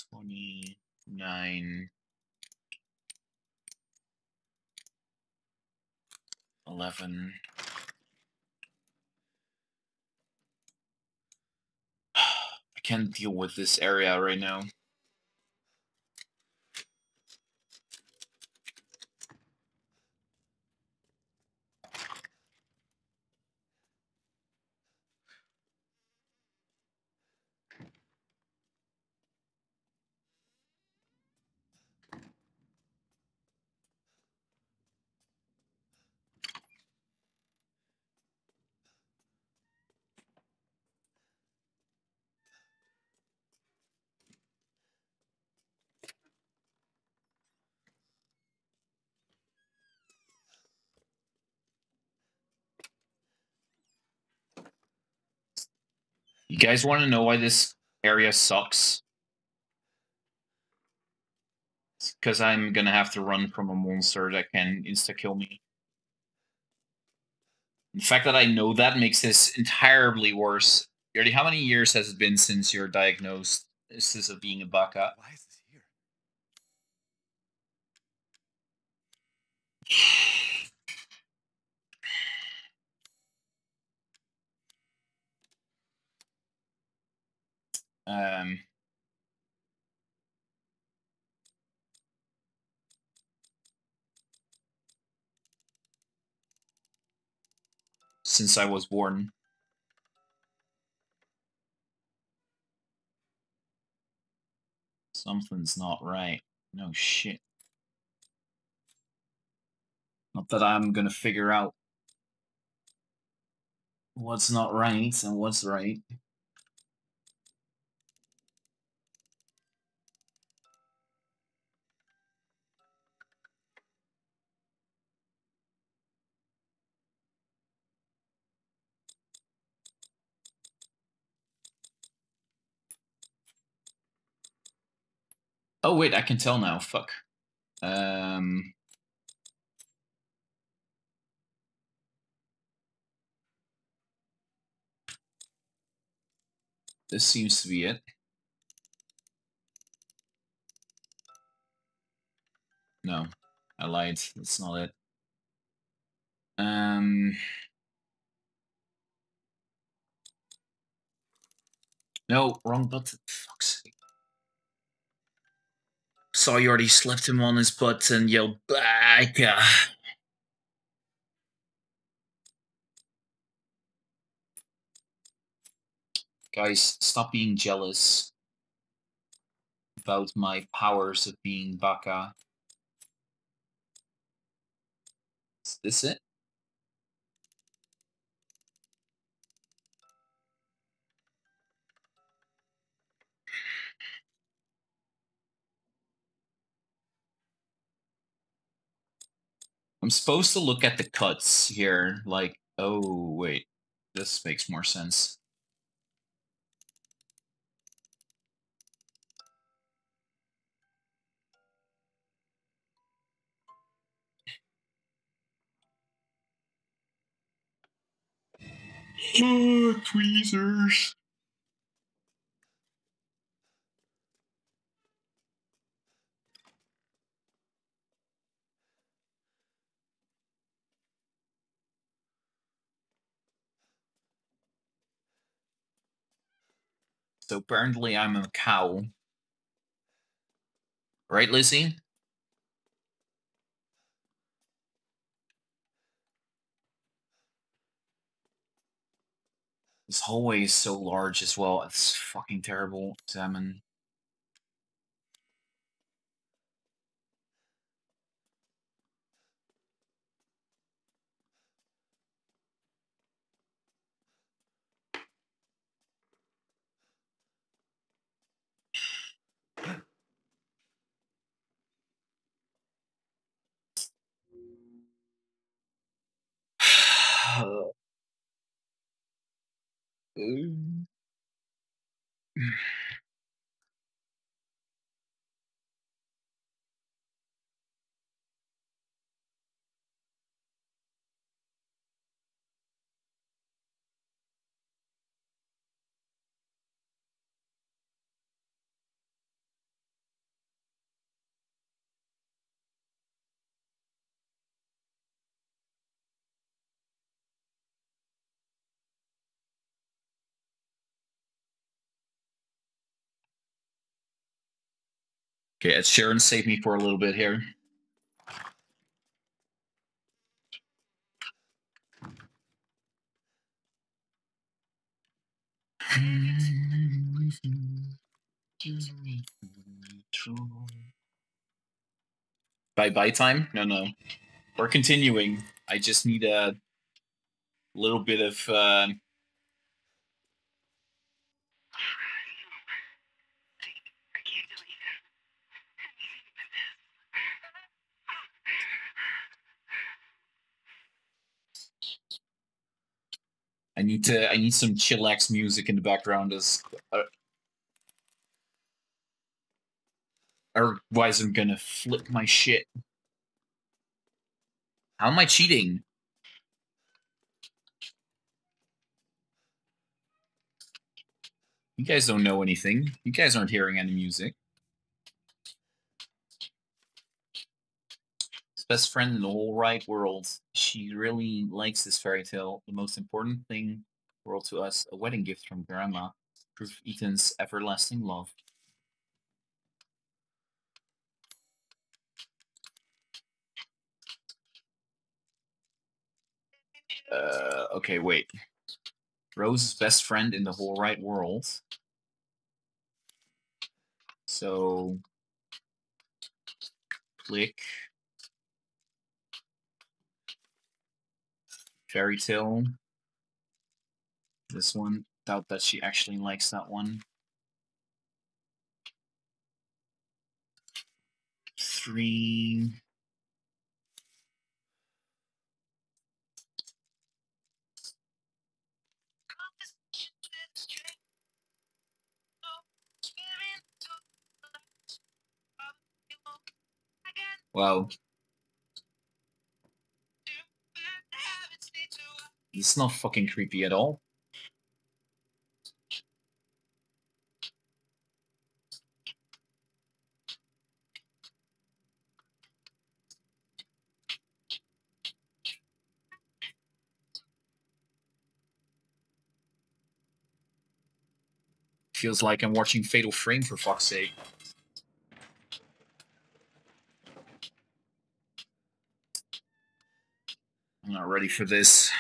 twenty-nine, eleven. I can't deal with this area right now. Guys want to know why this area sucks? Because I'm gonna have to run from a monster that can insta kill me. The fact that I know that makes this entirely worse. Yuri, how many years has it been since you're diagnosed this of being a baka? Why is this here? Um, since I was born. Something's not right. No shit. Not that I'm gonna figure out what's not right and what's right. Oh wait, I can tell now. Fuck. Um. This seems to be it. No, I lied. That's not it. Um. No, wrong button. Fuck's Saw you already slapped him on his butt and yelled, Baka. Uh, Guys, stop being jealous about my powers of being Baka. Is this it? I'm supposed to look at the cuts here, like, oh, wait. This makes more sense. Oh, tweezers. So apparently I'm a cow. Right, Lizzie? This hallway is so large as well. It's fucking terrible. Examine. Mm. Okay, Ed Sheeran save me for a little bit here. Bye bye time? No, no. We're continuing. I just need a little bit of. Uh... I need to. I need some chillax music in the background as. Uh, otherwise, I'm gonna flip my shit. How am I cheating? You guys don't know anything. You guys aren't hearing any music. Best friend in the whole right world. She really likes this fairy tale. The most important thing world to us, a wedding gift from Grandma. Proof of Ethan's everlasting love. Uh, okay, wait. Rose's best friend in the whole right world. So, click. Fairy tale. This one. Doubt that she actually likes that one. Three. Wow. It's not fucking creepy at all. Feels like I'm watching Fatal Frame for fuck's sake. I'm not ready for this.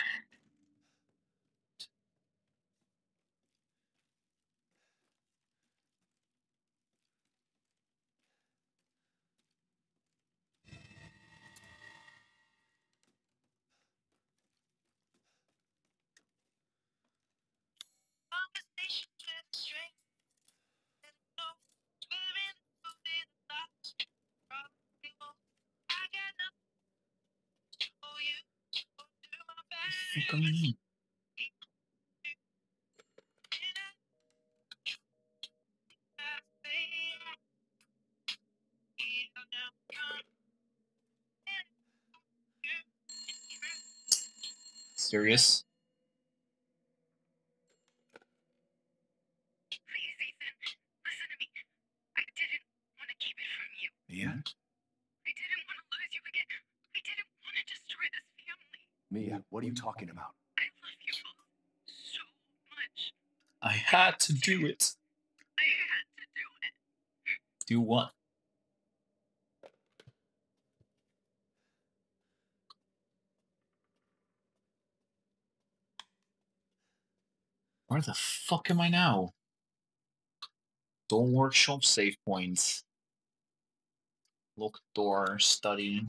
Do it. I had to do it. Do what? Where the fuck am I now? Don't workshop save points. Lock door, study.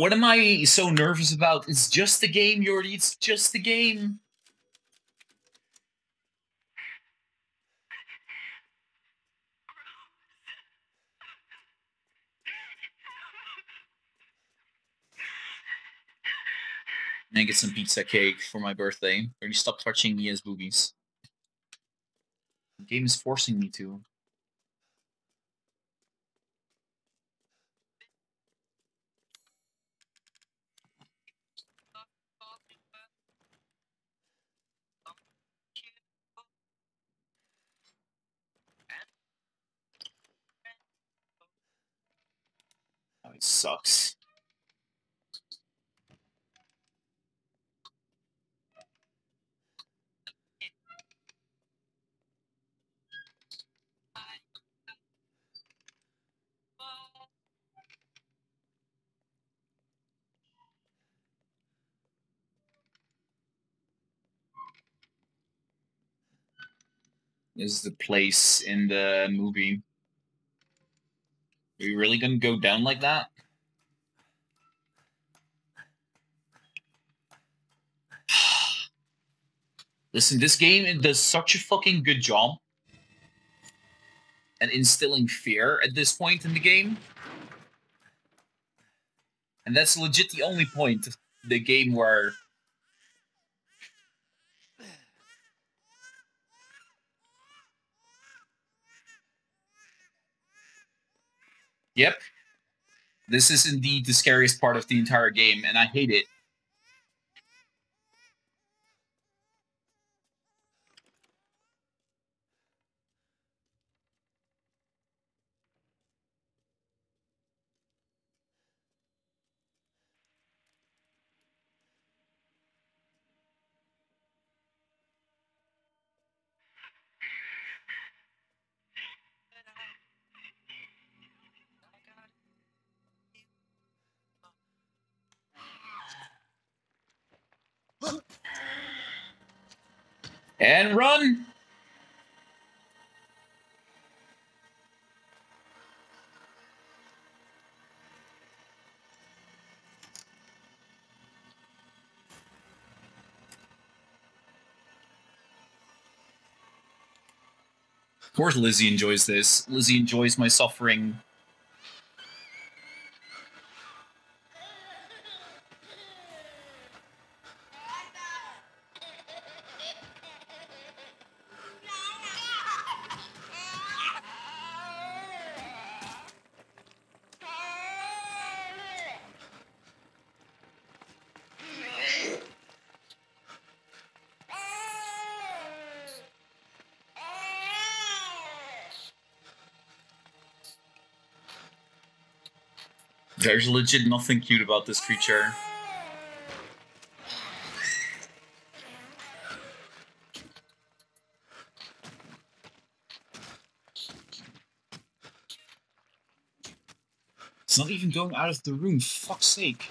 What am I so nervous about? It's just a game, Yordi. It's just a game. And I get some pizza cake for my birthday. Or you stop touching Mia's boobies. The game is forcing me to. Sucks. is the place in the movie. Are you really gonna go down like that? Listen, this game it does such a fucking good job at instilling fear at this point in the game. And that's legit the only point the game where Yep. This is indeed the scariest part of the entire game, and I hate it. And run! Of course Lizzie enjoys this. Lizzie enjoys my suffering. There's legit nothing cute about this creature. It's not even going out of the room, fuck's sake.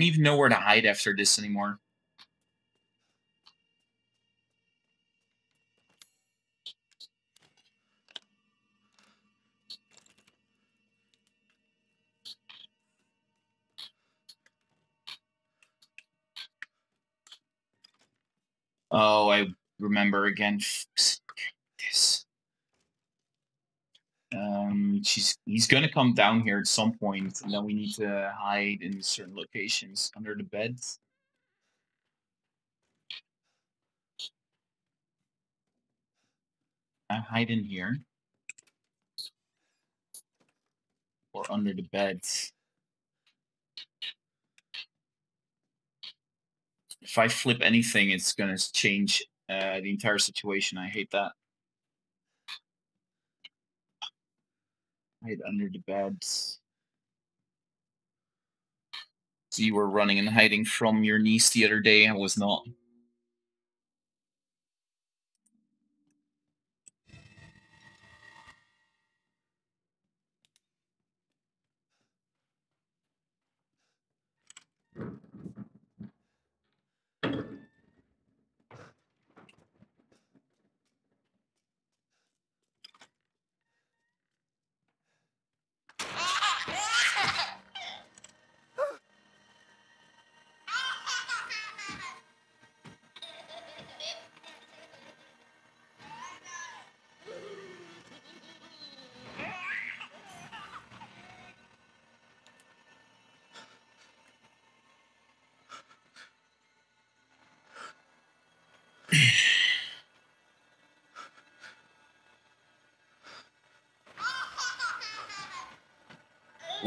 Don't even know where to hide after this anymore. Oh, I remember again. Fuck's sake, This. She's he's gonna come down here at some point, and then we need to hide in certain locations under the beds. I hide in here or under the beds. If I flip anything, it's gonna change uh, the entire situation. I hate that. Hide under the beds. So you were running and hiding from your niece the other day. I was not.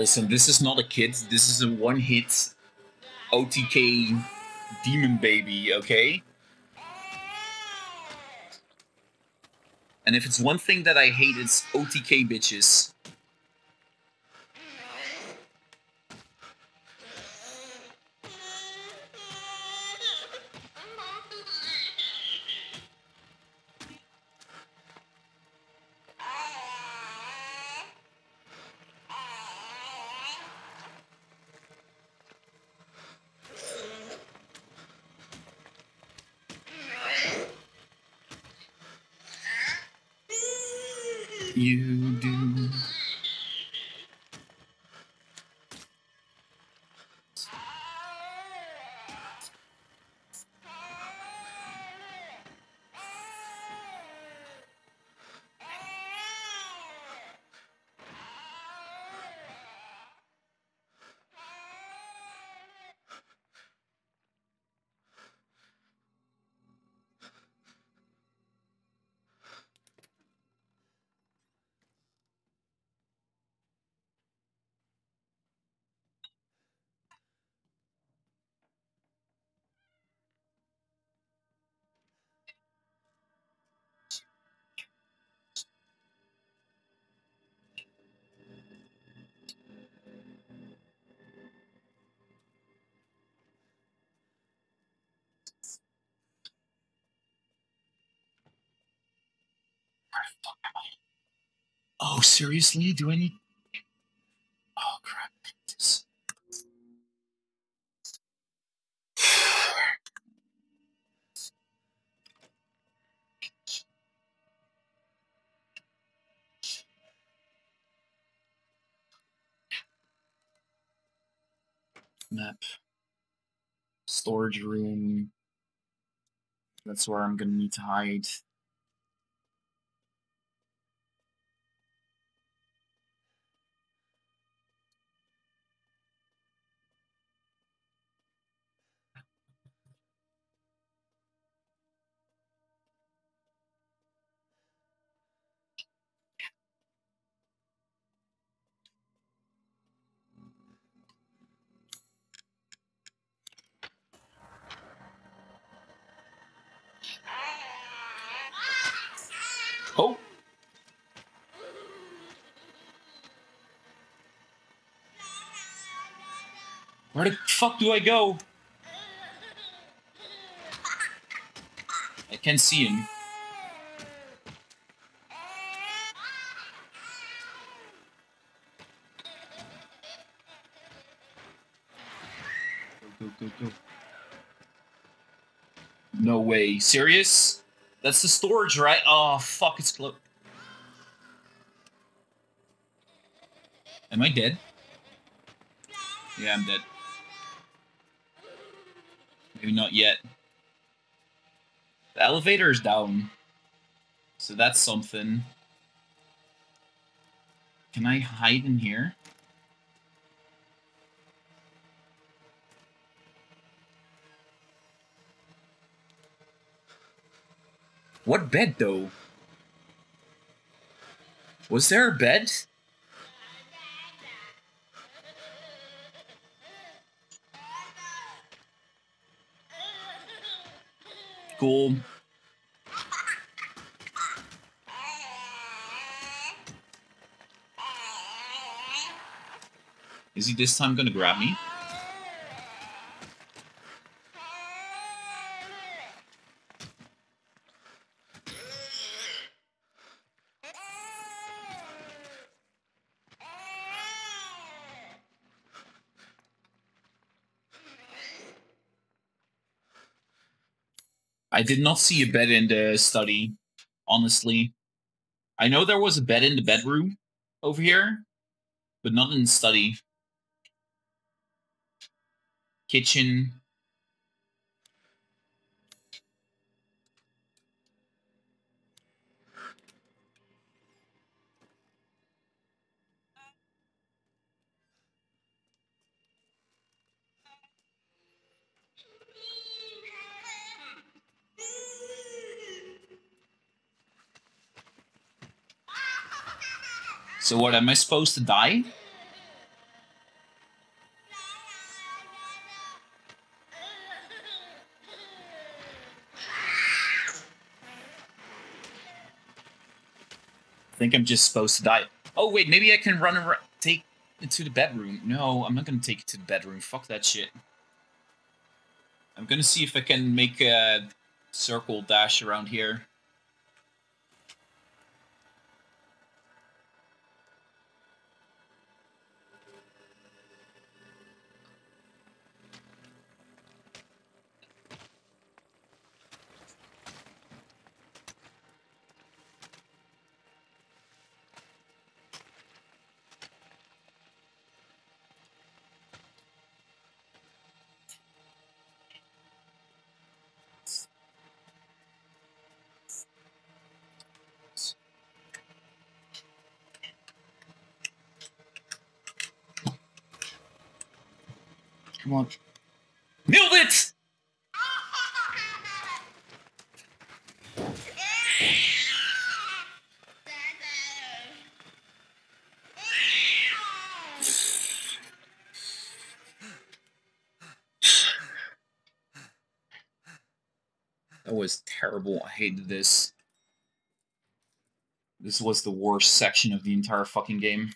Listen, this is not a kid. This is a one-hit OTK demon baby, okay? And if it's one thing that I hate, it's OTK bitches. Seriously? Do I need? Oh crap! This- Map. Storage room. That's where I'm gonna need to hide. Where the fuck do I go? I can't see him. Go, go, go, go. No way. Serious? That's the storage, right? Oh, fuck, it's close. Am I dead? Yeah, I'm dead. Maybe not yet. The elevator is down. So that's something. Can I hide in here? What bed, though? Was there a bed? Cool. Is he this time gonna grab me? I did not see a bed in the study, honestly. I know there was a bed in the bedroom over here, but not in the study. Kitchen. So what, am I supposed to die? I think I'm just supposed to die. Oh wait, maybe I can run around, take it to the bedroom. No, I'm not gonna take it to the bedroom. Fuck that shit. I'm gonna see if I can make a circle dash around here. On. Nailed it! That was terrible. I hated this. This was the worst section of the entire fucking game.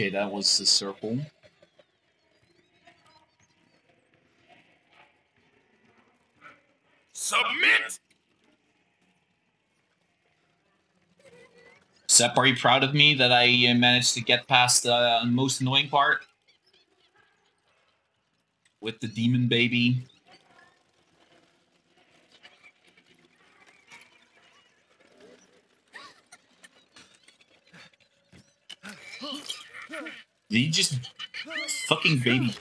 Okay, that was the circle. Submit! Sep, are you proud of me that I uh, managed to get past the uh, most annoying part? With the demon baby. Did he just fucking baby?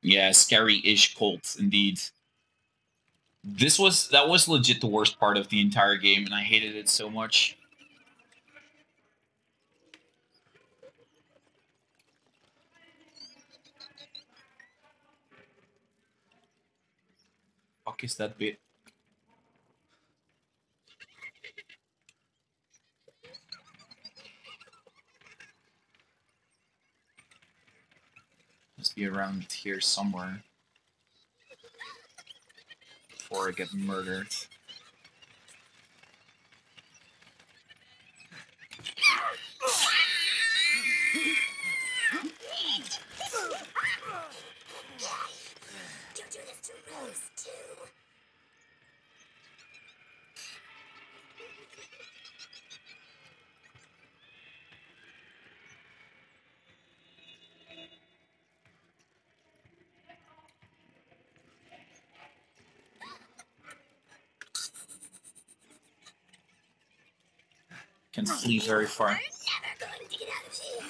Yeah, scary-ish cult indeed. This was that was legit the worst part of the entire game, and I hated it so much. Is that bit? Must be around here somewhere. Before I get murdered. You do this to Rose too. Can't flee very far. Never going to get out of here.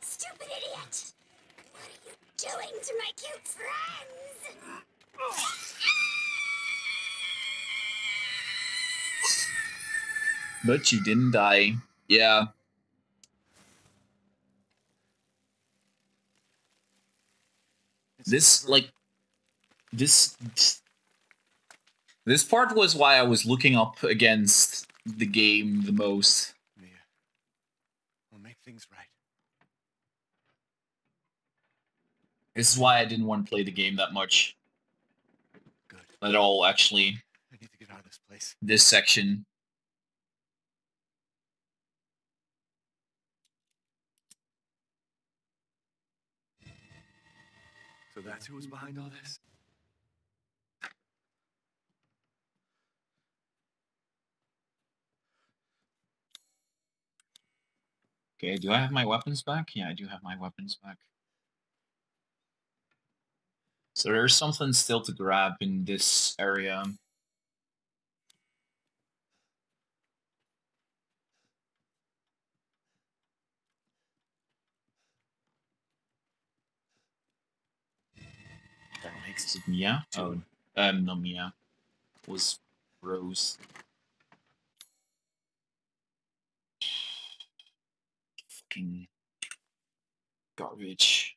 Stupid idiot! What are you doing to my cute friends? But you didn't die. Yeah. This like this this part was why I was looking up against the game the most. We'll make things right. This is why I didn't want to play the game that much. Good. At all, actually. I need to get out of this place. This section. So that's who was behind all this? Okay, do I have my weapons back? Yeah, I do have my weapons back. So there's something still to grab in this area. That makes it Mia? Oh, um, no, Mia. It was Rose. Fucking garbage.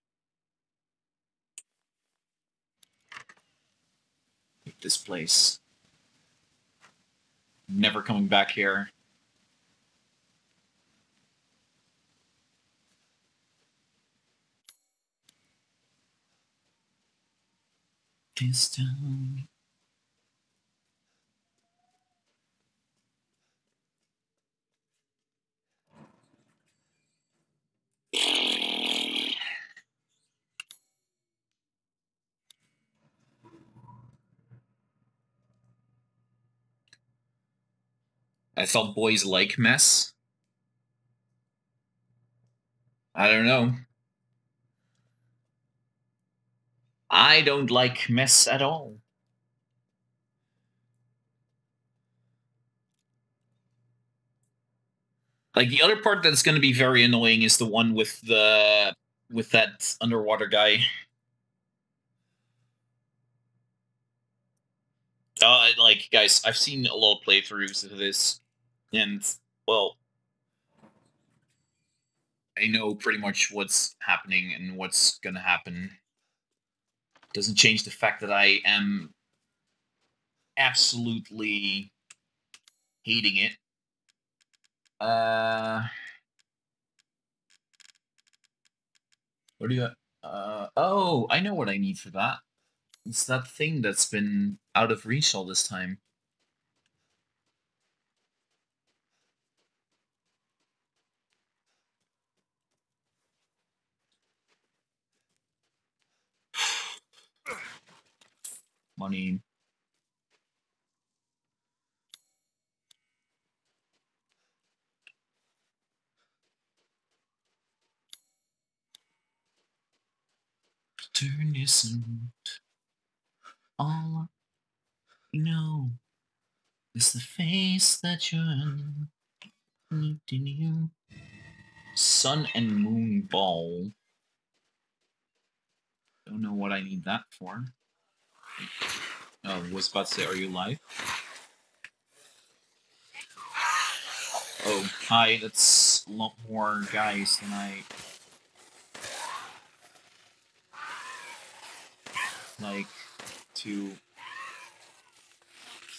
This place. Never coming back here. This town. I thought boys like mess. I don't know. I don't like mess at all. Like the other part that's going to be very annoying is the one with the with that underwater guy. Uh, like guys, I've seen a lot of playthroughs of this, and well, I know pretty much what's happening and what's gonna happen. Doesn't change the fact that I am absolutely hating it. Uh, What do you? Uh oh, I know what I need for that. It's that thing that's been out of reach all this time. Money. Turn isn't all I know is the face that you're in. you. Sun and moon ball. Don't know what I need that for. Oh, was about to say, are you live? Oh, hi, that's a lot more guys than I like to,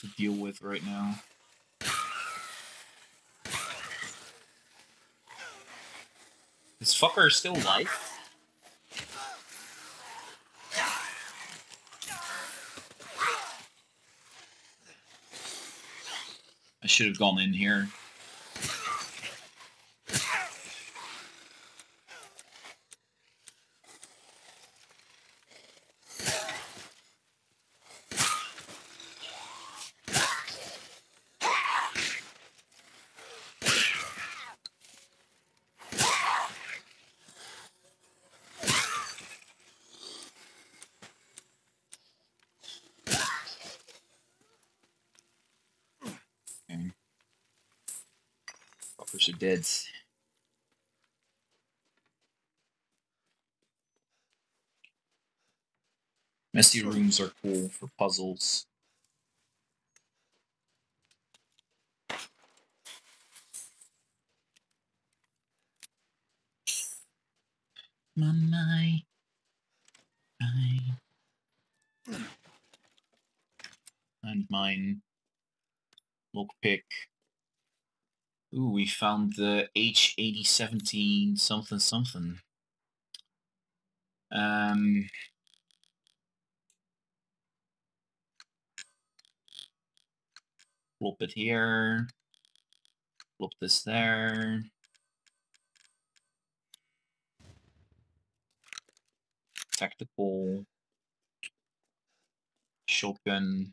to deal with right now. This fucker is still alive? I should have gone in here. Okay. Dead. Messy rooms are cool for puzzles. My, my, my. And mine. Lockpick. Ooh, we found the H8017 something something. Um. Flip it here. Flip this there. Tactical. Shotgun.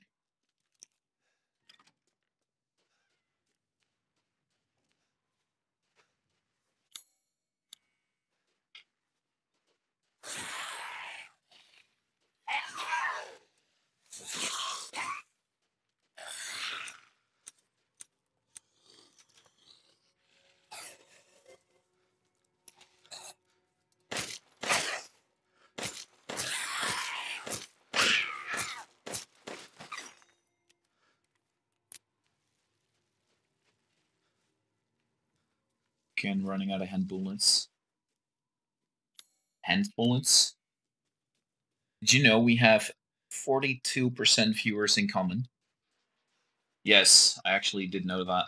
Again, running out of hand bullets. Hand bullets? Did you know we have 42% viewers in common? Yes, I actually did know that.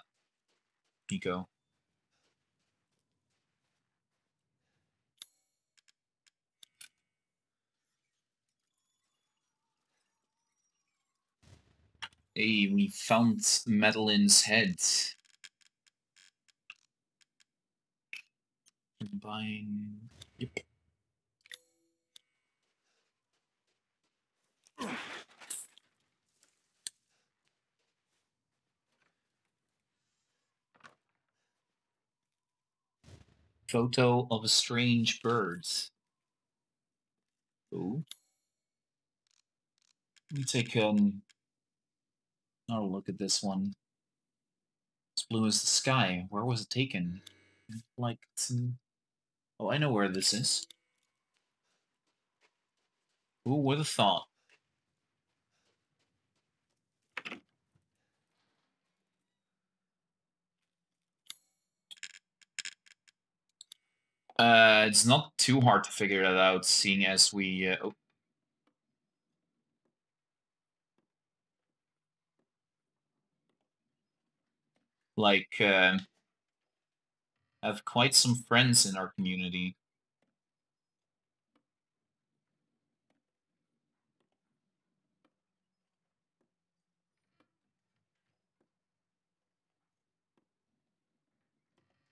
Nico. Hey, we found Madeline's head. Combine. Yep. Photo of a strange bird. Ooh. Let me take um, another look at this one. It's blue as the sky. Where was it taken? Like some... Oh, I know where this is. Who would have thought? Uh, it's not too hard to figure that out, seeing as we. Uh, oh. Like, uh, have quite some friends in our community.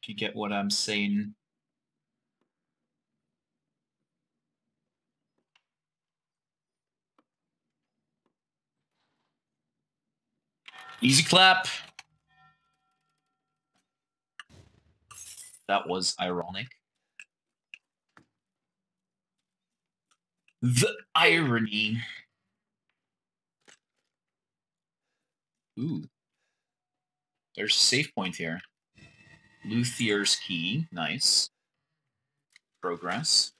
If you get what I'm saying. Easy clap. That was ironic. The irony. Ooh. There's a save point here. Luthier's key. Nice. Progress.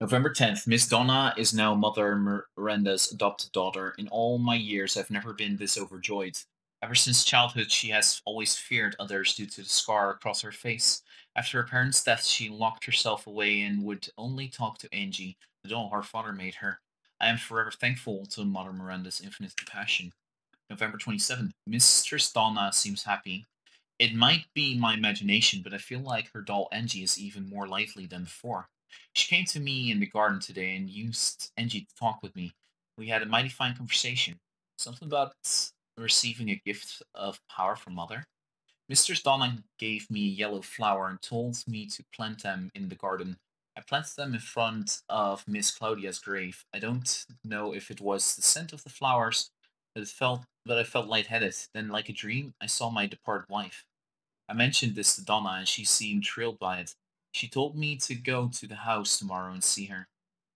November 10th. Miss Donna is now Mother Miranda's adopted daughter. In all my years, I've never been this overjoyed. Ever since childhood, she has always feared others due to the scar across her face. After her parents' death, she locked herself away and would only talk to Angie, the doll her father made her. I am forever thankful to Mother Miranda's infinite compassion. November 27th. Mistress Donna seems happy. It might be my imagination, but I feel like her doll Angie is even more lively than before. She came to me in the garden today and used Angie to talk with me. We had a mighty fine conversation. Something about receiving a gift of power from Mother. Mistress Donna gave me a yellow flower and told me to plant them in the garden. I planted them in front of Miss Claudia's grave. I don't know if it was the scent of the flowers, but it felt but I felt lightheaded. Then, like a dream, I saw my departed wife. I mentioned this to Donna, and she seemed thrilled by it. She told me to go to the house tomorrow and see her.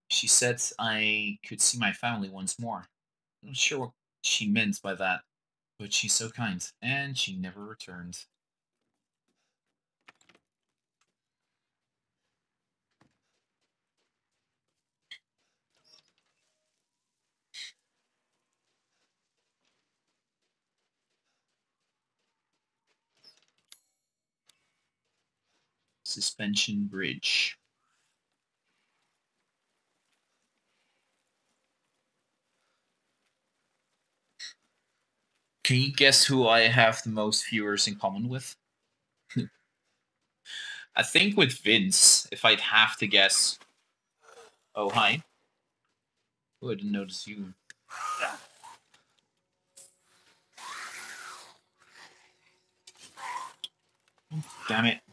She said I could see my family once more. I'm not sure what she meant by that, but she's so kind, and she never returned. Suspension Bridge. Can you guess who I have the most viewers in common with? I think with Vince, if I'd have to guess. Oh, hi. Oh, I didn't notice you. Damn it.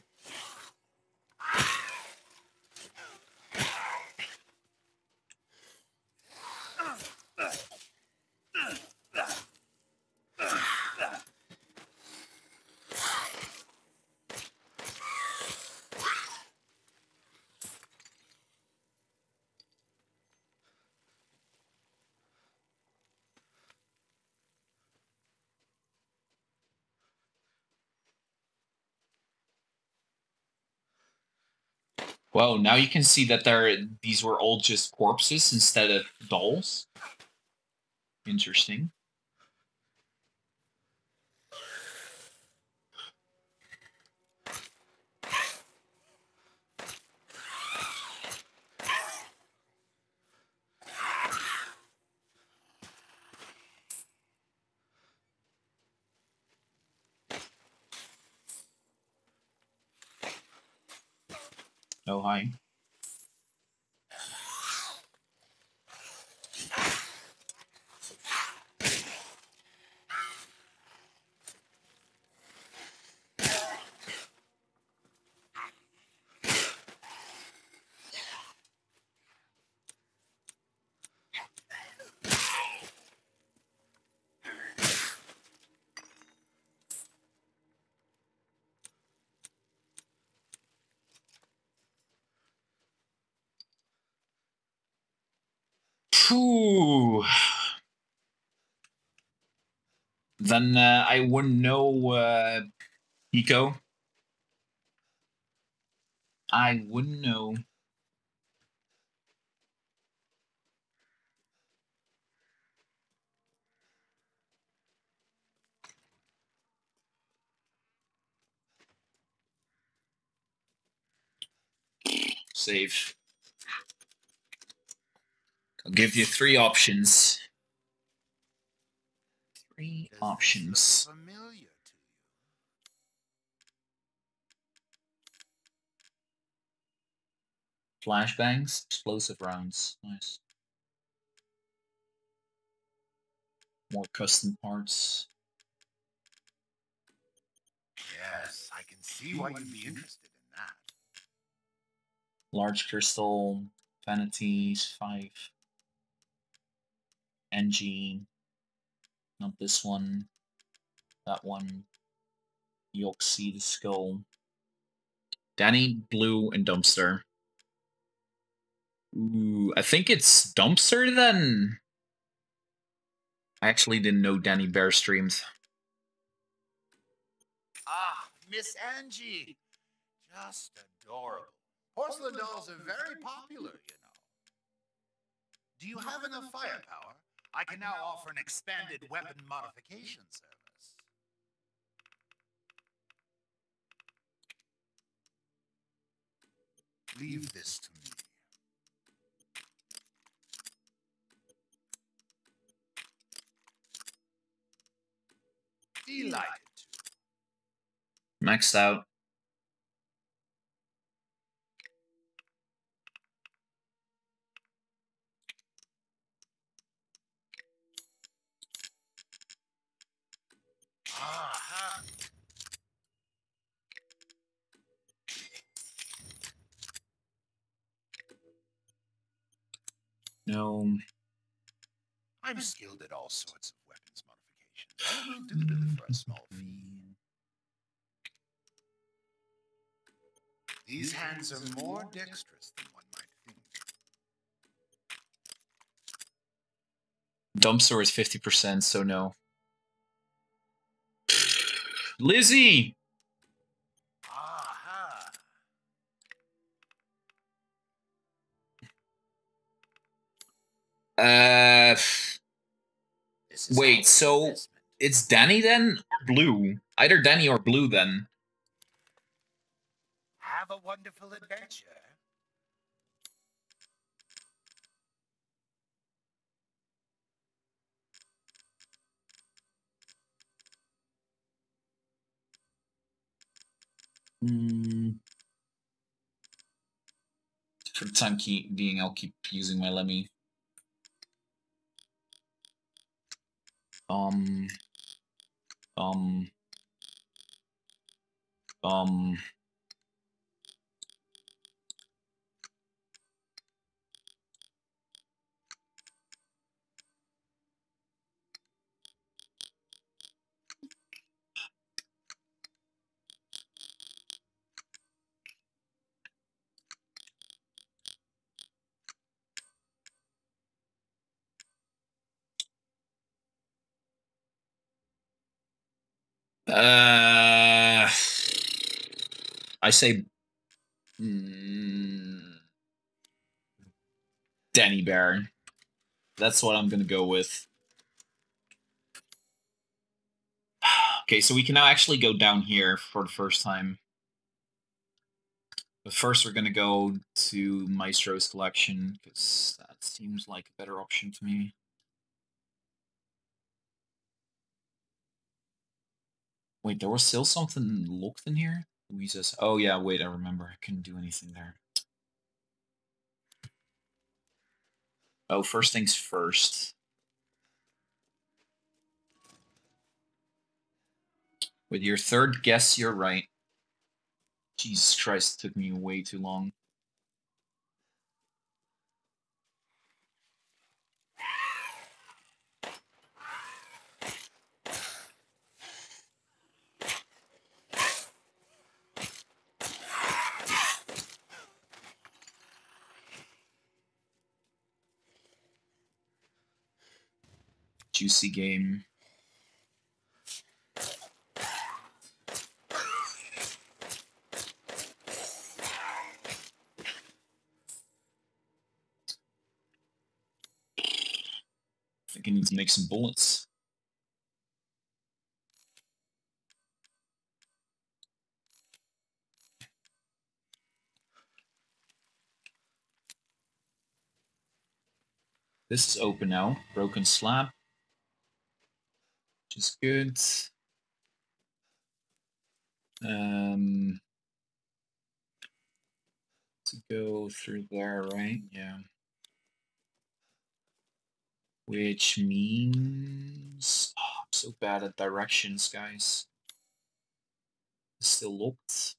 Well, now you can see that there these were all just corpses instead of dolls. Interesting. Oh, hi. Phew. Then uh, I wouldn't know, uh, Eco. I wouldn't know. Save. I'll give you three options. Three options. Flashbangs, explosive rounds. Nice. More custom parts. Yes, I can see why you'd be interested in that. Large crystal, vanities, five. NG. Not this one. That one. You'll see the skull. Danny, Blue, and Dumpster. Ooh, I think it's Dumpster then. I actually didn't know Danny Bear streams. Ah, Miss Angie. Just adorable. Porcelain dolls are very popular, you know. Do you have enough firepower? I can now offer an expanded weapon modification service. Leave this to me. Delighted. Maxed out. Aha. No. I'm skilled at all sorts of weapons modifications. I will do them for a small fee. These hands are more dexterous than one might think. Dumpster is 50%, so no. Lizzie! Aha. Uh. Wait, so it's Danny then? Or Blue? Either Danny or Blue then. Have a wonderful adventure. Hmm. For the time being, I'll keep using my LEMI. Um. Um. Um. Uh, I say mm, Danny Bear. That's what I'm gonna go with. Okay, so we can now actually go down here for the first time. But first, we're gonna go to Maestro's collection because that seems like a better option to me. Wait, there was still something locked in here? Luiza's. Oh, yeah, wait, I remember. I couldn't do anything there. Oh, first things first. With your third guess, you're right. Jesus Christ, took me way too long. Juicy game. I think I need to make some bullets. This is open now. Broken slab. Which is good. Um, to go through there, right? Yeah. Which means... Oh, I'm so bad at directions, guys. Still locked.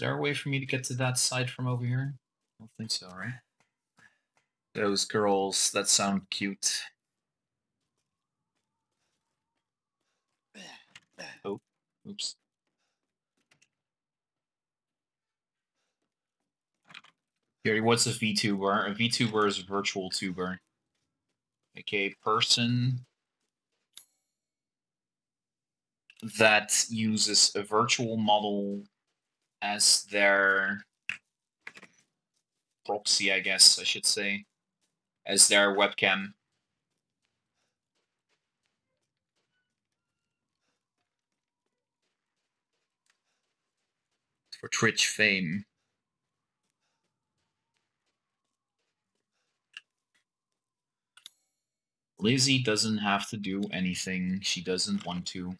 There a way for me to get to that side from over here? I don't think so, right? Those girls that sound cute. Oh, oops. Gary, what's a VTuber? A VTuber is a virtual tuber. Okay, person that uses a virtual model as their proxy, I guess I should say, as their webcam. For Twitch fame. Lizzie doesn't have to do anything she doesn't want to.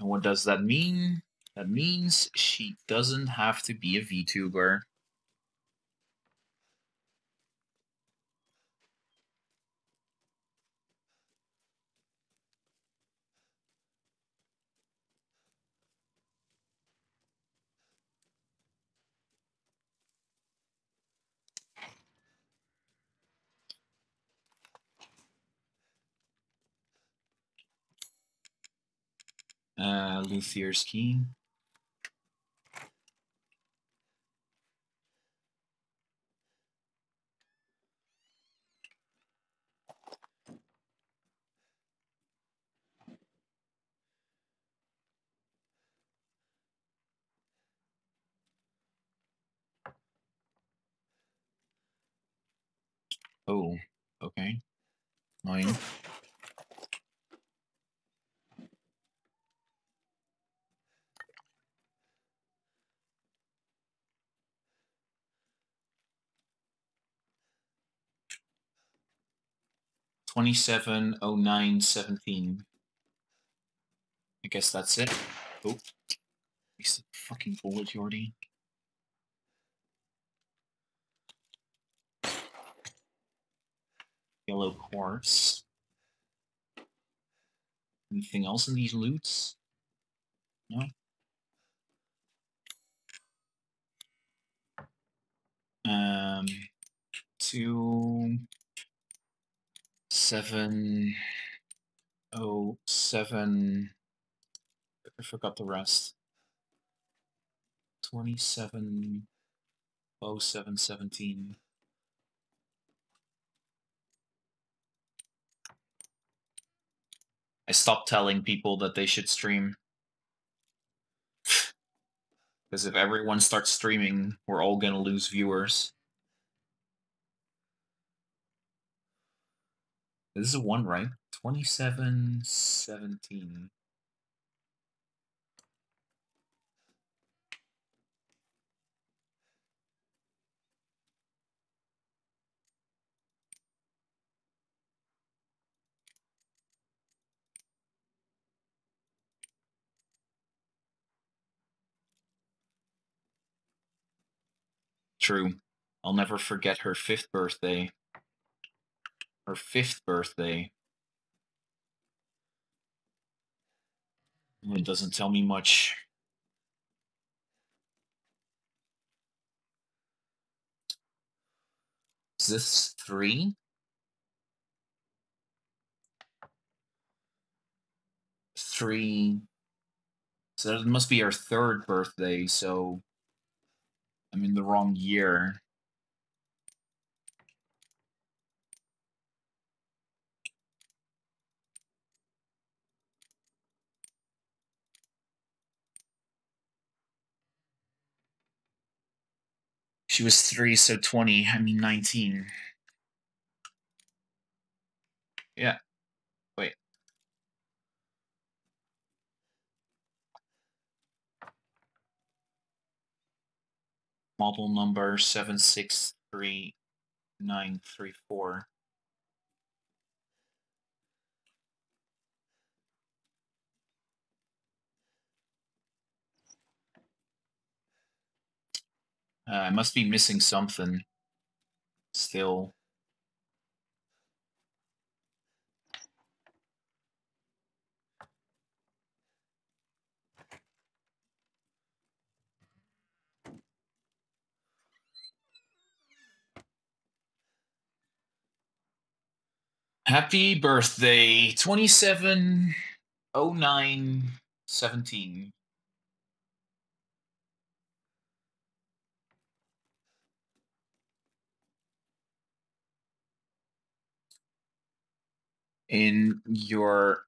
And what does that mean? That means she doesn't have to be a VTuber. Uh, Luthier's key. Oh, okay. Nine seventeen. I guess that's it. Oh, waste of fucking bullet, Jordy. Yellow quartz. Anything else in these loots? No. Um, two, seven, oh, seven. I forgot the rest. Twenty-seven, oh, seven, seventeen. I stopped telling people that they should stream. Because if everyone starts streaming, we're all gonna lose viewers. This is a one, right? Twenty-seven seventeen. True. I'll never forget her fifth birthday. Her fifth birthday. It doesn't tell me much. Is this three? Three. So it must be her third birthday, so I'm in the wrong year. She was three, so 20. I mean, 19. Yeah. Wait. Model number seven six three nine three four. Uh, I must be missing something. Still. Happy birthday, 27 In your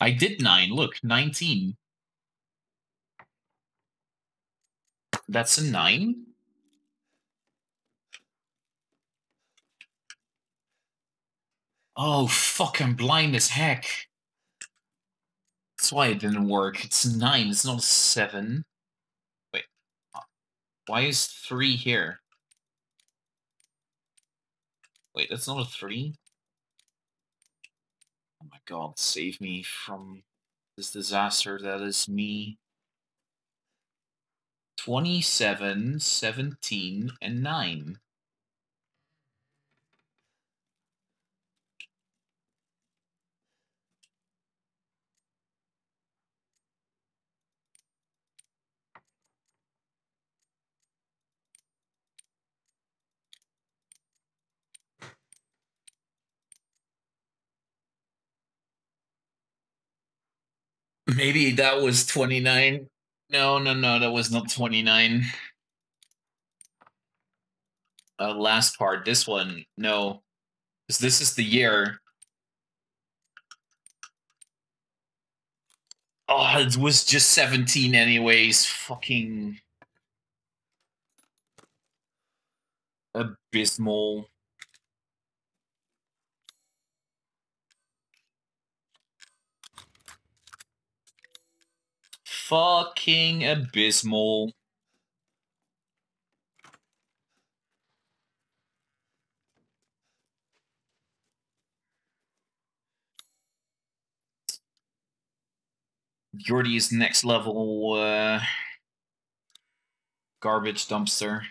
I did nine. Look, 19. That's a nine? Oh, fuck, I'm blind as heck. That's why it didn't work. It's nine, it's not seven. Wait. uh, Why is three here? Wait, that's not a three? Oh my god, save me from this disaster that is me. 27, 17, and 9. Maybe that was 29. No, no, no, that was not 29. Uh, last part, this one, no. Because this is the year. Oh, it was just 17 anyways. Fucking. Abysmal. Fucking abysmal. Jordy's next level uh, garbage dumpster.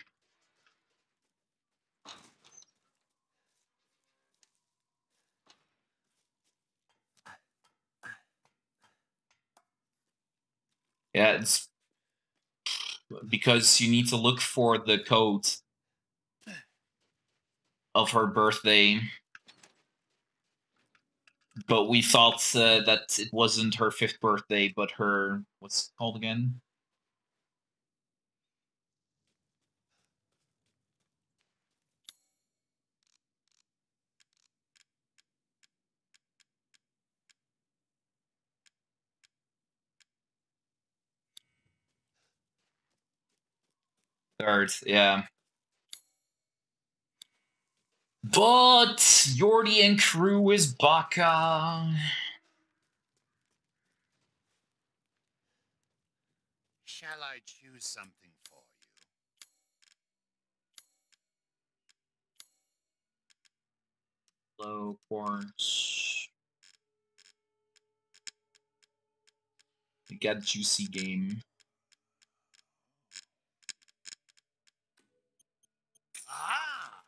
Yeah, it's because you need to look for the code of her birthday. But we thought uh, that it wasn't her fifth birthday, but her what's it called again? Third, yeah. But Yordi and crew is Baka. Shall I choose something for you? Low quartz. We got juicy game. Ah!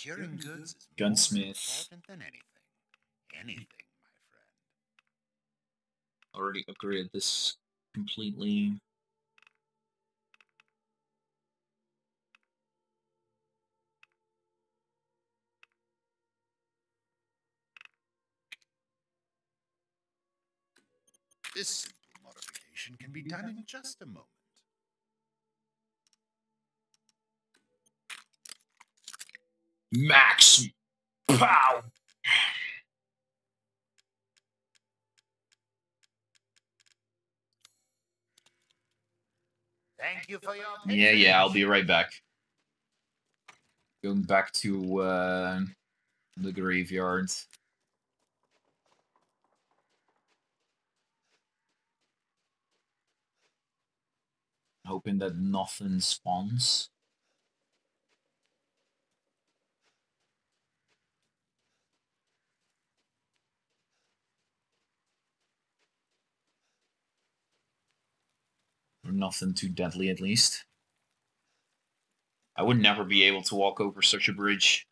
Securing mm-hmm. goods is Gunsmith. more important than anything. Anything. Already upgraded this completely. This simple modification can be done in just a moment. Max Pow! Thank you for your Yeah, yeah, I'll be right back. Going back to uh, the graveyards. Hoping that nothing spawns. Nothing too deadly, at least. I would never be able to walk over such a bridge.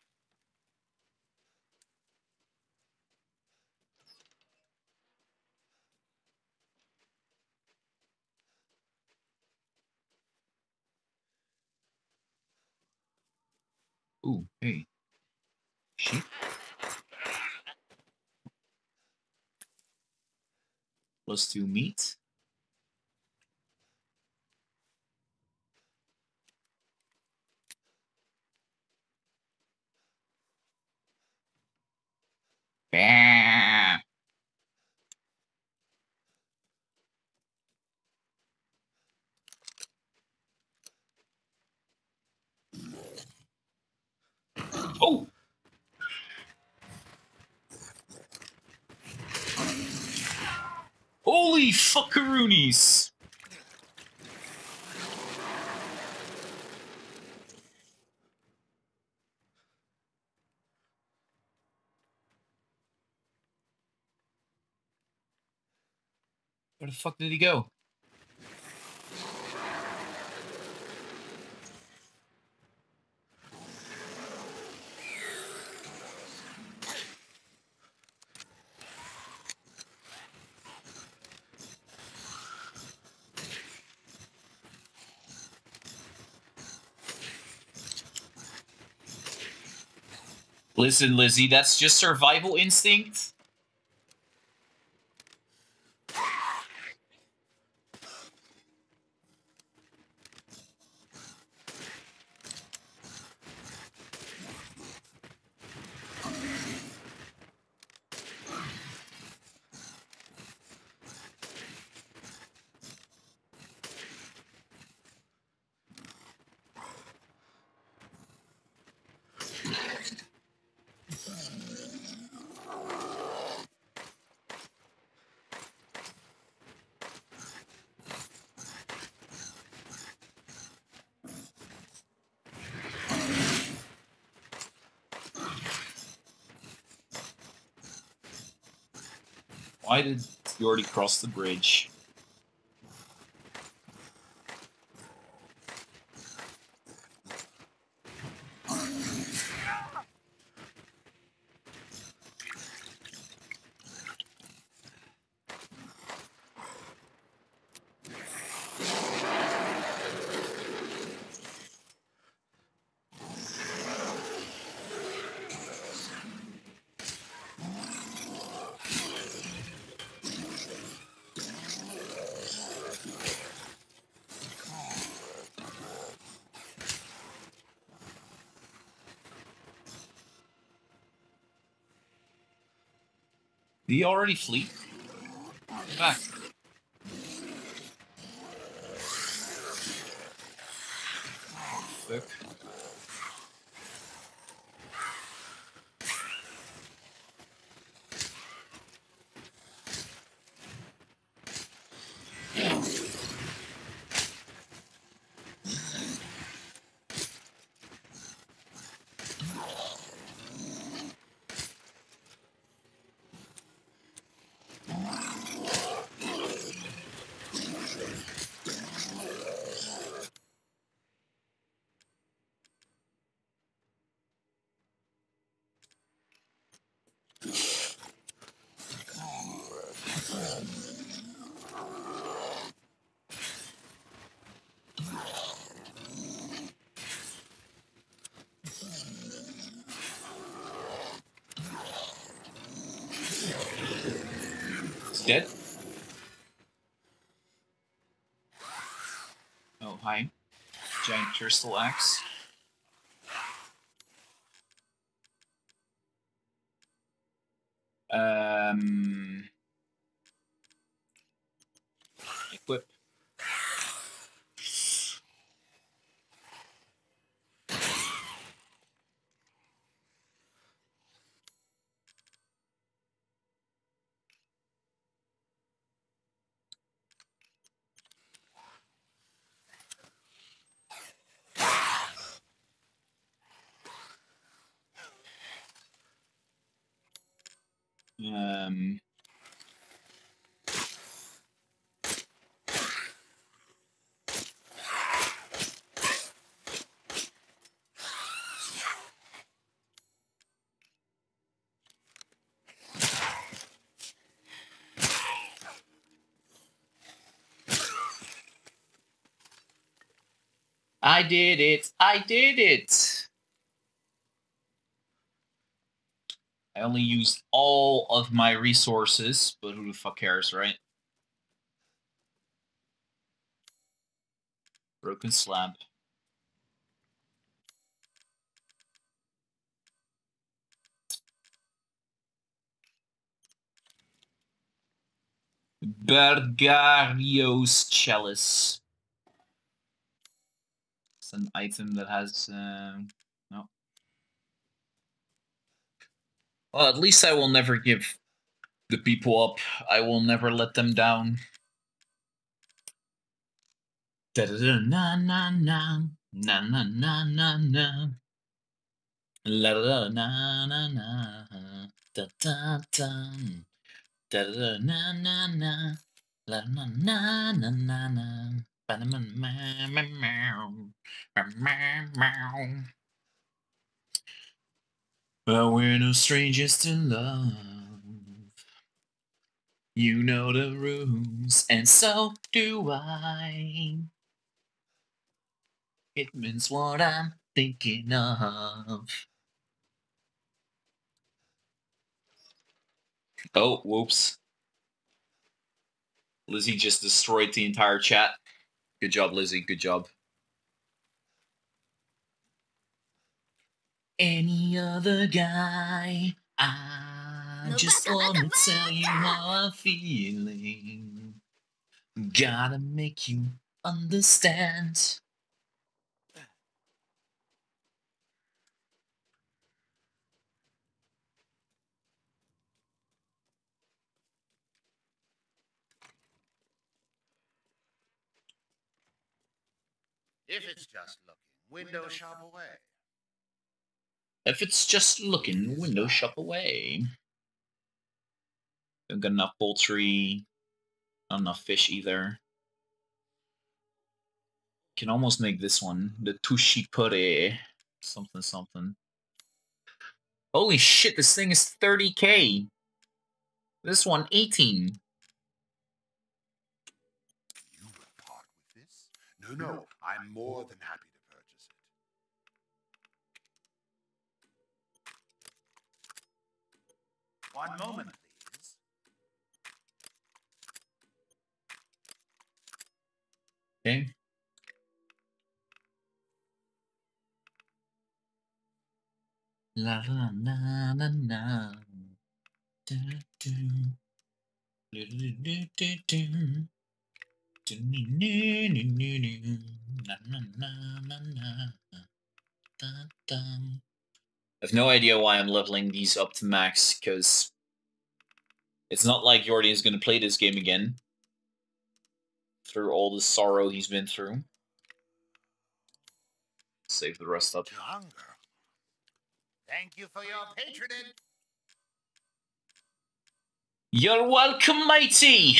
Ooh, hey. Sheep. Plus two meat. Bah. Oh! Holy fuckaroonies! Where the fuck did he go? Listen, Lizzie, that's just survival instinct. You already crossed the bridge? Did you already flee? Back. Fuck. He's dead. Oh, hi. Crystal axe. Um, equip. Um, I did it! I did it! I only used all of my resources, but who the fuck cares, right? Broken slab. Bergarios chalice. Item that has uh, no. Well, at least I will never give the people up. I will never let them down. Da da da na na na na na na na na. La da da na na na da da da da da na na na la na na na na na But we're no strangers to love. You know the rules, and so do I. It means what I'm thinking of. Oh, whoops. Lizzie just destroyed the entire chat. Good job, Lizzie. Good job. Any other guy, I just wanna tell you how I'm feeling. Gotta make you understand. If it's just looking, window shop away. If it's just looking, window shop away. Don't got enough poultry, not enough fish either. Can almost make this one the tushi pure, something something. Holy shit! This thing is 30k. This one 18. No, no, I'm more than happy to purchase it. One moment, please. Okay. La la na na na. Du, du. Du, du, du, du, du. I have no idea why I'm leveling these up to max, because it's not like Jordy is going to play this game again. Through all the sorrow he's been through. Save the rest up. Hunger. Thank you for your patronage. You're welcome, matey!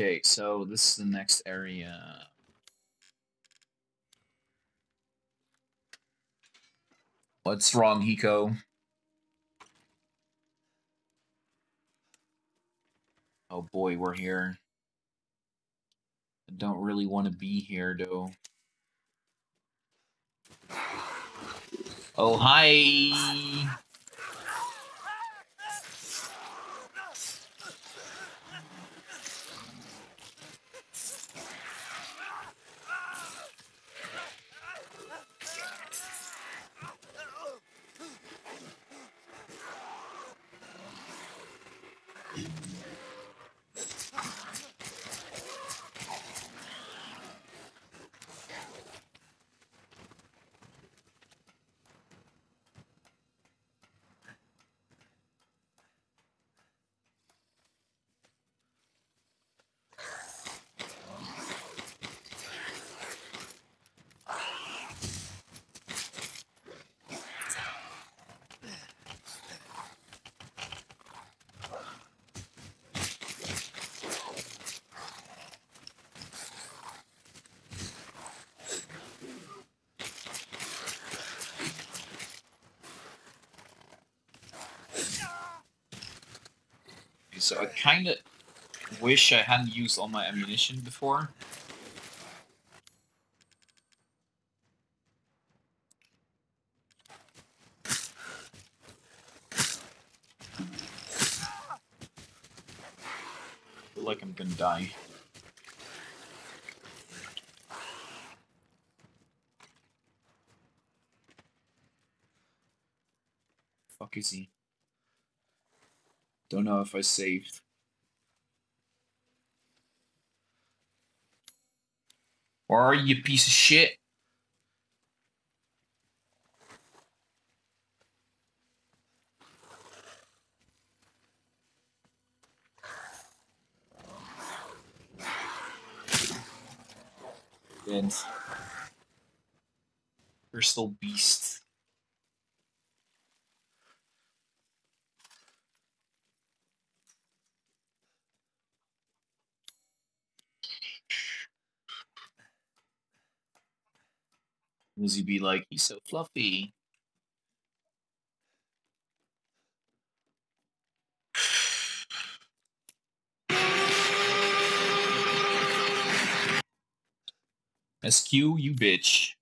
Okay, so this is the next area. What's wrong, Hiko? Oh boy, we're here. I don't really want to be here, though. Oh, hi! So I kind of wish I hadn't used all my ammunition before. feel like I'm gonna die. Fuck is he? Don't know if I saved. Or are you, piece of shit? And Crystal Beast. Lizzie be like, he's so fluffy. SQ, you bitch.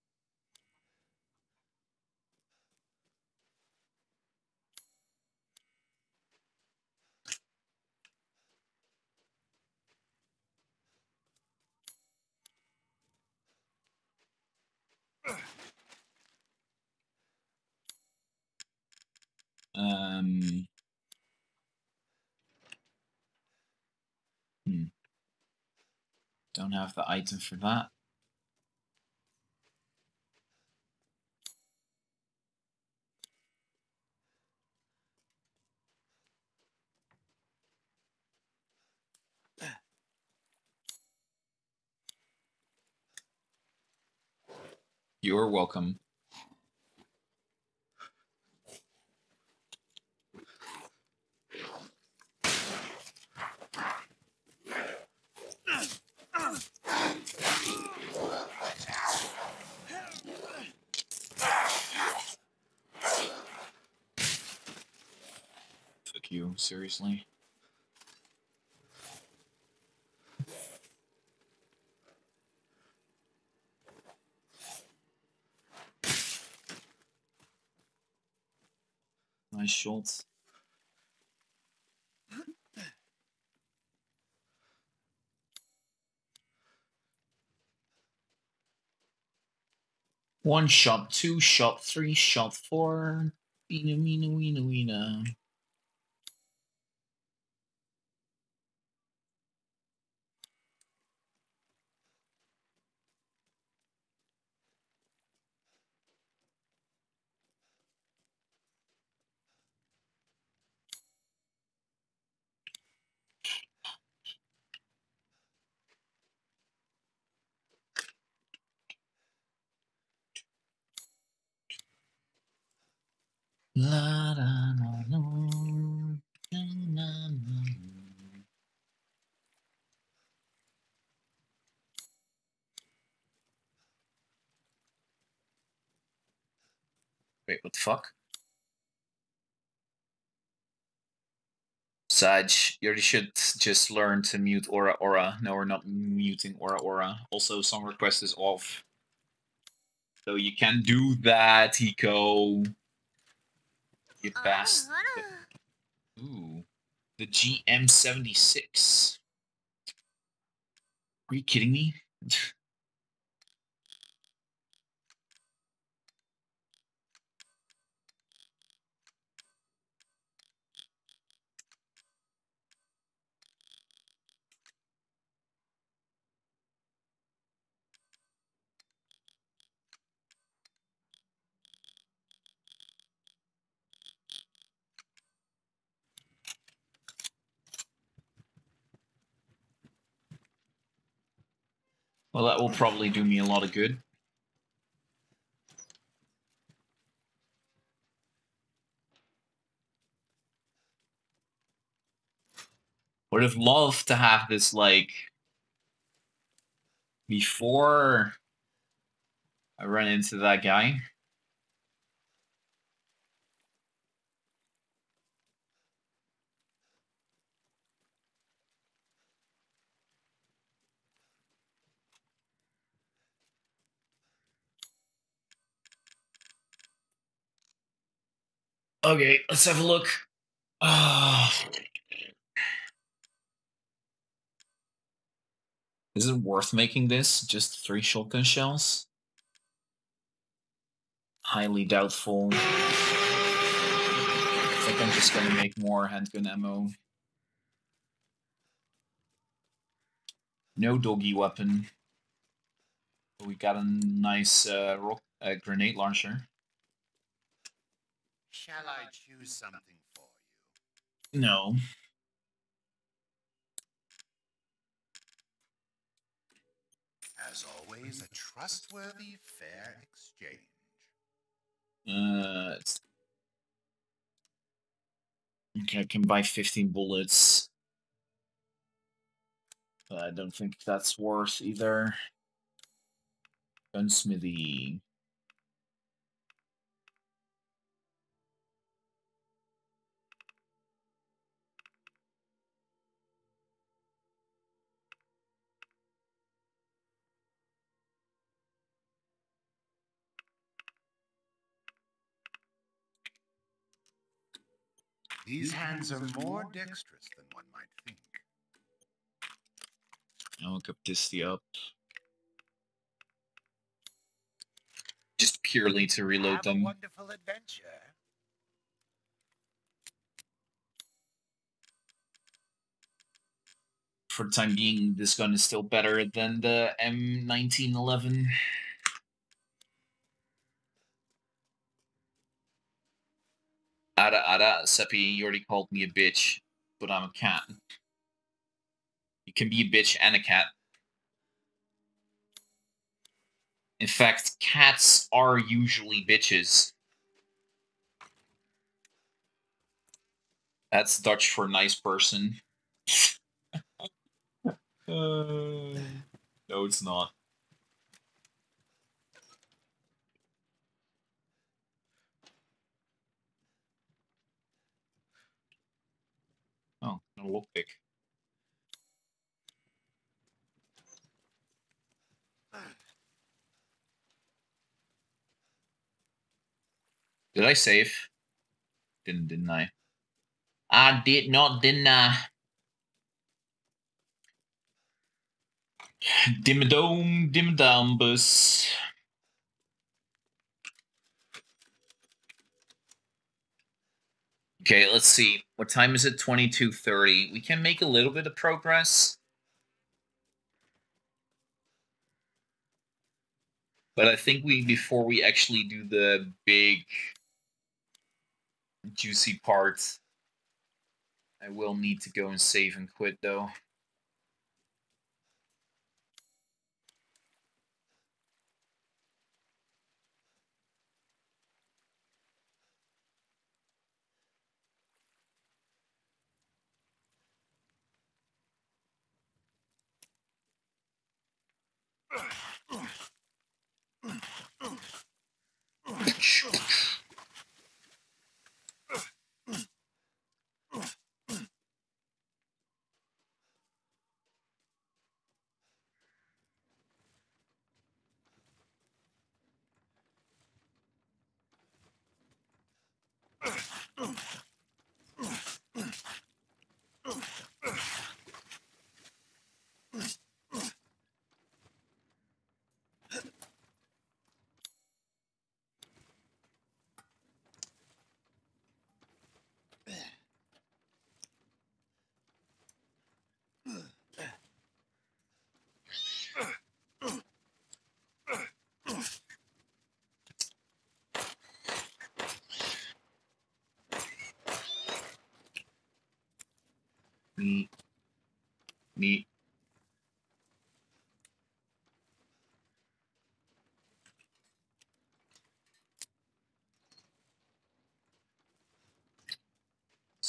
Um. Hmm. Don't have the item for that. You're welcome. You, seriously. Nice shots. One shot, two shot, three shot, four. Weena, weena, weena, weena. La da na, na, na. Wait, what the fuck? Sag, you already should just learn to mute Aura Aura. No, we're not muting Aura Aura. Also, song request is off. So you can do that, Hiko. You uh, bastard. Ooh. The GM76. Are you kidding me? Well, that will probably do me a lot of good. Would have loved to have this like before I run into that guy. Okay, let's have a look. Ah. Is it worth making this? Just three shotgun shells? Highly doubtful. I think I'm just gonna make more handgun ammo. No doggy weapon. We got a nice uh, rock, uh, grenade launcher. Shall I choose something for you? No. As always, a trustworthy, fair exchange. Uh. Okay, I can buy 15 bullets. But I don't think that's worth either. Gunsmithy. These hands are more dexterous than one might think. I'll look up Disty up. Just purely to reload Have them. wonderful adventure. For the time being, this gun is still better than the M1911. Ada Ada, Seppi, you already called me a bitch, but I'm a cat. You can be a bitch and a cat. In fact, cats are usually bitches. That's Dutch for nice person. Uh, no, it's not. No lockpick. Did I save? Didn't, didn't I? I did not, didn't I? Dimmadome, dimmadambus. Okay, let's see. What time is it? 22.30. We can make a little bit of progress. But I think we, before we actually do the big, juicy part, I will need to go and save and quit, though. Neat.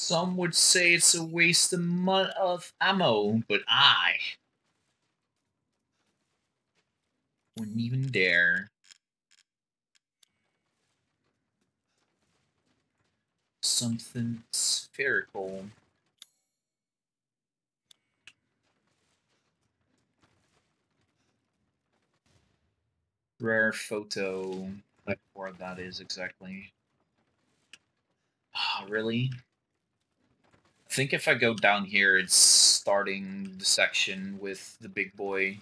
Some would say it's a waste of of ammo, but I wouldn't even dare. Something spherical. Rare photo. Like where that is exactly. Ah, really? Think if I go down here, it's starting the section with the big boy.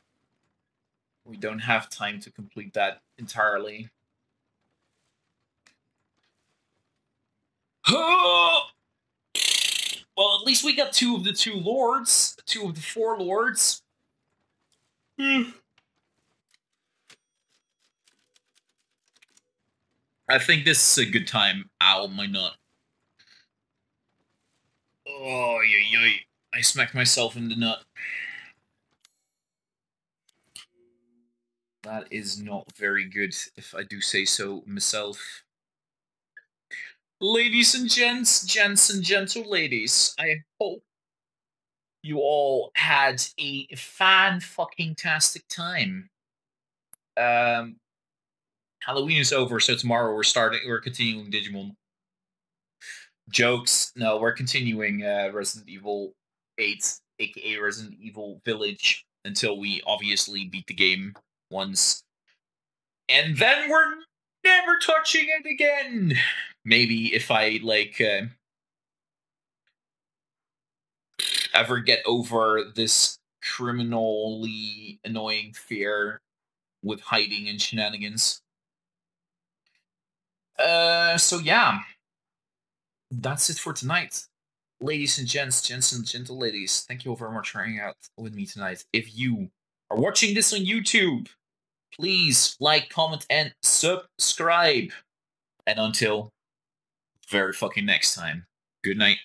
We don't have time to complete that entirely. well, at least we got two of the two lords, two of the four lords. Hmm. I think this is a good time. Ow, my nut. Oh, yeah, yeah. I smacked myself in the nut. That is not very good, if I do say so myself. Ladies and gents, gents and gentle ladies, I hope you all had a fan fucking tastic time. Um, Halloween is over, so tomorrow we're starting. We're continuing Digimon. Jokes. No, we're continuing uh, Resident Evil 8, aka Resident Evil Village, until we obviously beat the game once. And then we're never touching it again. Maybe if I like uh, ever get over this criminally annoying fear with hiding and shenanigans. Uh, so yeah, that's it for tonight. Ladies and gents, gents and gentle ladies, thank you all very much for hanging out with me tonight. If you are watching this on YouTube, please like, comment, and subscribe. And until very fucking next time, good night.